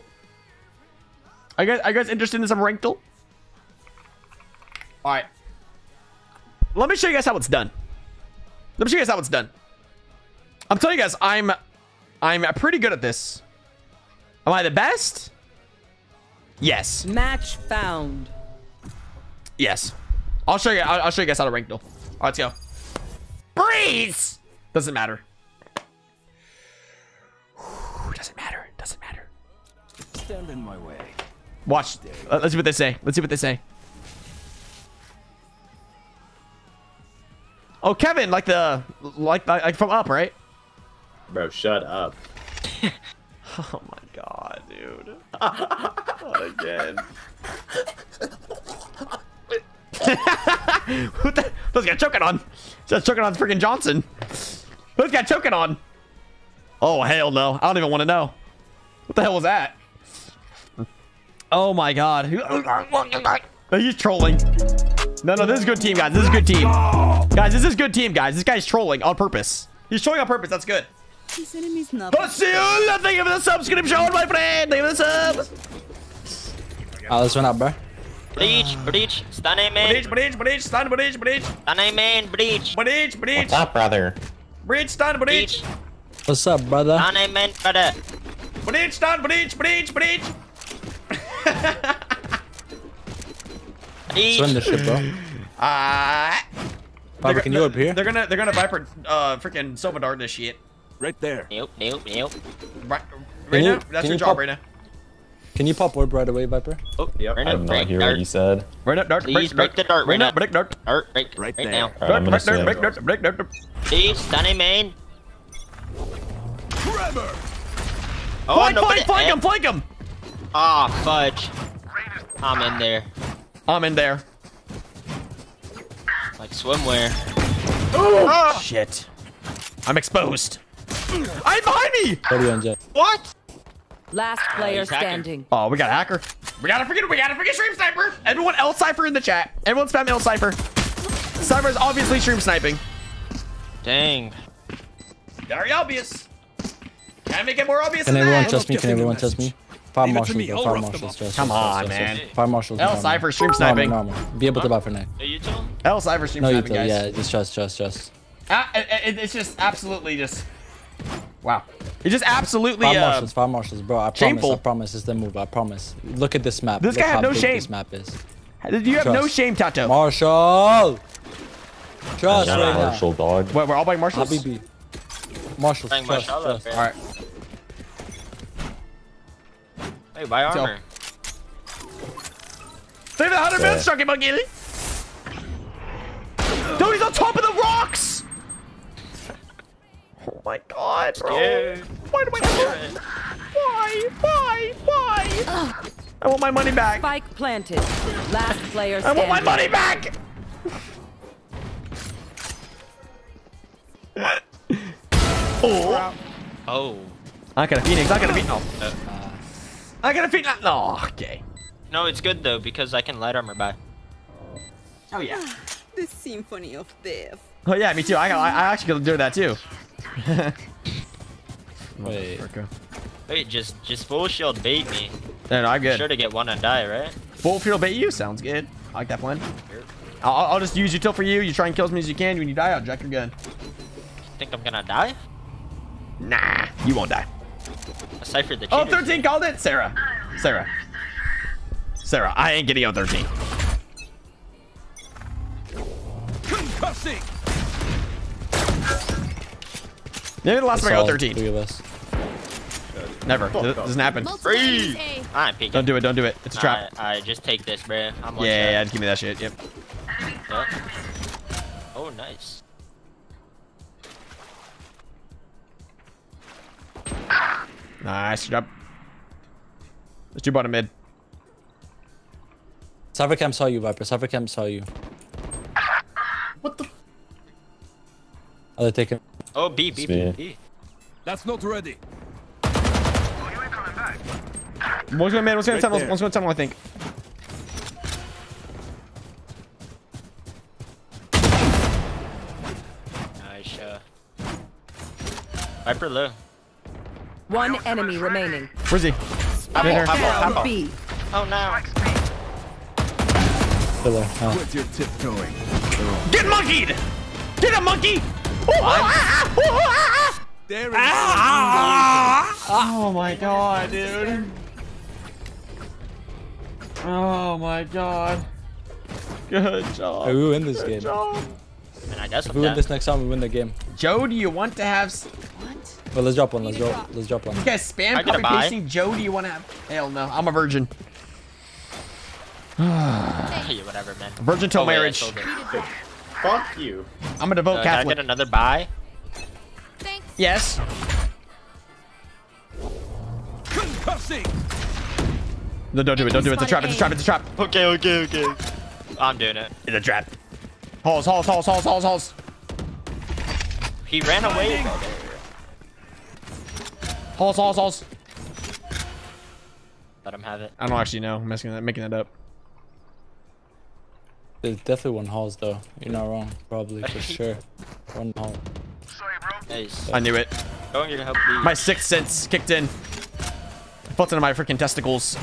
Are guys, are you guys interested in some Rankle? Alright. Let me show you guys how it's done. Let me show you guys how it's done. I'm telling you guys, I'm I'm pretty good at this. Am I the best? Yes. Match found. Yes. I'll show you. I'll, I'll show you guys how to rank though. All right, let's go. Breeze. Doesn't matter. Doesn't matter. Doesn't matter. Stand in my way. Watch. Uh, let's see what they say. Let's see what they say. Oh, Kevin, like the like like from up, right? Bro, shut up. <laughs> oh my god, dude. <laughs> Not again. <laughs> <laughs> Who the Who's got choking on? Just choking on freaking Johnson. Who's got choking on? Oh hell no. I don't even want to know. What the hell was that? Oh my god. He's trolling. No, no, this is good team, guys. This is good team. Guys, this is good team, guys. This guy's trolling on purpose. He's trolling on purpose. That's good. This enemy's not. Thank you for the subscription, my friend. Thank you for the sub. Oh, this one up, bro. Breach, breach, stun A main. Breach, breach, breach, stun, breach, breach. Stun A main, breach. Breach, breach. What's up, brother? Breach, stun, breach. What's up, brother? Stun A main, brother. Breach, stun, breach, breach, breach. Breach. Swim this shit, bro. Ah. Bobby, can you up here? They're gonna, they're gonna Viper, uh, freaking Sova Dart this shit. Right there. Nope, nope, nope. Right, Can you- that's your you job, right Reyna. Can you pop orb right away, Viper? Oh, Yep, Reyna, I did not break hear dart. what you said. Reyna, dart, Please break, break the dart, Reyna, Reyna. break dart. Dart, break, Right right now. Alright, I'm break, dart, break, dart, break, dart. Please, stun main. Trevor! Oh, Flank, nobody. flank, flank him, flank him. Ah, fudge. I'm in there. I'm in there. Like swimwear. Oh, shit. I'm exposed. I'm behind me. 30 on Jett. What? Last player he's standing. Oh, we got a hacker. We gotta forget. We gotta forget stream sniper. Everyone else Cypher in the chat. Everyone spam L cipher. Cypher is obviously stream sniping. Dang. Very obvious. Can't make it more obvious Can than everyone that. trust me? Can everyone trust me? Fire Leave it to marshals, me, bro. Fire rough marshals, trust. Come on, trust, man. trust. Fire marshals. L Cypher stream Normal, sniping. normal. Be able to buy for night. Are you too? L Cypher stream No, you sniping, too. guys. Yeah, just trust, trust, trust. Ah, it- it- it's just absolutely just. Wow. It's just absolutely. Fire Uh, marshals, fire marshals, bro. I promise, shameful. I promise, it's the move. I promise. Look at this map. This Look guy had how no big shame. This map is. you have no shame, Tato. Marshal. Trust Not right a now. Marshal dog. What, we're all by Marshals? Habibi. Marshals, Bang trust, Marshal trust. man. All right. Hey, buy So- armor. Save the 100 Yeah. minutes, Chucky Monkey. Dude, he's on top of the rocks. Oh my god, bro. Scared. Why do I have to... Why? Why? Why? I want my money back. Spike planted. Last player standing. I want my money back. <laughs> oh. Oh. I got a phoenix. I got a phoenix. Uh, I got a phoenix. No. Okay. no, it's good though because I can light armor buy. Oh yeah. The symphony of death. Oh yeah, me too. I got. I, I actually could do that too. Wait. Wait, just just full shield bait me. No, no, I'm good. Sure to get one and die, right? Full shield bait you sounds good. I like that plan. I'll, I'll just use util for you. You try and kill as many as you can. When you die, I'll jack your gun. Think I'm gonna die? Nah, you won't die. A Cypher the Oh, 13 called it. Sarah. Sarah. Sarah, I ain't getting out 13. Concussing! Maybe the last time I got 13. Three of us. Never. It doesn't happen. Free. I ain't peeking. Don't do it. Don't do it. It's a trap. I, I just take this, bruh. I'm one Yeah, yeah, shot. give me that shit. Yep. Yep. Oh, nice. Nice job. Let's do bottom mid. Cypher Cam saw you, Viper. Cypher Cam saw you. What the? Are they're taking. Oh, B, B, B, B. That's not ready. One's going mid. One's going Right tunnel. there. One's going tunnel. I think. Nice. Uh, Viper low. One enemy remaining. Where's he? Apple, Dinner. apple, Down apple. B. Oh no. Pillar. Oh. Quit your tiptoeing. Get monkeyed! Get a monkey! Oh, ah, ah, oh, ah, ah. There is Oh my god, dude. Oh my god. Good job. Hey, we win this game. job. And I guess If I'm we win dead. this next time, we win the game. Joe, do you want to have... What? Well, let's drop one. Let's drop. Let's drop one. You guys spam I get a copy pasting? Joe, do you want to have... Hell no, I'm a virgin. <sighs> <laughs> Hey, whatever, man. Virgin till Oh, wait, marriage. <laughs> sold it. Fuck you. I'm a devout Uh, can I get another buy? Yes. concussing! No, don't do it. Don't do it. It's a trap. It's a trap. It's a trap. Okay, okay, okay. I'm doing it. It's a trap. Halls, halls, halls, halls, halls, halls. He ran away. Halls, halls, halls. Let him have it. I don't actually know. I'm messing that, making that up. There's definitely one halls though. You're not wrong. Probably for <laughs> sure. One hall. Nice. I knew it. Going here to help me. My sixth sense kicked in. I felt it in my freaking testicles.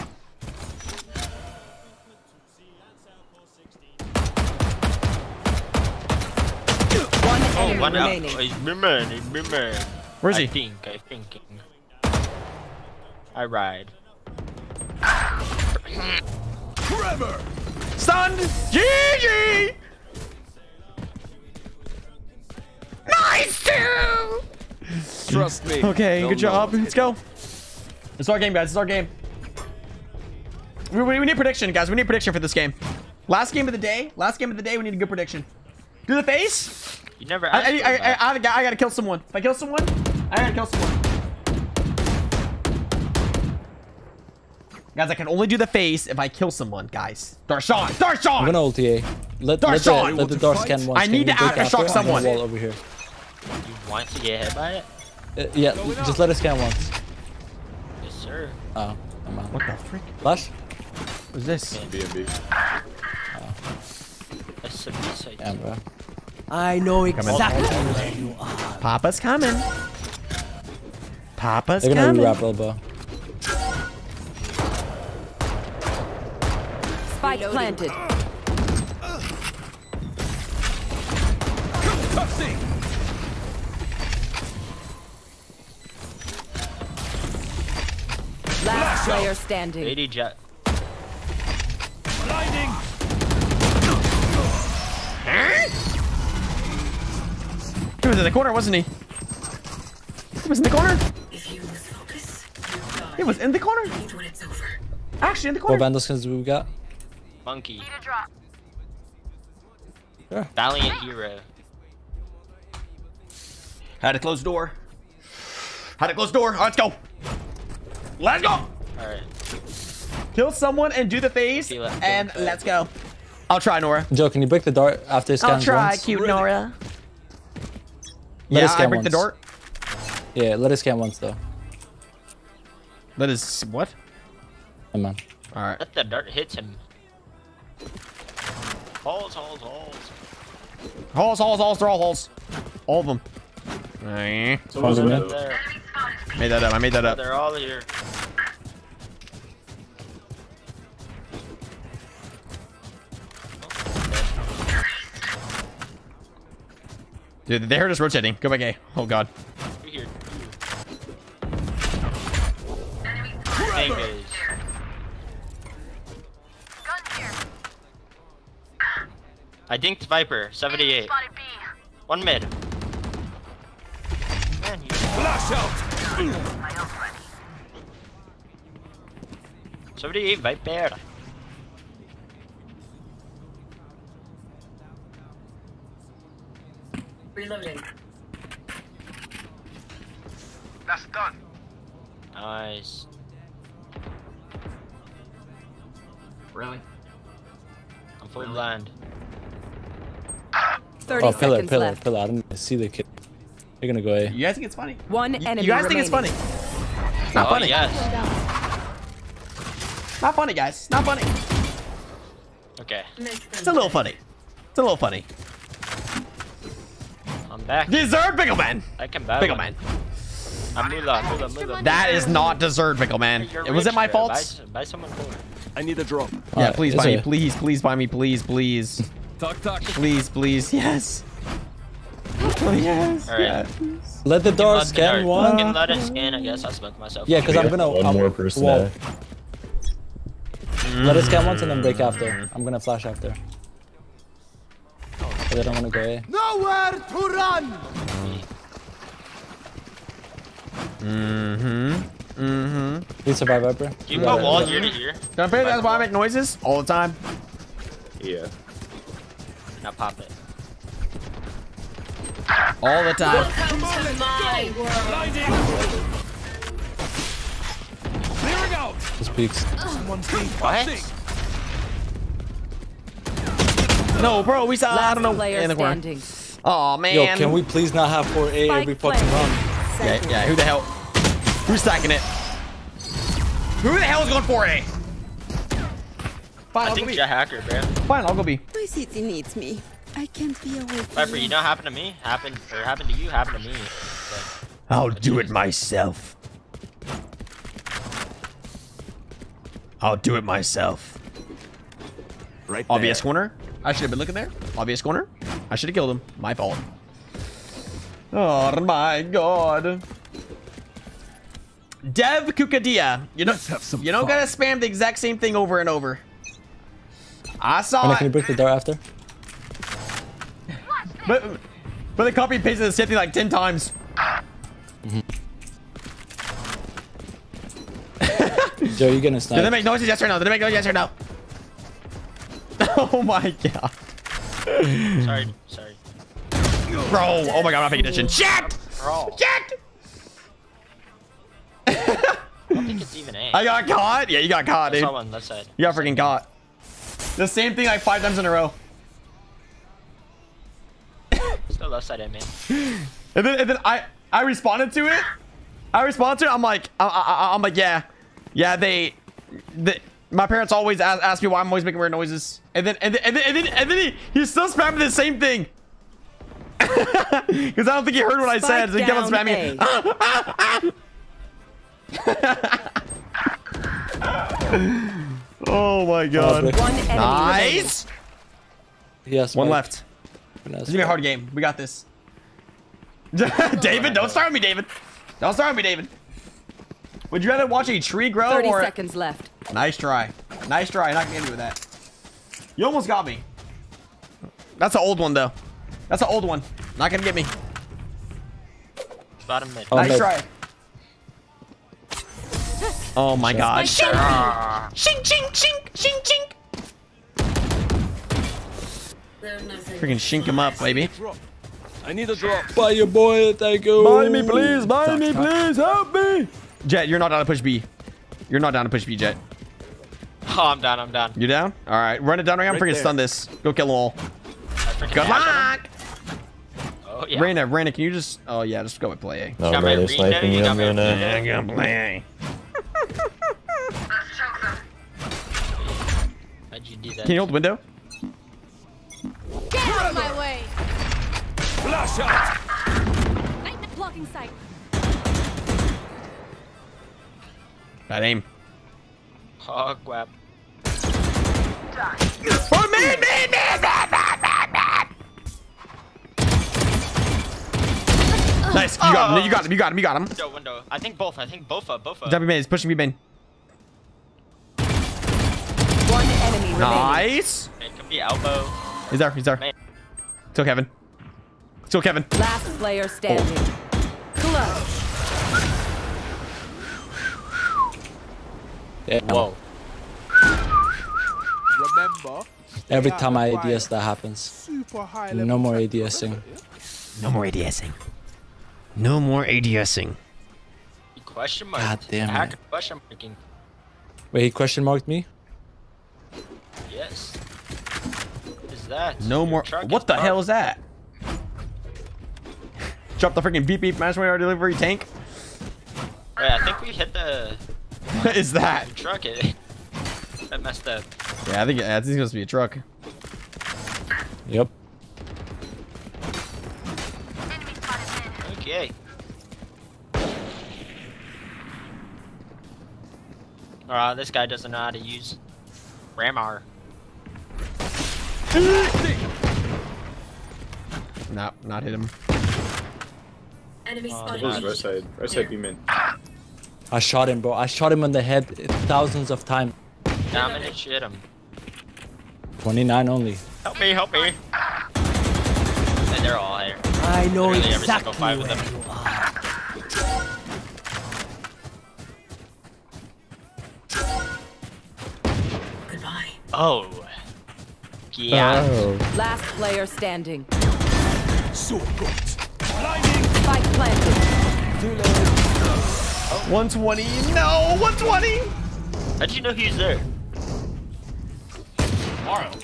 One Oh, enemy one out. remaining. Oh, he's boomer. He's boomer. Where's I he? think. I thinking. I ride. Trevor! Stunned. GG. Nice too. Trust me. Okay, they'll good job. know. Let's go. It's our game, guys. It's our game. We, we, we need prediction, guys. We need prediction for this game. Last game of the day. Last game of the day. We need a good prediction. Do the face. You never I, asked I, I, that. I, I, I gotta kill someone. If I kill someone, I gotta kill someone. Guys, I can only do the face if I kill someone, guys. Darshan! Darshan! I'm Darshan! gonna ulti A. Let, let the, Darshan! let the Dark scan once. I need to break aftershock after? I'm someone. Wall over here. You want to get hit by it? Uh, yeah, just let us scan once. Yes, sir. Oh, I'm out. What the frick? Flash? What's this? B&B. That's a B-side. Yeah, bro. I know exactly where you are. Papa's coming. Papa's They're gonna coming. rewrap elbow. Spike planted. Concussing! Last player standing. 80 Jett. Blinding! He was in the corner, wasn't he? He was in the corner. He was in the corner. Actually, in the What corner. vandal skins do we got? Monkey. Sure. Valiant hero. Had to close the door. Had to close the door. All right, let's go. Let's go. Alright. Kill someone and do the face, and let's go. I'll try, Nora. Joe, can you break the door after his I'll scans try, once? cute Nora. Let yeah, us scan I break the once. door. Yeah, let us scan once though. That is what? Come on. All right. Let the dart hit him. Holes, holes, holes. Holes, holes, holes, they're all holes. All of them. Someone's right there. Made that up. I made that up. They're all here. Dude, they heard us rotating. Go back A. Oh god. We're here. I dinked Viper, 78. One mid. Man, you Flash out! 78 Viper. Reloading. That's done. Nice. Really? I'm full blind. 30 oh, pillar, seconds pillar, left. pillar. I didn't see the kid. You're gonna go A. You guys think it's funny? One You- enemy You guys think it's funny? It's not oh, funny. yes. Not funny, guys. Not funny. Okay. It's a little funny. It's a little funny. I'm back. Deserved, Pickle Man. I can battle. Pickle Man. I'm Mula, Mula, Mula. That is not deserved, Pickle Man. You're It was it rich, my fault? Buy, buy someone more. I need a drop. Yeah, Uh, please is buy me. Please, please buy me. Please, please. Tuck, tuck. Please, please. Yes. Oh, yes. Alright. yes. Let the door Let the scan one. Can let it scan, I guess. I'll smoke myself. Yeah, because I'm gonna. One I'm- more person whoa. there. Let us scan once and then break after. I'm gonna flash after. But I don't wanna go A. Nowhere to run! Mm-hmm. Mm-hmm. Please survive, Viper. You can go wall here to here. Don't pay that's why I make noises all the time. Yeah. Now pop it. All the time. Clearing out! This peaks. What? No, bro, we saw. I don't know. player In the corner. Oh man. Yo, can we please not have 4A every fucking planted. round? Yeah, yeah. Who the hell? Who's stacking it? Who the hell is going for A? Fine, I I'll go think you're a hacker, bro. Fine, I'll go B. My city needs me. I can't be away from Viper, you know what happened to me? Happened, or happened to you, happened to me. But I'll do it myself. I'll do it myself. Right Obvious corner. I should have been looking there. Obvious corner. I should have killed him. My fault. Oh my god. Dev Kukadia. You know, have some you don't fun. gotta spam the exact same thing over and over. I saw Anna, can you it, break the door after? but but they copy and pasted the same thing like ten times. Mm-hmm. <laughs> Joe, you gonna Did snipe? they make noises? Yes or no? Did they make noises? Yes or no? <laughs> Oh my god. sorry, sorry. Bro, oh my god, I'm not paying attention. Shit! Bro, Shit! I don't think it's even A. I got caught? Yeah, you got caught, I dude. saw one left side. You got freaking caught. The same thing like five times in a row. Still left side, man. <laughs> And then, and then I, I responded to it. I responded to it. I'm like, I, I, I'm like, yeah, yeah. They, the, my parents always ask, ask me why I'm always making weird noises. And then, and then, and then, and then, and then he, he's still spamming the same thing. <laughs> Because I don't think he heard what I said. So he kept on down spamming. <laughs> oh my god. break. One Nice. Yes. One left. Finesse. It's gonna be a hard game. We got this. <laughs> <laughs> David, don't start with me, David. Don't start with me, David. Would you rather watch a tree grow 30 or? seconds left. Nice try. Nice try. Not gonna get me with that. You almost got me. That's an old one though. That's an old one. Not gonna get me. Bottom mid. Oh, nice mid. try. Oh my god. Ah. Shink, shink, shink, shink, shink. Freaking shink him up, baby. I need a drop. Buy your boy, thank you. Buy me, please. Buy me, please. Help me. Jett, you're not down to push B. You're not down to push B, Jett. Oh, I'm down. I'm down. You down? All right, run it down right now. I'm freaking stun this. Go kill them all. freaking Good dash luck. Oh yeah. Reyna, Reyna, can you just? Oh yeah, just go with play. A. No, got my brother, sniping you you. got I'm my- gonna. Yeah, I'm gonna play. How'd you do that? Can you hold the window? Get out of my way! Flash out! I'm blocking sight. Bad aim. Oh, grab. Oh man, man, man, man, man, man, <laughs> Nice, you got him. You got him. You got him. You got him. Window, window. I think both. I think both. Uh, both. Uh. W main. He's pushing me main. One enemy remaining. Nice. It could be elbow. He's there. He's there. Main. Still Kevin. Still Kevin. Last player standing. Clutch. Yeah. Whoa. Remember, Every time I of ADS, that happens. Super high No level more track ADSing. No more ADSing. No more ADSing. Question mark. God damn it. Hacker question marking. Wait, he question marked me? Yes. What is that? No Your more. What the parked. hell is that? Drop the freaking beep beep match radar delivery tank. Wait, I think we hit the <laughs> What is that? truck. It. That messed up. Yeah, I think, I think it's supposed to be a truck. Yep. Okay. Uh, this guy doesn't know how to use Ramar. Nah, not hit him. Enemy What was right side? Right side beam in. I shot him, bro. I shot him on the head thousands of times. i'm gonna shit him. 29 only. Help me, help me. And they're all here. I know Literally every single exactly five of where them. you are. Oh. Yeah. Last player standing. So good. Spike planted. 120. No, 120. How'd you know he was there?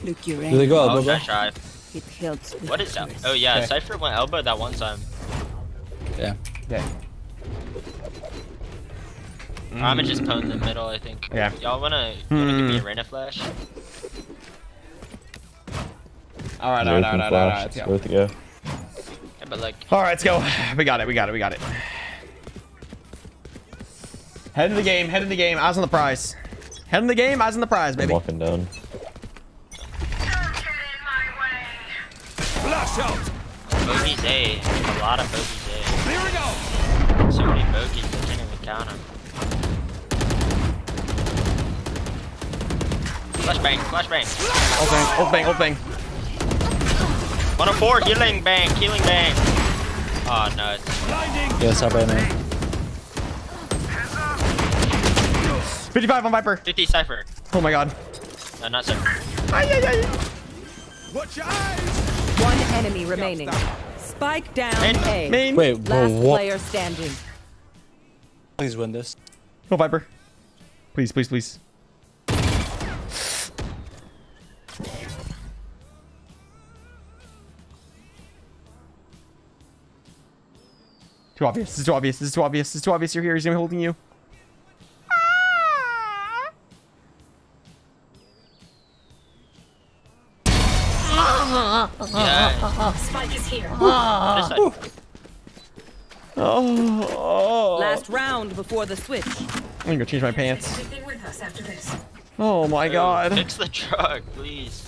Look, you're Really go, Oh, elbow, bro. nice try. It helps What is that? Oh yeah, Okay. Cypher went elbow that one time. Yeah. Yeah. I'ma just pwn in the middle, I think. Yeah. Y'all wanna, wanna give me a Hmm. Reyna flash? All right, all right, Zero all can right, all right, all flash. right. It's Let's worth go. to go. Yeah, but like, All right, let's go. We got it. We got it. We got it. Head in the game. Head in the game. Eyes on the prize. Head in the game. Eyes on the prize, I'm baby. walking down. Flash out! bogeys A. A lot of bogeys A. Clearing out! So many bogeys, I can't even count them. Flashbang, flashbang. Ult bang. Ult bang. Ult bang. 104, healing bang, healing bang. Oh no, it's Blinding! Yes, I man. 55 on Viper. 50 Cypher. Oh my god. No, not Cypher. Ay, ay, ay. Watch your eyes! One enemy remaining. Spike down A. Main. Wait, bro, Last what? player standing. Please win this. Go Viper. Please, please, please. Too obvious. This is too obvious. This is too obvious. This is too obvious. You're here. He's gonna be holding you. Yeah. Spike is here. This. Oh. Last round before the switch. I'm gonna go change my pants. Everything with us after this. Oh my god. Fix the truck, please.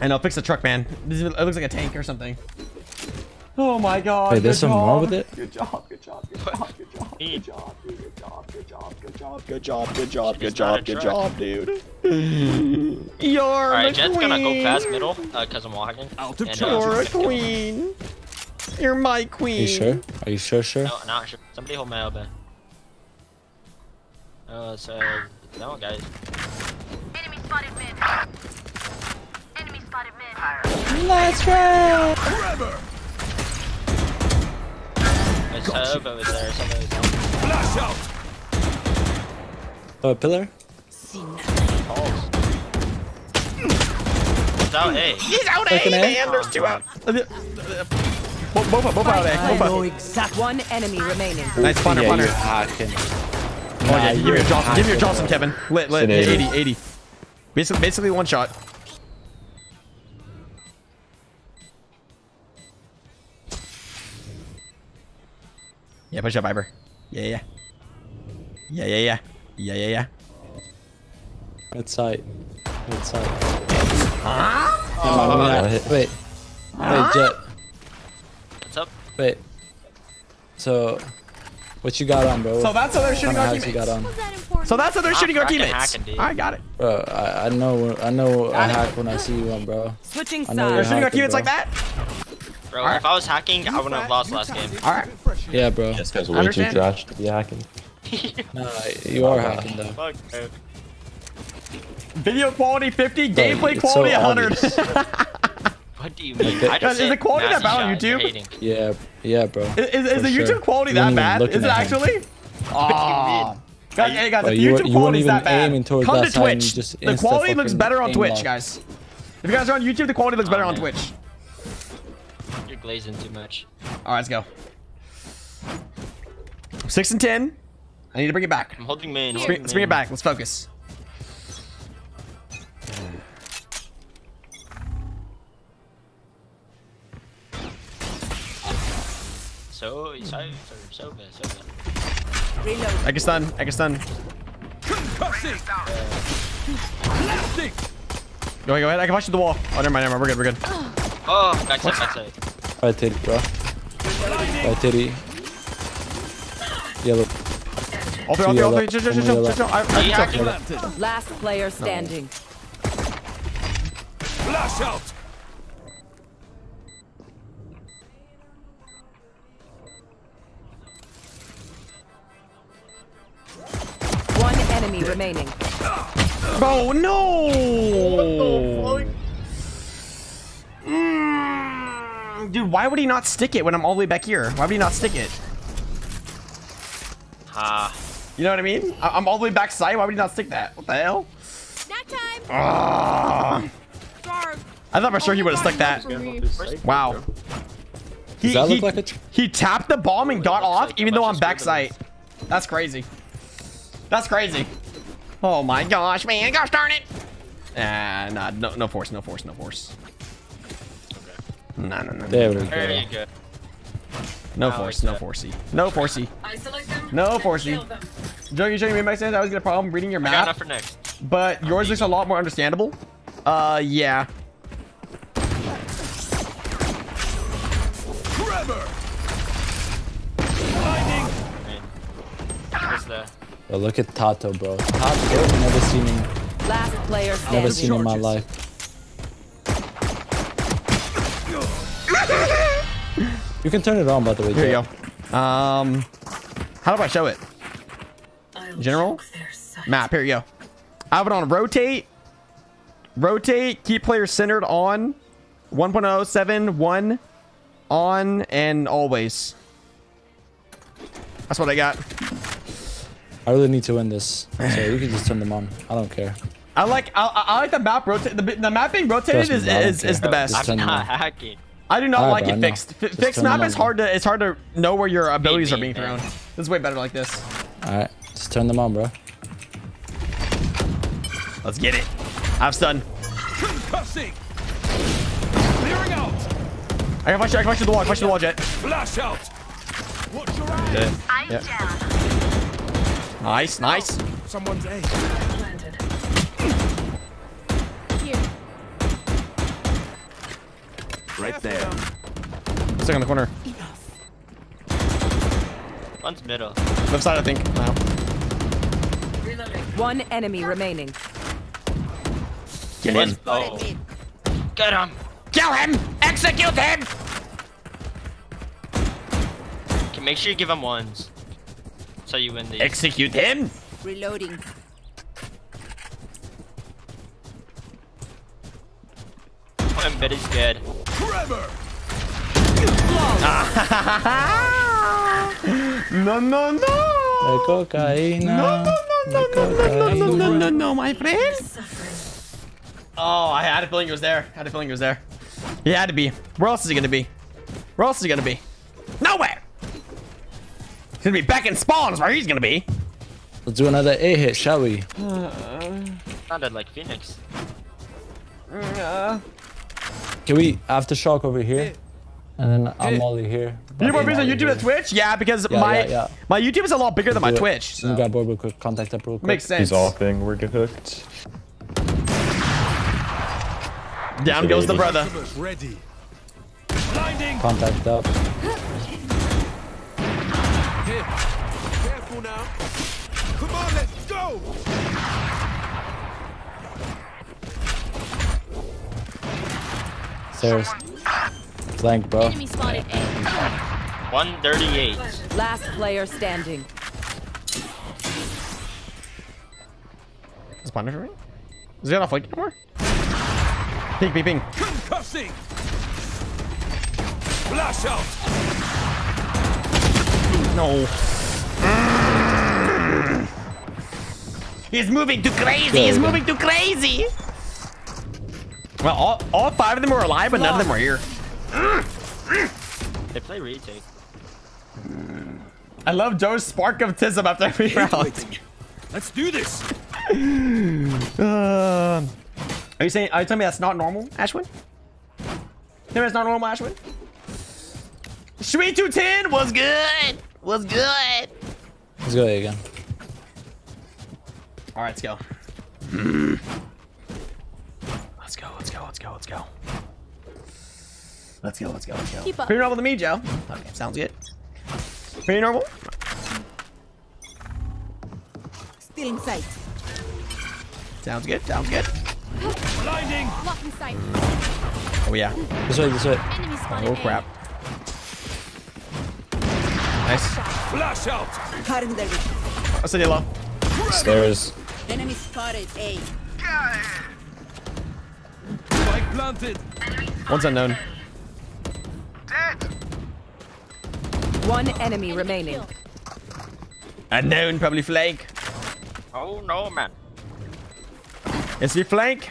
And I know. Fix the truck, man. This, it looks like a tank or something. Oh my god. Wait, there's good something wrong with it? Good job. Good job. Good job. Good job. Good job. dude, Good job. Good job. Good job. Good job. Good job. Good job. Good job, dude. <laughs> You're Alright, the Jett's queen. gonna go fast middle, uh, cause I'm walking. Out of And, uh, You're a she's gonna kill me. queen. You're my queen. Are you sure? Are you sure, sure? No, not sure. Somebody hold my elbow. Oh, so that one guys. Enemy spotted mid. Enemy spotted mid. Let's try. Forever! Flash out! Oh, a pillar? He's out A. He's out A, man! There's two out. Both, both, both out A. Both out. Exact one enemy remaining. Nice punter, yeah, punter. Oh, yeah, give me your Johnson. Give me your Johnson, Kevin. Lit, lit. 80, 80. Basically, basically one shot. Yeah, push up, Viper. Yeah, yeah. Yeah, yeah, yeah. Yeah, yeah, yeah. Mid sight. Mid sight. Huh? Never mind, Oh, wait, hit. wait. Wait, Jett. What's up? Wait. So, what you got on, bro? So that's how they're shooting our of hacks you got on? So that's how they're shooting our teammates. hacking. I got it. Bro, I, I know I know a Got it. hack when I see one, bro. Switching I know They're you're shooting our teammates bro. like that. Bro, Alright. if I was hacking, I wouldn't have lost last game. All right. Yeah, bro. This guy's I way too understand. trash to be hacking. <laughs> Nah, you are hacking though. Fuck, bro. Video quality 50, Bro, gameplay quality so 100. <laughs> What do you mean? Okay. I just is the quality that bad on YouTube? Yeah, yeah, bro. Is, is, is For the sure. YouTube quality that bad? Is it actually? Ah. Guys, hey guys, Bro, if you the weren't- YouTube you quality is that even bad, aiming towards come that to side and you Twitch. just The quality looks better on Twitch, guys. If you guys are on YouTube, the quality looks better Oh, on man. Twitch. You're glazing too much. All right, let's go. Six and ten. I need to bring it back. I'm holding main. Let's bring, let's bring it back. Let's focus. So, so, so, so bad, so bad. I can stun. I can stun. Go ahead, go ahead. I can push through the wall. Oh, never mind, never mind. We're good, we're good. Oh, backside, backside. Titty, bro. Titty. Yellow. All three, all three, jump, jump, jump, jump. I Last player standing. Flash out! One enemy remaining. Oh no! What the fuck? Mm dude, why would he not stick it when I'm all the way back here? Why would he not stick it? Ha. You know what I mean? I- I'm all the way back side. Why would he not stick that? What the hell? Snack time. Ah. I thought for sure he would have stuck that. Wow. He, Does that he, look like a he tapped the bomb and got off even though I'm backside. That's crazy. That's crazy. Oh my gosh, man. Gosh darn it. Ah, nah, no, no force, no force, no force. No, no, no. There we no. There go. you go. No I force, like no forcey. No forcey. No forcey. Joe, you showing me my sense? I always get a problem reading your I got map, enough for next. but yours looks a lot more understandable. Uh, yeah. Trevor! What's the... Look at Tato, bro. Tato, never seen him. Last player Never seen him in my life. <laughs> You can turn it on, by the way. Here you go. Um, how do I show it? General map. Here you go. I have it on rotate. Rotate. Keep players centered on 1.0, 1 on and always. That's what I got. I really need to win this, so you can just turn them on. I don't care. I like I, I I like the map rotate. The, the map being rotated me, is bro, I don't is, is the best. I'm not hacking. I do not Alright, like it fixed. Fi Just fixed map is hard to it's hard to know where your abilities are being man. thrown. This is way better like this. All right, just turn them on, bro. Let's get it. I've stun. Concussing! Clearing out! I can push you. I can push you the wall. I can push you the wall, Jett. Flash out! Watch your eyes! Yeah. Nice, nice. Someone's A. Right there. Stuck in the corner. One's middle. Left side, I think. Wow. One enemy remaining. Get One's- him. Oh. Get him. Kill him. Execute him. Okay, make sure you give him ones. So you win these. Execute him. Reloading. Oh, Embed's dead. Trevor! <laughs> no, no, no. The cocaína. No, no, no, no, no, no, no, no, no, no, my friend. Oh, I had a feeling he was there. I had a feeling he was there. He had to be. Where else is he gonna be? Where else is he gonna be? Nowhere. He's gonna be back in spawns where he's gonna be. Let's do another A hit, shall we? Sounded like Phoenix. Uh, Can we aftershock over here? And then I'm Molly here. You want me on YouTube here. and Twitch? Yeah, because Yeah, my yeah, yeah. my YouTube is a lot bigger than my it. Twitch. Let me grab board real quick. Contact up real quick. Makes sense. He's offing. We're get hooked. Down goes the brother. Ready. Contact up. Careful now. Come on, let's go. Stairs. Flank, bro. Enemy spotted A. 138. Last player standing. Is Punisher ring? Is he on a flank anymore? Ping, ping, ping. Concussing. Flash out. No. He's moving too crazy. He's moving too crazy. Well, all, all five of them were alive, but none of them were here. They play retake. I love Joe's spark of tism after every round. Let's do this. Um, <laughs> are you saying? Are you telling me that's not normal, Ashwin? Tell me that's not normal, Ashwin. Sweet 210 was good. Was good. Let's go again. All right, let's go. Let's go. Let's go. Let's go. Let's go. Keep up. Pretty normal to me, Joe. Okay, sounds good. Pretty normal. Still in sight. Sounds good. Sounds good. Blinding. Lock in sight. Oh yeah. This way, this way. Enemy spotted Oh A. crap. Nice. Flash out. Cutting their vision. I'll send you low. Stairs. Enemy spotted A. Spike planted. One's unknown. Dead. One enemy remaining. Unknown, probably flank. Oh no, man. Is he flank?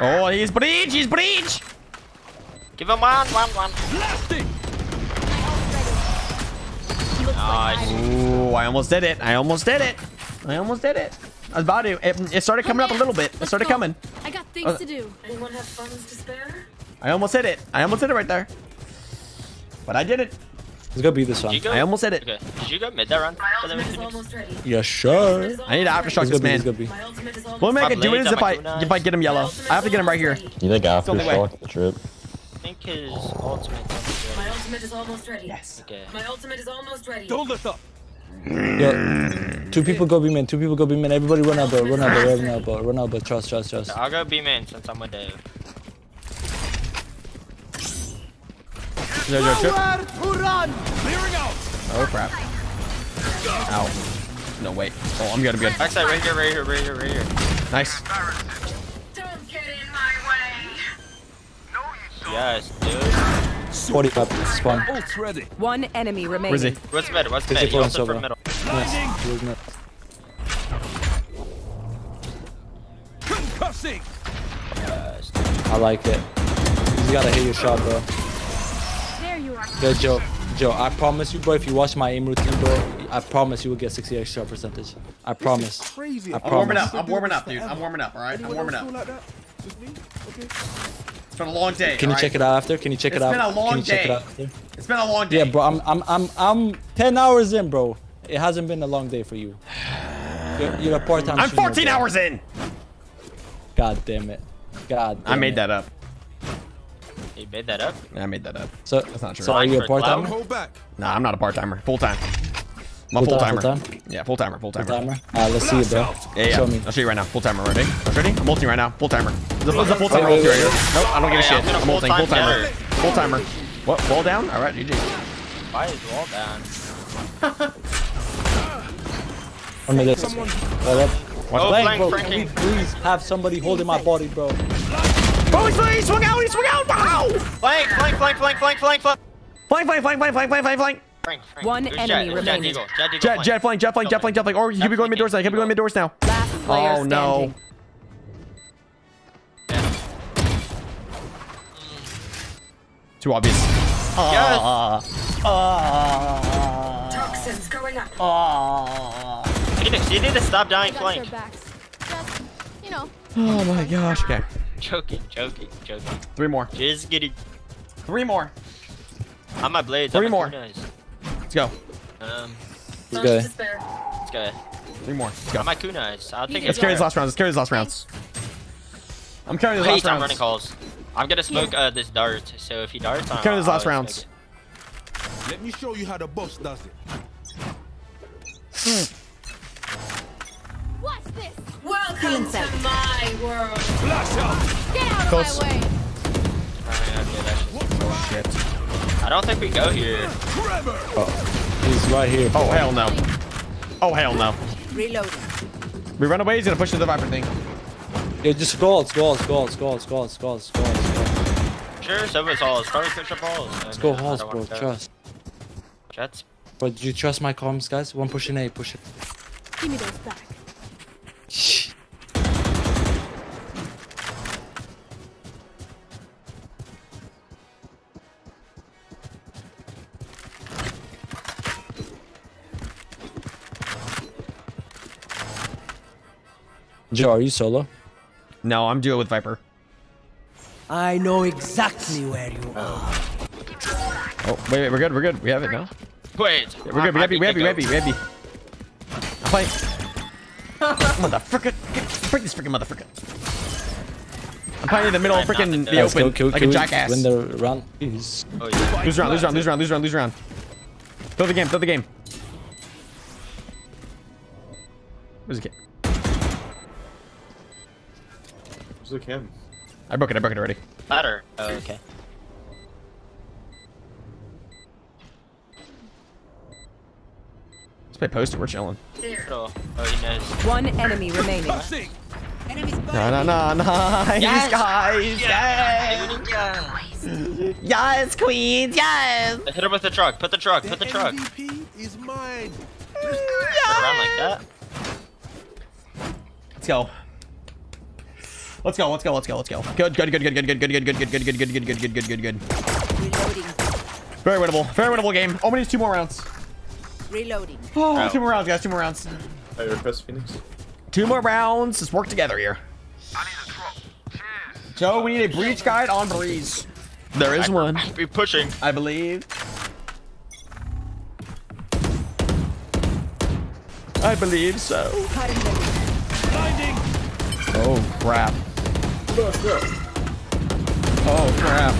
Oh, he's breach. He's breach. Give him one, one, one. Blasting. Nice. Ooh, I almost did it. I almost did it. I almost did it. I was about to. It, it started coming up a little bit. It started coming. I things Uh, to do. Anyone have funds to spare? I almost hit it. I almost hit it right there. But I did it. Let's go beat this one. Did you go? I almost hit it. Okay. Did you go mid that run? For the Phoenix? Yeah, sure. I need to aftershock Let's this man. let's go B. The way I My can do it is if I if I get him yellow. I have to get him right here. You think the only way. aftershock the trip? I think his ultimate. My ultimate is almost ready. Yes. Okay. My ultimate is almost ready. Don't let up. Yo, two people go B man, two people go B man. Everybody run out, elbow, run out, elbow, run elbow, run elbow. Trust, trust, trust. I'll go B main since I'm with Dave. Is there your trip? Out. Oh crap. Ow. No wait. Oh, I'm gonna be good. Backside right here, right here, right here, right here. Nice. Don't get in my way. Yes, dude. 40 up, spawn. One enemy remaining. Where's he? What's mid? What's Is mid? he He pulling ulted silver? from middle. Yes, he was mid. Concussing. I like it. You gotta hit your shot, bro. There you are. Yo, Joe, Joe, I promise you, bro, if you watch my aim routine, bro, I promise you will get 60 extra percentage. I promise. Crazy. I I'm warming up. I'm warming up, dude. I'm warming up. All right. I'm warming up. Like that? Just me? Okay. It's been a long day. Can you all check it out after? Can you check It's it out? It's been a long Can check day. it out it's been a long day. Yeah, bro, I'm, I'm, I'm, I'm 10 hours in, bro. It hasn't been a long day for you. You're, you're a part-time I'm 14 bro. hours in. God damn it. God damn I made it. that up. You made that up. Yeah, I made that up. So, That's not true. so are you a For clout? part-timer? Hold back. Nah, I'm not a part timer. Full time. I'm full Full-time, timer. full-time? Yeah, full timer. Full timer. Full-timer? Alright, ah, let's see it, bro. Yeah, yeah. Show me. I'll show you right now. Full timer. Ready? Ready? I'm ulting right now. Full timer. There's a, full timer ulti right here. Nope, I don't give a shit. I'm ulting. Full timer. Full timer. What? Wall down? All right, GG. Why is wall down? <laughs> One minute. Hold up. Oh, Blank, flank, bro. flanking. Please have somebody holding my body, bro? Oh, he's, he swung out. He swung out. Wow. Flank, flank, flank, flank, flank, flank, flank. Flank, flank, flank, flank, flank, flank, flank, flank. Frank, Frank. One There's enemy Jett. remaining. Jett, Eagle. Jett, Jett flank, Jett flank, Jett flank, Jett flank. Or he could be going mid doors now. He could be going mid doors now. Last player oh no. Yeah. Too obvious. Yes. Uh, uh, Toxins going up. Uh, Phoenix, you need to stop dying flank. You know. Oh my gosh. Okay. Joking, joking, joking. Three more. Just getting. Three more. On my blades. Three more. Nice. Let's go. Um, Let's go. let's go. Three more. Let's go. On my kunais. I'll take Let's carry these last rounds. Let's carry these last rounds. I'm carrying these Wait, last I'm rounds. running calls. I'm gonna smoke uh, this dart. So if he darts, I'm Carry these I'll last rounds. it. Let me show you how the boss does it. What's this? Welcome to my world. Flash out. Get out of Close. my way. Alright, okay, that's- Shit. I don't think we go here. Oh, he's right here. Oh hell no. Oh hell no. Reloading. We run away. He's gonna push to the Viper thing. Yeah, just goals, goals, goals, goals, goals, goals, goals. Sure, so it's all. Probably push up all. Let's go halls, bro. Trust. Jets. Bro, do you trust my comms, guys? One pushing A, push it. Give me those back. Joe, are you solo? No, I'm duo with Viper. I know exactly where you are. Oh wait, wait, we're good. We're good. We have it now. Wait. Yeah, we're good. We have you. We have you. We have you. We have you. I'm playing. <laughs> Motherfucker. Break this freaking motherfucker. I'm playing in the middle of freaking the Guys, open kill, kill, like kill. a jackass. Win the round, please. Oh, yeah. Lose round, lose round, lose round, lose round, lose round. Throw the game, throw the game. Where's the game? Where's the cam? I broke it, I broke it already. Ladder. Oh, okay. Let's play poster, we're chilling. Oh, oh, he knows. One enemy remaining. No, no, no, nice, Yes! guys, Yes! yes! Yes, queens, yes! Hit him with the truck. Put the truck. Put the truck. MVP is mine. Around like that. Let's go. Let's go, let's go, let's go, let's go. Good, good, good, good, good, good, good, good, good, good, good, good, good, good, good, good, good, good. Very winnable, very winnable game. Only needs two more rounds. Reloading. Oh, two more rounds, guys, two more rounds. I request Phoenix. Two more rounds. Let's work together here. Joe, we need a breach guide on Breeze. There is one. Be pushing. I believe. I believe so. Blinding. Oh crap. Oh crap.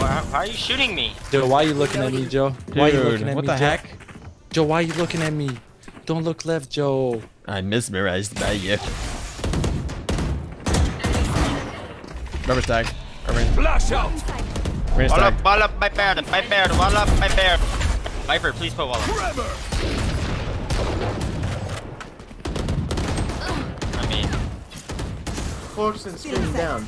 Why, why are you shooting me? Joe, why are you looking at me, Joe? Why are you looking at what me, the Joe? heck? Joe, why are you looking at me? Don't look left, Joe. I'm mesmerized by you. Rubber stag. Rubber. Flash out. Rubber Wall stag. up, wall up, my bear, my bear, wall up, my bear. Viper, please put wall up. Forever. I mean, Clarkson screaming down.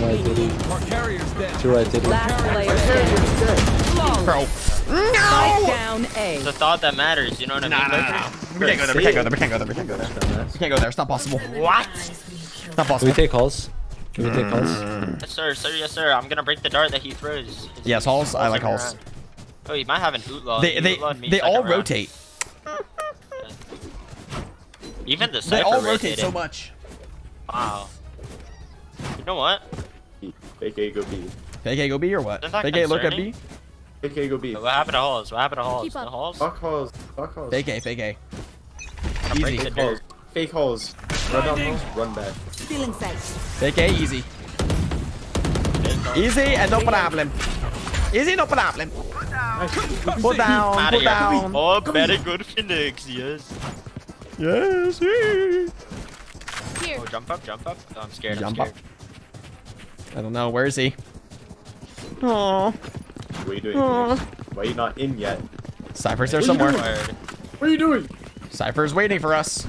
No, I didn't. Our carrier's dead. Sure, I didn't. Last player standing. Bro. Spike down A. it's the thought that matters. You know what I mean? Nah, nah, nah, nah. We can't go there. We can't go there. We can't go there. We can't go there. We can't go there. It's not possible. What? It's not Can we take calls? Can we take mm. calls? Yes, sir, sir, yes, sir. I'm gonna break the dart that he throws. Yes, halls. I like him halls. Oh, he might have an outlaw. They they they all rotate. Even the They all rotate rotated. so much. Wow. You know what? Fake A go B. Fake A go B or what? Isn't that Fake A look at? B. Fake A go B. What happened to Halls? What happened to Halls? Keep The. Halls? Fuck halls. Fuck halls. Fake A. Fake A. I'm Easy. Fake halls. Fake halls. Run down halls. Run back. Feeling sight. Fake A. Easy. Easy and no problem. Easy, no problem. Pull down. Outta Pull down. Oh, very good Phoenix, yes. Yes. Here. Oh, jump up, jump up. Oh, I'm scared, Jump I'm up. I don't know. Where is he? Oh. What are you doing? Aw. Phoenix? Why are you not in yet? Cypher's there What somewhere. doing? What are you doing? Cypher's waiting for us.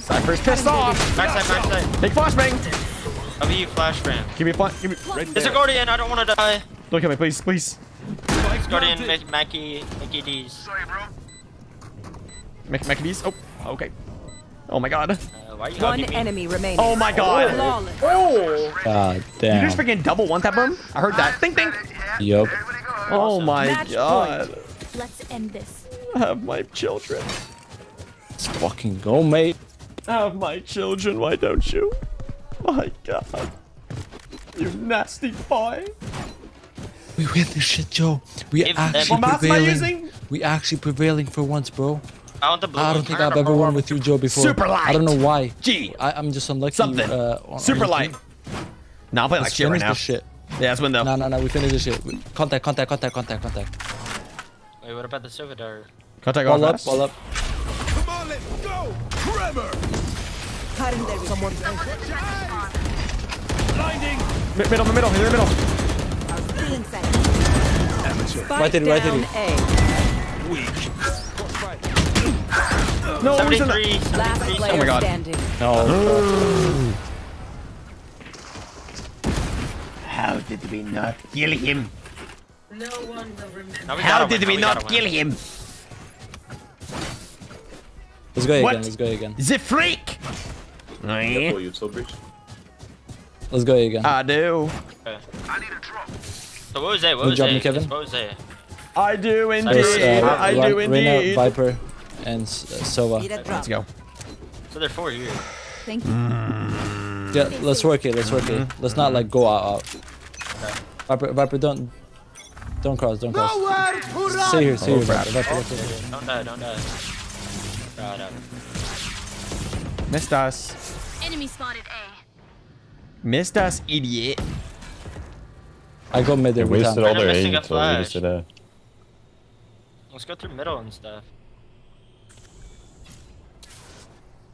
Cypher's pissed off. Backside, backside. Big flashbang. I'll be you flashbang. Give me a flash. Give me. There's a Guardian, I don't want to die. Don't kill me, please, please. Guardian, Mac- Mackie, Mackie D's. Make Maccabees. Oh, okay. Oh my god. Uh, why are you One enemy remaining. Oh my god. Flawless. Oh. God Did you damn. just freaking double one tap him? I heard that. Think, think. Yup. Oh my Match god. Let's end this. I Have my children. Let's fucking go, mate. I Have my children. Why don't you? My god. You nasty boy. We win this shit, Joe. We Give them- actually What mouse am I prevailing. using? We actually prevailing for once, bro. I want the blue I don't think I've ever won with you, Joe, before. Super light. I don't know light. why. G. I, I'm just unlucky. Something. Uh, on- Super on- light. Nah, I'm playing like Let's shit right now. this shit. Yeah, it's window. No, no, no. We finish this shit. Contact, contact, contact, contact, contact. Wait, what about the silver dart? Contact Ball all up, fast. ball up. Come on, let's go! Forever! Blinding! Mi- Middle, middle, in the middle. Spike Right here, right down here. A. Weak. No, he's in the- 73. Last 73. player God. standing. No. <gasps> How did we not kill him? No one How gotta did win, we now not gotta kill win. him? Let's go What? again. Let's go again. The freak. Careful, you so breach. Let's go again. I do. Okay. I need a drop. So what was it? What Good was job, it? Kevin. What was it? I do Nice, indeed. uh, I do Reyna, indeed. Viper, and S- uh, Sova. Let's go. So they're four here. Thank you. Yeah, let's work it. Let's work it. Let's not like go out. out. Viper, Viper, don't, don't cross. Don't cross. Stay here. Stay Oh, here. crap. Viper, Viper, Viper. Don't die, don't die. God, uh, Missed us. Enemy spotted A. Missed us, idiot. I go mid They wasted all their aim a until we flash. a. let's go through middle and stuff.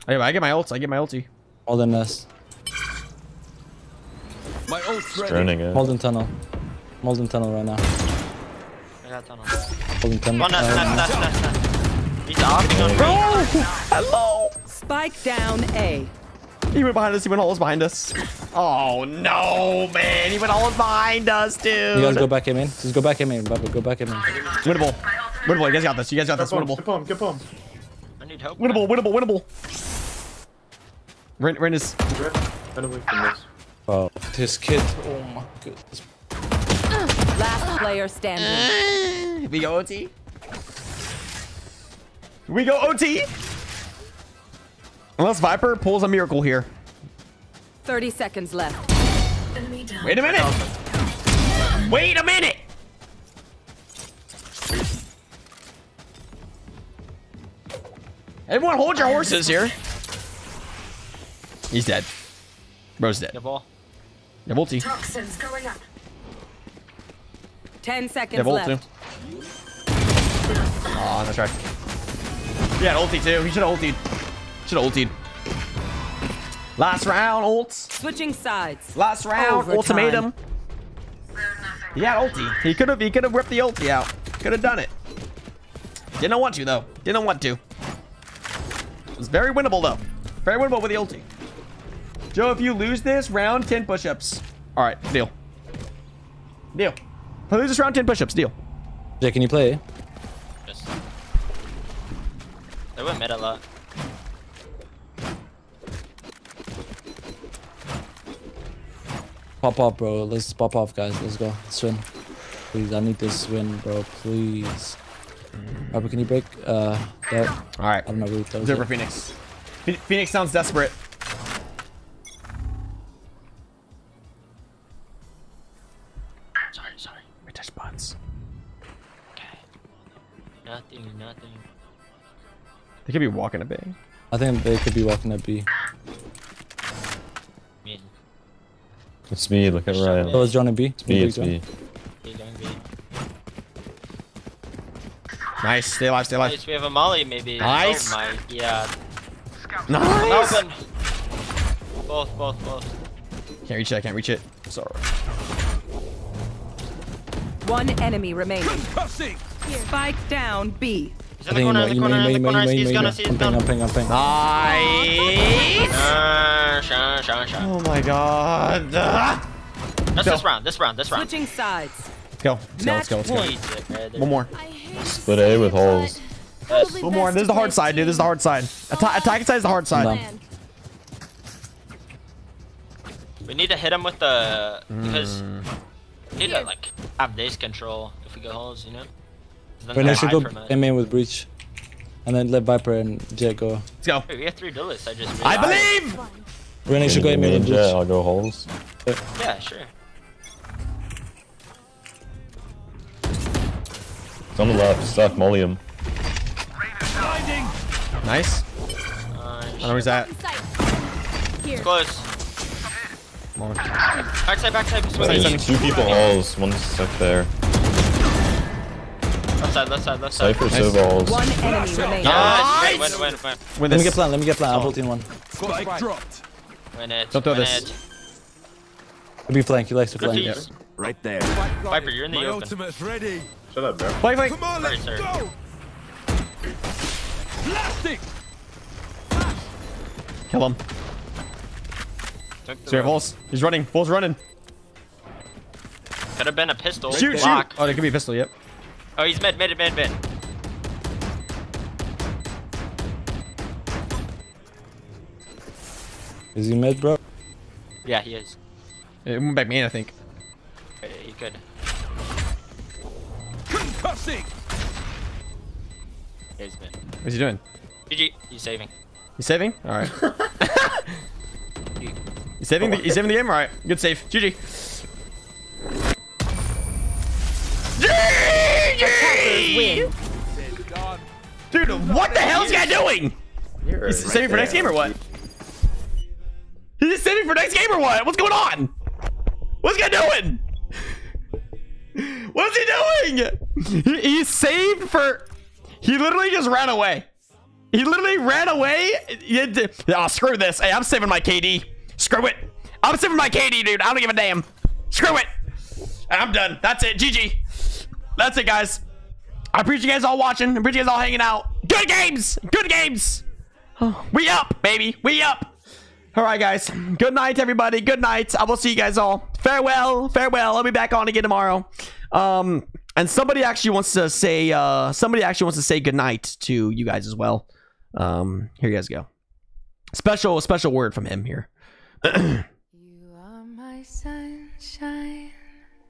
Hey, I get my ults. I get my ulti. Hold in nest. My ult's ready. Droning it. Hold in tunnel. Hold in tunnel right now. I got tunnel. Hold in tunnel. One nest, nest, nest, nest, nest. He's offing on me. Hello. Spike down A. He went behind us. He went all behind us. Oh no, man! He went all behind us, dude. You guys go back in, man. Just go back in, man. Viper, go back in, man. Winnable. Winnable. You guys got this. You guys got this. Winnable. get bomb, get bomb. I need help. Winnable. Winnable. Winnable. Ren, Ren is. Run away from this. Oh, this kid. Oh my goodness. Last player standing. Eh, we go OT. We go OT. Unless Viper pulls a miracle here. 30 seconds left. Wait a minute. Wait a minute. Everyone hold your horses here. He's dead. Bro's dead. The ball. Yeah, ulti. Toxins going up. 10 seconds Yeah, ult left. too. Aw, that's right. Yeah, ulti too. He should have ultied. Should have ultied. Last round, ults. Switching sides. Last round, Overtime. ultimatum. Yeah, ulti. He could have. He could have ripped the ulti out. Could have done it. Didn't want to though. Didn't want to. It was very winnable though. Very winnable with the ulti. Joe, if you lose this round, 10 push-ups. All right, deal. Deal. If I lose this round, 10 push-ups. Deal. Jay, can you play? Just. They went mid a lot. Pop off, bro. Let's pop off, guys. Let's go. Let's win. Please, I need this win, bro. Please. Viper, can you break uh, that? All right. I don't know who that was. Zero. Phoenix. Phoenix sounds desperate. Nothing, nothing. They could be walking a bit. I think they could be walking at B. Mid. It's me. Look at Ryan. Oh, it's John and B. It's me. It's me. He's going B. Nice. Stay alive. Stay alive. Nice, we have a molly maybe. Oh nice. Oh my, yeah. Nice. Open. Both, both, both. Can't reach it. I can't reach it. Sorry. One enemy remaining. Cussing! Spike down B. He's I in the corner, you in the may, corner, you in the corner. He's gonna may. see his I'm ping, gun. I'm ping, I'm ping. Nice. Shun, shun, shun. Oh my god. That's this round, this round, this round. Switching sides. Let's go. Let's go. Let's go. Let's go. One more. Split A with holes. Probably One more. This is the hard side, dude. This is the hard side. Atta attacking side is the hard side. We need to hit him with the because Hmm. we need to like have base control if we go holes, you know. 'Cause then Right they should go from us. aim in with breach, and then let Viper and Jett go. Let's go. Hey, we have three duelists. I just I realized. believe. Renee should go aim in with breach. I'll go holes. Yeah, sure. It's on the left. Stuck. Molly him. Nice. I don't know where he's at. It's close. Come on. Backside, backside. There's two people halls. One's stuck there. Left side, left side, left side. Cypher Silva halls. One enemy remaining. Nice. Win, win, win, win. Win Let me get plan. Let me get plan. I'll oh. ult in one. Spike dropped. Win it. Don't throw win this. It. He'll be flank. He likes to flank. piece. Right there. Viper, you're in the My open. ultimate's ready. Shut up, bro. Play, play. Come on, let's sir. go. Blasting. Kill him. Took the Zero He's running. Bulls running. Could have been a pistol. Shoot, shoot. Oh, there could be a pistol. Yep. Oh, he's mid, mid, mid, mid. Is he mid, bro? Yeah, he is. It went back main, I think. Uh, He could. Concussing. Yeah, he's mid. What's he doing? GG. He's saving. He's saving? All right. <laughs> he's saving. The, he's saving the game. All right. Good save. GG. Attackers win. Dude, what the hell is this guy doing? You're He's right saving for next game or what? He's saving for next game or what? What's going on? What's this guy doing? What's he doing? He, he saved for. He literally just ran away. He literally ran away. You d- Oh, screw this. Hey, I'm saving my KD. Screw it. I'm saving my KD, dude. I don't give a damn. Screw it. I'm done. That's it. GG. That's it, guys. I appreciate you guys all watching. I appreciate you guys all hanging out. Good games. Good games. We up, baby. We up. All right, guys. Good night, everybody. Good night. I will see you guys all. Farewell. Farewell. I'll be back on again tomorrow. Um, and somebody actually wants to say, uh, somebody actually wants to say good night to you guys as well. Um, here you guys go. Special, special word from him here. <clears throat>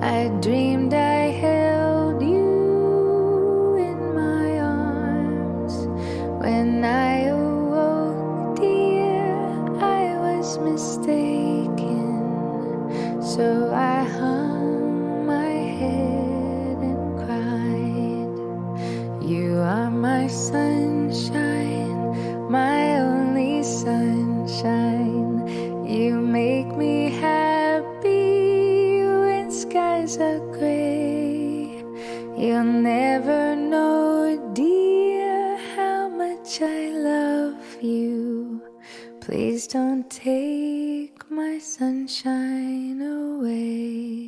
I dreamed I held you in my arms. When I awoke, dear, I was mistaken. So I hung my head and cried. You are my sunshine, my only sunshine. You'll never know, dear, how much I love you. Please don't take my sunshine away.